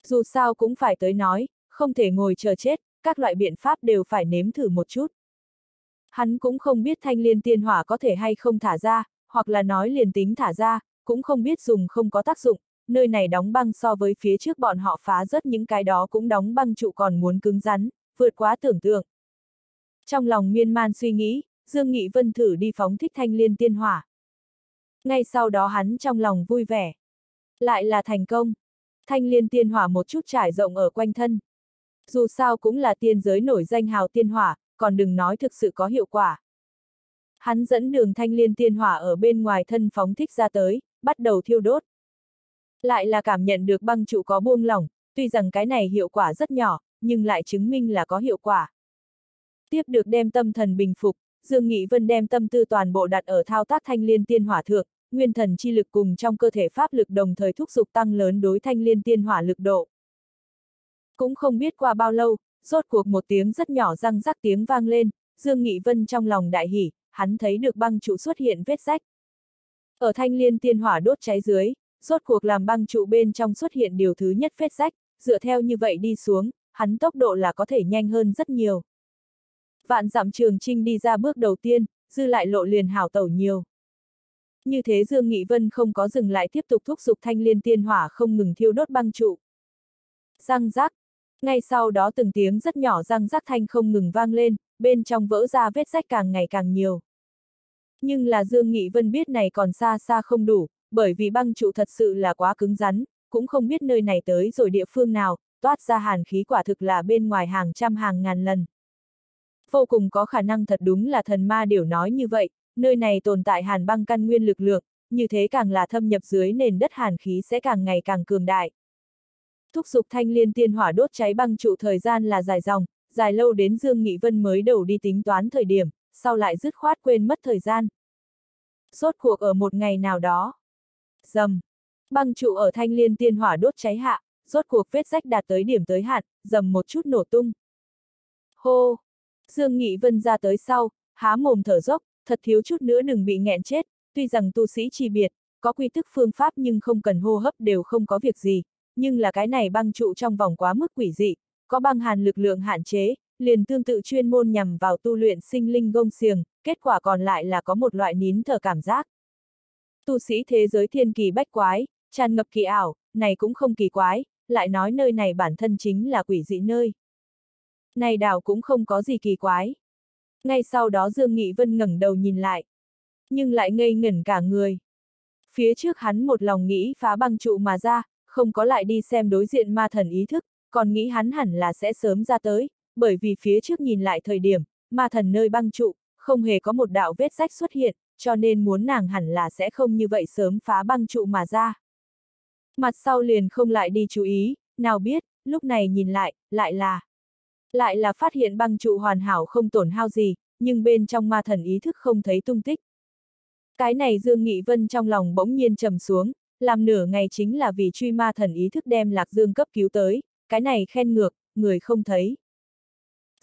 Dù sao cũng phải tới nói, không thể ngồi chờ chết, các loại biện pháp đều phải nếm thử một chút. Hắn cũng không biết thanh liên tiên hỏa có thể hay không thả ra, hoặc là nói liền tính thả ra, cũng không biết dùng không có tác dụng, nơi này đóng băng so với phía trước bọn họ phá rất những cái đó cũng đóng băng trụ còn muốn cứng rắn, vượt quá tưởng tượng. Trong lòng miên man suy nghĩ, Dương Nghị Vân thử đi phóng thích thanh liên tiên hỏa. Ngay sau đó hắn trong lòng vui vẻ. Lại là thành công. Thanh liên tiên hỏa một chút trải rộng ở quanh thân. Dù sao cũng là tiên giới nổi danh hào tiên hỏa, còn đừng nói thực sự có hiệu quả. Hắn dẫn đường thanh liên tiên hỏa ở bên ngoài thân phóng thích ra tới, bắt đầu thiêu đốt. Lại là cảm nhận được băng trụ có buông lỏng, tuy rằng cái này hiệu quả rất nhỏ, nhưng lại chứng minh là có hiệu quả. Tiếp được đem tâm thần bình phục, Dương Nghị Vân đem tâm tư toàn bộ đặt ở thao tác thanh liên tiên hỏa thượng, nguyên thần chi lực cùng trong cơ thể pháp lực đồng thời thúc giục tăng lớn đối thanh liên tiên hỏa lực độ. Cũng không biết qua bao lâu, rốt cuộc một tiếng rất nhỏ răng rắc tiếng vang lên, Dương Nghị Vân trong lòng đại hỉ, hắn thấy được băng trụ xuất hiện vết rách. Ở thanh liên tiên hỏa đốt cháy dưới, rốt cuộc làm băng trụ bên trong xuất hiện điều thứ nhất vết rách, dựa theo như vậy đi xuống, hắn tốc độ là có thể nhanh hơn rất nhiều. Vạn dặm trường trinh đi ra bước đầu tiên, dư lại lộ liền hảo tẩu nhiều. Như thế Dương Nghị Vân không có dừng lại tiếp tục thúc giục thanh liên tiên hỏa không ngừng thiêu đốt băng trụ. Răng rác. Ngay sau đó từng tiếng rất nhỏ răng rác thanh không ngừng vang lên, bên trong vỡ ra vết rách càng ngày càng nhiều. Nhưng là Dương Nghị Vân biết này còn xa xa không đủ, bởi vì băng trụ thật sự là quá cứng rắn, cũng không biết nơi này tới rồi địa phương nào, toát ra hàn khí quả thực là bên ngoài hàng trăm hàng ngàn lần. Vô cùng có khả năng thật đúng là thần ma điều nói như vậy, nơi này tồn tại hàn băng căn nguyên lực lượng, như thế càng là thâm nhập dưới nền đất hàn khí sẽ càng ngày càng cường đại. Thúc dục thanh liên tiên hỏa đốt cháy băng trụ thời gian là dài dòng, dài lâu đến Dương Nghị Vân mới đầu đi tính toán thời điểm, sau lại dứt khoát quên mất thời gian. Rốt cuộc ở một ngày nào đó. Dầm. Băng trụ ở thanh liên tiên hỏa đốt cháy hạ, rốt cuộc vết rách đạt tới điểm tới hạn, dầm một chút nổ tung. Hô! Dương Nghị Vân ra tới sau, há mồm thở dốc, thật thiếu chút nữa đừng bị nghẹn chết, tuy rằng tu sĩ chi biệt, có quy tức phương pháp nhưng không cần hô hấp đều không có việc gì, nhưng là cái này băng trụ trong vòng quá mức quỷ dị, có băng hàn lực lượng hạn chế, liền tương tự chuyên môn nhằm vào tu luyện sinh linh gông xiềng, kết quả còn lại là có một loại nín thở cảm giác. Tu sĩ thế giới thiên kỳ bách quái, tràn ngập kỳ ảo, này cũng không kỳ quái, lại nói nơi này bản thân chính là quỷ dị nơi. Này đảo cũng không có gì kỳ quái. Ngay sau đó Dương Nghị Vân ngẩng đầu nhìn lại. Nhưng lại ngây ngẩn cả người. Phía trước hắn một lòng nghĩ phá băng trụ mà ra, không có lại đi xem đối diện ma thần ý thức, còn nghĩ hắn hẳn là sẽ sớm ra tới, bởi vì phía trước nhìn lại thời điểm, ma thần nơi băng trụ, không hề có một đạo vết rách xuất hiện, cho nên muốn nàng hẳn là sẽ không như vậy sớm phá băng trụ mà ra. Mặt sau liền không lại đi chú ý, nào biết, lúc này nhìn lại, lại là... Lại là phát hiện băng trụ hoàn hảo không tổn hao gì, nhưng bên trong ma thần ý thức không thấy tung tích. Cái này Dương Nghị Vân trong lòng bỗng nhiên trầm xuống, làm nửa ngày chính là vì truy ma thần ý thức đem Lạc Dương cấp cứu tới, cái này khen ngược, người không thấy.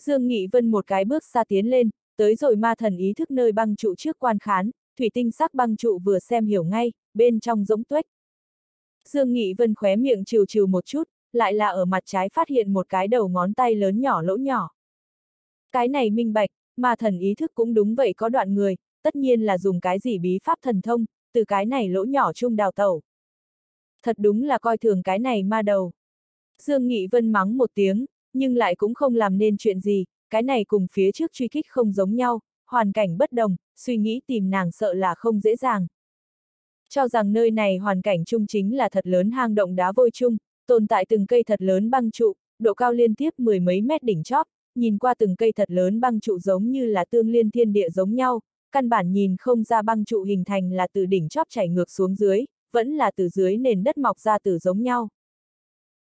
Dương Nghị Vân một cái bước xa tiến lên, tới rồi ma thần ý thức nơi băng trụ trước quan khán, thủy tinh sắc băng trụ vừa xem hiểu ngay, bên trong giống tuếch. Dương Nghị Vân khóe miệng trừ trừ một chút, lại là ở mặt trái phát hiện một cái đầu ngón tay lớn nhỏ lỗ nhỏ. Cái này minh bạch, mà thần ý thức cũng đúng vậy có đoạn người, tất nhiên là dùng cái gì bí pháp thần thông, từ cái này lỗ nhỏ chung đào tẩu. Thật đúng là coi thường cái này ma đầu. Dương Nghị Vân mắng một tiếng, nhưng lại cũng không làm nên chuyện gì, cái này cùng phía trước truy kích không giống nhau, hoàn cảnh bất đồng, suy nghĩ tìm nàng sợ là không dễ dàng. Cho rằng nơi này hoàn cảnh chung chính là thật lớn hang động đá vôi chung, tồn tại từng cây thật lớn băng trụ, độ cao liên tiếp mười mấy mét đỉnh chóp, nhìn qua từng cây thật lớn băng trụ giống như là tương liên thiên địa giống nhau, căn bản nhìn không ra băng trụ hình thành là từ đỉnh chóp chảy ngược xuống dưới, vẫn là từ dưới nền đất mọc ra từ giống nhau.